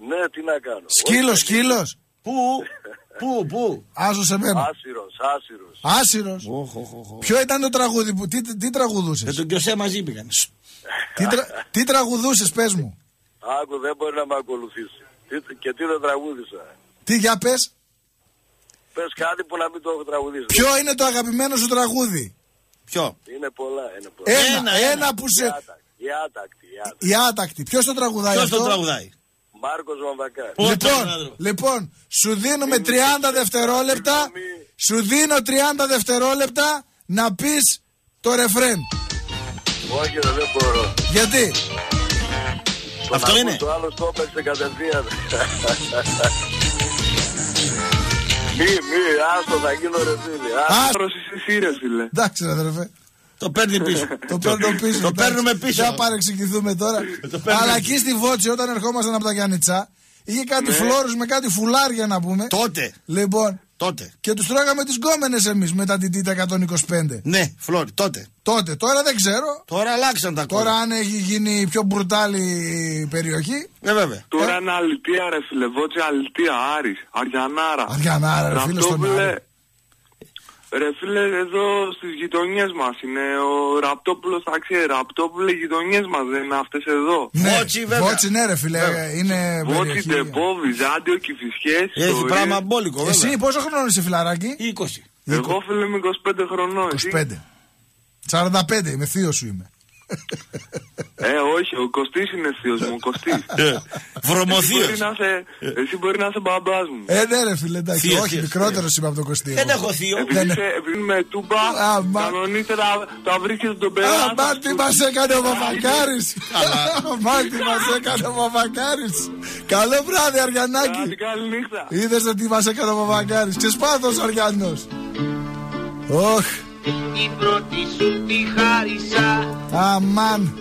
[SPEAKER 1] Ναι, τι να κάνω.
[SPEAKER 3] Σκύλος, σκύλος.
[SPEAKER 2] Πού, πού, πού;
[SPEAKER 3] Άσος σε μένα.
[SPEAKER 1] Άσυρος, άσυρος.
[SPEAKER 3] Άσυρος. Ποιο ήταν το τραγούδι που. Τι, τι τραγουδούσες;
[SPEAKER 2] Με τον Κιωσέ μαζί πήγαν.
[SPEAKER 3] Τι, τρα, τι τραγουδούσες, πες μου;
[SPEAKER 1] Άκου, δεν μπορεί να με ακολουθήσει. Τι- και τι δεν τραγούδισα.
[SPEAKER 3] Τι για πες.
[SPEAKER 1] Πες κάτι που να μην το έχω τραγουδίσει.
[SPEAKER 3] Ποιο είναι το αγαπημένο σου τραγούδι;
[SPEAKER 2] Ποιο;
[SPEAKER 1] Είναι πολλά, είναι πολλά.
[SPEAKER 3] Ένα, ένα, που σε.
[SPEAKER 1] Η άτακτη, η άτακτη, η άτακτη.
[SPEAKER 3] Η άτακτη. Ποιος το τραγουδάει
[SPEAKER 2] Ποιος
[SPEAKER 3] αυτό;
[SPEAKER 2] το τραγουδάει;
[SPEAKER 1] Μάρκος Βαμβακάρη.
[SPEAKER 3] Λοιπόν, λοιπόν, σου δίνουμε 30 δευτερόλεπτα. Σου δίνω 30 δευτερόλεπτα να πεις το ρεφρέν.
[SPEAKER 1] Όχι, ρε, δεν μπορώ.
[SPEAKER 3] Γιατί;
[SPEAKER 1] Τον
[SPEAKER 2] Αυτό
[SPEAKER 1] ακούς,
[SPEAKER 2] είναι.
[SPEAKER 1] Το άλλο το έπαιξε κατευθείαν.
[SPEAKER 16] Μη, μη, άστο, θα γίνω ρε φίλε. Άστο, εσύ ρε φίλε.
[SPEAKER 3] Εντάξει, ρε αδερφέ.
[SPEAKER 2] Το παίρνει πίσω.
[SPEAKER 3] Το παίρνω πίσω.
[SPEAKER 2] Το
[SPEAKER 3] εντάξει.
[SPEAKER 2] παίρνουμε πίσω.
[SPEAKER 3] Δεν παρεξηγηθούμε τώρα.
[SPEAKER 2] παίρνουμε
[SPEAKER 3] Αλλά
[SPEAKER 2] πίσω.
[SPEAKER 3] εκεί στη Βότση, όταν ερχόμασταν από τα Γιάννητσά, είχε κάτι
[SPEAKER 2] Ναι.
[SPEAKER 3] φλόρους με κάτι φουλάρια να πούμε.
[SPEAKER 2] Τότε.
[SPEAKER 3] Λοιπόν.
[SPEAKER 2] Τότε.
[SPEAKER 3] Και τους τρώγαμε τις γκόμενες εμείς μετά την Τίτα 125.
[SPEAKER 2] Ναι, Φλόρι, τότε.
[SPEAKER 3] Τότε. Τώρα δεν ξέρω.
[SPEAKER 2] Τώρα αλλάξαν τα
[SPEAKER 3] Τώρα αν έχει γίνει πιο μπρουτάλη περιοχή.
[SPEAKER 2] Ναι, βέβαια.
[SPEAKER 16] Τώρα είναι αλητία ρε φίλε, βότση αλητία, Άρης, Αριανάρα.
[SPEAKER 3] Αριανάρα, ρε φίλε, στον
[SPEAKER 16] Ραπτόπουλε,
[SPEAKER 3] Άρη.
[SPEAKER 16] Ρε φίλε, εδώ στις γειτονιές μας είναι ο Ραπτόπουλος, θα ξέρει, Ραπτόπουλε οι γειτονιές μας δεν είναι αυτές εδώ.
[SPEAKER 3] Ναι, Βότσι, ναι, ρε φίλε. Είναι
[SPEAKER 16] Βότση,
[SPEAKER 3] περιοχή.
[SPEAKER 16] Τεπόβη, Ζάντιο, Κηφισιές.
[SPEAKER 2] Έχει
[SPEAKER 16] Ιστορίες.
[SPEAKER 2] πράγμα μπόλικο, βέβαια.
[SPEAKER 3] Εσύ πόσο χρόνο είσαι, φιλαράκι;
[SPEAKER 2] 20.
[SPEAKER 16] Εγώ φίλε είμαι 25 χρονών, εσύ;
[SPEAKER 3] 25. 45 είμαι, θείο σου είμαι.
[SPEAKER 16] Ε, όχι, ο Κωστής είναι θείος μου, ο Κωστής.
[SPEAKER 2] Βρωμοθείος.
[SPEAKER 16] Εσύ μπορεί να είσαι- Εσύ μπορεί να είσαι μπαμπάς μου.
[SPEAKER 3] Ε, ναι, ρε φίλε, εντάξει.
[SPEAKER 16] Θείος,
[SPEAKER 3] όχι,
[SPEAKER 16] θείος,
[SPEAKER 3] μικρότερο είμαι από τον Κωστή.
[SPEAKER 2] Δεν
[SPEAKER 3] εγώ.
[SPEAKER 2] έχω θείο.
[SPEAKER 16] Επειδή,
[SPEAKER 3] Δεν-
[SPEAKER 16] είσαι- επειδή είμαι τούμπα, κανονίστε να τα βρίσκετε τον
[SPEAKER 3] Α,
[SPEAKER 16] πέρα.
[SPEAKER 3] μα τι μας έκανε ο Παπακάρης. Μα τι μας έκανε ο Παπακάρης. Καλό βράδυ, Αριανάκη.
[SPEAKER 16] Καλή νύχτα.
[SPEAKER 3] Είδες τι μας έκανε ο Παπακάρης. Και σπάθος ο Αριανός. Όχ,
[SPEAKER 19] Την πρώτη σου τη χάρισα
[SPEAKER 3] αμάν.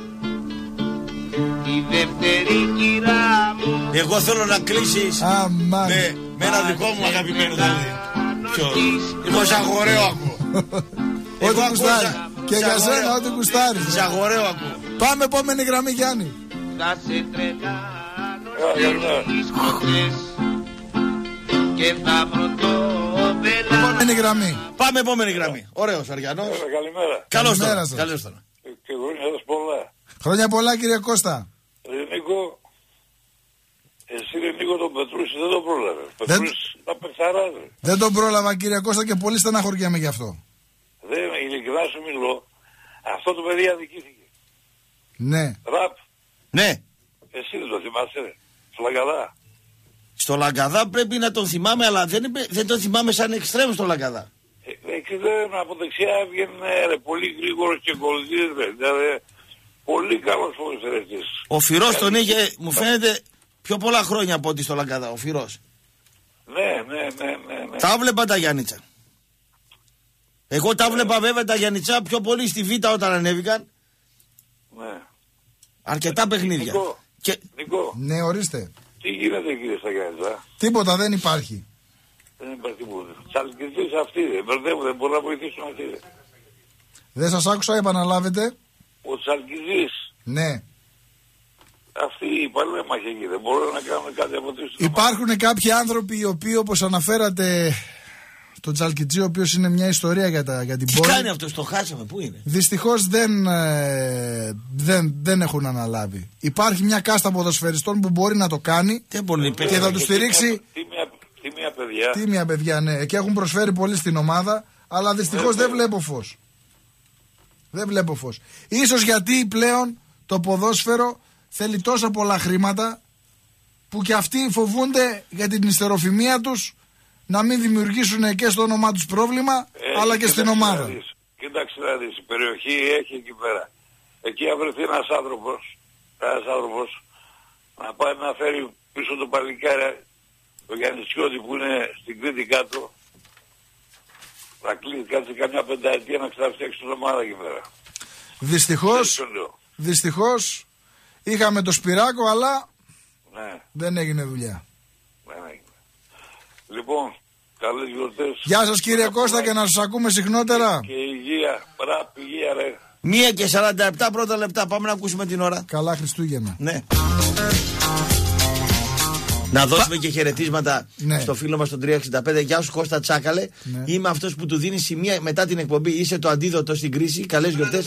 [SPEAKER 19] Τη δεύτερη κυρά μου
[SPEAKER 2] Εγώ θέλω να κλείσεις
[SPEAKER 3] Αμάν.
[SPEAKER 2] με, με ένα δικό μου αγαπημένο δηλαδή. Ποιο; Εγώ σαν αγοραίο ακούω.
[SPEAKER 3] Ό,τι
[SPEAKER 2] ακούω
[SPEAKER 3] κουστάρεις.
[SPEAKER 2] σαν-
[SPEAKER 3] Και
[SPEAKER 2] σαν
[SPEAKER 3] για σένα,
[SPEAKER 2] αγοραίο.
[SPEAKER 3] ό,τι κουστάρεις.
[SPEAKER 2] Σαν αγοραίο ακούω.
[SPEAKER 3] Πάμε, επόμενη γραμμή, Γιάννη.
[SPEAKER 19] Θα σε τρελάνω στις δισκοτές Και θα βρω το πελά
[SPEAKER 3] Επόμενη γραμμή.
[SPEAKER 2] Πάμε επόμενη γραμμή. Ωραίος Αριανός.
[SPEAKER 18] Καλημέρα.
[SPEAKER 2] Καλώς
[SPEAKER 3] Καλημέρα
[SPEAKER 2] τώρα.
[SPEAKER 3] σας.
[SPEAKER 2] Καλώς τώρα.
[SPEAKER 18] Και εγώ είναι έδωσε πολλά.
[SPEAKER 3] Χρόνια πολλά, κύριε Κώστα.
[SPEAKER 18] Ρε Νίκο, εσύ ρε Νίκο τον Πετρούση δεν τον πρόλαβες.
[SPEAKER 3] Δεν-
[SPEAKER 18] Πετρούση τα πεθαράς ρε.
[SPEAKER 3] Δεν τον πρόλαβα, κύριε Κώστα, και πολύ στεναχωριέμαι γι' αυτό.
[SPEAKER 18] Δεν, ειλικρινά σου μιλώ. Αυτό το παιδί αδικήθηκε.
[SPEAKER 3] Ναι.
[SPEAKER 18] Ραπ,
[SPEAKER 2] Ναι.
[SPEAKER 18] εσύ δεν το θυμάσαι ρε. Φλαγκαδά.
[SPEAKER 2] Στο Λαγκαδά πρέπει να τον θυμάμαι, αλλά δεν, είπε- δεν τον θυμάμαι σαν εξτρέμ στο Λαγκαδά.
[SPEAKER 18] Ε, δεν από δεξιά έβγαινε ρε, πολύ γρήγορος και κολδίς ρε. Δηλαδή, πολύ καλός ποδοσφαιριστής.
[SPEAKER 2] Ο Φυρό τον είχε, μου φαίνεται, πιο πολλά χρόνια από ότι στο Λαγκαδά. Ο Φυρό.
[SPEAKER 18] Ναι, ναι, ναι, ναι. ναι.
[SPEAKER 2] Τα βλέπα τα Γιάννητσα. Εγώ τα βλέπα βέβαια τα Γιάννητσα πιο πολύ στη Β' όταν ανέβηκαν.
[SPEAKER 18] ναι.
[SPEAKER 2] Αρκετά παιχνίδια.
[SPEAKER 18] Νικό,
[SPEAKER 2] Και
[SPEAKER 18] Νικό,
[SPEAKER 3] Ναι, ορίστε.
[SPEAKER 18] Τι γίνεται κύριε Σταγιάννητσα.
[SPEAKER 3] Τίποτα δεν υπάρχει.
[SPEAKER 18] Δεν υπάρχει τίποτα. Τσαλκητής αυτοί ρε. Μπερδεύουν, δεν μπορούν να βοηθήσουν αυτοί ρε.
[SPEAKER 3] Δεν σας άκουσα, επαναλάβετε.
[SPEAKER 18] Ο Τσαλκητής,
[SPEAKER 3] Ναι.
[SPEAKER 18] αυτοί οι παλέμαχοι εκεί δεν μπορούν να κάνουν κάτι από τους.
[SPEAKER 3] Υπάρχουν κάποιοι άνθρωποι οι οποίοι, όπως αναφέρατε, τον Τζαλκιτζή, ο οποίος είναι μια ιστορία για, τα, για την
[SPEAKER 2] τι
[SPEAKER 3] πόλη.
[SPEAKER 2] κάνει αυτός, το χάσαμε, πού είναι;
[SPEAKER 3] Δυστυχώς δεν, ε, δεν, δεν έχουν αναλάβει. Υπάρχει μια κάστα ποδοσφαιριστών που μπορεί να το κάνει
[SPEAKER 2] Δεν μπορεί να
[SPEAKER 3] και θα τους στηρίξει.
[SPEAKER 18] Τι μια, τι μια παιδιά.
[SPEAKER 3] Τι μια παιδιά, ναι. Και έχουν προσφέρει πολύ στην ομάδα, αλλά δυστυχώς δεν βλέπω φως. Δεν βλέπω φως. Ίσως γιατί πλέον το ποδόσφαιρο θέλει τόσα πολλά χρήματα που και αυτοί φοβούνται για την ιστεροφημία τους να μην δημιουργήσουν και στο όνομά τους πρόβλημα
[SPEAKER 18] Ε,
[SPEAKER 3] αλλά και στην
[SPEAKER 18] κοίταξε να
[SPEAKER 3] ομάδα.
[SPEAKER 18] δεις. Κοίταξε να δεις, η περιοχή έχει εκεί πέρα. Εκεί θα βρεθεί ένας άνθρωπος, ένας άνθρωπος, να πάει να φέρει πίσω το παλικάρι, το Γιάννησιώτη που είναι στην Κρήτη κάτω, να κλείσει κάτσε καμιά πενταετία να ξαναφτιάξει την ομάδα εκεί πέρα.
[SPEAKER 3] Δυστυχώς,
[SPEAKER 18] Έτσι το λέω.
[SPEAKER 3] δυστυχώς είχαμε το Σπυράκο αλλά
[SPEAKER 18] Ναι,
[SPEAKER 3] δεν έγινε δουλειά.
[SPEAKER 18] δεν έγινε. Λοιπόν, καλές γιορτές.
[SPEAKER 3] Γεια σας κύριε Κώστα και να σας ακούμε συχνότερα.
[SPEAKER 18] Και υγεία, ραπ, υγεία ρε.
[SPEAKER 2] Μία και 47 πρώτα λεπτά. Πάμε να ακούσουμε την ώρα.
[SPEAKER 3] Καλά Χριστούγεννα.
[SPEAKER 2] Ναι. Να δώσουμε και χαιρετίσματα
[SPEAKER 3] Ναι.
[SPEAKER 2] στο φίλο μας τον 365. Γεια σου Κώστα Τσάκαλε.
[SPEAKER 3] Ναι.
[SPEAKER 2] Είμαι αυτός που του δίνει σημεία μετά την εκπομπή. Είσαι το αντίδοτο στην κρίση. Καλές γιορτές.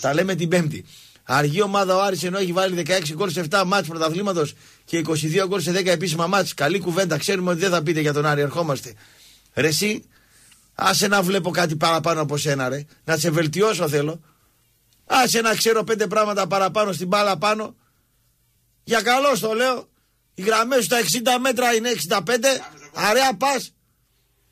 [SPEAKER 2] Τα λέμε την Πέμπτη. Αργή ομάδα ο Άρης ενώ έχει βάλει 16 γκολ σε 7 μάτς πρωταθλήματος και 22 γκολ σε 10 επίσημα μάτς. Καλή κουβέντα. Ξέρουμε ότι δεν θα πείτε για τον Άρη. Ερχόμαστε. Ρε εσύ, άσε να βλέπω κάτι παραπάνω από σένα ρε. Να σε βελτιώσω θέλω. Άσε να ξέρω πέντε πράγματα παραπάνω στην μπάλα πάνω. Για καλό το λέω. Οι γραμμές σου στα 60 μέτρα είναι 65. Αρέα πας.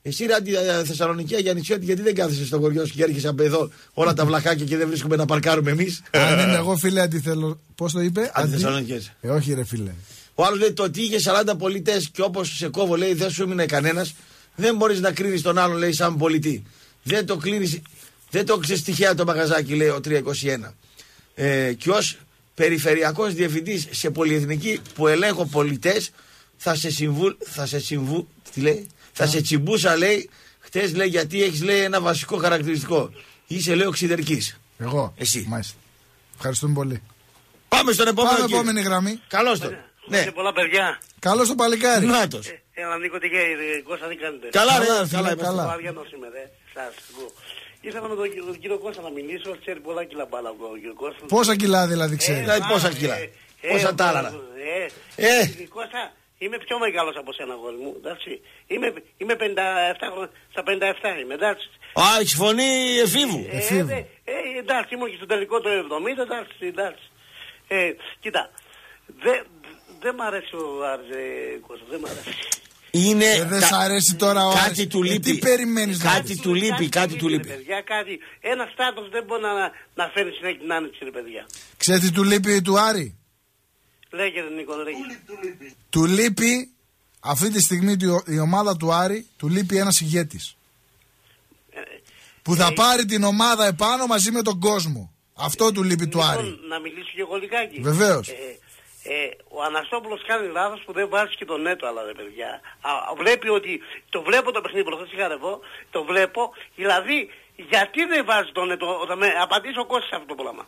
[SPEAKER 2] Εσύ ρε αντι- ε, Θεσσαλονίκη Αγιαννησιώτη, γιατί δεν κάθεσαι στο χωριό σου και έρχεσαι από εδώ όλα τα βλαχάκια και δεν βρίσκουμε να παρκάρουμε εμείς;
[SPEAKER 3] Αν είναι εγώ φίλε αντιθελω... Πώς το είπε; Αντι-
[SPEAKER 2] Αντιθεσσαλονικές.
[SPEAKER 3] Ε, όχι ρε φίλε.
[SPEAKER 2] Ο άλλος λέει το ότι είχε 40 πολίτε και όπως σε κόβω λέει δεν σου έμεινε κανένας. Δεν μπορείς να κρίνεις τον άλλον, λέει, σαν πολιτή. Δεν το κλείνεις. Δεν το ξέρεις τυχαία το μαγαζάκι, λέει ο 321. Ε, και ως περιφερειακός διευθυντής σε πολυεθνική που ελέγχω πολιτές, θα σε συμβού. Θα σε συμβού. Τι λέει; Θα σε τσιμπούσα, λέει, χτες λέει, γιατί έχεις λέει ένα βασικό χαρακτηριστικό. Είσαι, λέει, οξυδερκή.
[SPEAKER 3] Εγώ.
[SPEAKER 2] Εσύ.
[SPEAKER 3] Μάλιστα. Ευχαριστούμε πολύ.
[SPEAKER 2] Πάμε στον επόμενο.
[SPEAKER 3] Πάμε
[SPEAKER 2] κύριο.
[SPEAKER 3] επόμενη γραμμή.
[SPEAKER 2] Καλώς τον. Ναι.
[SPEAKER 9] Έχετε πολλά παιδιά.
[SPEAKER 3] Καλώς το παλικάρι.
[SPEAKER 2] Νάτος.
[SPEAKER 9] Έλα Νίκο τι γίνεται, Κώστα τι κάνετε;
[SPEAKER 2] Καλά, ρε,
[SPEAKER 3] Καλά,
[SPEAKER 2] καλά,
[SPEAKER 3] φίλε,
[SPEAKER 2] είμαστε.
[SPEAKER 3] καλά.
[SPEAKER 9] Ο Αριανός είμαι ρε. Σας εγώ. Ήθελα με τον κύριο- τον κύριο Κώστα να μιλήσω, ξέρει πολλά κιλά μπάλα ο κύριο Κώστα.
[SPEAKER 3] Πόσα κιλά δηλαδή ξέρει.
[SPEAKER 2] Δηλαδή, πόσα κιλά. Πόσα τάλαρα.
[SPEAKER 9] Ε,
[SPEAKER 2] Ε.
[SPEAKER 9] ε, Κώστα, είμαι πιο μεγάλος από σένα γόρι μου, εντάξει. Είμαι, είμαι 57 χρόνια, στα 57 είμαι, εντάξει.
[SPEAKER 2] Α, έχεις φωνή εφήβου.
[SPEAKER 9] Ε, ε, ε, εντάξει, ήμουν και στο τελικό το 70, εντάξει, εντάξει. Ε, κοίτα, δεν δε μ' αρέσει ο Άρης, ε, Κώστα, δεν μ' αρέσει.
[SPEAKER 2] Είναι.
[SPEAKER 3] Ε, δεν
[SPEAKER 2] κα-
[SPEAKER 3] σ' αρέσει τώρα ο
[SPEAKER 2] Κάτι
[SPEAKER 3] Άρης.
[SPEAKER 2] του
[SPEAKER 3] Ε,
[SPEAKER 2] λείπει.
[SPEAKER 3] τι περιμένεις να
[SPEAKER 2] Κάτι
[SPEAKER 3] δεις.
[SPEAKER 2] του λείπει, κάτι του λείπει.
[SPEAKER 9] Ρε παιδιά, κάτι. Ένα στάτος δεν μπορεί να, να φέρει συνέχεια την άνοιξη, ρε παιδιά.
[SPEAKER 3] Ξέρεις τι του λείπει του Άρη;
[SPEAKER 9] Λέγεται Νίκο, λέγεται.
[SPEAKER 3] Του λείπει αυτή τη στιγμή του- η ομάδα του Άρη, του λείπει ένας ηγέτης. Που
[SPEAKER 9] Ε,
[SPEAKER 3] θα πάρει την ομάδα επάνω μαζί με τον κόσμο. Αυτό του λείπει του Άρη.
[SPEAKER 9] Λοιπόν, να μιλήσω και εγώ λιγάκι.
[SPEAKER 3] Βεβαίως.
[SPEAKER 9] Ε, ε, ο Αναστόπουλος κάνει λάθος που δεν βάζει και τον Νέτο, αλλά ρε παιδιά. Α, α, βλέπει ότι, το βλέπω το παιχνίδι προχθές είχα ρεβό, το βλέπω, δηλαδή, γιατί δεν βάζει τον Νέτο, θα με απαντήσει ο Κώστας αυτό το πράγμα.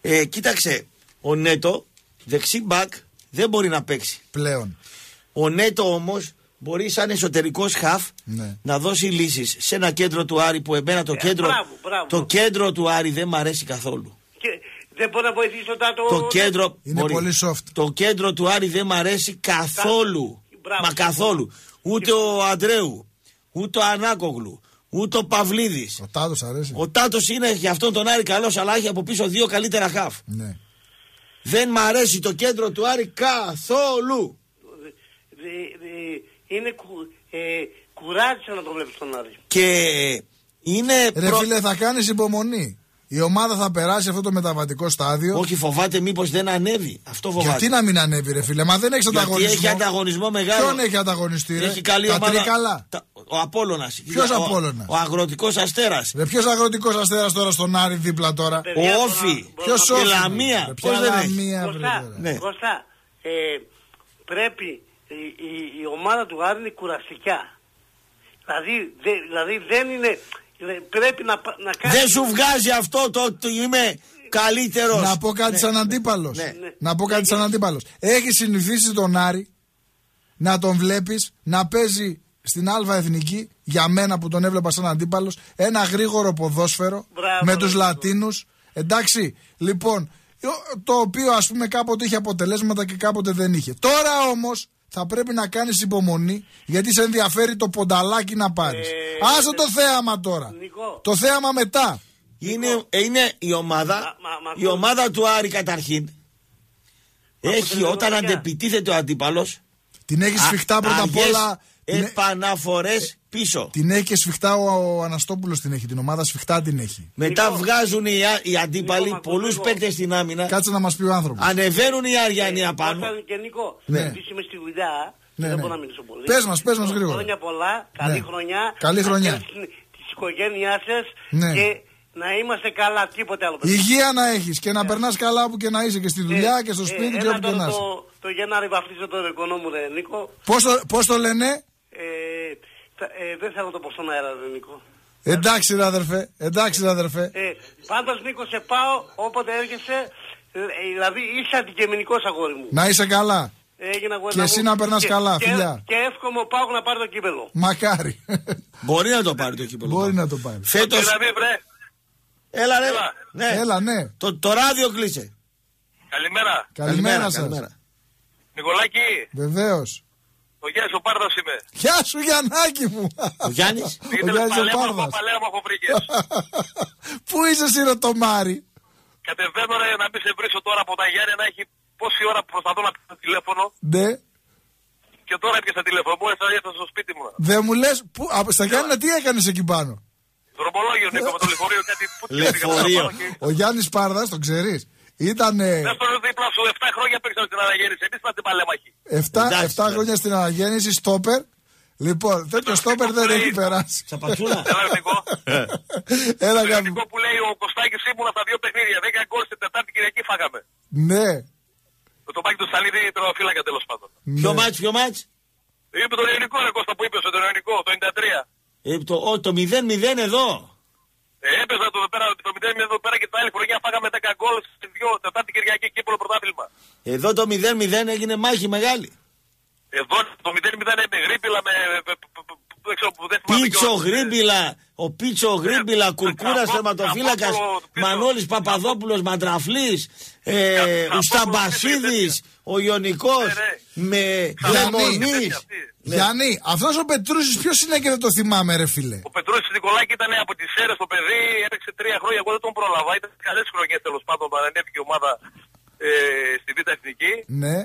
[SPEAKER 2] Ε, κοίταξε, ο Νέτο δεξί μπακ δεν μπορεί να παίξει.
[SPEAKER 3] Πλέον.
[SPEAKER 2] Ο Νέτο όμως μπορεί σαν εσωτερικός χαφ
[SPEAKER 3] Ναι.
[SPEAKER 2] να δώσει λύσεις σε ένα κέντρο του Άρη που εμένα το
[SPEAKER 9] Ε,
[SPEAKER 2] κέντρο.
[SPEAKER 9] μπράβο, μπράβο.
[SPEAKER 2] Το κέντρο του Άρη δεν μ' αρέσει καθόλου.
[SPEAKER 9] Και δεν μπορεί να βοηθήσει τον Τάτο.
[SPEAKER 2] Το κέντρο.
[SPEAKER 3] Είναι
[SPEAKER 2] μπορεί.
[SPEAKER 3] πολύ soft.
[SPEAKER 2] Το κέντρο του Άρη δεν μ' αρέσει καθόλου.
[SPEAKER 9] Μπράβο,
[SPEAKER 2] Μα
[SPEAKER 9] συμφωνώ.
[SPEAKER 2] καθόλου. Ούτε ο Αντρέου, ούτε ο Ανάκογλου, ούτε ο Παυλίδης.
[SPEAKER 3] Ο Τάτος αρέσει.
[SPEAKER 2] Ο Τάτος είναι για αυτόν τον Άρη καλός, αλλά έχει από πίσω δύο καλύτερα χαφ.
[SPEAKER 3] Ναι.
[SPEAKER 2] Δεν μ' αρέσει το κέντρο του Άρη καθόλου.
[SPEAKER 9] Δε- δε- είναι κου, ε, κουράζισε να το βλέπεις τον Άρη.
[SPEAKER 2] Και είναι.
[SPEAKER 3] Ρε
[SPEAKER 2] προ-
[SPEAKER 3] φίλε θα κάνεις υπομονή. Η ομάδα θα περάσει αυτό το μεταβατικό στάδιο.
[SPEAKER 2] Όχι, φοβάται μήπως δεν ανέβει. Αυτό φοβάται.
[SPEAKER 3] Γιατί να μην ανέβει ρε φίλε, μα δεν έχει
[SPEAKER 2] Γιατί
[SPEAKER 3] ανταγωνισμό.
[SPEAKER 2] έχει ανταγωνισμό μεγάλο.
[SPEAKER 3] Ποιον έχει ανταγωνιστεί ρε;
[SPEAKER 2] Έχει καλή
[SPEAKER 3] Τα
[SPEAKER 2] ομάδα.
[SPEAKER 3] τρίκαλα;
[SPEAKER 2] Τα- Ο Απόλλωνας.
[SPEAKER 3] Ποιος
[SPEAKER 2] Ο-
[SPEAKER 3] Απόλλωνας;
[SPEAKER 2] Ο αγροτικός αστέρας.
[SPEAKER 3] Ρε ποιος αγροτικός αστέρας τώρα στον Άρη δίπλα τώρα;
[SPEAKER 2] Ο Όφη.
[SPEAKER 3] Ποιος
[SPEAKER 2] Και
[SPEAKER 3] Όφη.
[SPEAKER 2] Λαμία.
[SPEAKER 3] Ρε,
[SPEAKER 2] Πώς
[SPEAKER 3] ποια
[SPEAKER 2] δεν έχει;
[SPEAKER 3] Λαμία, βρε,
[SPEAKER 9] Κωστά,
[SPEAKER 3] τώρα.
[SPEAKER 2] Ναι.
[SPEAKER 9] Κωστά, ε, πρέπει η, η- η ομάδα του Άρη είναι κουραστικά. Δηλαδή, δε, δηλαδή δεν είναι, δε- πρέπει να, πα- να κάνει...
[SPEAKER 2] Δεν σου βγάζει αυτό το ότι είμαι καλύτερος.
[SPEAKER 3] Να πω κάτι σαν αντίπαλος.
[SPEAKER 2] Ναι.
[SPEAKER 3] Να πω κάτι σαν αντίπαλος. Έχει συνηθίσει τον Άρη να τον βλέπεις να παίζει στην Α Εθνική, για μένα που τον έβλεπα σαν αντίπαλος, ένα γρήγορο ποδόσφαιρο
[SPEAKER 9] Μπράβο,
[SPEAKER 3] με
[SPEAKER 9] ρε,
[SPEAKER 3] του
[SPEAKER 9] Νίκο.
[SPEAKER 3] Λατίνους. Εντάξει, λοιπόν, το οποίο ας πούμε κάποτε είχε αποτελέσματα και κάποτε δεν είχε. Τώρα όμως θα πρέπει να κάνεις υπομονή γιατί σε ενδιαφέρει το πονταλάκι να πάρεις. Άσε το θέαμα τώρα.
[SPEAKER 9] Νικό.
[SPEAKER 3] Το θέαμα μετά.
[SPEAKER 2] Είναι, είναι η ομάδα, η ομάδα του Άρη καταρχήν. Έχει όταν αντεπιτίθεται ο αντίπαλος.
[SPEAKER 3] Την έχεις σφιχτά πρώτα απ' όλα. Την-
[SPEAKER 2] Επαναφορές πίσω.
[SPEAKER 3] Την έχει και σφιχτά ο, ο Αναστόπουλος την έχει. Την ομάδα σφιχτά την έχει.
[SPEAKER 2] Μετά βγάζουν οι, α- οι αντίπαλοι πολλούς παίκτες στην άμυνα.
[SPEAKER 3] Κάτσε να μας πει ο άνθρωπος.
[SPEAKER 2] Ανεβαίνουν οι Αριανοί απάνω.
[SPEAKER 9] Κώστα και Νικό,
[SPEAKER 3] Ναι.
[SPEAKER 9] επειδή είμαι στη δουλειά,
[SPEAKER 3] Ναι,
[SPEAKER 9] δεν
[SPEAKER 3] ναι.
[SPEAKER 9] μπορώ να μιλήσω πολύ.
[SPEAKER 3] Πες μας, πες μας γρήγορα.
[SPEAKER 9] Χρόνια πολλά, καλή
[SPEAKER 3] Ναι.
[SPEAKER 9] χρονιά.
[SPEAKER 3] Καλή χρονιά.
[SPEAKER 9] Τη οικογένειάς σας
[SPEAKER 3] Ναι.
[SPEAKER 9] και να είμαστε καλά, τίποτε άλλο. παιδιά.
[SPEAKER 3] Υγεία να έχεις και να περνάς καλά όπου και να είσαι και στη δουλειά και στο
[SPEAKER 9] Ε,
[SPEAKER 3] σπίτι και
[SPEAKER 9] έλα
[SPEAKER 3] όπου και
[SPEAKER 9] τώρα
[SPEAKER 3] να είσαι.
[SPEAKER 9] το, το Γενάρη βαφτίζω το ρεκονό μου, ρε Νίκο.
[SPEAKER 3] Πώς το, πώς το λένε,
[SPEAKER 9] Ε, τα- ε, δεν θέλω να το πω στον αέρα, ρε Νίκο.
[SPEAKER 3] εντάξει ρε αδερφέ, εντάξει ρε αδερφέ.
[SPEAKER 9] Ε, πάντως Νίκο σε πάω όποτε έρχεσαι, ε, δηλαδή είσαι αντικειμενικός αγόρι μου.
[SPEAKER 3] Να είσαι καλά.
[SPEAKER 9] Έγινα αγόρι
[SPEAKER 3] Και
[SPEAKER 9] μου.
[SPEAKER 3] εσύ να περνάς
[SPEAKER 9] Και-
[SPEAKER 3] καλά,
[SPEAKER 9] και,
[SPEAKER 3] φιλιά.
[SPEAKER 9] Και εύχομαι ο Πάοκ να πάρει το κύπελο.
[SPEAKER 3] Μακάρι.
[SPEAKER 2] Μπορεί να το πάρει το κύπελο.
[SPEAKER 3] Μπορεί να το πάρει.
[SPEAKER 2] Φέτο. Έλα, ρε. Ναι.
[SPEAKER 3] Έλα, ναι.
[SPEAKER 2] Το, το ράδιο κλείσε.
[SPEAKER 20] Καλημέρα.
[SPEAKER 3] Καλημέρα σας.
[SPEAKER 20] Νικολάκη,
[SPEAKER 3] Βεβαίως.
[SPEAKER 20] Ο Γιάννης ο Πάρδος είμαι.
[SPEAKER 3] Γεια σου Γιαννάκη μου.
[SPEAKER 2] Ο Γιάννης.
[SPEAKER 3] Ο
[SPEAKER 20] Ήθελες
[SPEAKER 3] Γιάννης ο
[SPEAKER 20] παλέμαχο,
[SPEAKER 3] Πάρδας.
[SPEAKER 20] παλέμαχο βρήκες.
[SPEAKER 3] Πού είσαι εσύ ρε το Μάρι.
[SPEAKER 20] Κατεβαίνω ρε, να μην σε βρίσω τώρα από τα Γιάννη να έχει πόση ώρα που προσπαθώ να πιάσω τηλέφωνο
[SPEAKER 3] Ναι.
[SPEAKER 20] και τώρα έπιασα τηλέφωνο. Μπόρεσα να έρθω στο σπίτι μου.
[SPEAKER 3] Δεν μου λες, στα Γιάννηνα τι έκανες εκεί πάνω;
[SPEAKER 20] Δρομολόγιο Νίκο με το λεωφορείο κάτι που
[SPEAKER 2] Λεωφορείο.
[SPEAKER 3] Ο Γιάννης Πάρδας, τον ξέρεις; Ήταν
[SPEAKER 20] Δεύτερο δίπλα σου 7 χρόνια παίξαμε την αναγέννηση. Εμείς είμαστε παλέμαχοι.
[SPEAKER 3] 7, 7 χρόνια στην αναγέννηση, στόπερ. Λοιπόν, τέτοιο στόπερ δεν έχει περάσει.
[SPEAKER 2] Τσαπατσούλα.
[SPEAKER 3] Έλα
[SPEAKER 20] Το
[SPEAKER 3] γάμι.
[SPEAKER 20] ελληνικό που λέει ο Κωστάκης ήμουν στα δύο παιχνίδια. 10 γκολ στην Τετάρτη Κυριακή φάγαμε.
[SPEAKER 3] Ναι.
[SPEAKER 20] Με το μπάκι του Σαλίδη τροφύλακα τέλος πάντων.
[SPEAKER 2] Ποιο μάτς, ποιο μάτς;
[SPEAKER 20] Είπε το ελληνικό ρε Κώστα που είπε στο ελληνικό, το 93.
[SPEAKER 2] Ε, το, ο, το 0-0 εδώ.
[SPEAKER 20] Ε, έπαιζα το, πέρα, το 0 εδώ πέρα και την άλλη χρονιά φάγαμε 10 γκολ στην δυο Τετάρτη Κυριακή Κύπρο πρωτάθλημα.
[SPEAKER 2] Εδώ το 0-0 έγινε μάχη μεγάλη.
[SPEAKER 20] Εδώ το 0-0 είναι γρήπηλα με... με- με- με- Δεν ξέρω που δεν θυμάμαι
[SPEAKER 2] Πίτσο
[SPEAKER 20] κιόλας.
[SPEAKER 2] Γρήμπιλα, ο Πίτσο Γρήμπιλα, Κουρκούρα θερματοφύλακα, Μανώλης Παπαδόπουλος Μαντραφλής, ε, ο Σταμπασίδης, ο Ιωνικός, με Δαιμονής. Ναι.
[SPEAKER 3] Γιάννη, αυτός ο Πετρούσης ποιος είναι και δεν το θυμάμαι, ρε φίλε.
[SPEAKER 20] Ο Πετρούσης Νικολάκη ήταν από τις αίρες το παιδί, έπαιξε τρία χρόνια, εγώ δεν τον πρόλαβα, ήταν καλές χρονιές τέλος πάντων, παρανέβηκε η ομάδα ε, στη Β' Εθνική.
[SPEAKER 3] Ναι.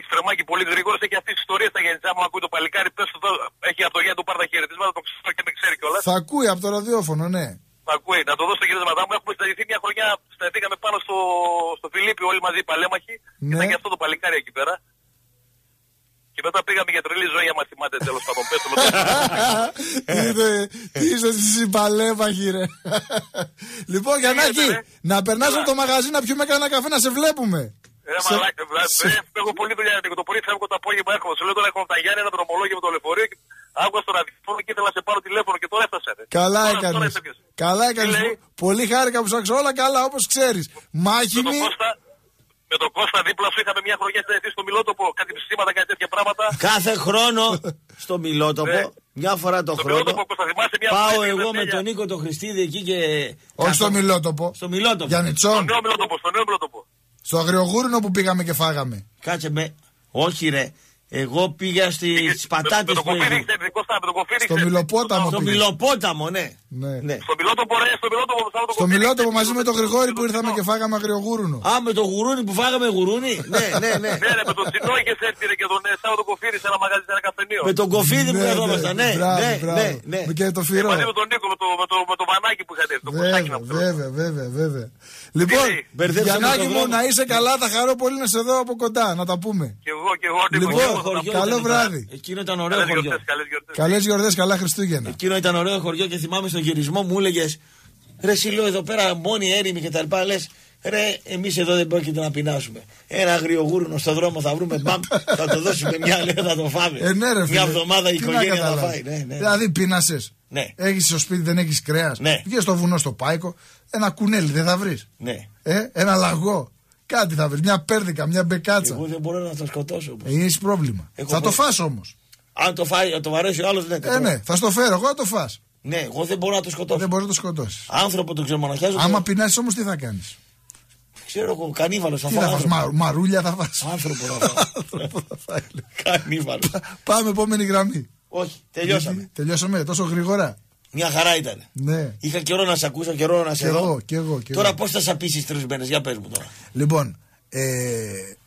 [SPEAKER 20] Εξτρεμάκι πολύ γρήγορος, έχει αυτή τη ιστορία στα γεννητά μου. Ακούει το παλικάρι, πες εδώ, έχει από το γέννη του πάρτα χαιρετίσματα, το ξέρω και με ξέρει κιόλας.
[SPEAKER 3] Θα ακούει από το ραδιόφωνο, ναι.
[SPEAKER 20] Θα ακούει, να το δώσω χαιρετίσματά μου. Έχουμε συναντηθεί μια χρονιά, συναντήκαμε πάνω στο, στο Φιλίππι όλοι μαζί παλέμαχοι.
[SPEAKER 3] Ναι.
[SPEAKER 20] Ήταν και αυτό το παλικάρι εκεί πέρα. Και μετά πήγαμε για τρελή ζωή, άμα θυμάται τέλος πάντων. Πες το με το-
[SPEAKER 3] Είδε, τι είσαι στη συμπαλέμαχη, ρε. λοιπόν, Γιαννάκη, να περνάς από το μαγαζί να πιούμε κανένα καφέ να σε βλέπουμε.
[SPEAKER 20] Ρε
[SPEAKER 3] Σε-
[SPEAKER 20] μαλάκα,
[SPEAKER 3] σε-
[SPEAKER 20] βρε, έχω πολύ δουλειά. Νίκο. Το πρωί φεύγω το απόγευμα έρχομαι. Σου λέω τώρα έχω τα Γιάννη, ένα δρομολόγιο με το λεωφορείο. και Άκουγα στο ραδιόφωνο και ήθελα να σε πάρω τηλέφωνο και τώρα έφτασε. ρε.
[SPEAKER 3] Καλά
[SPEAKER 20] Τώρα- τώρα
[SPEAKER 3] έκανες.
[SPEAKER 20] έφτασες.
[SPEAKER 3] Καλά έκανες.
[SPEAKER 20] Τι λέει;
[SPEAKER 3] Πολύ χάρηκα που σ' άκουσα όλα καλά, όπως ξέρεις.
[SPEAKER 20] Με
[SPEAKER 3] Μάχημη.
[SPEAKER 20] τον Κώστα, με τον Κώστα δίπλα σου είχαμε μια χρονιά συναντηθεί στο Μιλότοπο. Κάτι ψήματα, κάτι τέτοια πράγματα.
[SPEAKER 2] Κάθε χρόνο στο Μιλότοπο, μια φορά το χρόνο,
[SPEAKER 20] Μιλότοπο, Κώστα, θυμάσαι μια
[SPEAKER 2] πάω
[SPEAKER 20] φορά
[SPEAKER 2] εγώ
[SPEAKER 20] στην
[SPEAKER 2] με
[SPEAKER 20] Βερτέλια.
[SPEAKER 2] τον Νίκο τον Χριστίδη εκεί και...
[SPEAKER 3] Όχι στο Μιλότοπο.
[SPEAKER 2] Στο Μιλότοπο.
[SPEAKER 3] Γιαννιτσόν.
[SPEAKER 20] Στο νέο Μιλότοπο, στο νέο Μιλότοπο.
[SPEAKER 3] Στο αγριογούρινο που πήγαμε και φάγαμε.
[SPEAKER 2] Κάτσε με. Όχι ρε. Εγώ πήγα στις πατάτες που
[SPEAKER 20] Κοφίδη,
[SPEAKER 2] έχει.
[SPEAKER 20] ξέρετε, Κώστα, με τον Κοφίδη,
[SPEAKER 3] Στο
[SPEAKER 20] ξέρετε.
[SPEAKER 3] Μιλοπόταμο
[SPEAKER 2] Στο
[SPEAKER 3] πήγες.
[SPEAKER 2] Μιλοπόταμο, ναι.
[SPEAKER 3] Ναι.
[SPEAKER 2] ναι.
[SPEAKER 20] Στο Μιλότοπο, ρε, στο Μιλότοπο, το Σάββατο
[SPEAKER 3] Στο Μιλότοπο μαζί με τον Γρηγόρη που ήρθαμε και φάγαμε αγριογούρινο.
[SPEAKER 2] Α, με το γουρούνι που φάγαμε γουρούνι. ναι, ναι, ναι.
[SPEAKER 20] Ναι, ρε, με τον Τσινό είχες έρθει ρε, και τον ε, Σάββατο Κοφίδη σε ένα μαγαζί, σε ένα καφενείο.
[SPEAKER 2] Με τον κοφίδι που
[SPEAKER 3] Ναι,
[SPEAKER 2] καθόμασταν, ναι.
[SPEAKER 3] μπράβο,
[SPEAKER 2] ναι,
[SPEAKER 3] μπράβο.
[SPEAKER 2] ναι, ναι.
[SPEAKER 3] Και το φυρό.
[SPEAKER 20] Μαζί με τον Νίκο, με το, με το, με το βανάκι που είχατε έρθει. Το κουρσάκι να
[SPEAKER 3] Βέβαια, βέβαια, βέβαια, βέβαια. Λοιπόν,
[SPEAKER 2] Μπερδέψαμε
[SPEAKER 3] Γιαννάκη
[SPEAKER 2] τον
[SPEAKER 3] μου,
[SPEAKER 2] δρόμο.
[SPEAKER 3] να είσαι καλά, θα χαρώ πολύ να σε δω από κοντά, να τα πούμε.
[SPEAKER 20] Και εγώ, και εγώ, Νίκο.
[SPEAKER 3] Λοιπόν,
[SPEAKER 20] και εγώ,
[SPEAKER 3] καλό
[SPEAKER 2] ήταν,
[SPEAKER 3] βράδυ.
[SPEAKER 2] Εκείνο ήταν ωραίο
[SPEAKER 20] Καλές
[SPEAKER 2] χωριό.
[SPEAKER 20] γιορτές, καλές γιορτές.
[SPEAKER 3] Καλές γιορτές, καλά Χριστούγεννα.
[SPEAKER 2] Εκείνο ήταν ωραίο χωριό και θυμάμαι στο γυρισμό μου έλεγες Ρε Σιλό εδώ πέρα μόνοι έρημοι και τα λοιπά λες Ρε εμείς εδώ δεν πρόκειται να πεινάσουμε Ένα αγριογούρνο στο δρόμο θα βρούμε μπαμ Θα το δώσουμε μια λέει θα το φάμε
[SPEAKER 3] Ε, ναι, ρε, φίλε.
[SPEAKER 2] Μια εβδομάδα η
[SPEAKER 3] Τι να
[SPEAKER 2] οικογένεια θα
[SPEAKER 3] καταλάβεις.
[SPEAKER 2] φάει ναι, ναι.
[SPEAKER 3] Δηλαδή πείνασε.
[SPEAKER 2] Ναι.
[SPEAKER 3] Έχεις στο σπίτι, δεν έχεις κρέας.
[SPEAKER 2] Ναι.
[SPEAKER 3] Βγες στο βουνό στο Πάικο. Ένα κουνέλι δεν θα βρεις.
[SPEAKER 2] ναι.
[SPEAKER 3] Ε, ένα λαγό. Κάτι θα βρεις. Μια πέρδικα, μια μπεκάτσα.
[SPEAKER 2] Εγώ δεν μπορώ να το σκοτώσω όμως.
[SPEAKER 3] Ε, Έχει πρόβλημα.
[SPEAKER 2] Εγώ
[SPEAKER 3] θα το
[SPEAKER 2] μπορώ.
[SPEAKER 3] φας όμως.
[SPEAKER 2] Αν το, φάει, αν το βαρέσει ο άλλος δεν
[SPEAKER 3] Ε, ναι, θα στο φέρω. Εγώ θα το φας
[SPEAKER 2] ναι, εγώ δεν μπορώ να το σκοτώσω.
[SPEAKER 3] Δεν μπορείς να το σκοτώσεις.
[SPEAKER 2] Άνθρωπο τον ξεμοναχιάζω.
[SPEAKER 3] Άμα
[SPEAKER 2] το-
[SPEAKER 3] πεινάσεις όμως τι θα κάνεις;
[SPEAKER 2] Ξέρω εγώ, κανίβαλος θα
[SPEAKER 3] Τι
[SPEAKER 2] φάω.
[SPEAKER 3] θα φας,
[SPEAKER 2] άνθρωπο.
[SPEAKER 3] μα, μαρούλια θα φας;
[SPEAKER 2] Άνθρωπο θα φάω. Κανίβαλος.
[SPEAKER 3] Πάμε επόμενη γραμμή.
[SPEAKER 2] Όχι, τελειώσαμε.
[SPEAKER 3] Γιατί- Τελειώσαμε τόσο γρήγορα.
[SPEAKER 2] Μια χαρά ήταν.
[SPEAKER 3] Ναι.
[SPEAKER 2] Είχα καιρό να σε ακούσω, καιρό να σε
[SPEAKER 3] Κι
[SPEAKER 2] δω.
[SPEAKER 3] εγώ, κι εγώ, κι
[SPEAKER 2] Τώρα
[SPEAKER 3] εγώ.
[SPEAKER 2] πώς θα σε πείσει τρεις μέρες, για πες μου τώρα.
[SPEAKER 3] Λοιπόν, ε,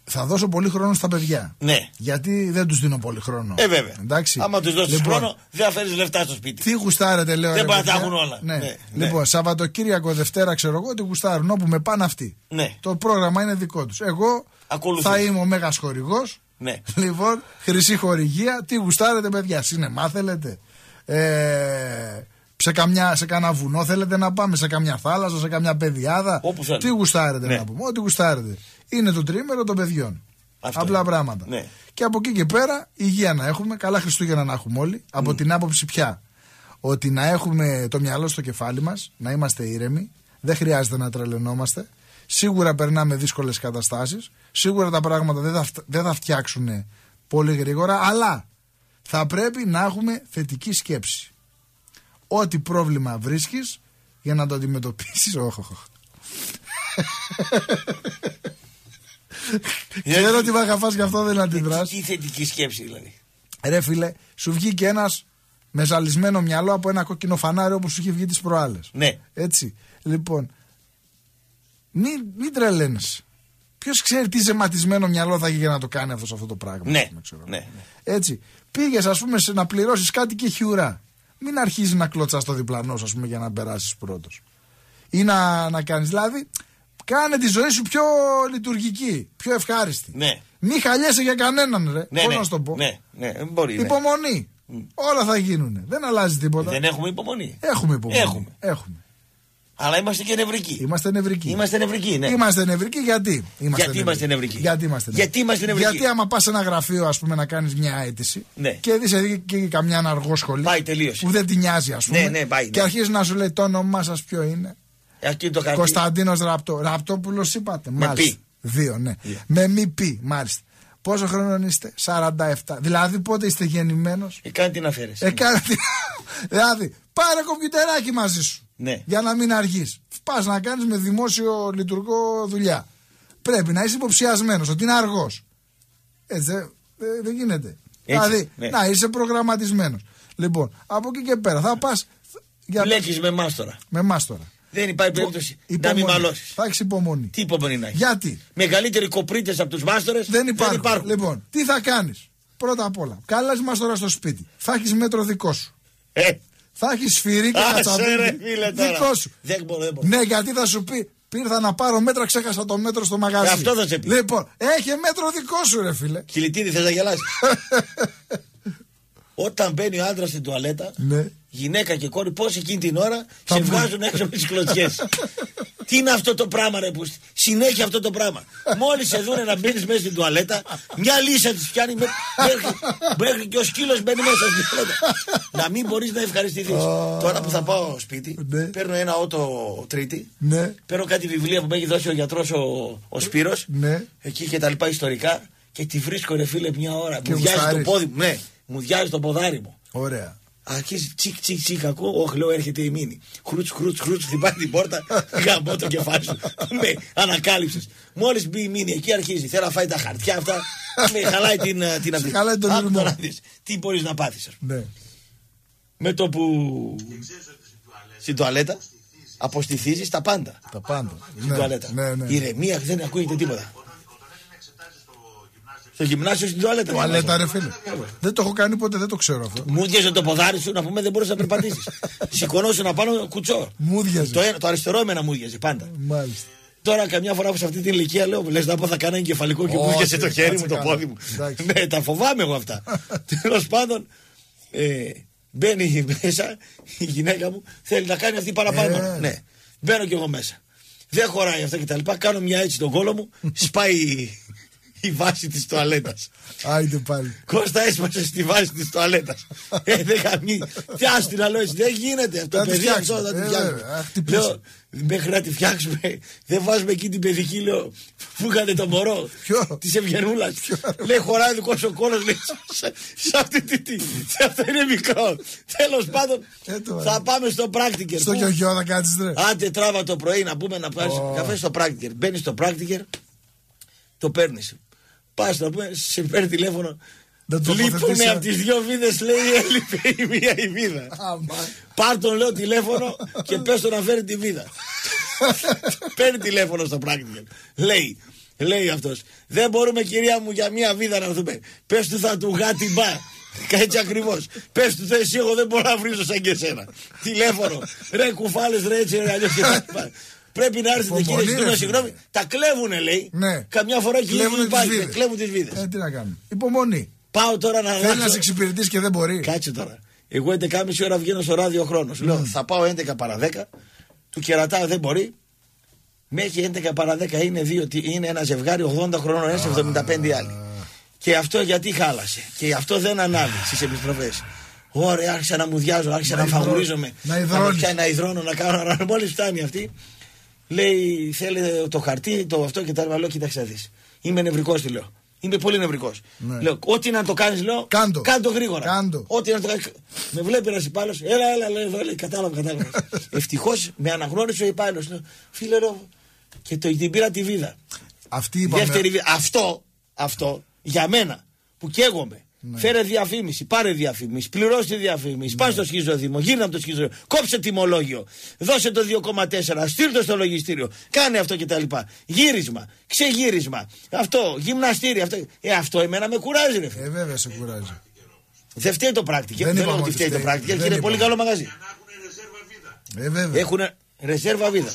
[SPEAKER 3] θα δώσω πολύ χρόνο στα παιδιά.
[SPEAKER 2] Ναι.
[SPEAKER 3] Γιατί δεν τους δίνω πολύ χρόνο.
[SPEAKER 2] Ε, βέβαια.
[SPEAKER 3] Εντάξει.
[SPEAKER 2] Άμα τους δώσεις
[SPEAKER 3] Λοιπόν,
[SPEAKER 2] χρόνο, δεν θα φέρεις λεφτά στο σπίτι.
[SPEAKER 3] Τι γουστάρετε, λέω.
[SPEAKER 2] Δεν
[SPEAKER 3] ρε
[SPEAKER 2] μπορεί να τα
[SPEAKER 3] παιδιά.
[SPEAKER 2] έχουν όλα.
[SPEAKER 3] Ναι.
[SPEAKER 2] Ναι, ναι.
[SPEAKER 3] Λοιπόν, Σαββατοκύριακο, Δευτέρα, ξέρω εγώ, τι γουστάρουν. Όπου με πάνε αυτοί.
[SPEAKER 2] Ναι.
[SPEAKER 3] Το πρόγραμμα είναι δικό τους. Εγώ
[SPEAKER 2] Ακολουθείς.
[SPEAKER 3] θα είμαι ο μέγα χορηγός.
[SPEAKER 2] Ναι.
[SPEAKER 3] Λοιπόν, χρυσή χορηγία. Τι γουστάρετε, παιδιά. Σινεμά θέλετε; Ε, σε, καμιά, σε κανένα βουνό θέλετε να πάμε, σε καμιά θάλασσα, σε καμιά παιδιάδα.
[SPEAKER 2] Όπου θέλετε.
[SPEAKER 3] Τι γουστάρετε
[SPEAKER 2] Ναι.
[SPEAKER 3] να πούμε, ό,τι γουστάρετε. Είναι το τρίμερο των παιδιών.
[SPEAKER 2] Αυτό
[SPEAKER 3] Απλά
[SPEAKER 2] είναι.
[SPEAKER 3] πράγματα.
[SPEAKER 2] Ναι.
[SPEAKER 3] Και από εκεί και πέρα, υγεία να έχουμε, καλά Χριστούγεννα να έχουμε όλοι. Από την άποψη πια ότι να έχουμε το μυαλό στο κεφάλι μας, να είμαστε ήρεμοι, δεν χρειάζεται να τρελαινόμαστε. Σίγουρα περνάμε δύσκολες καταστάσεις. Σίγουρα τα πράγματα δεν θα, φτ- δεν θα φτιάξουν πολύ γρήγορα, αλλά θα πρέπει να έχουμε θετική σκέψη. Ό,τι πρόβλημα βρίσκεις για να το αντιμετωπίσεις. Όχ, όχ, όχ. Ξέρω ότι θα φας γι' αυτό δεν αντιδράς.
[SPEAKER 2] Τι θετική σκέψη δηλαδή.
[SPEAKER 3] Ρε φίλε, σου βγήκε ένας με ζαλισμένο μυαλό από ένα κόκκινο φανάρι όπως σου είχε βγει τις προάλλες.
[SPEAKER 2] Ναι.
[SPEAKER 3] Έτσι. Λοιπόν, μην, μην τρελαίνεσαι. Ποιος ξέρει τι ζεματισμένο μυαλό θα έχει για να το κάνει αυτός αυτό το πράγμα.
[SPEAKER 2] Ναι.
[SPEAKER 3] ας πούμε, ξέρω.
[SPEAKER 2] ναι.
[SPEAKER 3] Έτσι. Πήγες, ας πούμε, σε να πληρώσεις κάτι και έχει ουρά. Μην αρχίζεις να κλωτσάς το διπλανό, ας πούμε, για να περάσεις πρώτος. Ή να, να κάνεις. Δηλαδή, κάνε τη ζωή σου πιο λειτουργική, πιο ευχάριστη.
[SPEAKER 2] Ναι.
[SPEAKER 3] Μην χαλιέσαι για κανέναν, ρε.
[SPEAKER 2] Ναι,
[SPEAKER 3] Πώς
[SPEAKER 2] ναι.
[SPEAKER 3] να σου το πω;
[SPEAKER 2] Ναι, ναι, μπορεί. ναι.
[SPEAKER 3] Υπομονή. Όλα θα γίνουν. Δεν αλλάζει τίποτα.
[SPEAKER 2] Δεν έχουμε υπομονή.
[SPEAKER 3] Έχουμε υπομονή.
[SPEAKER 2] Έχουμε.
[SPEAKER 3] Έχουμε.
[SPEAKER 2] Αλλά είμαστε και νευρικοί.
[SPEAKER 3] Είμαστε νευρικοί.
[SPEAKER 2] Είμαστε νευρικοί, ναι.
[SPEAKER 3] Είμαστε νευρικοί γιατί;
[SPEAKER 2] Γιατί είμαστε νευρικοί;
[SPEAKER 3] Γιατί είμαστε
[SPEAKER 2] Γιατί είμαστε νευρικοί;
[SPEAKER 3] Γιατί άμα πας σε ένα γραφείο, ας πούμε, να κάνεις μια αίτηση
[SPEAKER 2] Ναι.
[SPEAKER 3] και δεις εκεί και καμιά αργό σχολή.
[SPEAKER 2] Πάει, τελείωσε.
[SPEAKER 3] Που δεν την νοιάζει, ας πούμε.
[SPEAKER 2] Ναι, ναι, πάει, ναι.
[SPEAKER 3] Και αρχίζεις να σου λέει το όνομά σας ποιο είναι;
[SPEAKER 2] Εκεί το κάνει.
[SPEAKER 3] Κωνσταντίνος Ραπτό. Ραπτόπουλος είπατε.
[SPEAKER 2] Με
[SPEAKER 3] μάλιστα.
[SPEAKER 2] πι.
[SPEAKER 3] Δύο, ναι. Με μη πι, μάλιστα. Πόσο χρόνο είστε, 47. Δηλαδή πότε είστε γεννημένος;
[SPEAKER 2] Ε, κάνει την αφαίρεση.
[SPEAKER 3] Ε, κάνε τι- δηλαδή, πάρε κομπιουτεράκι μαζί σου.
[SPEAKER 2] Ναι.
[SPEAKER 3] Για να μην αργείς. Πας να κάνεις με δημόσιο λειτουργό δουλειά. Πρέπει να είσαι υποψιασμένος ότι είναι αργός. Έτσι δεν δεν- δεν γίνεται.
[SPEAKER 2] Έτσι,
[SPEAKER 3] δηλαδή,
[SPEAKER 2] ναι.
[SPEAKER 3] να είσαι προγραμματισμένος. Λοιπόν, από εκεί και πέρα θα πας.
[SPEAKER 2] Μπλέκει με εμάς τώρα.
[SPEAKER 3] Με εμάς τώρα.
[SPEAKER 2] Δεν υπάρχει περίπτωση να
[SPEAKER 3] Υπομονή.
[SPEAKER 2] μην μαλώσεις.
[SPEAKER 3] Θα έχεις υπομονή.
[SPEAKER 2] Τι υπομονή να έχεις;
[SPEAKER 3] Γιατί;
[SPEAKER 2] Μεγαλύτεροι κοπρίτες από τους μάστορες
[SPEAKER 3] Δεν υπάρχουν. Λοιπόν, τι θα κάνεις; Πρώτα απ' όλα, κάλας μας τώρα στο σπίτι. Θα έχεις μέτρο δικό σου.
[SPEAKER 2] Ε.
[SPEAKER 3] Θα έχει σφυρί και
[SPEAKER 2] Άσε,
[SPEAKER 3] κατσαβίδι
[SPEAKER 2] ρε, φίλε, τώρα.
[SPEAKER 3] δικό σου.
[SPEAKER 2] Δεν μπορώ, δεν μπορώ.
[SPEAKER 3] Ναι, γιατί θα σου πει, πήρθα να πάρω μέτρα, ξέχασα το μέτρο στο μαγαζί.
[SPEAKER 2] Ε, αυτό θα σε πει.
[SPEAKER 3] Λοιπόν, έχει μέτρο δικό σου, ρε φίλε.
[SPEAKER 2] Κιλιτίδη, θες να γελάσεις; Όταν μπαίνει ο άντρας στην τουαλέτα,
[SPEAKER 3] Ναι.
[SPEAKER 2] Γυναίκα και κόρη, πώς εκείνη την ώρα σε βγάζουν έξω με τις κλωτσιές. Τι είναι αυτό το πράγμα, ρε που συνέχεια αυτό το πράγμα. Μόλις σε δούνε να μπαίνεις μέσα στην τουαλέτα, μια λύσα της πιάνει με- μέχρι, μέχρι και ο σκύλος μπαίνει μέσα στην τουαλέτα. να μην μπορείς να ευχαριστηθείς. Τώρα που θα πάω σπίτι, παίρνω ένα ότο τρίτη,
[SPEAKER 3] Ναι,
[SPEAKER 2] παίρνω κάτι βιβλία που με έχει δώσει ο γιατρός ο, ο Σπύρος,
[SPEAKER 3] ναι.
[SPEAKER 2] εκεί και τα λοιπά ιστορικά και τη βρίσκω ρε φίλε μια ώρα.
[SPEAKER 3] Και
[SPEAKER 2] μου διάζει το
[SPEAKER 3] γουστάρεις.
[SPEAKER 2] πόδι μου. Ναι, μου διάζει το ποδάρι μου.
[SPEAKER 3] Ωραία.
[SPEAKER 2] Αρχίζει τσικ τσικ τσικ ακούω, όχι λέω έρχεται η μήνυ. Χρούτς χρούτς χρούτς χτυπάει την πόρτα, γαμπώ το κεφάλι σου. Με ανακάλυψες. Μόλις μπει η μήνυ εκεί αρχίζει. Θέλει να φάει τα χαρτιά αυτά. Με χαλάει την, ε, την αυτή.
[SPEAKER 3] χαλάει τον
[SPEAKER 2] Άκου
[SPEAKER 3] ήρμο.
[SPEAKER 2] τώρα να δεις. Τι μπορείς να πάθεις.
[SPEAKER 3] Ναι.
[SPEAKER 2] Με το που. Στην τουαλέτα αποστηθίζεις τα πάντα.
[SPEAKER 3] Τα πάντα.
[SPEAKER 2] Στην
[SPEAKER 3] Ναι,
[SPEAKER 2] τουαλέτα.
[SPEAKER 3] ναι, ναι.
[SPEAKER 2] Ηρεμία, δεν ακούγεται τίποτα. Στο γυμνάσιο στην τουαλέτα.
[SPEAKER 3] Τουαλέτα, ρε φίλε. Δεν το έχω κάνει ποτέ, δεν το ξέρω αυτό.
[SPEAKER 2] Μου διέζε το ποδάρι σου να πούμε δεν μπορούσε να περπατήσεις. Σηκωνόσου να πάνω κουτσό.
[SPEAKER 3] Μου διέζε.
[SPEAKER 2] Το, ένα- το αριστερό εμένα μου διέζε πάντα.
[SPEAKER 3] Μάλιστα.
[SPEAKER 2] Τώρα καμιά φορά που σε αυτή την ηλικία λέω λες να πω θα κάνω εγκεφαλικό και μου
[SPEAKER 3] Όχι,
[SPEAKER 2] διέζε το χέρι
[SPEAKER 3] κάτσε
[SPEAKER 2] μου, το
[SPEAKER 3] καλά.
[SPEAKER 2] πόδι μου.
[SPEAKER 3] Εντάξει.
[SPEAKER 2] ναι, τα φοβάμαι εγώ αυτά. Τέλος πάντων, ε, μπαίνει μέσα η γυναίκα μου, θέλει να κάνει αυτή παραπάνω.
[SPEAKER 3] Ε.
[SPEAKER 2] Ναι, μπαίνω κι εγώ μέσα. Δεν χωράει αυτό και τα λοιπά. Κάνω μια έτσι στον κόλο μου, σπάει η βάση της τουαλέτας.
[SPEAKER 3] Άιντε πάλι.
[SPEAKER 2] Κώστα έσπασε στη βάση της τουαλέτας. ε, δεν καμί. Τι άστι να λέω έτσι, δεν γίνεται αυτό.
[SPEAKER 3] Θα
[SPEAKER 2] Το
[SPEAKER 3] τη
[SPEAKER 2] παιδί αυτό
[SPEAKER 3] φτιάξουμε.
[SPEAKER 2] θα τη
[SPEAKER 3] Ε,
[SPEAKER 2] φτιάξουμε.
[SPEAKER 3] βέβαια, αχ, τι πίσω.
[SPEAKER 2] Λέω, μέχρι να τη φτιάξουμε, δεν βάζουμε εκεί την παιδική, λέω, που είχατε το μωρό.
[SPEAKER 3] Ποιο;
[SPEAKER 2] Της Ευγενούλας. λέει, χωράει δικός σου κόλο, λέει, σε, σε αυτή τη. τι- Σε αυτό είναι μικρό. Τέλος πάντων,
[SPEAKER 3] Ε, το
[SPEAKER 2] θα
[SPEAKER 3] ωραία.
[SPEAKER 2] πάμε στο πράκτικερ.
[SPEAKER 3] Στο
[SPEAKER 2] Πού-
[SPEAKER 3] γιογιό θα κάτσεις ρε.
[SPEAKER 2] Άντε τράβα το πρωί να πούμε να πάρεις
[SPEAKER 3] Ω.
[SPEAKER 2] καφέ στο πράκτικερ. Μπαίνεις στο πράκτικερ, το παίρνεις. Πας να πούμε, σε παίρνει τηλέφωνο.
[SPEAKER 3] Δεν το
[SPEAKER 2] Λείπουνε
[SPEAKER 3] τοποθετήσα.
[SPEAKER 2] από τις δυο βίδε, λέει, έλειπε η μία η βίδα.
[SPEAKER 3] Άμα.
[SPEAKER 2] Πάρ τον λέω τηλέφωνο και πες τον να φέρει τη βίδα. Παίρνει τηλέφωνο στο πράκτικερ. Λέει, λέει αυτός, δεν μπορούμε κυρία μου για μία βίδα να έρθουμε. Πες του θα του γάτι μπα. Έτσι ακριβώς. Πες του θες εσύ, εγώ δεν μπορώ να βρίζω σαν και εσένα. Τηλέφωνο. Ρε κουφάλες, ρε έτσι, ρε αλλιώς και τα λοιπά. Πρέπει να έρθετε
[SPEAKER 3] Υπομονή,
[SPEAKER 2] κύριε,
[SPEAKER 3] ρε,
[SPEAKER 2] ζητούμε
[SPEAKER 3] φίλε.
[SPEAKER 2] συγγνώμη. Τα κλέβουνε, λέει.
[SPEAKER 3] Ναι.
[SPEAKER 2] Καμιά φορά και
[SPEAKER 3] Κλέβουνε
[SPEAKER 2] κλέβουν
[SPEAKER 3] τις
[SPEAKER 2] οι
[SPEAKER 3] βίδες.
[SPEAKER 2] Κλέβουν τις βίδες.
[SPEAKER 3] Ε, τι να κάνουμε. Υπομονή.
[SPEAKER 2] Πάω τώρα να
[SPEAKER 3] Θέλει να
[SPEAKER 2] αλλάξω.
[SPEAKER 3] σε εξυπηρετήσει και δεν μπορεί.
[SPEAKER 2] Κάτσε τώρα. Εγώ 11.30 ώρα βγαίνω στο ράδιο χρόνος. Λέω θα πάω 11 παρα 10. Του κερατάω δεν μπορεί. Μέχρι 11 παρα 10 είναι, δύο, τι- είναι ένα ζευγάρι 80 χρόνων, ένας 75 οι άλλοι. Και αυτό γιατί χάλασε. Και αυτό δεν ανάβει στις επιστροφές. Ωραία, άρχισα να μου διάζω, άρχισα να,
[SPEAKER 3] Να υδρώ-
[SPEAKER 2] φαγουρίζομαι.
[SPEAKER 3] να
[SPEAKER 2] με
[SPEAKER 3] υδρώνεις.
[SPEAKER 2] πιάνει, να υδρώνω, να κάνω. Μόλις φτάνει αυτή, λέει θέλει το χαρτί, το αυτό και τα άλλα. Λέω κοίταξε να δεις. Είμαι νευρικός, τη λέω. Είμαι πολύ νευρικός.
[SPEAKER 3] Ναι.
[SPEAKER 2] Λέω, ό,τι να το κάνεις, λέω,
[SPEAKER 3] Κάντο.
[SPEAKER 2] κάντο γρήγορα.
[SPEAKER 3] Κάντο.
[SPEAKER 2] Ό,τι να το κάνεις. Με βλέπει ένας υπάλληλος, έλα, έλα, λέει, εδώ, λέει, κατάλαβα, κατάλαβα. Ευτυχώς με αναγνώρισε ο υπάλληλος. Λέω, φίλε, λέω, και το, την πήρα τη βίδα.
[SPEAKER 3] Αυτή είπαμε.
[SPEAKER 2] Δεύτερη βίδα. Αυτό, αυτό, για μένα, που καίγομαι.
[SPEAKER 3] Ναι.
[SPEAKER 2] Φέρε διαφήμιση, πάρε διαφήμιση, πληρώσε τη διαφήμιση, πας στο σχιζοδήμο, γύρνα από το σχιζοδήμο, κόψε τιμολόγιο, δώσε το 2,4, στείλ το στο λογιστήριο, κάνε αυτό κτλ. Γύρισμα, ξεγύρισμα, αυτό, γυμναστήρια, αυτό. Ε, αυτό εμένα με κουράζει, ρε φίλε.
[SPEAKER 3] Ε, βέβαια σε κουράζει.
[SPEAKER 2] Δεν φταίει το πράκτικερ,
[SPEAKER 3] Δεν
[SPEAKER 2] δεν,
[SPEAKER 3] είπαμε
[SPEAKER 2] λέω ότι
[SPEAKER 3] ότι
[SPEAKER 2] φταίει το
[SPEAKER 3] φταίει.
[SPEAKER 2] πράκτικερ και
[SPEAKER 3] Δεν
[SPEAKER 2] είναι πολύ
[SPEAKER 3] είπαμε.
[SPEAKER 2] καλό μαγαζί.
[SPEAKER 3] Ε, βέβαια.
[SPEAKER 2] Έχουν ρεζέρβα βίδα.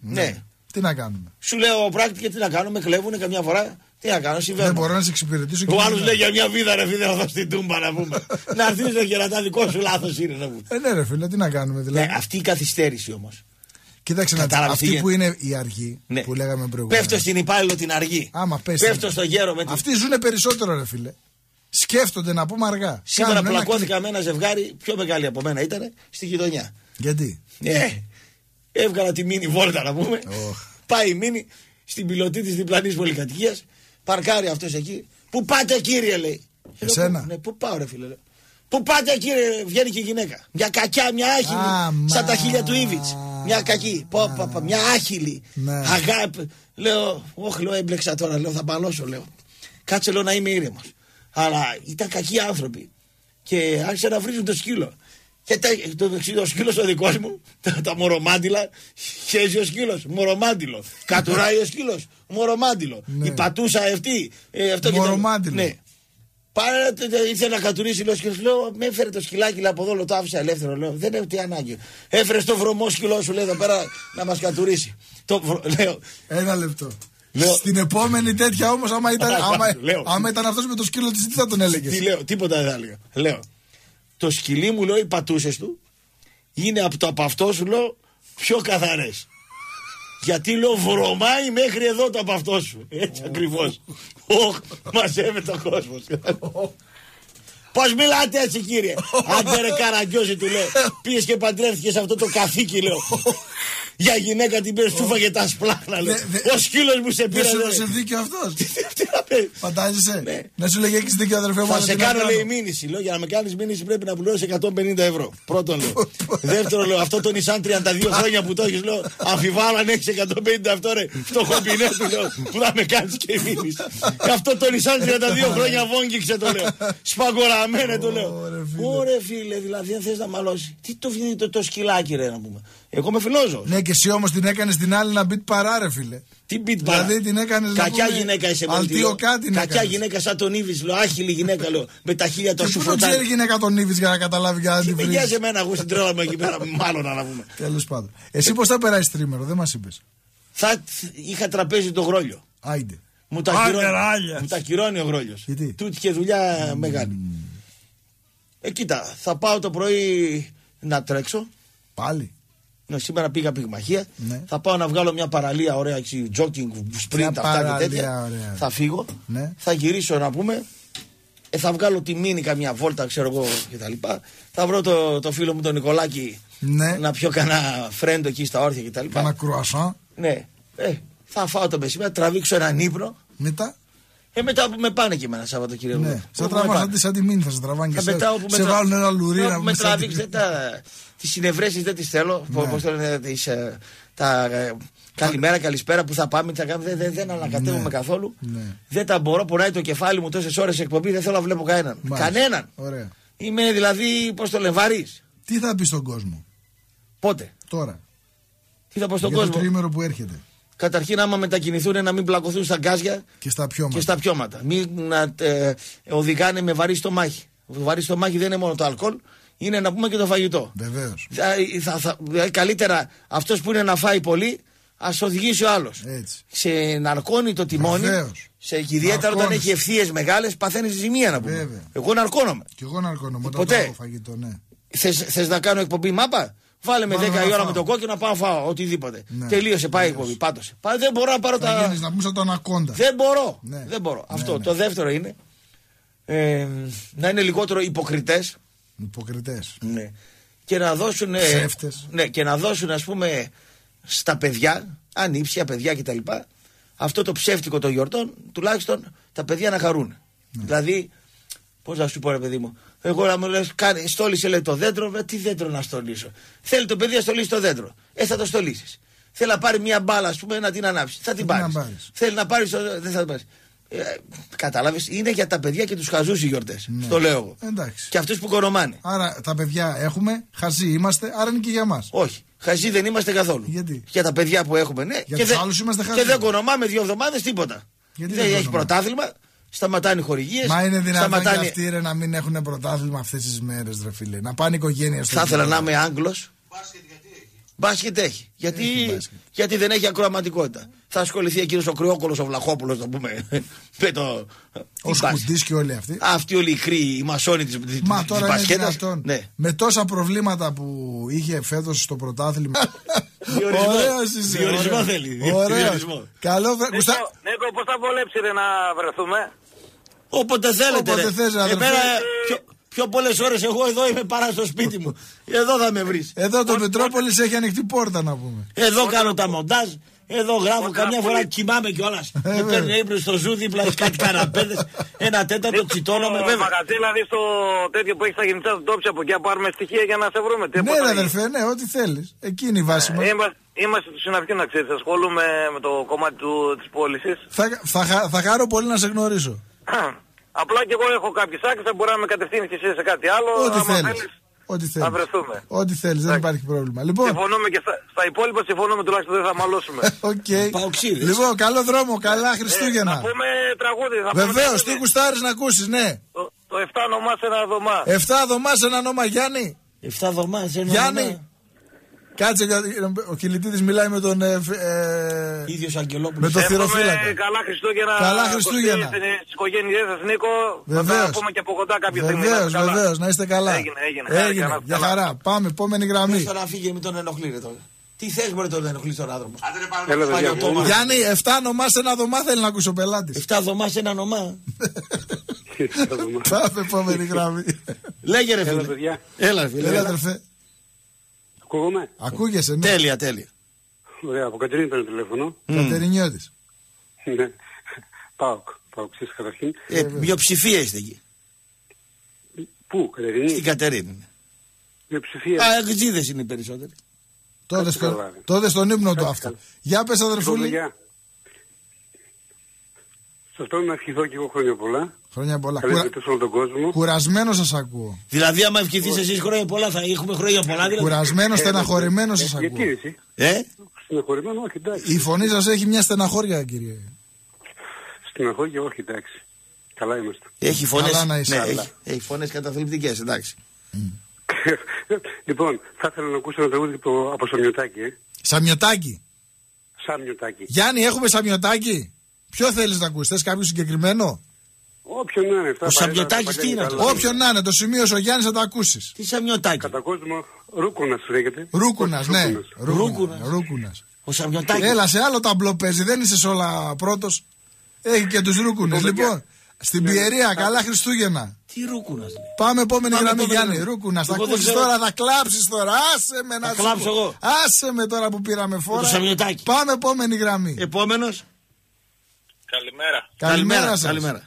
[SPEAKER 2] Ναι.
[SPEAKER 3] Τι να κάνουμε.
[SPEAKER 2] Σου λέω ο πράκτικερ τι να κάνουμε, κλέβουνε καμιά φορά Τι να κάνω, συμβαίνει.
[SPEAKER 3] Δεν μπορώ να σε εξυπηρετήσω και
[SPEAKER 2] Ο
[SPEAKER 3] να
[SPEAKER 2] άλλος
[SPEAKER 3] μιλάω.
[SPEAKER 2] λέει για μια βίδα, ρε φίλε, να δω στην τούμπα να πούμε. να έρθει το κερατά, δικό σου λάθος είναι να πούμε.
[SPEAKER 3] Ε, ναι, ρε φίλε, τι να κάνουμε δηλαδή.
[SPEAKER 2] Ναι, αυτή η καθυστέρηση όμως.
[SPEAKER 3] Κοίταξε να δεις,
[SPEAKER 2] Κατάλαβες τι
[SPEAKER 3] αυτή που
[SPEAKER 2] γίνεται.
[SPEAKER 3] είναι η αργή
[SPEAKER 2] Ναι.
[SPEAKER 3] που λέγαμε προηγουμένως.
[SPEAKER 2] Πέφτω στην υπάλληλο την αργή.
[SPEAKER 3] Άμα πες.
[SPEAKER 2] Πέφτω στο γέρο με την.
[SPEAKER 3] Αυτοί ζουν περισσότερο, ρε φίλε. Σκέφτονται να πούμε αργά.
[SPEAKER 2] Σήμερα
[SPEAKER 3] Κάνουν ένα
[SPEAKER 2] πλακώθηκα με ένα ζευγάρι, πιο μεγάλη από μένα ήταν, στη γειτονιά.
[SPEAKER 3] κλικ. Γιατί;
[SPEAKER 2] Ναι. Έβγαλα τη μίνι βόλτα να πούμε. Πάει η μίνι στην πιλωτή της διπλανής πολυκατοικίας. Παρκάρει αυτός εκεί. Πού πάτε κύριε λέει.
[SPEAKER 3] Εσένα;
[SPEAKER 2] Λέω, Ναι, πού πάω ρε φίλε. λέω. Πού πάτε κύριε, βγαίνει και η γυναίκα. Μια κακιά, μια άχυλη.
[SPEAKER 3] Άμα.
[SPEAKER 2] σαν τα χίλια του Ήβιτ. Μια κακή. Πω, πω, πω, μια άχυλη.
[SPEAKER 3] Ναι.
[SPEAKER 2] Αγάπη. Λέω, όχι, λέω, έμπλεξα τώρα. Λέω, θα παλώσω, λέω. Κάτσε, λέω, να είμαι ήρεμος. Αλλά ήταν κακοί άνθρωποι. Και άρχισαν να βρίζουν το σκύλο. Και τα, το, το σκύλο ο δικό μου, τα, τα μορομάντιλα, χέζει ο σκύλος, μορομάντιλο. Κατουράει ο σκύλος, μορομάντιλο.
[SPEAKER 3] Ναι.
[SPEAKER 2] Η πατούσα αυτή. Ε, αυτό και το-
[SPEAKER 3] Μορομάντιλο.
[SPEAKER 2] Ναι. Πάρε, τε- τε- ήθελε να κατουρίσει λέω σκύλο. Λέω, με έφερε το σκυλάκι λέω, από εδώ, λέω, το άφησα ελεύθερο. Λέω, δεν έχω τι ανάγκη. Έφερε το βρωμό σκυλό σου, λέει εδώ πέρα να μας κατουρίσει. Το, βρω- λέω,
[SPEAKER 3] Ένα λεπτό.
[SPEAKER 2] Λέω-
[SPEAKER 3] Στην επόμενη τέτοια όμως, άμα ήταν, άμα,
[SPEAKER 2] Λέω.
[SPEAKER 3] άμα ήταν αυτός με το σκύλο της, τι θα τον έλεγες;
[SPEAKER 2] Τι λέω, τίποτα δεν θα έλεγα. Λέω, το σκυλί μου λέω, οι πατούσες του είναι από το από αυτό σου λέω πιο καθαρές. Γιατί λέω βρωμάει μέχρι εδώ το από αυτό σου. Έτσι ακριβώς. Οχ, μαζεύεται ο κόσμος. Πώς μιλάτε έτσι, κύριε; Άντε ρε καραγκιόζη του λέω. Πήγες και παντρεύτηκες σε αυτό το καθήκη, λέω. Για γυναίκα την πήρες, σου φάγε τα σπλάχνα, λέω. Ο σκύλος μου σε
[SPEAKER 3] Δεν
[SPEAKER 2] πήρε.
[SPEAKER 3] σου
[SPEAKER 2] λέω.
[SPEAKER 3] έδωσε δίκιο αυτός.
[SPEAKER 2] Τι να πει.
[SPEAKER 3] Φαντάζεσαι; Να σου λέγε έχεις δίκιο, αδερφέ μου.
[SPEAKER 2] Θα
[SPEAKER 3] αλλά
[SPEAKER 2] σε
[SPEAKER 3] τι να
[SPEAKER 2] κάνω
[SPEAKER 3] κάνω.
[SPEAKER 2] λέει μήνυση. Λέω για να με κάνεις μήνυση πρέπει να πληρώσει 150 ευρώ. Πρώτον λέω. Δεύτερον λέω αυτό το Nissan 32 χρόνια που το έχεις λέω. Αμφιβάλλω αν έχεις 150 αυτό ρε. Φτωχό πινές του λέω. Που θα με κάνεις και μήνυση. Αυτό το Nissan 32 χρόνια βόγγιξε το λέω. Σπαγκοραμένε το λέω. Ωρε φίλε, δηλαδή αν θες να μαλώσεις. Τι το βγαίνει το, το σκυλάκι ρε να πούμε. Εγώ με φιλόζω.
[SPEAKER 3] Ναι, και εσύ όμως την έκανες την άλλη να μπει παρά, ρε φίλε.
[SPEAKER 2] Τι μπιτ παρά;
[SPEAKER 3] Δηλαδή την έκανες.
[SPEAKER 2] Κακιά γυναίκα είσαι με
[SPEAKER 3] Αλτίο κάτι να
[SPEAKER 2] Κακιά γυναίκα σαν τον Ήβης, λέω. Άχιλη γυναίκα, λέω. Με τα χίλια
[SPEAKER 3] Και
[SPEAKER 2] τόσο
[SPEAKER 3] πού το ξέρει η
[SPEAKER 2] φωτά.
[SPEAKER 3] γυναίκα τον Ήβης για να καταλάβει και να την
[SPEAKER 2] Με
[SPEAKER 3] βρει.
[SPEAKER 2] νοιάζει εμένα, εγώ στην τρέλα μου εκεί πέρα, μάλλον να πούμε.
[SPEAKER 3] Τέλος πάντων. Εσύ πώς θα περάσεις τρίμερο, δεν μας είπες.
[SPEAKER 2] Θα είχα τραπέζι το γρόλιο.
[SPEAKER 3] Άιντε.
[SPEAKER 2] Μου τα,
[SPEAKER 3] Άντε,
[SPEAKER 2] κυρώνει,
[SPEAKER 3] ράλια.
[SPEAKER 2] μου τα κυρώνει ο γρόλιος.
[SPEAKER 3] Γιατί;
[SPEAKER 2] Τούτη και δουλειά μεγάλη. Ε, κοίτα, θα πάω το πρωί να τρέξω.
[SPEAKER 3] Πάλι.
[SPEAKER 2] Ναι, σήμερα πήγα πυγμαχία.
[SPEAKER 3] Ναι.
[SPEAKER 2] Θα πάω να βγάλω μια παραλία ωραία, έτσι, jogging, sprint,
[SPEAKER 3] Μια
[SPEAKER 2] αυτά
[SPEAKER 3] παραλία,
[SPEAKER 2] και τέτοια.
[SPEAKER 3] ωραία.
[SPEAKER 2] Θα φύγω.
[SPEAKER 3] Ναι.
[SPEAKER 2] Θα γυρίσω να πούμε. Ε, θα βγάλω τη μήνυ καμιά βόλτα, ξέρω εγώ κτλ. Θα βρω το, το φίλο μου τον Νικολάκη
[SPEAKER 3] Ναι.
[SPEAKER 2] να πιω κανένα φρέντο εκεί στα όρθια κτλ.
[SPEAKER 3] Κάνα κρουασάν.
[SPEAKER 2] Ναι. Ε, θα φάω το μεσημέρι, τραβήξω έναν ύπνο.
[SPEAKER 3] Μετά.
[SPEAKER 2] Ε, μετά που με πάνε και εμένα Σαββατοκύριακο.
[SPEAKER 3] Ναι. Σαν τραβάς, σαν τη- σαν τη μήνυ θα σε τραβάνε και
[SPEAKER 2] Θα
[SPEAKER 3] σε,
[SPEAKER 2] μετά όπου
[SPEAKER 3] σε
[SPEAKER 2] με τρα-
[SPEAKER 3] βάλουν ένα λουρί να
[SPEAKER 2] όπου με
[SPEAKER 3] μην σαν τη-
[SPEAKER 2] τραβήξει. Τις συνευρέσεις δεν τις θέλω.
[SPEAKER 3] Ναι.
[SPEAKER 2] Πώ το λένε, τις, ε, τα ε, καλημέρα, καλησπέρα που θα πάμε, τι θα κάνουμε. Δεν, δεν, δεν ανακατεύουμε
[SPEAKER 3] Ναι.
[SPEAKER 2] καθόλου.
[SPEAKER 3] Ναι.
[SPEAKER 2] Δεν τα μπορώ, πονάει το κεφάλι μου τόσες ώρες εκπομπή, δεν θέλω να βλέπω κανέναν.
[SPEAKER 3] Μάλιστα.
[SPEAKER 2] Κανέναν.
[SPEAKER 3] Ωραία.
[SPEAKER 2] Είμαι δηλαδή, πώς το λένε, βαρύς.
[SPEAKER 3] Τι θα πεις στον κόσμο;
[SPEAKER 2] Πότε;
[SPEAKER 3] τώρα.
[SPEAKER 2] Τι θα πω στον
[SPEAKER 3] για το
[SPEAKER 2] κόσμο;
[SPEAKER 3] τρίμερο που έρχεται.
[SPEAKER 2] Καταρχήν, άμα μετακινηθούν, να μην πλακωθούν στα γκάζια
[SPEAKER 3] Και στα πιώματα.
[SPEAKER 2] και στα πιώματα. Μην να ε, οδηγάνε με βαρύ στομάχι. Βαρύ στομάχι δεν είναι μόνο το αλκοόλ, είναι να πούμε και το φαγητό.
[SPEAKER 3] Βεβαίως.
[SPEAKER 2] Θα, θα, θα, δηλαδή καλύτερα αυτός που είναι να φάει πολύ, ας οδηγήσει ο άλλος.
[SPEAKER 3] Έτσι.
[SPEAKER 2] Σε ναρκώνει το τιμόνι.
[SPEAKER 3] Βεβαίως.
[SPEAKER 2] Σε, και ιδιαίτερα όταν
[SPEAKER 3] Ναρκώνεις.
[SPEAKER 2] έχει ευθείες μεγάλες, παθαίνεις ζημία να πούμε.
[SPEAKER 3] Βέβαια.
[SPEAKER 2] Εγώ ναρκώνομαι.
[SPEAKER 3] Κι εγώ ναρκώνομαι όταν
[SPEAKER 2] Ποτέ.
[SPEAKER 3] τρώω φαγητό, ναι.
[SPEAKER 2] Θες να κάνω εκπομπή μάπα; Βάλε με 10
[SPEAKER 3] Βάλε να
[SPEAKER 2] η ώρα
[SPEAKER 3] φάω.
[SPEAKER 2] με το κόκκινο να πάω να φάω οτιδήποτε.
[SPEAKER 3] Ναι.
[SPEAKER 2] Τελείωσε, πάει η εκπομπή. Πάτωσε. Πά, δεν μπορώ να πάρω
[SPEAKER 3] Θα
[SPEAKER 2] τα.
[SPEAKER 3] γίνεις να πούμε σαν τον Ακόντα.
[SPEAKER 2] Δεν μπορώ.
[SPEAKER 3] Ναι.
[SPEAKER 2] Δεν μπορώ.
[SPEAKER 3] Ναι,
[SPEAKER 2] Αυτό.
[SPEAKER 3] ναι.
[SPEAKER 2] Το δεύτερο είναι ε, να είναι λιγότερο υποκριτές.
[SPEAKER 3] Υποκριτές.
[SPEAKER 2] Ναι. Και να δώσουν. ε,
[SPEAKER 3] Ψεύτες.
[SPEAKER 2] Ναι, και να δώσουν, ας πούμε, στα παιδιά, ανήψια παιδιά κτλ. Αυτό το ψεύτικο των γιορτών, τουλάχιστον τα παιδιά να χαρούν.
[SPEAKER 3] Ναι.
[SPEAKER 2] Δηλαδή, πώς να σου πω, ρε παιδί μου, εγώ να μου λες, στόλισε λέει το δέντρο, βέβαια, τι δέντρο να στολίσω. Θέλει το παιδί να στολίσει το δέντρο. Ε, θα το στολίσεις. Θέλει να πάρει μια μπάλα, ας πούμε, να την ανάψεις. Θα την
[SPEAKER 3] την
[SPEAKER 2] πάρεις.
[SPEAKER 3] αναπάρεις.
[SPEAKER 2] Θέλει να πάρεις. Το... Δεν θα την πάρεις. Ε, Κατάλαβες, είναι για τα παιδιά και τους χαζούς οι γιορτές.
[SPEAKER 3] Ναι.
[SPEAKER 2] Το λέω εγώ.
[SPEAKER 3] Εντάξει.
[SPEAKER 2] Και αυτούς που κορομάνε.
[SPEAKER 3] Άρα τα παιδιά έχουμε, χαζοί είμαστε, άρα είναι και για μας.
[SPEAKER 2] Όχι. Χαζοί δεν είμαστε καθόλου.
[SPEAKER 3] Γιατί;
[SPEAKER 2] Για τα παιδιά που έχουμε, ναι.
[SPEAKER 3] Για
[SPEAKER 2] και,
[SPEAKER 3] τους
[SPEAKER 2] δεν-
[SPEAKER 3] άλλους είμαστε
[SPEAKER 2] και
[SPEAKER 3] χαζοί.
[SPEAKER 2] δεν κονομάμε δύο εβδομάδες τίποτα.
[SPEAKER 3] Γιατί
[SPEAKER 2] δεν
[SPEAKER 3] δεν
[SPEAKER 2] έχει
[SPEAKER 3] κονομάμε;
[SPEAKER 2] πρωτάθλημα, σταματάνε οι χορηγίες.
[SPEAKER 3] Μα είναι δυνατόν και αυτοί ρε, να μην έχουν πρωτάθλημα αυτές τις μέρες, ρε φίλε. Να πάνε οικογένειε στο
[SPEAKER 2] Θα ήθελα να
[SPEAKER 3] γήπεδο.
[SPEAKER 2] είμαι Άγγλος. Μπάσκετ έχει; Γιατί, γιατί δεν έχει ακροαματικότητα. Θα ασχοληθεί εκείνο ο κρυόκολος ο Βλαχόπουλος, να πούμε. με το.
[SPEAKER 3] Ο Σκουντής και όλοι αυτοί.
[SPEAKER 2] Αυτοί όλοι οι κρύοι, οι μασόνοι τη
[SPEAKER 3] Μα τώρα είναι
[SPEAKER 2] μπασκέτας.
[SPEAKER 3] δυνατόν.
[SPEAKER 2] Ναι.
[SPEAKER 3] Με τόσα προβλήματα που είχε φέτος στο πρωτάθλημα.
[SPEAKER 2] Διορισμό.
[SPEAKER 3] Ωραίος είσαι,
[SPEAKER 2] Διορισμό
[SPEAKER 3] ωραίος.
[SPEAKER 2] θέλει.
[SPEAKER 3] Ωραίος.
[SPEAKER 2] Διορισμό.
[SPEAKER 3] Καλό βρε- Γουστά-
[SPEAKER 21] Νίκο, Νίκο, πώς θα βολέψει ρε να βρεθούμε;
[SPEAKER 2] Όποτε θέλετε.
[SPEAKER 3] Όποτε
[SPEAKER 2] ρε.
[SPEAKER 3] θες, αδερφέ.
[SPEAKER 2] Εμένα, πιο, πιο πολλές ώρες εγώ εδώ είμαι παρά στο σπίτι μου. Εδώ θα με βρεις.
[SPEAKER 3] Εδώ το Μετρόπολη έχει ανοιχτή πόρτα να πούμε.
[SPEAKER 2] Εδώ κάνω τα μοντάζ. Εδώ γράφω. Καμιά φορά κοιμάμαι κιόλας.
[SPEAKER 3] Ε,
[SPEAKER 2] Με παίρνει ύπνο στο ζου δίπλα έχει κάτι καναπέδε. Ένα τέταρτο τσιτώνομαι
[SPEAKER 21] Το
[SPEAKER 2] βέβαια.
[SPEAKER 21] μαγαζί δηλαδή στο τέτοιο που έχεις στα γεννητά του τόψια από εκεί να πάρουμε στοιχεία για να σε βρούμε. Τι
[SPEAKER 3] Ναι,
[SPEAKER 21] ποτέ.
[SPEAKER 3] ρε αδερφέ, ναι, ό,τι θέλεις. Εκεί είναι η βάση μας.
[SPEAKER 21] Ε, Είμαστε, είμαστε τους συναυκοί να ξέρεις, ασχολούμαι με το κομμάτι του, της πώλησης.
[SPEAKER 3] Θα, θα, χα- θα χαρώ πολύ να σε γνωρίσω.
[SPEAKER 21] Απλά και εγώ έχω κάποιες άκρες, θα μπορεί να με κατευθύνεις και εσύ σε κάτι άλλο.
[SPEAKER 3] Ό,τι
[SPEAKER 21] άμα
[SPEAKER 3] θέλεις.
[SPEAKER 21] θέλεις,
[SPEAKER 3] Ό,τι
[SPEAKER 21] Θα
[SPEAKER 3] θέλεις.
[SPEAKER 21] βρεθούμε.
[SPEAKER 3] Ό,τι θέλεις, δεν υπάρχει πρόβλημα. Λοιπόν,
[SPEAKER 21] Συμφωνούμε και στα, στα υπόλοιπα συμφωνούμε τουλάχιστον δεν θα μαλώσουμε.
[SPEAKER 3] οκ. Λοιπόν, καλό δρόμο, καλά Χριστούγεννα.
[SPEAKER 21] Ε, θα πούμε τραγούδι. Θα πούμε
[SPEAKER 3] Βεβαίως,
[SPEAKER 21] τραγούδι.
[SPEAKER 3] τι γουστάρεις να ακούσεις, ναι.
[SPEAKER 21] Το, το 7 ονομάς σε ένα δωμά.
[SPEAKER 3] Εφτά δωμά σε ένα όνομα Γιάννη.
[SPEAKER 2] Εφτά δωμά σε ένα
[SPEAKER 3] Γιάννη.
[SPEAKER 2] Όνομα.
[SPEAKER 3] Κάτσε, ο κυλιτήτη μιλάει με τον. Ε, φ- ε,
[SPEAKER 2] ίδιος Αγγελόπουλος.
[SPEAKER 3] Με το θηροφύλακα.
[SPEAKER 21] Εύχομαι Καλά Χριστούγεννα.
[SPEAKER 3] Καλά Χριστούγεννα.
[SPEAKER 21] Στι οικογένειές σας, Νίκο.
[SPEAKER 3] Βεβαίως.
[SPEAKER 21] Θα τα πούμε και από κοντά κάποια στιγμή.
[SPEAKER 3] Βεβαίως,
[SPEAKER 21] Να είστε καλά.
[SPEAKER 3] βεβαίως, να είστε καλά.
[SPEAKER 21] Έγινε, έγινε.
[SPEAKER 3] Έγινε.
[SPEAKER 21] Καλά,
[SPEAKER 3] Για
[SPEAKER 21] καλά.
[SPEAKER 3] χαρά. Πάμε, επόμενη γραμμή.
[SPEAKER 2] Μη τώρα φύγει, μην τον ενοχλεί ρε τώρα. Τι θες μπορεί τον ενοχλεί τον άνθρωπο.
[SPEAKER 21] Έλα, παιδιά.
[SPEAKER 2] Παγιωτό μας.
[SPEAKER 3] Γιάννη, 7 ονομά σε ένα δωμά θέλει να ακούσει ο πελάτης.
[SPEAKER 2] Εφτά δωμά σε ένα ονομά.
[SPEAKER 3] Πάμε, επόμενη γραμμή.
[SPEAKER 2] Λέγε ρε
[SPEAKER 22] Έλα,
[SPEAKER 2] φίλε.
[SPEAKER 22] παιδιά.
[SPEAKER 2] Έλα ρε φίλε.
[SPEAKER 3] Έλα,
[SPEAKER 2] έλα.
[SPEAKER 3] αδερφέ.
[SPEAKER 22] Ακούγομαι;
[SPEAKER 3] Ακούγεσαι, ναι.
[SPEAKER 2] Τέλεια, τέλεια.
[SPEAKER 22] Ωραία, από Κατερίνη παίρνω τηλέφωνο.
[SPEAKER 3] Κατερινιώτης.
[SPEAKER 22] Ναι. Πάοκ. Πάοκ, εσείς καταρχήν.
[SPEAKER 2] Ε, μειοψηφία είστε εκεί.
[SPEAKER 22] Πού, Κατερίνη;
[SPEAKER 2] Στην Κατερίνη.
[SPEAKER 22] Μειοψηφία.
[SPEAKER 2] Α, εκτζίδες είναι οι περισσότεροι.
[SPEAKER 3] Τότε,
[SPEAKER 22] Κάτσε
[SPEAKER 3] στο,
[SPEAKER 22] καλά, ρε.
[SPEAKER 3] τότε στον ύπνο του αυτό. Για πες αδερφούλη.
[SPEAKER 22] Γεια. Σε αυτό να ευχηθώ και εγώ χρόνια πολλά.
[SPEAKER 3] Χρόνια πολλά.
[SPEAKER 22] Καλή
[SPEAKER 3] Κουρα...
[SPEAKER 22] επιτυχία σε όλο τον κόσμο.
[SPEAKER 3] Κουρασμένος σας ακούω.
[SPEAKER 2] Δηλαδή, άμα ευχηθείς εσείς χρόνια πολλά, θα έχουμε χρόνια πολλά. Δηλαδή.
[SPEAKER 3] Κουρασμένος,
[SPEAKER 22] Ε,
[SPEAKER 3] στεναχωρημένος σας
[SPEAKER 22] Γιατί
[SPEAKER 3] ακούω.
[SPEAKER 22] εσύ;
[SPEAKER 2] Ε,
[SPEAKER 22] Στεναχωρημένο, όχι, εντάξει.
[SPEAKER 3] Η φωνή σας έχει μια στεναχώρια, κύριε.
[SPEAKER 22] Στεναχώρια, όχι, εντάξει. Καλά είμαστε.
[SPEAKER 2] έχει φωνές.
[SPEAKER 3] Καλά να είσαι.
[SPEAKER 2] Ναι,
[SPEAKER 3] Καλά.
[SPEAKER 2] έχει, έχει φωνές καταθλιπτικές, εντάξει.
[SPEAKER 22] λοιπόν, θα ήθελα να ακούσω ένα τραγούδι από, από Σαμιωτάκη, ε.
[SPEAKER 3] Σαμιωτάκι.
[SPEAKER 22] Σαμιωτάκη.
[SPEAKER 3] Γιάννη, έχουμε σαμιωτάκι. Ποιο θέλεις να ακούσεις, θες κάποιο συγκεκριμένο;
[SPEAKER 22] Όποιον να είναι. αυτά
[SPEAKER 2] Ο
[SPEAKER 22] πάει,
[SPEAKER 2] Σαμιωτάκης
[SPEAKER 22] τα
[SPEAKER 2] τι είναι
[SPEAKER 22] παγιάνει
[SPEAKER 2] αυτός;
[SPEAKER 22] καλά.
[SPEAKER 3] Όποιον να είναι, το σημείωσε ο Γιάννης θα το ακούσεις.
[SPEAKER 2] Τι σαμιωτάκι.
[SPEAKER 22] Κατά κόσμο, Ρούκουνας λέγεται.
[SPEAKER 3] Ρούκουνας, ναι.
[SPEAKER 22] Ρούκουνας.
[SPEAKER 3] Ρούκουνας.
[SPEAKER 2] Ο Σαμιωτάκης.
[SPEAKER 3] Έλα, σε άλλο ταμπλό παίζει, δεν είσαι σε όλα πρώτος. Έχει και τους ρούκουνες.
[SPEAKER 22] Λοιπόν,
[SPEAKER 3] Λοιπόν,
[SPEAKER 22] παιδιά.
[SPEAKER 3] στην
[SPEAKER 22] Ναι,
[SPEAKER 3] Πιερία,
[SPEAKER 22] θα-
[SPEAKER 3] καλά Χριστούγεννα.
[SPEAKER 2] Τι ρούκουνας. λέει.
[SPEAKER 3] Πάμε επόμενη
[SPEAKER 2] Πάμε
[SPEAKER 3] γραμμή,
[SPEAKER 2] επόμενη
[SPEAKER 3] Γιάννη.
[SPEAKER 2] γραμμή.
[SPEAKER 3] Ρούκουνας. Θα
[SPEAKER 2] Εγώ δεν
[SPEAKER 3] ακούσεις
[SPEAKER 2] ξέρω.
[SPEAKER 3] τώρα, θα κλάψεις τώρα. Άσε με να
[SPEAKER 2] Θα
[SPEAKER 3] σου
[SPEAKER 2] κλάψω
[SPEAKER 3] πω.
[SPEAKER 2] εγώ.
[SPEAKER 3] Άσε με τώρα που πήραμε φόρα.
[SPEAKER 2] το Σαμιωτάκη.
[SPEAKER 3] Πάμε επόμενη γραμμή.
[SPEAKER 2] Επόμενος.
[SPEAKER 21] Καλημέρα.
[SPEAKER 3] Καλημέρα σας.
[SPEAKER 2] Καλημέρα.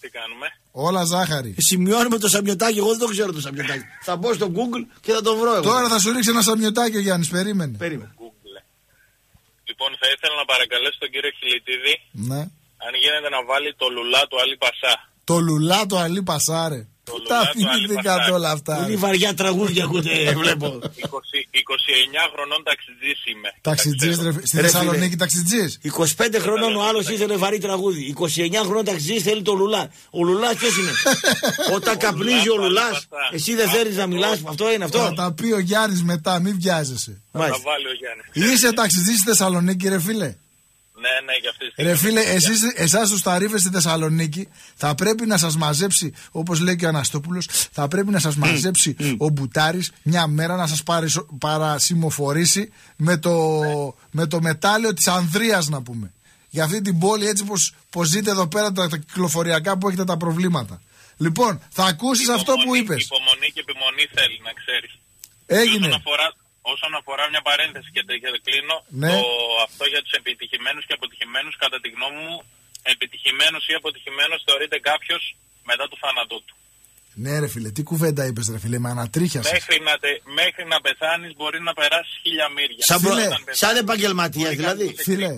[SPEAKER 21] Τι κάνουμε;
[SPEAKER 3] Όλα ζάχαρη.
[SPEAKER 2] Σημειώνουμε το Σαμιωτάκη, εγώ δεν το ξέρω το Σαμιωτάκη. θα μπω στο Google και θα το βρω εγώ.
[SPEAKER 3] Τώρα θα σου ρίξει ένα σαμιωτάκι ο Γιάννης, περίμενε.
[SPEAKER 2] Περίμενε.
[SPEAKER 21] Λοιπόν, θα ήθελα να παρακαλέσω τον κύριο Χιλιτίδη
[SPEAKER 3] Ναι.
[SPEAKER 21] αν γίνεται να βάλει το λουλά του Άλλη Πασά.
[SPEAKER 3] Το λουλά το αλή πασάρε. Πού
[SPEAKER 21] λουλά
[SPEAKER 3] τα
[SPEAKER 21] του Αλή
[SPEAKER 3] θυμηθήκατε
[SPEAKER 21] Πασάρε.
[SPEAKER 3] όλα αυτά.
[SPEAKER 2] Είναι
[SPEAKER 3] ρε.
[SPEAKER 2] βαριά τραγούδια ακούτε, βλέπω.
[SPEAKER 21] 20, 29 χρονών ταξιτζής είμαι.
[SPEAKER 3] Ταξιτζής, ρε, στη
[SPEAKER 2] Ρε,
[SPEAKER 3] Θεσσαλονίκη
[SPEAKER 2] φίλε.
[SPEAKER 3] ταξιτζής.
[SPEAKER 2] 25 χρονών ο άλλος ήθελε βαρύ τραγούδι. 29 χρονών ταξιτζής θέλει το λουλά. Ο λουλάς ποιος είναι; Όταν καπνίζει ο λουλάς, εσύ δεν θέλεις να μιλάς. Αυτό είναι
[SPEAKER 3] Θα
[SPEAKER 2] αυτό.
[SPEAKER 3] τα πει ο Γιάννης μετά, μην βιάζεσαι.
[SPEAKER 21] Θα
[SPEAKER 2] Μάλιστα.
[SPEAKER 21] βάλει ο Γιάννης.
[SPEAKER 3] Είσαι ταξιτζής στη Θεσσαλονίκη, ρε φίλε.
[SPEAKER 21] Ναι, ναι, για αυτή τη
[SPEAKER 3] Ρε
[SPEAKER 21] στιγμή.
[SPEAKER 3] φίλε, εσείς, εσάς τους ταρίφες στη Θεσσαλονίκη θα πρέπει να σας μαζέψει, όπως λέει και ο Αναστόπουλος, θα πρέπει να σας μαζέψει ο Μπουτάρης μια μέρα να σας παρισο- παρασημοφορήσει με το, με το μετάλλιο της Ανδρείας να πούμε. Για αυτή την πόλη έτσι πως, πως ζείτε εδώ πέρα τα, τα κυκλοφοριακά που έχετε τα προβλήματα. Λοιπόν, θα ακούσεις αυτό που
[SPEAKER 21] Υπομονή-
[SPEAKER 3] είπες.
[SPEAKER 21] Υπομονή και επιμονή θέλει, να ξέρεις.
[SPEAKER 3] Έγινε.
[SPEAKER 21] Όσον αφορά, όσον αφορά μια παρένθεση και το, και το κλείνω,
[SPEAKER 3] Ναι.
[SPEAKER 21] το, αυτό για τους επιτυχημένους και αποτυχημένους, κατά τη γνώμη μου, επιτυχημένος ή αποτυχημένος θεωρείται κάποιος μετά το θάνατό του.
[SPEAKER 3] Ναι ρε φίλε, τι κουβέντα είπες ρε φίλε, με ανατρίχιασες.
[SPEAKER 21] Μέχρι να, τε, μέχρι να πεθάνεις μπορεί να περάσεις χίλια μύρια.
[SPEAKER 2] Σαν, προ...
[SPEAKER 3] Φίλε,
[SPEAKER 21] Όταν πεθάνεις,
[SPEAKER 2] σαν επαγγελματία δηλαδή.
[SPEAKER 3] Φίλε,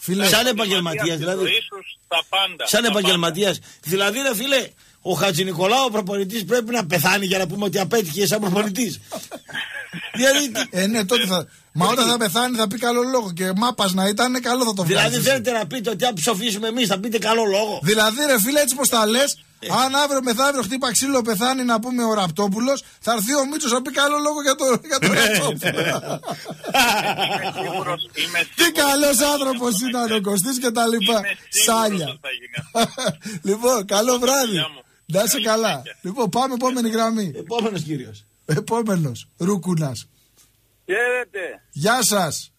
[SPEAKER 3] φίλε,
[SPEAKER 2] Σαν επαγγελματίας
[SPEAKER 21] στη
[SPEAKER 2] δηλαδή.
[SPEAKER 21] ζωής σου στα πάντα.
[SPEAKER 2] Σαν
[SPEAKER 21] στα
[SPEAKER 2] επαγγελματίας. Δηλαδή, ρε φίλε, ο Χατζη Νικολάου ο προπονητής πρέπει να πεθάνει για να πούμε ότι απέτυχε σαν προπονητής. Δηλαδή, τι-
[SPEAKER 3] Ε, ναι, τότε θα. Μα όταν θα πεθάνει θα πει καλό λόγο. Και μάπας να ήταν, καλό θα το βγάλει.
[SPEAKER 2] δηλαδή θέλετε να πείτε ότι αν ψοφήσουμε εμείς θα πείτε καλό λόγο.
[SPEAKER 3] Δηλαδή, ρε φίλε, έτσι πως τα λες, αν αύριο μεθαύριο χτύπα ξύλο πεθάνει να πούμε ο Ραπτόπουλος, θα έρθει ο Μίτσο να πει καλό λόγο για τον για το Ραπτόπουλο. Τι καλός άνθρωπος ήταν ο Κωστής και τα λοιπά. Σάλια. λοιπόν, καλό βράδυ. Να είσαι καλά. Λοιπόν, πάμε επόμενη γραμμή.
[SPEAKER 2] Επόμενος κύριος.
[SPEAKER 3] Επόμενος. Ρούκουνας.
[SPEAKER 23] Χαίρετε,
[SPEAKER 3] Γεια σας.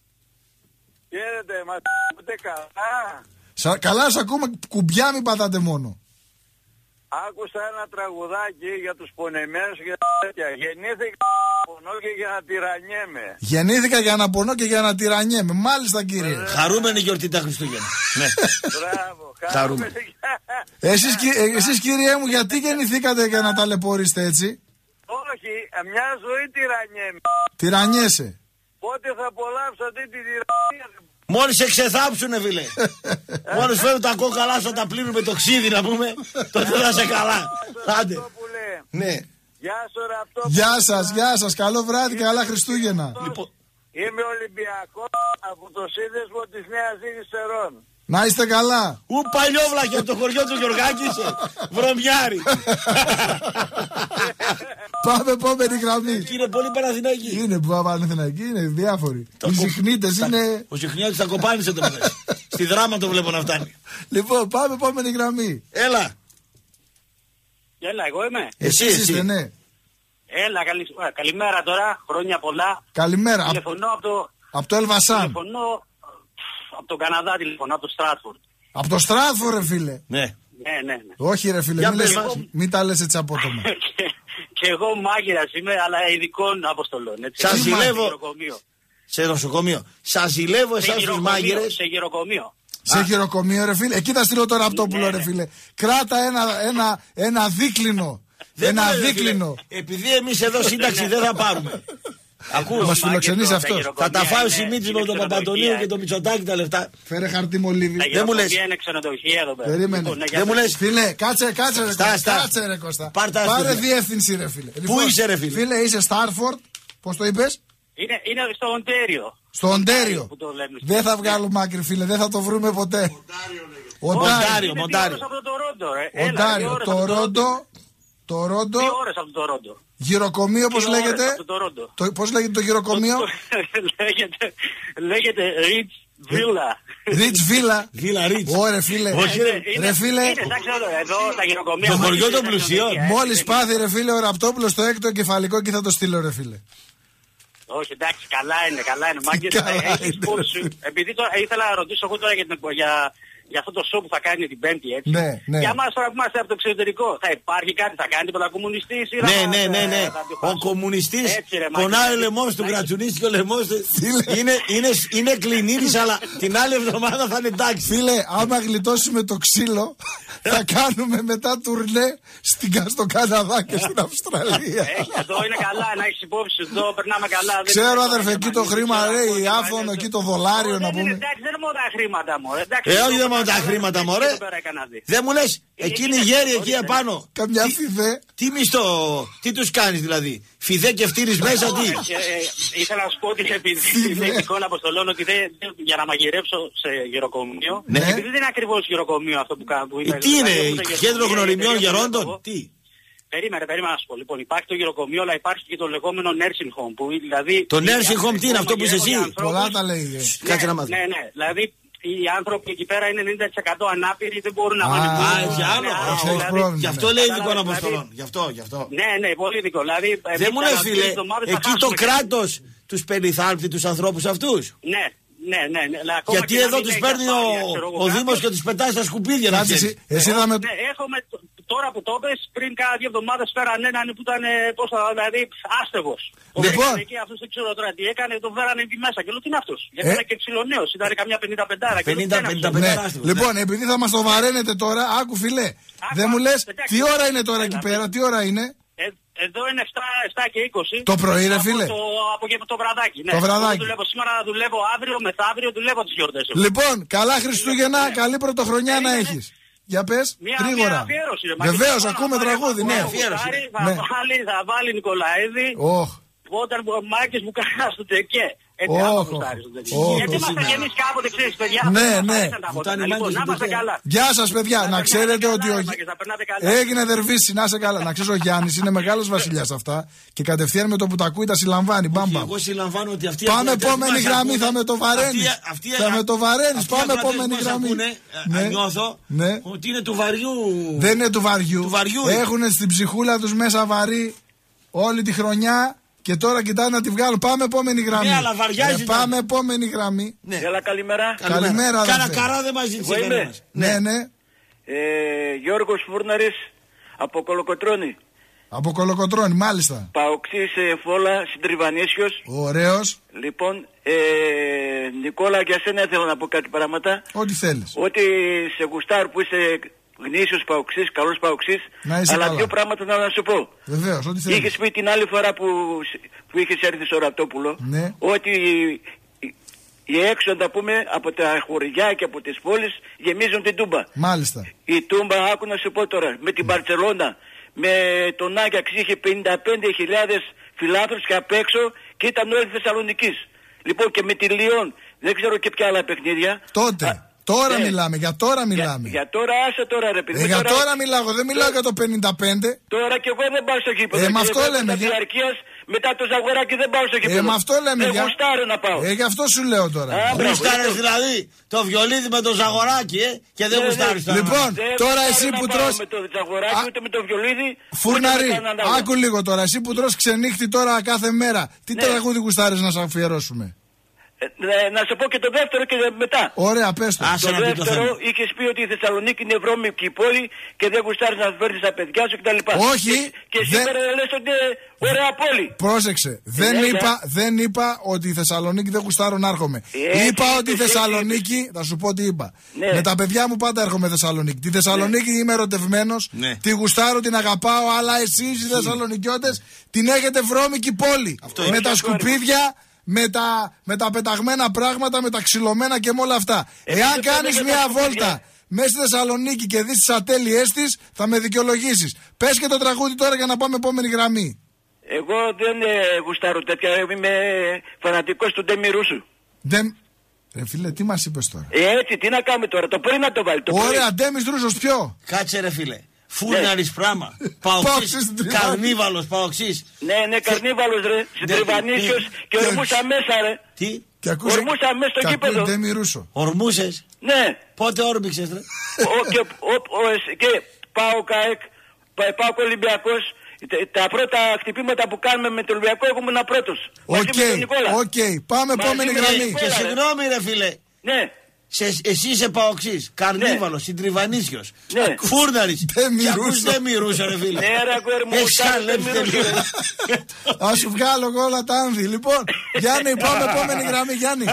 [SPEAKER 23] χαίρετε, μα ακούτε καλά.
[SPEAKER 3] Καλά σας ακούμε, κουμπιά μην πατάτε μόνο.
[SPEAKER 23] Άκουσα ένα τραγουδάκι για τους πονεμένους και τα τέτοια. Γεννήθηκα πονώ και για να τυραννιέμαι.
[SPEAKER 3] Γεννήθηκα για να πονώ και για να τυραννιέμαι. Μάλιστα, κύριε.
[SPEAKER 2] Χαρούμενη γιορτή τα Χριστούγεννα. ναι.
[SPEAKER 23] Μπράβο,
[SPEAKER 2] Χαρούμε.
[SPEAKER 3] Εσείς, κυ- ε, εσείς κύριε μου γιατί γεννηθήκατε για να ταλαιπωρήσετε έτσι;
[SPEAKER 23] Όχι, μια ζωή τυραννιέμαι.
[SPEAKER 3] Τυραννιέσαι
[SPEAKER 23] Πότε θα απολαύσω αυτή τη τυραννία;
[SPEAKER 2] Μόλις σε ξεθάψουνε, φίλε. Μόλις φέρουν τα κόκαλά σου, τα πλύνουν με το ξύδι να πούμε, τότε θα είσαι καλά. Άντε. Ναι.
[SPEAKER 23] Γεια σου Ραπτό.
[SPEAKER 3] Γεια σας, γεια σας, καλό βράδυ και καλά Χριστούγεννα
[SPEAKER 2] Λοιπόν,
[SPEAKER 23] Είμαι Ολυμπιακός από το σύνδεσμο της Νέας Ζήγης Σερών.
[SPEAKER 3] Να είστε καλά
[SPEAKER 2] Ου παλιόβλακε από το χωριό του Γιωργάκη είσαι. Βρωμιάρι.
[SPEAKER 3] Πάμε επόμενη γραμμή
[SPEAKER 2] Και είναι πολύ Παναθηναϊκή.
[SPEAKER 3] Είναι που Παναθηναϊκή, είναι διάφοροι Οι συχνίτες είναι
[SPEAKER 2] Ο Συχνιώτης θα κοπάνει σε το μεταξύ. Στη δράμα το βλέπω να φτάνει.
[SPEAKER 3] Λοιπόν πάμε επόμενη γραμμή
[SPEAKER 2] Έλα.
[SPEAKER 17] Έλα, εγώ είμαι.
[SPEAKER 2] Εσύ,
[SPEAKER 3] Εσείς
[SPEAKER 2] εσύ.
[SPEAKER 3] είστε ναι
[SPEAKER 17] Έλα, καλη... α, καλημέρα τώρα. Χρόνια πολλά.
[SPEAKER 3] Καλημέρα Απ-
[SPEAKER 17] Τηλεφωνώ από το.
[SPEAKER 3] Από το Ελβασάν
[SPEAKER 17] Τηλεφωνώ από τον Καναδά, τηλεφωνώ από το Στράτφορντ.
[SPEAKER 3] Από το Στράτφορ ρε φίλε
[SPEAKER 2] Ναι.
[SPEAKER 17] Ναι, ναι, ναι.
[SPEAKER 3] Όχι ρε φίλε,
[SPEAKER 2] Για
[SPEAKER 3] μην,
[SPEAKER 2] πες
[SPEAKER 3] λες-
[SPEAKER 2] μας.
[SPEAKER 3] μην τα λες έτσι απότομα
[SPEAKER 17] και, και εγώ μάγειρα είμαι, αλλά ειδικών αποστολών. Έτσι.
[SPEAKER 2] Σας
[SPEAKER 17] Σε
[SPEAKER 2] ζηλεύω.
[SPEAKER 17] γυροκομείο.
[SPEAKER 2] Σε νοσοκομείο. Σας ζηλεύω
[SPEAKER 17] Σε
[SPEAKER 2] εσάς τους
[SPEAKER 17] γυροκομείο,
[SPEAKER 2] μάγειρες.
[SPEAKER 17] Σε γυροκομείο.
[SPEAKER 3] Σε χειροκομείο, ρε φίλε. Εκεί θα στείλω το ραπτόπουλο,
[SPEAKER 17] Ναι,
[SPEAKER 3] ρε
[SPEAKER 17] ναι.
[SPEAKER 3] φίλε. Κράτα ένα, ένα, ένα δίκλινο. ένα δίκλινο.
[SPEAKER 2] Επειδή εμείς εδώ σύνταξη δεν θα πάρουμε. Ακούς.
[SPEAKER 3] Μας φιλοξενήσει αυτός.
[SPEAKER 2] Θα τα φάει ο
[SPEAKER 17] είναι-
[SPEAKER 2] Σιμίτη
[SPEAKER 17] είναι
[SPEAKER 2] με τον
[SPEAKER 17] ξενοδοχεία.
[SPEAKER 2] Παπαντονίου και τον Μητσοτάκη τα λεφτά.
[SPEAKER 3] Φέρε χαρτί μολύβι.
[SPEAKER 17] Τα
[SPEAKER 2] Δεν μου λες.
[SPEAKER 17] γυροκομεία είναι ξενοδοχεία εδώ πέρα.
[SPEAKER 3] Περίμενε.
[SPEAKER 17] Λοιπόν, ναι, για
[SPEAKER 2] Δεν μου
[SPEAKER 17] πες.
[SPEAKER 2] λες.
[SPEAKER 3] Φίλε, κάτσε, κάτσε, ρε
[SPEAKER 2] Στά,
[SPEAKER 3] Κώστα.
[SPEAKER 2] στά.
[SPEAKER 3] Κάτσε, ρε Κώστα.
[SPEAKER 2] Πάρ' τα
[SPEAKER 3] Πάρε
[SPEAKER 2] αστυνομία.
[SPEAKER 3] διεύθυνση, ρε φίλε. Λοιπόν,
[SPEAKER 2] είσαι, ρε φίλε;
[SPEAKER 3] Φίλε, είσαι Στάρφορντ. Πώς το είπες;
[SPEAKER 17] Είναι, είναι στο Οντέριο.
[SPEAKER 3] Στο Οντέριο.
[SPEAKER 17] Που το λέμε.
[SPEAKER 3] Δεν θα βγάλουμε άκρη, φίλε. Δεν θα το βρούμε ποτέ. Οντάριο.
[SPEAKER 2] Μοντάριο,
[SPEAKER 17] Είναι
[SPEAKER 2] μοντάριο.
[SPEAKER 17] δύο ώρες από το Τορόντο, ρε. Έλα, δύο
[SPEAKER 3] Οντάριο.
[SPEAKER 17] ώρες από
[SPEAKER 3] Το
[SPEAKER 17] το
[SPEAKER 3] Ρόντο. Το Ρόντο.
[SPEAKER 17] Δύο ώρες από το Τορόντο.
[SPEAKER 3] Γυροκομείο, πώς
[SPEAKER 17] Δύο ώρες
[SPEAKER 3] λέγεται.
[SPEAKER 17] από το Τορόντο.
[SPEAKER 3] Το, πώς λέγεται το γυροκομείο;
[SPEAKER 17] λέγεται, λέγεται Rich Villa.
[SPEAKER 3] Ριτς Βίλα.
[SPEAKER 2] Βίλα Ρίτς.
[SPEAKER 3] Ωραία, φίλε.
[SPEAKER 2] Όχι, ρε.
[SPEAKER 17] Είναι-
[SPEAKER 3] Ρε φίλε.
[SPEAKER 17] Είναι, εντάξει, εδώ, εδώ τα γυροκομεία.
[SPEAKER 2] Το
[SPEAKER 17] μας
[SPEAKER 2] χωριό
[SPEAKER 17] είναι
[SPEAKER 2] των
[SPEAKER 17] τα
[SPEAKER 2] πλουσιών.
[SPEAKER 17] ξενοδοχεία,
[SPEAKER 3] Μόλις
[SPEAKER 17] έτσι.
[SPEAKER 3] πάθει, ρε φίλε, ο Ραπτόπουλος το έκτο κεφαλικό και θα το στείλω, ρε φίλε.
[SPEAKER 17] Όχι, εντάξει, καλά είναι, καλά είναι. Μάγκες,
[SPEAKER 3] Καλά
[SPEAKER 17] ε, έχεις
[SPEAKER 3] είναι,
[SPEAKER 17] υπόψη
[SPEAKER 3] ρε
[SPEAKER 17] σου. Επειδή τώρα ήθελα να ρωτήσω εγώ τώρα για, την, για, για αυτό το show που θα κάνει την Πέμπτη, έτσι.
[SPEAKER 3] Ναι, ναι.
[SPEAKER 17] Για μας τώρα που είμαστε από το εξωτερικό, θα υπάρχει κάτι, θα κάνει τίποτα κομμουνιστής ή
[SPEAKER 2] Ναι,
[SPEAKER 17] θα-
[SPEAKER 2] ναι, ναι, ναι.
[SPEAKER 17] θα το
[SPEAKER 2] Ο
[SPEAKER 17] χάσουμε.
[SPEAKER 2] κομμουνιστής
[SPEAKER 17] Έτσι, ρε,
[SPEAKER 2] πονάει ο
[SPEAKER 17] Μάκη.
[SPEAKER 2] λαιμός του, κρατσουνίστηκε ο λαιμός του. Είναι, είναι, είναι κλινίδης, αλλά την άλλη εβδομάδα θα είναι εντάξει.
[SPEAKER 3] Φίλε, άμα γλιτώσουμε το ξύλο, θα κάνουμε μετά τουρνέ στην, Κα- στο Καναδά και στην Αυστραλία.
[SPEAKER 17] Έχει, εδώ είναι καλά, να έχεις υπόψη σου, εδώ περνάμε καλά. δεν
[SPEAKER 3] Ξέρω,
[SPEAKER 17] είναι
[SPEAKER 3] αδερφέ, εκεί το χρήμα, ρε, η άφωνο, εκεί το δολάριο να
[SPEAKER 17] Δεν είναι,
[SPEAKER 3] πούμε.
[SPEAKER 17] εντάξει, δεν είναι μόνο τα χρήματα, μωρέ. Εντάξει,
[SPEAKER 2] Ε, όχι
[SPEAKER 17] εδώ
[SPEAKER 2] δεν μόνο τα
[SPEAKER 17] πέρα
[SPEAKER 2] χρήματα,
[SPEAKER 17] εκεί
[SPEAKER 2] μωρέ.
[SPEAKER 17] πέρα έκανα δεις.
[SPEAKER 2] Δεν μου λες, εκείνοι οι γέροι εκεί
[SPEAKER 17] ορίστε.
[SPEAKER 2] επάνω.
[SPEAKER 3] Καμιά φιδέ.
[SPEAKER 2] Τι μισθό, τι τους κάνεις δηλαδή; Φιδέ και φτύρι μέσα, τι;
[SPEAKER 17] Ε, ε, ήθελα να σου πω ότι επειδή
[SPEAKER 3] Φίδε.
[SPEAKER 17] είναι ειδικών αποστολών ότι δεν, δεν- για να μαγειρέψω σε γυροκομείο.
[SPEAKER 2] Ναι.
[SPEAKER 17] Επειδή δεν είναι ακριβώς γυροκομείο αυτό που κάνω. Που
[SPEAKER 2] Ε,
[SPEAKER 17] είναι,
[SPEAKER 2] Τι είναι,
[SPEAKER 17] δηλαδή, το
[SPEAKER 2] κέντρο
[SPEAKER 17] γυροκομείο,
[SPEAKER 2] γνωριμιών
[SPEAKER 17] εταιρεία που
[SPEAKER 2] γερόντων;
[SPEAKER 17] βλέπω εγώ.
[SPEAKER 2] Τι;
[SPEAKER 17] Περίμενε, περίμενα να σου πω. Λοιπόν, υπάρχει το γυροκομείο, αλλά υπάρχει και το λεγόμενο nursing home. Που, δηλαδή,
[SPEAKER 2] Το
[SPEAKER 17] οι
[SPEAKER 2] nursing home τι είναι, αυτό που είσαι εσύ;
[SPEAKER 17] μαγειρεύονται
[SPEAKER 3] Πολλά
[SPEAKER 17] ανθρώπους.
[SPEAKER 3] τα λέει. ε.
[SPEAKER 2] Κάτσε να
[SPEAKER 17] Ναι,
[SPEAKER 2] μάθω.
[SPEAKER 17] ναι, ναι. Δηλαδή οι άνθρωποι εκεί πέρα είναι 90% ανάπηροι, δεν μπορούν να
[SPEAKER 3] Α,
[SPEAKER 17] πάνε.
[SPEAKER 2] Α, έχει άλλο.
[SPEAKER 17] Ναι,
[SPEAKER 3] Έχεις
[SPEAKER 17] δηλαδή,
[SPEAKER 3] πρόβλημα.
[SPEAKER 2] Γι' αυτό λέει ειδικών
[SPEAKER 17] Κατάλαβες,
[SPEAKER 2] αποστολών. Γι' αυτό, γι' αυτό.
[SPEAKER 17] Ναι, ναι, πολύ ειδικό. Δηλαδή,
[SPEAKER 2] Δεν
[SPEAKER 17] εμείς
[SPEAKER 2] μου λες,
[SPEAKER 17] ανά δύο
[SPEAKER 2] φίλε,
[SPEAKER 17] εβδομάδες θα
[SPEAKER 2] εκεί το
[SPEAKER 17] χάσουμε
[SPEAKER 2] κράτος τους περιθάλπτει τους ανθρώπους αυτούς.
[SPEAKER 17] Ναι, ναι, ναι. ναι. Αλλά ακόμα
[SPEAKER 2] Γιατί
[SPEAKER 17] και να
[SPEAKER 2] εδώ
[SPEAKER 17] μην
[SPEAKER 2] τους
[SPEAKER 17] έχει
[SPEAKER 2] παίρνει
[SPEAKER 17] ασφάλεια,
[SPEAKER 2] ο,
[SPEAKER 17] ξέρω εγώ,
[SPEAKER 2] ο Δήμος
[SPEAKER 17] κάποιος.
[SPEAKER 2] και τους πετάει στα σκουπίδια να
[SPEAKER 3] Κάτσε
[SPEAKER 2] ξέρεις.
[SPEAKER 3] εσύ. Εσύ θα με.
[SPEAKER 17] Ναι, έχουμε τ- τώρα που το πες, πριν κάνα δύο εβδομάδες φέραν έναν που ήταν, ε, πώς θα, δηλαδή, άστεγος. Ο
[SPEAKER 3] Λοιπόν.
[SPEAKER 17] Εκεί αυτός δεν ξέρω τώρα τι έκανε, τον φέρανε εκεί μέσα. Και λέω τι είναι αυτός; Γιατί
[SPEAKER 3] Ε.
[SPEAKER 17] ήταν και ξυλονέος, ήταν καμιά 55 και λέω,
[SPEAKER 2] 50,
[SPEAKER 17] τι είναι αυτός.
[SPEAKER 2] 55.
[SPEAKER 3] Ναι.
[SPEAKER 2] άστεγος,
[SPEAKER 3] Λοιπόν, επειδή θα μας το βαραίνετε τώρα, άκου φιλέ. Δεν μου λες,
[SPEAKER 17] εντάξει.
[SPEAKER 3] τι ώρα είναι τώρα εκεί πέρα, τι ώρα είναι;
[SPEAKER 17] Ε, εδώ είναι 7, 7 και 20.
[SPEAKER 3] Το πρωί, ρε,
[SPEAKER 17] Από
[SPEAKER 3] φίλε.
[SPEAKER 17] Το, από και το βραδάκι. Ναι.
[SPEAKER 3] Το βραδάκι.
[SPEAKER 17] Εγώ Δουλεύω, σήμερα δουλεύω αύριο, μεθαύριο δουλεύω τις γιορτές. εγώ.
[SPEAKER 3] Λοιπόν, καλά Χριστούγεννα, καλή πρωτοχρονιά να έχεις. Για πες,
[SPEAKER 17] Μια, μια
[SPEAKER 3] γρήγορα.
[SPEAKER 17] αφιέρωση. ρε, Μάκη.
[SPEAKER 3] Βεβαίως,
[SPEAKER 17] Θα
[SPEAKER 3] ακούμε
[SPEAKER 17] βάλει
[SPEAKER 3] τραγούδι,
[SPEAKER 17] από-
[SPEAKER 3] ναι.
[SPEAKER 17] από Κοστάρι, Θα
[SPEAKER 3] Ναι.
[SPEAKER 17] βάλει, θα βάλει Νικολαίδη.
[SPEAKER 3] Οχ.
[SPEAKER 24] Όταν ο Μάκης μου κάνει στο τεκέ. Έτσι,
[SPEAKER 3] Όχ,
[SPEAKER 24] άμα
[SPEAKER 3] όχ,
[SPEAKER 24] γουστάρεις το τεκέ.
[SPEAKER 3] όχ.
[SPEAKER 24] Γιατί είμαστε κι εμείς κάποτε, ξέρεις, παιδιά.
[SPEAKER 3] Ναι,
[SPEAKER 24] μας
[SPEAKER 3] ναι.
[SPEAKER 24] αρέσαν τα φωτιά. Λοιπόν, να είμαστε καλά.
[SPEAKER 3] Γεια σας, παιδιά. Να ξέρετε ότι ο.
[SPEAKER 24] Μάκες, να περνάτε καλά.
[SPEAKER 3] Έγινε δερβίση, να είσαι καλά. Να ξέρεις ο Γιάννης είναι μεγάλος βασιλιάς αυτά και κατευθείαν με το που τα ακούει τα συλλαμβάνει. Μπαμ, μπαμ.
[SPEAKER 2] Εγώ συλλαμβάνω ότι αυτοί
[SPEAKER 3] Πάμε
[SPEAKER 2] αυτοί
[SPEAKER 3] επόμενη
[SPEAKER 2] μας
[SPEAKER 3] γραμμή,
[SPEAKER 2] ακούνε,
[SPEAKER 3] θα με το βαραίνει.
[SPEAKER 2] αυτοί- αυτοί-
[SPEAKER 3] Θα με το βαραίνει.
[SPEAKER 2] αυτοί οι
[SPEAKER 3] Πάμε
[SPEAKER 2] ακροατές
[SPEAKER 3] επόμενη
[SPEAKER 2] που μας
[SPEAKER 3] γραμμή.
[SPEAKER 2] ακούνε,
[SPEAKER 3] Ναι.
[SPEAKER 2] ε, Νιώθω
[SPEAKER 3] Ναι.
[SPEAKER 2] ότι είναι του βαριού.
[SPEAKER 3] Δεν είναι του βαριού.
[SPEAKER 2] Του βαριού είναι.
[SPEAKER 3] Έχουν στην ψυχούλα τους μέσα βαρύ όλη τη χρονιά και τώρα κοιτάνε να τη βγάλουν. Πάμε επόμενη γραμμή.
[SPEAKER 2] Ναι, αλλά βαριάζει
[SPEAKER 3] Ε,
[SPEAKER 2] να-
[SPEAKER 3] πάμε επόμενη γραμμή.
[SPEAKER 2] Ναι.
[SPEAKER 24] Έλα, καλημέρα.
[SPEAKER 3] Καλημέρα,
[SPEAKER 2] Κάνα
[SPEAKER 3] αδερφέ.
[SPEAKER 2] καρά δεν μας ζήτησε
[SPEAKER 24] Εγώ είμαι.
[SPEAKER 2] κανένας.
[SPEAKER 3] Ναι, ναι.
[SPEAKER 24] Ε, Γιώργος Φούρναρης από Κολοκοτρώνη.
[SPEAKER 3] Από κολοκοτρώνη, μάλιστα.
[SPEAKER 24] Παοξής ε, Φόλα Συντριβανίσιος.
[SPEAKER 3] Ωραίος.
[SPEAKER 24] Λοιπόν, ε, Νικόλα, για σένα ήθελα να πω κάτι πράγματα.
[SPEAKER 3] Ό,τι θέλεις.
[SPEAKER 24] Ότι σε γουστάρ που είσαι γνήσιος παοξής, καλός παοξής,
[SPEAKER 3] Να είσαι
[SPEAKER 24] αλλά
[SPEAKER 3] καλά.
[SPEAKER 24] δύο πράγματα να, να σου πω.
[SPEAKER 3] Βεβαίως, ό,τι θέλεις.
[SPEAKER 24] Είχες πει την άλλη φορά που, που είχες έρθει στο Ραπτόπουλο
[SPEAKER 3] Ναι.
[SPEAKER 24] ότι οι- οι έξοδα πούμε από τα χωριά και από τις πόλεις γεμίζουν την Τούμπα.
[SPEAKER 3] Μάλιστα.
[SPEAKER 24] Η Τούμπα, άκου να σου πω τώρα, με την Μπαρτσελώνα, με τον Άγιαξ είχε 55.000 φιλάθλους και απ' έξω και ήταν όλοι Θεσσαλονικής. Λοιπόν και με τη Λιόν, δεν ξέρω και ποια άλλα παιχνίδια.
[SPEAKER 3] Τότε. Τώρα
[SPEAKER 24] ναι.
[SPEAKER 3] μιλάμε, για τώρα μιλάμε.
[SPEAKER 24] Για τώρα άσε τώρα ρε παιδί.
[SPEAKER 3] Ε,
[SPEAKER 24] μου,
[SPEAKER 3] για τώρα μιλάω, εγώ δεν μιλάω για το 55.
[SPEAKER 24] Τώρα και εγώ δεν πάω στο γήπεδο.
[SPEAKER 3] Ε,
[SPEAKER 24] Και
[SPEAKER 3] με αυτό
[SPEAKER 24] μετά
[SPEAKER 3] λέμε,
[SPEAKER 24] της
[SPEAKER 3] για-
[SPEAKER 24] διαρκείας, μετά το Ζαγοράκι δεν πάω στο γήπεδο.
[SPEAKER 3] Ε, με αυτό λέμε.
[SPEAKER 24] Δεν
[SPEAKER 3] για-
[SPEAKER 24] γουστάρω να πάω.
[SPEAKER 3] Ε, γι' αυτό σου λέω τώρα.
[SPEAKER 24] Α, μπράβο,
[SPEAKER 2] Γουστάρες
[SPEAKER 24] λοιπόν.
[SPEAKER 2] δηλαδή το βιολίδι με το ζαγοράκι, ε, και δεν
[SPEAKER 24] Ναι,
[SPEAKER 2] γουστάρεις
[SPEAKER 24] ναι.
[SPEAKER 2] τώρα.
[SPEAKER 3] Λοιπόν,
[SPEAKER 24] Δεν
[SPEAKER 3] τώρα
[SPEAKER 24] γουστάρω
[SPEAKER 3] εσύ
[SPEAKER 24] να
[SPEAKER 3] που
[SPEAKER 24] πάω
[SPEAKER 3] τρως-
[SPEAKER 24] Με το Ζαγοράκι,
[SPEAKER 3] Α-
[SPEAKER 24] ούτε με το βιολίδι.
[SPEAKER 3] Φουρναρή,
[SPEAKER 24] ούτε με κανέναν άλλο.
[SPEAKER 3] άκου λίγο τώρα. Εσύ που τρως ξενύχτη τώρα κάθε μέρα, τι
[SPEAKER 24] Ναι.
[SPEAKER 3] τραγούδι γουστάρεις να σε αφιερώσουμε;
[SPEAKER 24] Ε, ε, να σου πω και το δεύτερο και μετά.
[SPEAKER 3] Ωραία, πες το.
[SPEAKER 2] Άσε
[SPEAKER 24] Το
[SPEAKER 2] να πει το
[SPEAKER 24] δεύτερο,
[SPEAKER 2] θέμα.
[SPEAKER 24] είχες πει ότι η Θεσσαλονίκη είναι βρώμικη πόλη και δεν γουστάρεις να φέρνεις τα παιδιά σου κτλ.
[SPEAKER 3] Όχι,
[SPEAKER 24] Και, και
[SPEAKER 3] δεν-
[SPEAKER 24] σήμερα λες ότι είναι ωραία πόλη.
[SPEAKER 3] Πρόσεξε. Δεν
[SPEAKER 24] ναι,
[SPEAKER 3] είπα,
[SPEAKER 24] ναι.
[SPEAKER 3] δεν είπα ότι η Θεσσαλονίκη δεν γουστάρω να έρχομαι.
[SPEAKER 24] Ε,
[SPEAKER 3] είπα
[SPEAKER 24] έτσι
[SPEAKER 3] ότι η
[SPEAKER 24] είπες, έτσι
[SPEAKER 3] Θεσσαλονίκη. Θα σου πω τι είπα.
[SPEAKER 24] Ναι.
[SPEAKER 3] Με τα παιδιά μου πάντα έρχομαι Θεσσαλονίκη. Τη Θεσσαλονίκη είμαι ερωτευμένος.
[SPEAKER 2] Ναι.
[SPEAKER 3] Τη γουστάρω, την αγαπάω. Αλλά εσείς οι Θεσσαλονικιώτες την έχετε βρώμικη πόλη.
[SPEAKER 2] είναι.
[SPEAKER 3] με τα σκουπίδια, με τα, με τα πεταγμένα πράγματα, με τα ξυλωμένα και με όλα αυτά.
[SPEAKER 24] Εσύ
[SPEAKER 3] Εάν
[SPEAKER 24] δεν
[SPEAKER 3] κάνεις
[SPEAKER 24] φαίνεται
[SPEAKER 3] μια
[SPEAKER 24] τα σκουπίδια.
[SPEAKER 3] βόλτα μέσα στη Θεσσαλονίκη και δεις τις ατέλειές της, θα με δικαιολογήσεις. Πες και το τραγούδι τώρα για να πάμε επόμενη γραμμή.
[SPEAKER 24] Εγώ δεν ε, γουστάρω τέτοια. Είμαι φανατικός του Ντέμι Ρούσου.
[SPEAKER 3] Δεν. Ρε φίλε, τι μας είπες τώρα;
[SPEAKER 24] Ε, έτσι, τι να κάνουμε τώρα. Το πρωί να το βάλει. Το πρωί.
[SPEAKER 3] Ωραία, Ντέμις Ρούσος ποιο;
[SPEAKER 2] Κάτσε ρε φίλε. Φούρναρης πράγμα.
[SPEAKER 3] Παοξής
[SPEAKER 2] Παοξής.
[SPEAKER 3] στην Τριβάνη.
[SPEAKER 2] Καρνίβαλος παοξής.
[SPEAKER 24] Ναι, ναι, καρνίβαλος ρε. Συντριβανίσιος και
[SPEAKER 3] και-
[SPEAKER 24] ορμούσα μέσα ρε.
[SPEAKER 2] Τι;
[SPEAKER 3] Και ακούσε.
[SPEAKER 24] Ορμούσα μέσα στο
[SPEAKER 3] και ακούει
[SPEAKER 24] γήπεδο.
[SPEAKER 3] Ντέμι Ρούσο.
[SPEAKER 2] Ορμούσες;
[SPEAKER 24] Ναι.
[SPEAKER 2] Πότε όρμηξες ρε;
[SPEAKER 24] Ο, και, ο, ο, εσ- και πάω ΚΑΕΚ, πα- πάω και Ολυμπιακός. Τα- Τα πρώτα χτυπήματα που κάνουμε με τον Ολυμπιακό εγώ ήμουν πρώτος. Μαζί
[SPEAKER 3] Οκ,
[SPEAKER 24] με τον Νικόλα.
[SPEAKER 3] οκ. Πάμε
[SPEAKER 24] Μαζί
[SPEAKER 3] επόμενη
[SPEAKER 24] με τον
[SPEAKER 3] γραμμή.
[SPEAKER 24] Νικόλα,
[SPEAKER 2] Και
[SPEAKER 24] ρε.
[SPEAKER 2] συγγνώμη ρε φίλε.
[SPEAKER 24] Ναι.
[SPEAKER 2] Σε, εσύ είσαι παοξής, καρνίβαλος, συντριβανίσιος,
[SPEAKER 24] Ναι.
[SPEAKER 2] φούρναρης.
[SPEAKER 3] Δεν
[SPEAKER 2] Και ακούς
[SPEAKER 3] μυρούσα.
[SPEAKER 2] δεν μυρούσα ρε φίλε.
[SPEAKER 24] Ναι ρε αγόρι μου,
[SPEAKER 2] Έχεις
[SPEAKER 24] γουστάρω, δεν
[SPEAKER 2] χαλεύει
[SPEAKER 24] μυρούσα.
[SPEAKER 3] Α σου βγάλω εγώ όλα τα άνθη. Λοιπόν, Γιάννη, πάμε επόμενη γραμμή, Γιάννη.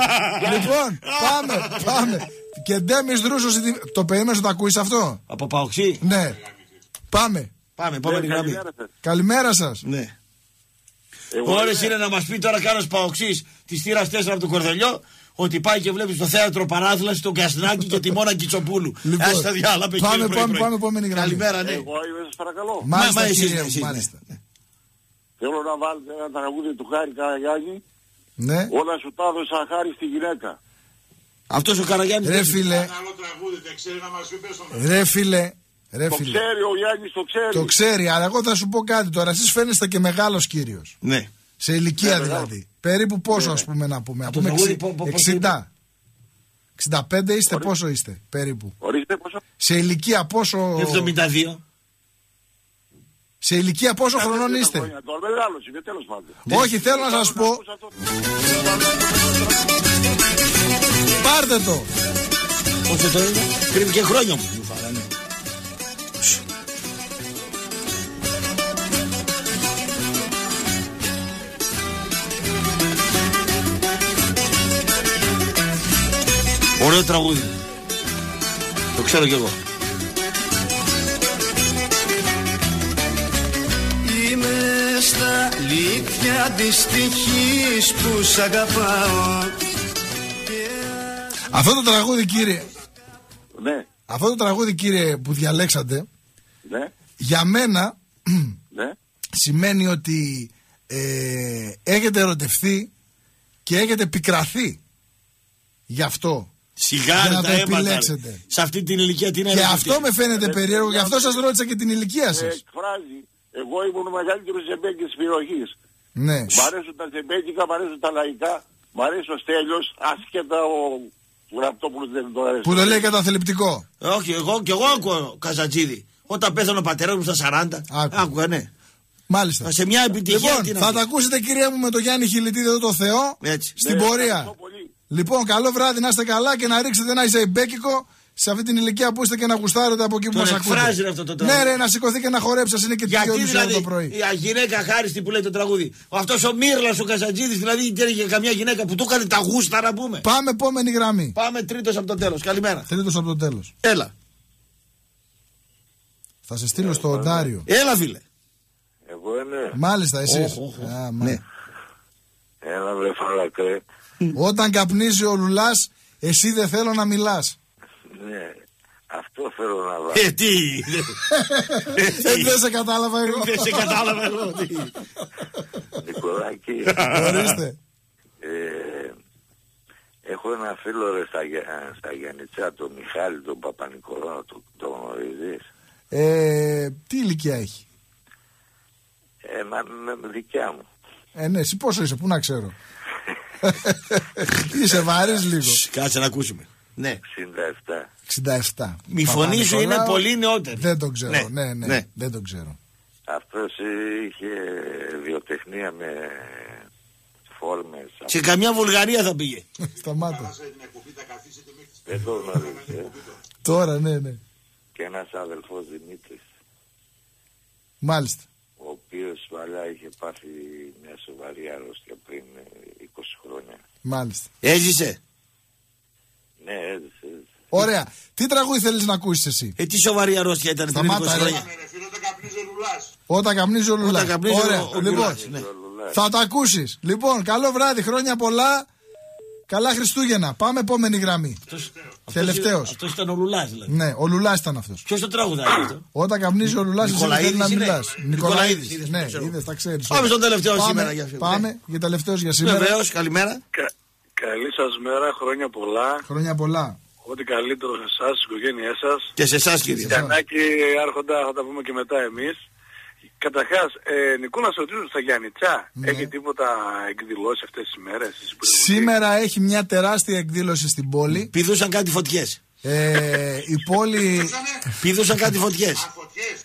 [SPEAKER 3] λοιπόν, πάμε, πάμε. Και Ντέμις Ρούσο, το περίμενε να το ακούεις αυτό;
[SPEAKER 2] Από παοξή;
[SPEAKER 3] Ναι. Πάμε.
[SPEAKER 2] Πάμε, επόμενη γραμμή.
[SPEAKER 3] Καλημέρα σας.
[SPEAKER 2] Ναι. Ώρες είναι να μας πει τώρα κάνος παοξής της θύρας 4 από το Κορδελιό ότι πάει και βλέπεις στο θέατρο παράθλαση τον Κασνάκη και τη Μόνα Κιτσοπούλου.
[SPEAKER 3] Λοιπόν,
[SPEAKER 2] Ας τα διάλα,
[SPEAKER 3] πάμε,
[SPEAKER 2] παιδί, πρωί,
[SPEAKER 3] πάμε,
[SPEAKER 2] πρωί.
[SPEAKER 3] πάμε, επόμενη γραμμή.
[SPEAKER 2] Καλημέρα, ναι.
[SPEAKER 23] Εγώ είμαι, σας παρακαλώ.
[SPEAKER 3] Μάλιστα,
[SPEAKER 2] μα εσείς,
[SPEAKER 3] κύριε,
[SPEAKER 2] εσείς, ναι.
[SPEAKER 3] μάλιστα.
[SPEAKER 23] Θέλω να βάλετε ένα τραγούδι του Χάρη Καραγιάννη.
[SPEAKER 3] Ναι.
[SPEAKER 23] Όλα σου τα έδωσα χάρη στη γυναίκα.
[SPEAKER 2] Αυτός ο Καραγιάννης.
[SPEAKER 3] Ρε φίλε,
[SPEAKER 18] Άλλο τραγούδι, δεν ξέρει να μας πει πες τον.
[SPEAKER 3] ρε φίλε, ρε
[SPEAKER 23] Το
[SPEAKER 3] φίλε.
[SPEAKER 23] ξέρει ο Γιάννης, το ξέρει.
[SPEAKER 3] Το ξέρει, αλλά εγώ θα σου πω κάτι τώρα. Εσείς φαίνεστε και μεγάλος κύριος.
[SPEAKER 2] Ναι.
[SPEAKER 3] Σε ηλικία δηλαδή. Περίπου πόσο ας πούμε να πούμε. Να
[SPEAKER 2] το
[SPEAKER 3] πούμε
[SPEAKER 2] τραγούδι
[SPEAKER 3] εξι-
[SPEAKER 2] πο- πο- πόσο
[SPEAKER 3] 60. 65 είστε, πόσο είστε περίπου.
[SPEAKER 23] Ορίστε πόσο.
[SPEAKER 3] Σε ηλικία πόσο.
[SPEAKER 2] 72.
[SPEAKER 3] Σε ηλικία πόσο χρονών είστε;
[SPEAKER 23] Χρόνια τώρα, μεγάλος είναι, τέλος πάντων.
[SPEAKER 3] Όχι, θέλω να σας πω. Πάρτε το.
[SPEAKER 2] Πόσο το είναι. Κρύβει και χρόνια μου. Ωραίο τραγούδι. Το ξέρω κι εγώ.
[SPEAKER 19] Είμαι στα λύκια της τύχης που σ' αγαπάω
[SPEAKER 3] Αυτό το τραγούδι κύριε.
[SPEAKER 23] Ναι,
[SPEAKER 3] Αυτό το τραγούδι κύριε που διαλέξατε.
[SPEAKER 23] ναι,
[SPEAKER 3] Για μένα
[SPEAKER 23] ναι.
[SPEAKER 3] σημαίνει ότι ε, έχετε ερωτευτεί και έχετε πικραθεί γι' αυτό. Για
[SPEAKER 2] Σιγάρι
[SPEAKER 3] να
[SPEAKER 2] τα
[SPEAKER 3] το
[SPEAKER 2] έμαθα.
[SPEAKER 3] επιλέξετε.
[SPEAKER 2] ρε. Σε αυτή την ηλικία την
[SPEAKER 3] Και
[SPEAKER 2] έμαθα
[SPEAKER 3] αυτό
[SPEAKER 2] αυτή.
[SPEAKER 3] με φαίνεται περίεργο, γι' αυτό σας ρώτησα και την ηλικία σας.
[SPEAKER 25] εκφράζει. Εγώ ήμουν ο μεγαλύτερος ζεμπέκης της περιοχής.
[SPEAKER 3] Ναι.
[SPEAKER 25] Μ' αρέσουν τα ζεμπέκικα, μ' αρέσουν τα λαϊκά, μ' αρέσει ο Στέλιος, άσχετα ο Γραπτόπουλος δεν το αρέσει.
[SPEAKER 3] Που το λέει καταθλιπτικό.
[SPEAKER 2] Όχι, εγώ και εγώ ακούω Καζατζίδη. Όταν πέθανε ο πατέρας μου στα 40. Άκουγα, ναι.
[SPEAKER 3] Μάλιστα.
[SPEAKER 2] Σε μια επιτυχία
[SPEAKER 3] Λοιπόν,
[SPEAKER 2] τι να
[SPEAKER 3] θα
[SPEAKER 2] πω.
[SPEAKER 3] τα ακούσετε κυρία μου με το Γιάννη Χιλιτίδη εδώ το Θεό
[SPEAKER 2] Έτσι.
[SPEAKER 3] στην
[SPEAKER 2] Ναι,
[SPEAKER 3] πορεία. Λοιπόν, καλό βράδυ, να είστε καλά και να ρίξετε ένα Ιζεϊμπέκικο σε αυτή την ηλικία που είστε και να γουστάρετε από εκεί που
[SPEAKER 2] Τον
[SPEAKER 3] μας ακούτε.
[SPEAKER 2] εκφράζει ρε αυτό το τραγούδι.
[SPEAKER 3] Ναι, ρε, να σηκωθεί και να χορέψει, σας είναι και
[SPEAKER 2] Γιατί
[SPEAKER 3] δύο
[SPEAKER 2] δηλαδή
[SPEAKER 3] το πρωί.
[SPEAKER 2] η γυναίκα χάριστη που λέει το τραγούδι. Αυτός ο Μύρλας ο Καζατζίδη, δηλαδή δεν είχε καμιά γυναίκα που του έκανε τα γούστα να πούμε.
[SPEAKER 3] Πάμε επόμενη γραμμή.
[SPEAKER 2] Πάμε τρίτος από το τέλος. Καλημέρα.
[SPEAKER 3] Τρίτος από το τέλος.
[SPEAKER 2] Έλα.
[SPEAKER 3] Θα σε στείλω στο Οντάριο.
[SPEAKER 2] Έλα, φίλε.
[SPEAKER 25] Εγώ ναι.
[SPEAKER 3] Μάλιστα, εσείς.
[SPEAKER 2] Οχ, οχ,
[SPEAKER 3] Α,
[SPEAKER 2] Ναι.
[SPEAKER 25] Έλα βρε φαλακρέ.
[SPEAKER 3] Όταν καπνίζει ο Λουλάς, εσύ δεν θέλω να μιλάς.
[SPEAKER 25] Ναι. Αυτό θέλω να βάλω.
[SPEAKER 2] Ε, τι;
[SPEAKER 3] Ε, δεν σε κατάλαβα εγώ.
[SPEAKER 2] Δεν σε κατάλαβα εγώ. τι;
[SPEAKER 25] Νικολάκη.
[SPEAKER 3] Ορίστε.
[SPEAKER 25] Ε, έχω ένα φίλο ρε στα, Για- στα Γιάννητσά, τον Μιχάλη, τον Παπα-Νικολάου, τον, τον γνωρίζεις;
[SPEAKER 3] Ε, τι ηλικία έχει;
[SPEAKER 25] Ε, μα, με, με δικιά μου.
[SPEAKER 3] Ε, ναι, εσύ πόσο είσαι, πού να ξέρω; Είσαι βαρύς λίγο.
[SPEAKER 2] Κάτσε να ακούσουμε. Ναι.
[SPEAKER 25] 67.
[SPEAKER 3] 67.
[SPEAKER 2] Η φωνή σου είναι
[SPEAKER 3] Παπα-Νικολάου,
[SPEAKER 2] πολύ νεότερη.
[SPEAKER 3] Δεν τον ξέρω.
[SPEAKER 2] Ναι,
[SPEAKER 3] Ναι, ναι,
[SPEAKER 2] ναι.
[SPEAKER 3] δεν τον ξέρω.
[SPEAKER 25] Αυτός είχε βιοτεχνία με φόρμες.
[SPEAKER 2] Σε καμιά Βουλγαρία θα πήγε.
[SPEAKER 3] Σταμάτα.
[SPEAKER 25] Δεν το γνωρίζεις, ε.
[SPEAKER 3] Τώρα, ναι, ναι.
[SPEAKER 25] Και ένας αδελφός Δημήτρης,
[SPEAKER 3] Μάλιστα.
[SPEAKER 25] ο οποίος παλιά είχε πάθει μια σοβαρή αρρώστια πριν ε, 20 χρόνια.
[SPEAKER 3] Μάλιστα.
[SPEAKER 2] Έζησε.
[SPEAKER 25] Ναι, έζησε, έζησε.
[SPEAKER 3] Ωραία. Τι τραγούδι θέλεις να ακούσεις εσύ;
[SPEAKER 2] Ε, τι σοβαρή αρρώστια ήταν πριν 20
[SPEAKER 3] Σταμάτα, ρε.
[SPEAKER 2] χρόνια.
[SPEAKER 3] Όταν καπνίζει ο Λουλάς.
[SPEAKER 2] Όταν καπνίζει
[SPEAKER 3] Ωραία.
[SPEAKER 2] ο- ο
[SPEAKER 3] λοιπόν,
[SPEAKER 2] Λουλάς, ναι.
[SPEAKER 3] θα τα ακούσεις. Λοιπόν, καλό βράδυ, χρόνια πολλά. Καλά Χριστούγεννα. Πάμε επόμενη γραμμή. Τελευταίος.
[SPEAKER 2] Αυτός ήταν ο Λουλάς δηλαδή.
[SPEAKER 3] Ναι, ο Λουλάς ήταν αυτός.
[SPEAKER 2] Ποιος το τραγουδάει αυτό;
[SPEAKER 3] Όταν καπνίζει ο Λουλάς, εσύ δεν θέλεις να
[SPEAKER 2] Νικολαίδης είναι.
[SPEAKER 3] μιλάς.
[SPEAKER 2] Νικολαίδης, είδες,
[SPEAKER 3] Ναι,
[SPEAKER 2] το ξέρω.
[SPEAKER 3] είδες, τα ξέρεις.
[SPEAKER 2] Πάμε στον τελευταίο
[SPEAKER 3] Πάμε,
[SPEAKER 2] σήμερα για αυτό.
[SPEAKER 3] Πάμε για τελευταίος για σήμερα.
[SPEAKER 2] Βεβαίως, καλημέρα.
[SPEAKER 20] Καλή σας μέρα, χρόνια πολλά.
[SPEAKER 3] Χρόνια πολλά.
[SPEAKER 20] Ό,τι καλύτερο σε εσάς, στις οικογένειές σας.
[SPEAKER 2] Και σε εσάς κύριε.
[SPEAKER 20] Γιαννάκη, άρχοντα, θα τα πούμε και μετά εμείς. Καταρχάς, ε, Νικόλα, σε ρωτήσω στα Γιάννητσά,
[SPEAKER 3] Ναι.
[SPEAKER 20] έχει τίποτα εκδηλώσεις αυτές τις μέρες. εσείς που είστε
[SPEAKER 3] Σήμερα έχει μια τεράστια εκδήλωση στην πόλη.
[SPEAKER 2] Πηδούσαν κάτι φωτιές.
[SPEAKER 3] Ε, η πόλη.
[SPEAKER 2] Πηδούσαν κάτι φωτιές.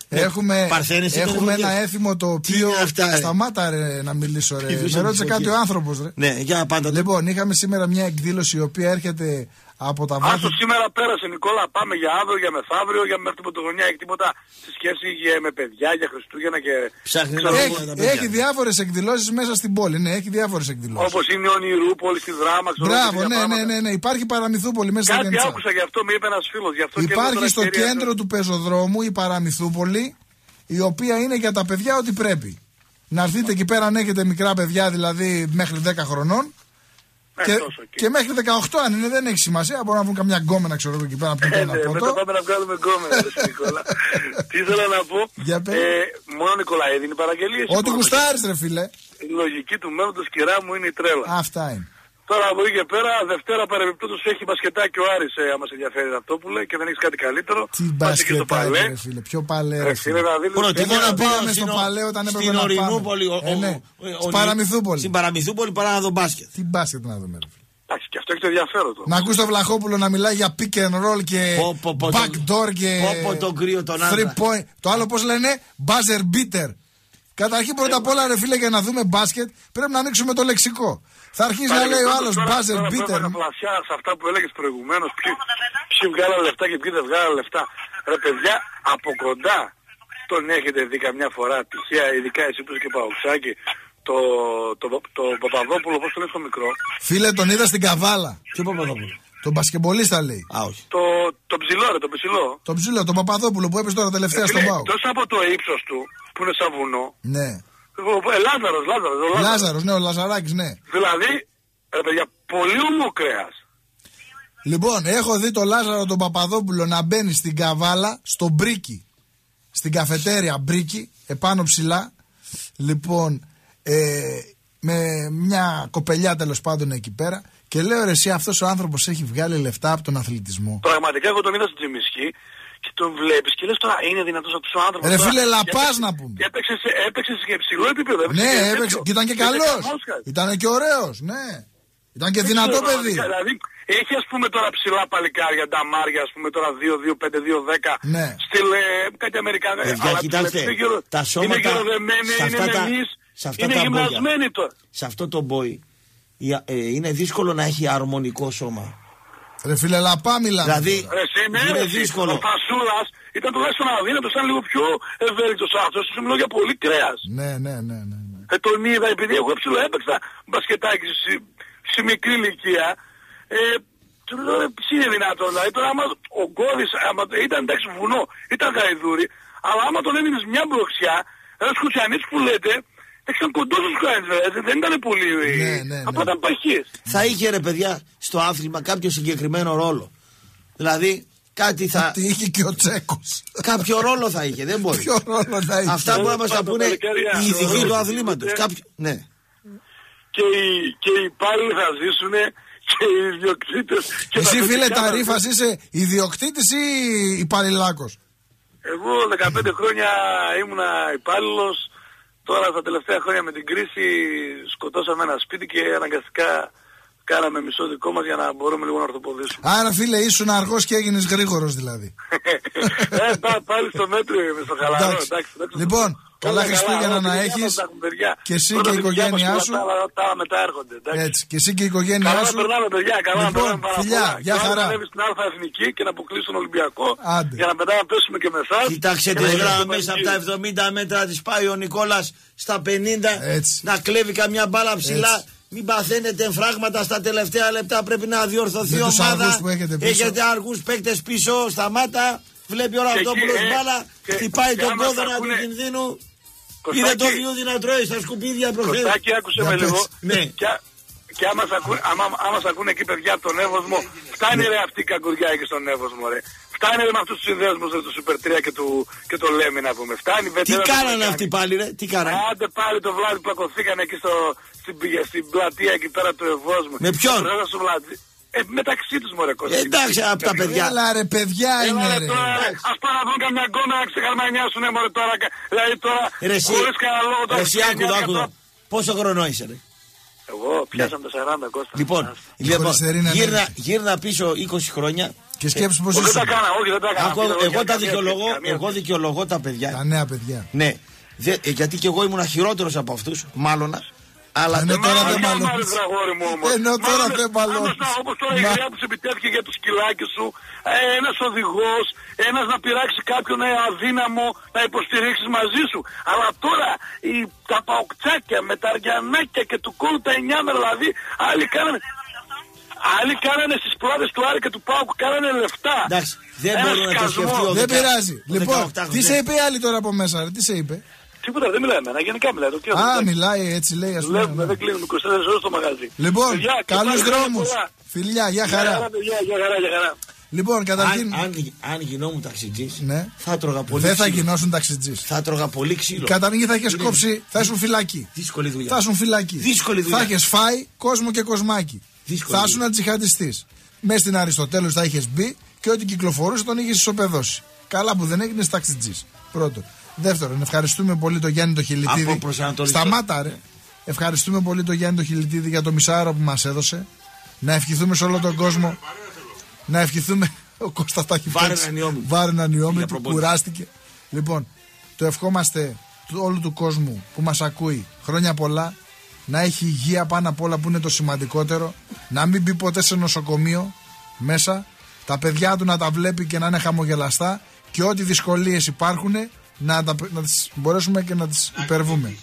[SPEAKER 3] Έχουμε,
[SPEAKER 2] Παρθένες ήταν
[SPEAKER 3] έχουμε
[SPEAKER 2] φωτιές.
[SPEAKER 3] ένα έθιμο το οποίο.
[SPEAKER 2] είναι αυτά, ρε;
[SPEAKER 3] Σταμάτα ρε, να μιλήσω, ρε.
[SPEAKER 2] Πηδούσαν
[SPEAKER 3] Με ρώτησε
[SPEAKER 2] τις
[SPEAKER 3] κάτι ο
[SPEAKER 2] φωτιές.
[SPEAKER 3] άνθρωπος, ρε.
[SPEAKER 2] Ναι, για πάντα.
[SPEAKER 3] Λοιπόν, είχαμε σήμερα μια εκδήλωση η οποία έρχεται από τα
[SPEAKER 20] Άστο
[SPEAKER 3] βάθη.
[SPEAKER 20] σήμερα πέρασε Νικόλα, πάμε για αύριο, για μεθαύριο, για μέχρι την πρωτοχρονιά. Έχει τίποτα σε σχέση για, με παιδιά, για Χριστούγεννα και...
[SPEAKER 2] Ψάχνει
[SPEAKER 20] ξέρω
[SPEAKER 3] Έχει,
[SPEAKER 20] εγώ,
[SPEAKER 3] έχει διάφορες εκδηλώσεις μέσα στην πόλη. Ναι, έχει διάφορες εκδηλώσεις.
[SPEAKER 20] Όπως είναι η Ονειρούπολη, στη Δράμα, ξέρω
[SPEAKER 3] Μπράβο,
[SPEAKER 20] τέτοια
[SPEAKER 3] ναι, ναι,
[SPEAKER 20] πράγματα.
[SPEAKER 3] ναι, ναι. Υπάρχει παραμυθούπολη μέσα στα
[SPEAKER 20] Κάτι
[SPEAKER 3] Γεννησά.
[SPEAKER 20] άκουσα γι' αυτό, με είπε ένας φίλος. Γι' αυτό και
[SPEAKER 3] Υπάρχει
[SPEAKER 20] έδωσα
[SPEAKER 3] στο
[SPEAKER 20] ευκαιρία
[SPEAKER 3] κέντρο του πεζοδρόμου η παραμυθούπολη, η οποία είναι για τα παιδιά ό,τι πρέπει. Να έρθετε εκεί πέρα αν έχετε μικρά παιδιά, δηλαδή μέχρι 10 χρονών.
[SPEAKER 20] Ε,
[SPEAKER 3] Και,
[SPEAKER 20] τόσο εκεί.
[SPEAKER 3] και μέχρι 18 αν είναι, δεν έχει σημασία. Μπορούν να βρουν καμιά γκόμενα, ξέρω εγώ εκεί πέρα να πιούν
[SPEAKER 20] Ε,
[SPEAKER 3] ένα
[SPEAKER 20] ναι, μετά
[SPEAKER 3] ποτό.
[SPEAKER 20] πάμε να βγάλουμε γκόμενα, ρε Νικόλα. Τι ήθελα να πω;
[SPEAKER 3] Για πες.
[SPEAKER 20] ε, μόνο Νικολαίδη είναι η παραγγελία.
[SPEAKER 3] Ό,τι γουστάρεις, ρε φίλε.
[SPEAKER 20] Η λογική του μέλλοντος κυρά μου είναι η τρέλα.
[SPEAKER 3] Αυτά είναι.
[SPEAKER 20] Τώρα από εκεί και πέρα, Δευτέρα παρεμπιπτόντως έχει μπασκετάκι ο Άρης, ε, άμα σε ενδιαφέρει αυτό που λέει και δεν έχεις κάτι καλύτερο.
[SPEAKER 3] Τι
[SPEAKER 20] Πάτε και στο
[SPEAKER 3] μπασκετάκι,
[SPEAKER 20] παλέ.
[SPEAKER 3] ρε φίλε. Ποιο παλέ, ρε
[SPEAKER 20] Ε,
[SPEAKER 3] φίλε.
[SPEAKER 20] φίλε, να δίνεις-
[SPEAKER 2] Προτιμώ
[SPEAKER 3] Εγώ
[SPEAKER 2] να πάω
[SPEAKER 3] πήγαμε στο
[SPEAKER 2] στην,
[SPEAKER 3] παλέ όταν έπρεπε
[SPEAKER 2] στην
[SPEAKER 3] να πάμε.
[SPEAKER 2] Ορεινούπολη. ο-
[SPEAKER 3] Ε, ναι.
[SPEAKER 2] ο- ο-
[SPEAKER 3] Στην
[SPEAKER 2] ο-
[SPEAKER 3] Παραμυθούπολη.
[SPEAKER 2] Στην Παραμυθούπολη παρά να δω μπάσκετ.
[SPEAKER 3] Τι μπάσκετ να δούμε, ρε φίλε.
[SPEAKER 20] Εντάξει, και αυτό έχει το ενδιαφέρον του.
[SPEAKER 3] Να ακούς τον Βλαχόπουλο να μιλάει για pick and roll και
[SPEAKER 2] Πω, πω, πω,
[SPEAKER 3] backdoor και
[SPEAKER 2] πω, πω, τον κρύο τον άντρα.
[SPEAKER 3] three point. Το άλλο πώς λένε; Buzzer beater. Καταρχήν πρώτα απ' όλα ρε φίλε για να δούμε μπάσκετ πρέπει να ανοίξουμε το λεξικό. Θα αρχίσει να λέει ο άλλος buzzer beater.
[SPEAKER 20] Τώρα πλασιά σε αυτά που έλεγες προηγουμένως, ποιοι, ποιοι βγάλαν λεφτά και ποιοι δεν βγάλαν λεφτά. Ρε παιδιά, από κοντά τον έχετε δει καμιά φορά τυχαία, ειδικά εσύ που είσαι και Παοξάκη, το, το, το, το Παπαδόπουλο, πώς το λες το μικρό,
[SPEAKER 3] Φίλε τον είδα στην καβάλα.
[SPEAKER 2] Ποιο Παπαδόπουλο;
[SPEAKER 3] Τον μπασκεμπολίστα λέει.
[SPEAKER 2] Α, όχι.
[SPEAKER 20] το, το ψηλό ρε, το ψηλό.
[SPEAKER 3] Τον ψηλό, τον Παπαδόπουλο που έπεσε τώρα τελευταία στον
[SPEAKER 20] Φίλε,
[SPEAKER 3] Πάο.
[SPEAKER 20] Εκτός από το ύψος του, που είναι σαν βουνό,
[SPEAKER 3] Ναι.
[SPEAKER 20] ο, ε, Λάζαρος, Λάζαρος, ο Λάζαρος.
[SPEAKER 3] Λάζαρος, ναι, ο Λαζαράκης, ναι.
[SPEAKER 20] Δηλαδή, ρε παιδιά, πολύ ωμό κρέας.
[SPEAKER 3] Λοιπόν, έχω δει τον Λάζαρο τον Παπαδόπουλο να μπαίνει στην Καβάλα, στο μπρίκι. Στην καφετέρια μπρίκι, επάνω ψηλά. Λοιπόν, ε, με μια κοπελιά τέλος πάντων εκεί πέρα και λέω ρε, εσύ αυτός ο άνθρωπος έχει βγάλει λεφτά από τον αθλητισμό.
[SPEAKER 20] Πραγματικά εγώ τον είδα στην Τζιμισκή και τον βλέπεις και λες τώρα είναι δυνατός αυτός ο άνθρωπος.
[SPEAKER 3] Ρε φίλε, λαπάς να πούμε.
[SPEAKER 20] Έπαιξε, έπαιξε σε υψηλό επίπεδο. Έπαιξε
[SPEAKER 3] ναι, έπαιξε, και ήταν και καλός. Ήταν και ωραίος, ναι. Ήταν και δυνατό παιδί.
[SPEAKER 20] Δηλαδή, έχει ας πούμε τώρα ψηλά παλικάρια, νταμάρια, ας πούμε τώρα 2, 2,
[SPEAKER 3] 5,
[SPEAKER 20] 2, 10. Ναι. Ε, κάτι
[SPEAKER 2] Αμερικάνικα.
[SPEAKER 20] Αλλά
[SPEAKER 2] κοιτάξτε, τα σώματα.
[SPEAKER 20] Είναι γεροδεμένοι, είναι
[SPEAKER 2] μελεί.
[SPEAKER 20] Είναι γυμνασμένοι τώρα.
[SPEAKER 2] Σε αυτό το boy είναι δύσκολο να έχει αρμονικό σώμα.
[SPEAKER 3] Ρε φίλε λαπά μιλάμε.
[SPEAKER 2] Δηλαδή,
[SPEAKER 20] Ρε, εσύ, ναι,
[SPEAKER 2] είναι
[SPEAKER 20] ρε, εσύ.
[SPEAKER 2] δύσκολο.
[SPEAKER 20] Ο Φασούλας ήταν τουλάχιστον αδύνατος, ήταν λίγο πιο ευέλικτος άνθρωπος. Σου μιλώ για πολύ κρέας.
[SPEAKER 3] Ναι, ναι, ναι, ναι.
[SPEAKER 20] Ε, τον είδα, επειδή εγώ ψηλό έπαιξα μπασκετάκι σε, σε μικρή ηλικία. Ε, του λέω, ρε, τι είναι δυνατόν, δηλαδή τώρα άμα ο Γκώδης, άμα, ήταν εντάξει βουνό, ήταν γαϊδούρι, αλλά άμα τον έδινες μια μπροξιά, ένας κουτσιανής που λέτε, ήταν κοντός ο Σκουάνης, δηλαδή, δεν ήταν πολύ,
[SPEAKER 3] Ναι, ναι,
[SPEAKER 20] απλά ήταν παχύες.
[SPEAKER 2] Θα είχε ρε παιδιά στο άθλημα κάποιο συγκεκριμένο ρόλο. Δηλαδή κάτι θα.
[SPEAKER 3] Τι είχε και ο Τσέκος.
[SPEAKER 2] Κάποιο ρόλο θα είχε, δεν μπορεί.
[SPEAKER 3] Ποιο ρόλο θα είχε.
[SPEAKER 2] Αυτά μπορεί να μα τα πούνε οι ειδικοί του αθλήματος. Κάποιο... Ναι.
[SPEAKER 20] Και οι, και οι υπάλληλοι θα ζήσουν και οι ιδιοκτήτες. Και
[SPEAKER 3] Εσύ
[SPEAKER 20] τα
[SPEAKER 3] φίλε
[SPEAKER 20] θετικά
[SPEAKER 3] τα
[SPEAKER 20] θα
[SPEAKER 3] ρήφα είσαι ιδιοκτήτης ή υπαλληλάκος;
[SPEAKER 20] Εγώ 15 χρόνια ήμουνα υπάλληλος. Τώρα τα τελευταία χρόνια με την κρίση σκοτώσαμε ένα σπίτι και αναγκαστικά κάναμε μισό δικό μας για να μπορούμε λίγο να ορθοποδήσουμε.
[SPEAKER 3] Άρα φίλε ήσουν αργός και έγινες γρήγορος δηλαδή.
[SPEAKER 20] ε, πά, πάλι στο μέτριο είμαι, στο χαλαρό.
[SPEAKER 3] Εντάξει.
[SPEAKER 20] Εντάξει, εντάξει.
[SPEAKER 3] Λοιπόν, καλά
[SPEAKER 20] Όλα
[SPEAKER 3] Χριστούγεννα
[SPEAKER 20] όλα,
[SPEAKER 3] να
[SPEAKER 20] παιδιά
[SPEAKER 3] έχεις
[SPEAKER 20] μας τα έχουν, παιδιά.
[SPEAKER 3] και εσύ
[SPEAKER 20] Πρώτα
[SPEAKER 3] και η
[SPEAKER 20] τη δουλειά
[SPEAKER 3] οικογένειά
[SPEAKER 20] μας
[SPEAKER 3] σου.
[SPEAKER 20] και Τα, άλλα- τα άλλα μετά έρχονται. εντάξει.
[SPEAKER 3] Έτσι. Και εσύ και η οικογένειά
[SPEAKER 20] Καλά να
[SPEAKER 3] σου.
[SPEAKER 20] περνάμε παιδιά, καλά να
[SPEAKER 3] Λοιπόν,
[SPEAKER 20] περνάμε πάρα
[SPEAKER 3] φιλιά,
[SPEAKER 20] πολλά.
[SPEAKER 3] για
[SPEAKER 20] Και
[SPEAKER 3] χαρά.
[SPEAKER 20] να ανέβεις στην Αλφα Εθνική και να αποκλείσεις τον Ολυμπιακό
[SPEAKER 3] Άντε.
[SPEAKER 20] για να μετά να πέσουμε και με εσάς.
[SPEAKER 2] Κοιτάξτε
[SPEAKER 20] Και
[SPEAKER 2] τι
[SPEAKER 20] να
[SPEAKER 2] γράμμε
[SPEAKER 20] γίνουμε
[SPEAKER 2] από τα 70 μέτρα της πάει ο Νικόλας στα 50
[SPEAKER 3] Έτσι.
[SPEAKER 2] να κλέβει καμιά μπάλα ψηλά.
[SPEAKER 3] Έτσι.
[SPEAKER 2] Μην παθαίνετε εμφράγματα στα τελευταία λεπτά. Πρέπει να διορθωθεί
[SPEAKER 3] Με
[SPEAKER 2] η
[SPEAKER 3] τους
[SPEAKER 2] ομάδα.
[SPEAKER 3] αργούς που έχετε πίσω.
[SPEAKER 2] Έχετε αργούς παίκτες πίσω. Σταμάτα. Βλέπει ο Ραυτόπουλο
[SPEAKER 20] εκεί, ε,
[SPEAKER 2] μπάλα.
[SPEAKER 20] και-
[SPEAKER 2] Χτυπάει
[SPEAKER 20] και
[SPEAKER 2] τον
[SPEAKER 20] άμα
[SPEAKER 2] κόδωνα
[SPEAKER 20] τα
[SPEAKER 2] του
[SPEAKER 20] ακούνε-
[SPEAKER 2] κινδύνου.
[SPEAKER 20] Κωστάκη.
[SPEAKER 2] Είδε το βιούδι να τρώει στα σκουπίδια προχθές.
[SPEAKER 20] Κωστάκη, άκουσε
[SPEAKER 3] Για
[SPEAKER 20] με
[SPEAKER 3] πες.
[SPEAKER 20] λίγο.
[SPEAKER 2] Ναι.
[SPEAKER 20] Και, και άμα, σ ακού, άμα, άμα σ' ακούνε εκεί παιδιά από τον Εύωσμο, φτάνει ρε αυτή η καγκουριά εκεί στον Εύωσμο ρε. Φτάνει ρε με αυτούς τους συνδέσμους ρε, του Super 3 και του, και το Λέμι να πούμε. Φτάνει
[SPEAKER 2] Τι
[SPEAKER 20] βετέρα.
[SPEAKER 2] κάνανε αυτοί πάλι, ρε; Τι κάνανε;
[SPEAKER 20] Άντε πάλι το βλάδι που ακοθήκανε εκεί στο, στην, πηγα- στην πλατεία εκεί πέρα του Ευώσμου.
[SPEAKER 2] Με ποιον;
[SPEAKER 20] Το πρόεδρο του Βλάδι. Ε, μεταξύ τους μωρέ Κώστα.
[SPEAKER 2] Εντάξει από τα παιδιά.
[SPEAKER 3] Έλα ρε παιδιά
[SPEAKER 20] Έλα,
[SPEAKER 3] είναι
[SPEAKER 20] ρε,
[SPEAKER 3] ρε.
[SPEAKER 20] τώρα, ας πάνε να δουν καμιά γκόμενα να ξεχαρμανιάσουνε μωρέ τώρα. Δηλαδή τώρα,
[SPEAKER 2] Ρε εσύ,
[SPEAKER 20] χωρίς κανένα λόγο τώρα.
[SPEAKER 2] ρε εσύ άκου το, άκου το. Πόσο χρόνο είσαι ρε;
[SPEAKER 20] Εγώ πιάσαμε τα 40 Κώστα.
[SPEAKER 2] Λοιπόν,
[SPEAKER 3] Η
[SPEAKER 2] λοιπόν
[SPEAKER 3] χολυστερίνα
[SPEAKER 2] γύρνα,
[SPEAKER 3] ναι.
[SPEAKER 2] γύρνα πίσω 20 χρόνια.
[SPEAKER 3] Και σκέψου πως
[SPEAKER 20] Όχι, δεν
[SPEAKER 3] ήσουν.
[SPEAKER 20] τα έκανα, όχι, δεν τα έκανα.
[SPEAKER 2] Άκου,
[SPEAKER 20] Φίλε, όχι,
[SPEAKER 2] εγώ τα
[SPEAKER 20] καμία
[SPEAKER 2] δικαιολογώ,
[SPEAKER 20] σχέση, καμία
[SPEAKER 2] εγώ
[SPEAKER 20] σχέση.
[SPEAKER 2] δικαιολογώ τα παιδιά.
[SPEAKER 3] Τα νέα παιδιά.
[SPEAKER 2] Ναι, Δε- ε, γιατί και εγώ ήμουν χειρότερος από αυτούς, μάλλον. Αλλά
[SPEAKER 3] Ενώ
[SPEAKER 2] το-
[SPEAKER 3] τώρα
[SPEAKER 20] Μα,
[SPEAKER 3] δεν
[SPEAKER 20] μα,
[SPEAKER 3] μαλώνεις.
[SPEAKER 20] μάλιστα, αγόρι μου, όμως.
[SPEAKER 3] Ενώ τώρα
[SPEAKER 20] Μάλλον,
[SPEAKER 3] δεν μαλώνεις.
[SPEAKER 20] άμα στα- Όπως τώρα η
[SPEAKER 3] Μα-
[SPEAKER 20] γριά που σε επιτέθηκε για το σκυλάκι σου, ε, ένας οδηγός, ένας να πειράξει κάποιον ε, αδύναμο να υποστηρίξεις μαζί σου. Αλλά τώρα οι, τα παοκτσάκια με τα αργιανάκια και του κόλου τα εννιάμερα, δηλαδή άλλοι κάνανε... Άλλοι κάνανε στις πλάτες του Άρη και του Πάουκ, κάνανε λεφτά.
[SPEAKER 2] Εντάξει, δεν
[SPEAKER 20] Ένας
[SPEAKER 2] μπορούν να το
[SPEAKER 20] σκασμός.
[SPEAKER 2] σκεφτεί ο
[SPEAKER 3] Δεν
[SPEAKER 2] δεκα-
[SPEAKER 3] πειράζει.
[SPEAKER 2] ο
[SPEAKER 3] Λοιπόν,
[SPEAKER 2] 18χρονος.
[SPEAKER 3] τι σε είπε η άλλη τώρα από μέσα, ρε, τι σε είπε;
[SPEAKER 20] Τίποτα, δεν μιλάει εμένα, γενικά μιλάει. Το κύριο
[SPEAKER 3] Α,
[SPEAKER 20] δεν
[SPEAKER 3] μιλάει έτσι λέει, ας πούμε.
[SPEAKER 20] Δουλεύουμε,
[SPEAKER 3] ναι.
[SPEAKER 20] δεν κλείνουμε 24 ώρες στο μαγαζί.
[SPEAKER 3] Λοιπόν,
[SPEAKER 20] Παιδιά, και
[SPEAKER 3] καλούς
[SPEAKER 20] πάλι
[SPEAKER 3] δρόμους.
[SPEAKER 20] πολλά.
[SPEAKER 3] Φιλιά, για
[SPEAKER 20] Γεια
[SPEAKER 3] χαρά.
[SPEAKER 20] χαρά, παιδιά, για χαρά, για χαρά.
[SPEAKER 3] Λοιπόν, καταρχήν.
[SPEAKER 2] Αν, αν, αν γινόμουν ταξιτζής,
[SPEAKER 3] Ναι.
[SPEAKER 2] θα τρώγα πολύ
[SPEAKER 3] Δεν θα
[SPEAKER 2] ξύλο.
[SPEAKER 3] γινώσουν ταξιτζής.
[SPEAKER 2] Θα τρώγα πολύ ξύλο.
[SPEAKER 3] Καταρχήν θα έχεις
[SPEAKER 2] Είναι
[SPEAKER 3] κόψει, θα ήσουν φυλακή.
[SPEAKER 2] Δύσκολη δουλειά.
[SPEAKER 3] Θα ήσουν φυλακή.
[SPEAKER 2] Δύσκολη δουλειά.
[SPEAKER 3] Θα έχεις φάει κόσμο και κοσμάκι.
[SPEAKER 2] Δύσκολη
[SPEAKER 3] θα ήσουν τζιχαντιστής. Μες στην Αριστοτέλους θα είχες μπει και ό,τι κυκλοφορούσε τον είχες ισοπεδώσει. Καλά που δεν έγινες ταξιτζής. Πρώτον. Δεύτερον, ευχαριστούμε πολύ τον Γιάννη το Χιλιτίδη.
[SPEAKER 2] Από προσανατολισμό.
[SPEAKER 3] Σταμάτα, ρε. Ευχαριστούμε πολύ τον Γιάννη το Χιλιτίδη για το μισάωρο που μας έδωσε. Να ευχηθούμε σε όλο τον κόσμο. Να ευχηθούμε. Ο Κώστας τα έχει
[SPEAKER 2] Βάρε
[SPEAKER 3] παίξει.
[SPEAKER 2] έναν Ιώμη.
[SPEAKER 3] Βάρε έναν Ιώμη,
[SPEAKER 2] Για
[SPEAKER 3] του
[SPEAKER 2] προπόνηση.
[SPEAKER 3] κουράστηκε. Λοιπόν, το ευχόμαστε του- όλου του κόσμου που μας ακούει χρόνια πολλά να έχει υγεία πάνω απ' όλα που είναι το σημαντικότερο να μην μπει ποτέ σε νοσοκομείο μέσα τα παιδιά του να τα βλέπει και να είναι χαμογελαστά και ό,τι δυσκολίες υπάρχουν να, τα, να τις μπορέσουμε και να τις υπερβούμε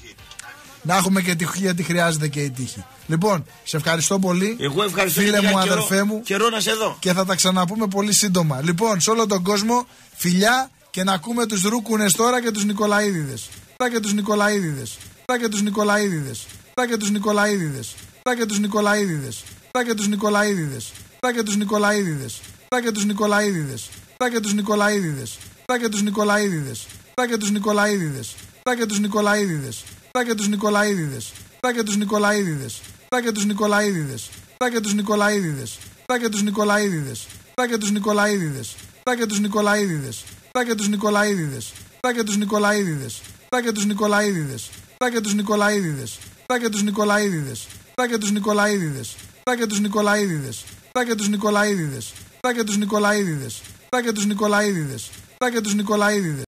[SPEAKER 3] να έχουμε και τυχή γιατί χρειάζεται και η τύχη λοιπόν σε ευχαριστώ πολύ
[SPEAKER 2] Εγώ ευχαριστώ
[SPEAKER 3] φίλε
[SPEAKER 2] γιατί
[SPEAKER 3] μου
[SPEAKER 2] είχα καιρό-
[SPEAKER 3] αδερφέ μου
[SPEAKER 2] Καιρό να σε δω.
[SPEAKER 3] και θα τα ξαναπούμε πολύ σύντομα. Λοιπόν, σε όλο τον κόσμο, φιλιά και να ακούμε τους Ρούκουνες τώρα και τους Νικολαίδιδες. Τώρα και τους Νικολαίδιδες. Τώρα και τους Νικολαίδιδες. Τώρα και τους Νικολαίδιδες. Τώρα και τους Νικολαίδιδες. Τώρα και τους Νικολαίδιδες. Τώρα και τους Νικολαίδιδες. Τώρα και τους Νικολαίδιδες. Τώρα και τους Νικολαίδιδες. Τώρα και τους Νικολαίδιδες. Τώρα και τους Νικολαίδιδες. Τώρα και τους Νικολαίδιδες. Τα και τους Νικολαίδιδες. Τα και τους Νικολαίδιδες. Τα και τους Νικολαίδιδες. Τα και τους Νικολαίδιδες. Τα και τους Νικολαίδιδες. Τα και τους Νικολαίδιδες. Τα και τους Νικολαίδιδες. Τα και τους Νικολαίδιδες. Τα και τους Νικολαίδιδες. Τα και τους Νικολαίδιδες. Τα και τους Νικολαίδιδες. Τα και τους Νικολαίδιδες. Τα και τους Νικολαίδιδες. Τα και τους Νικολαίδιδες. Τα και τους Νικολαίδιδες. Τα και τους Νικολαίδιδες. Τα και τους Νικολαίδιδες. Τα και τους Νικολαίδιδες.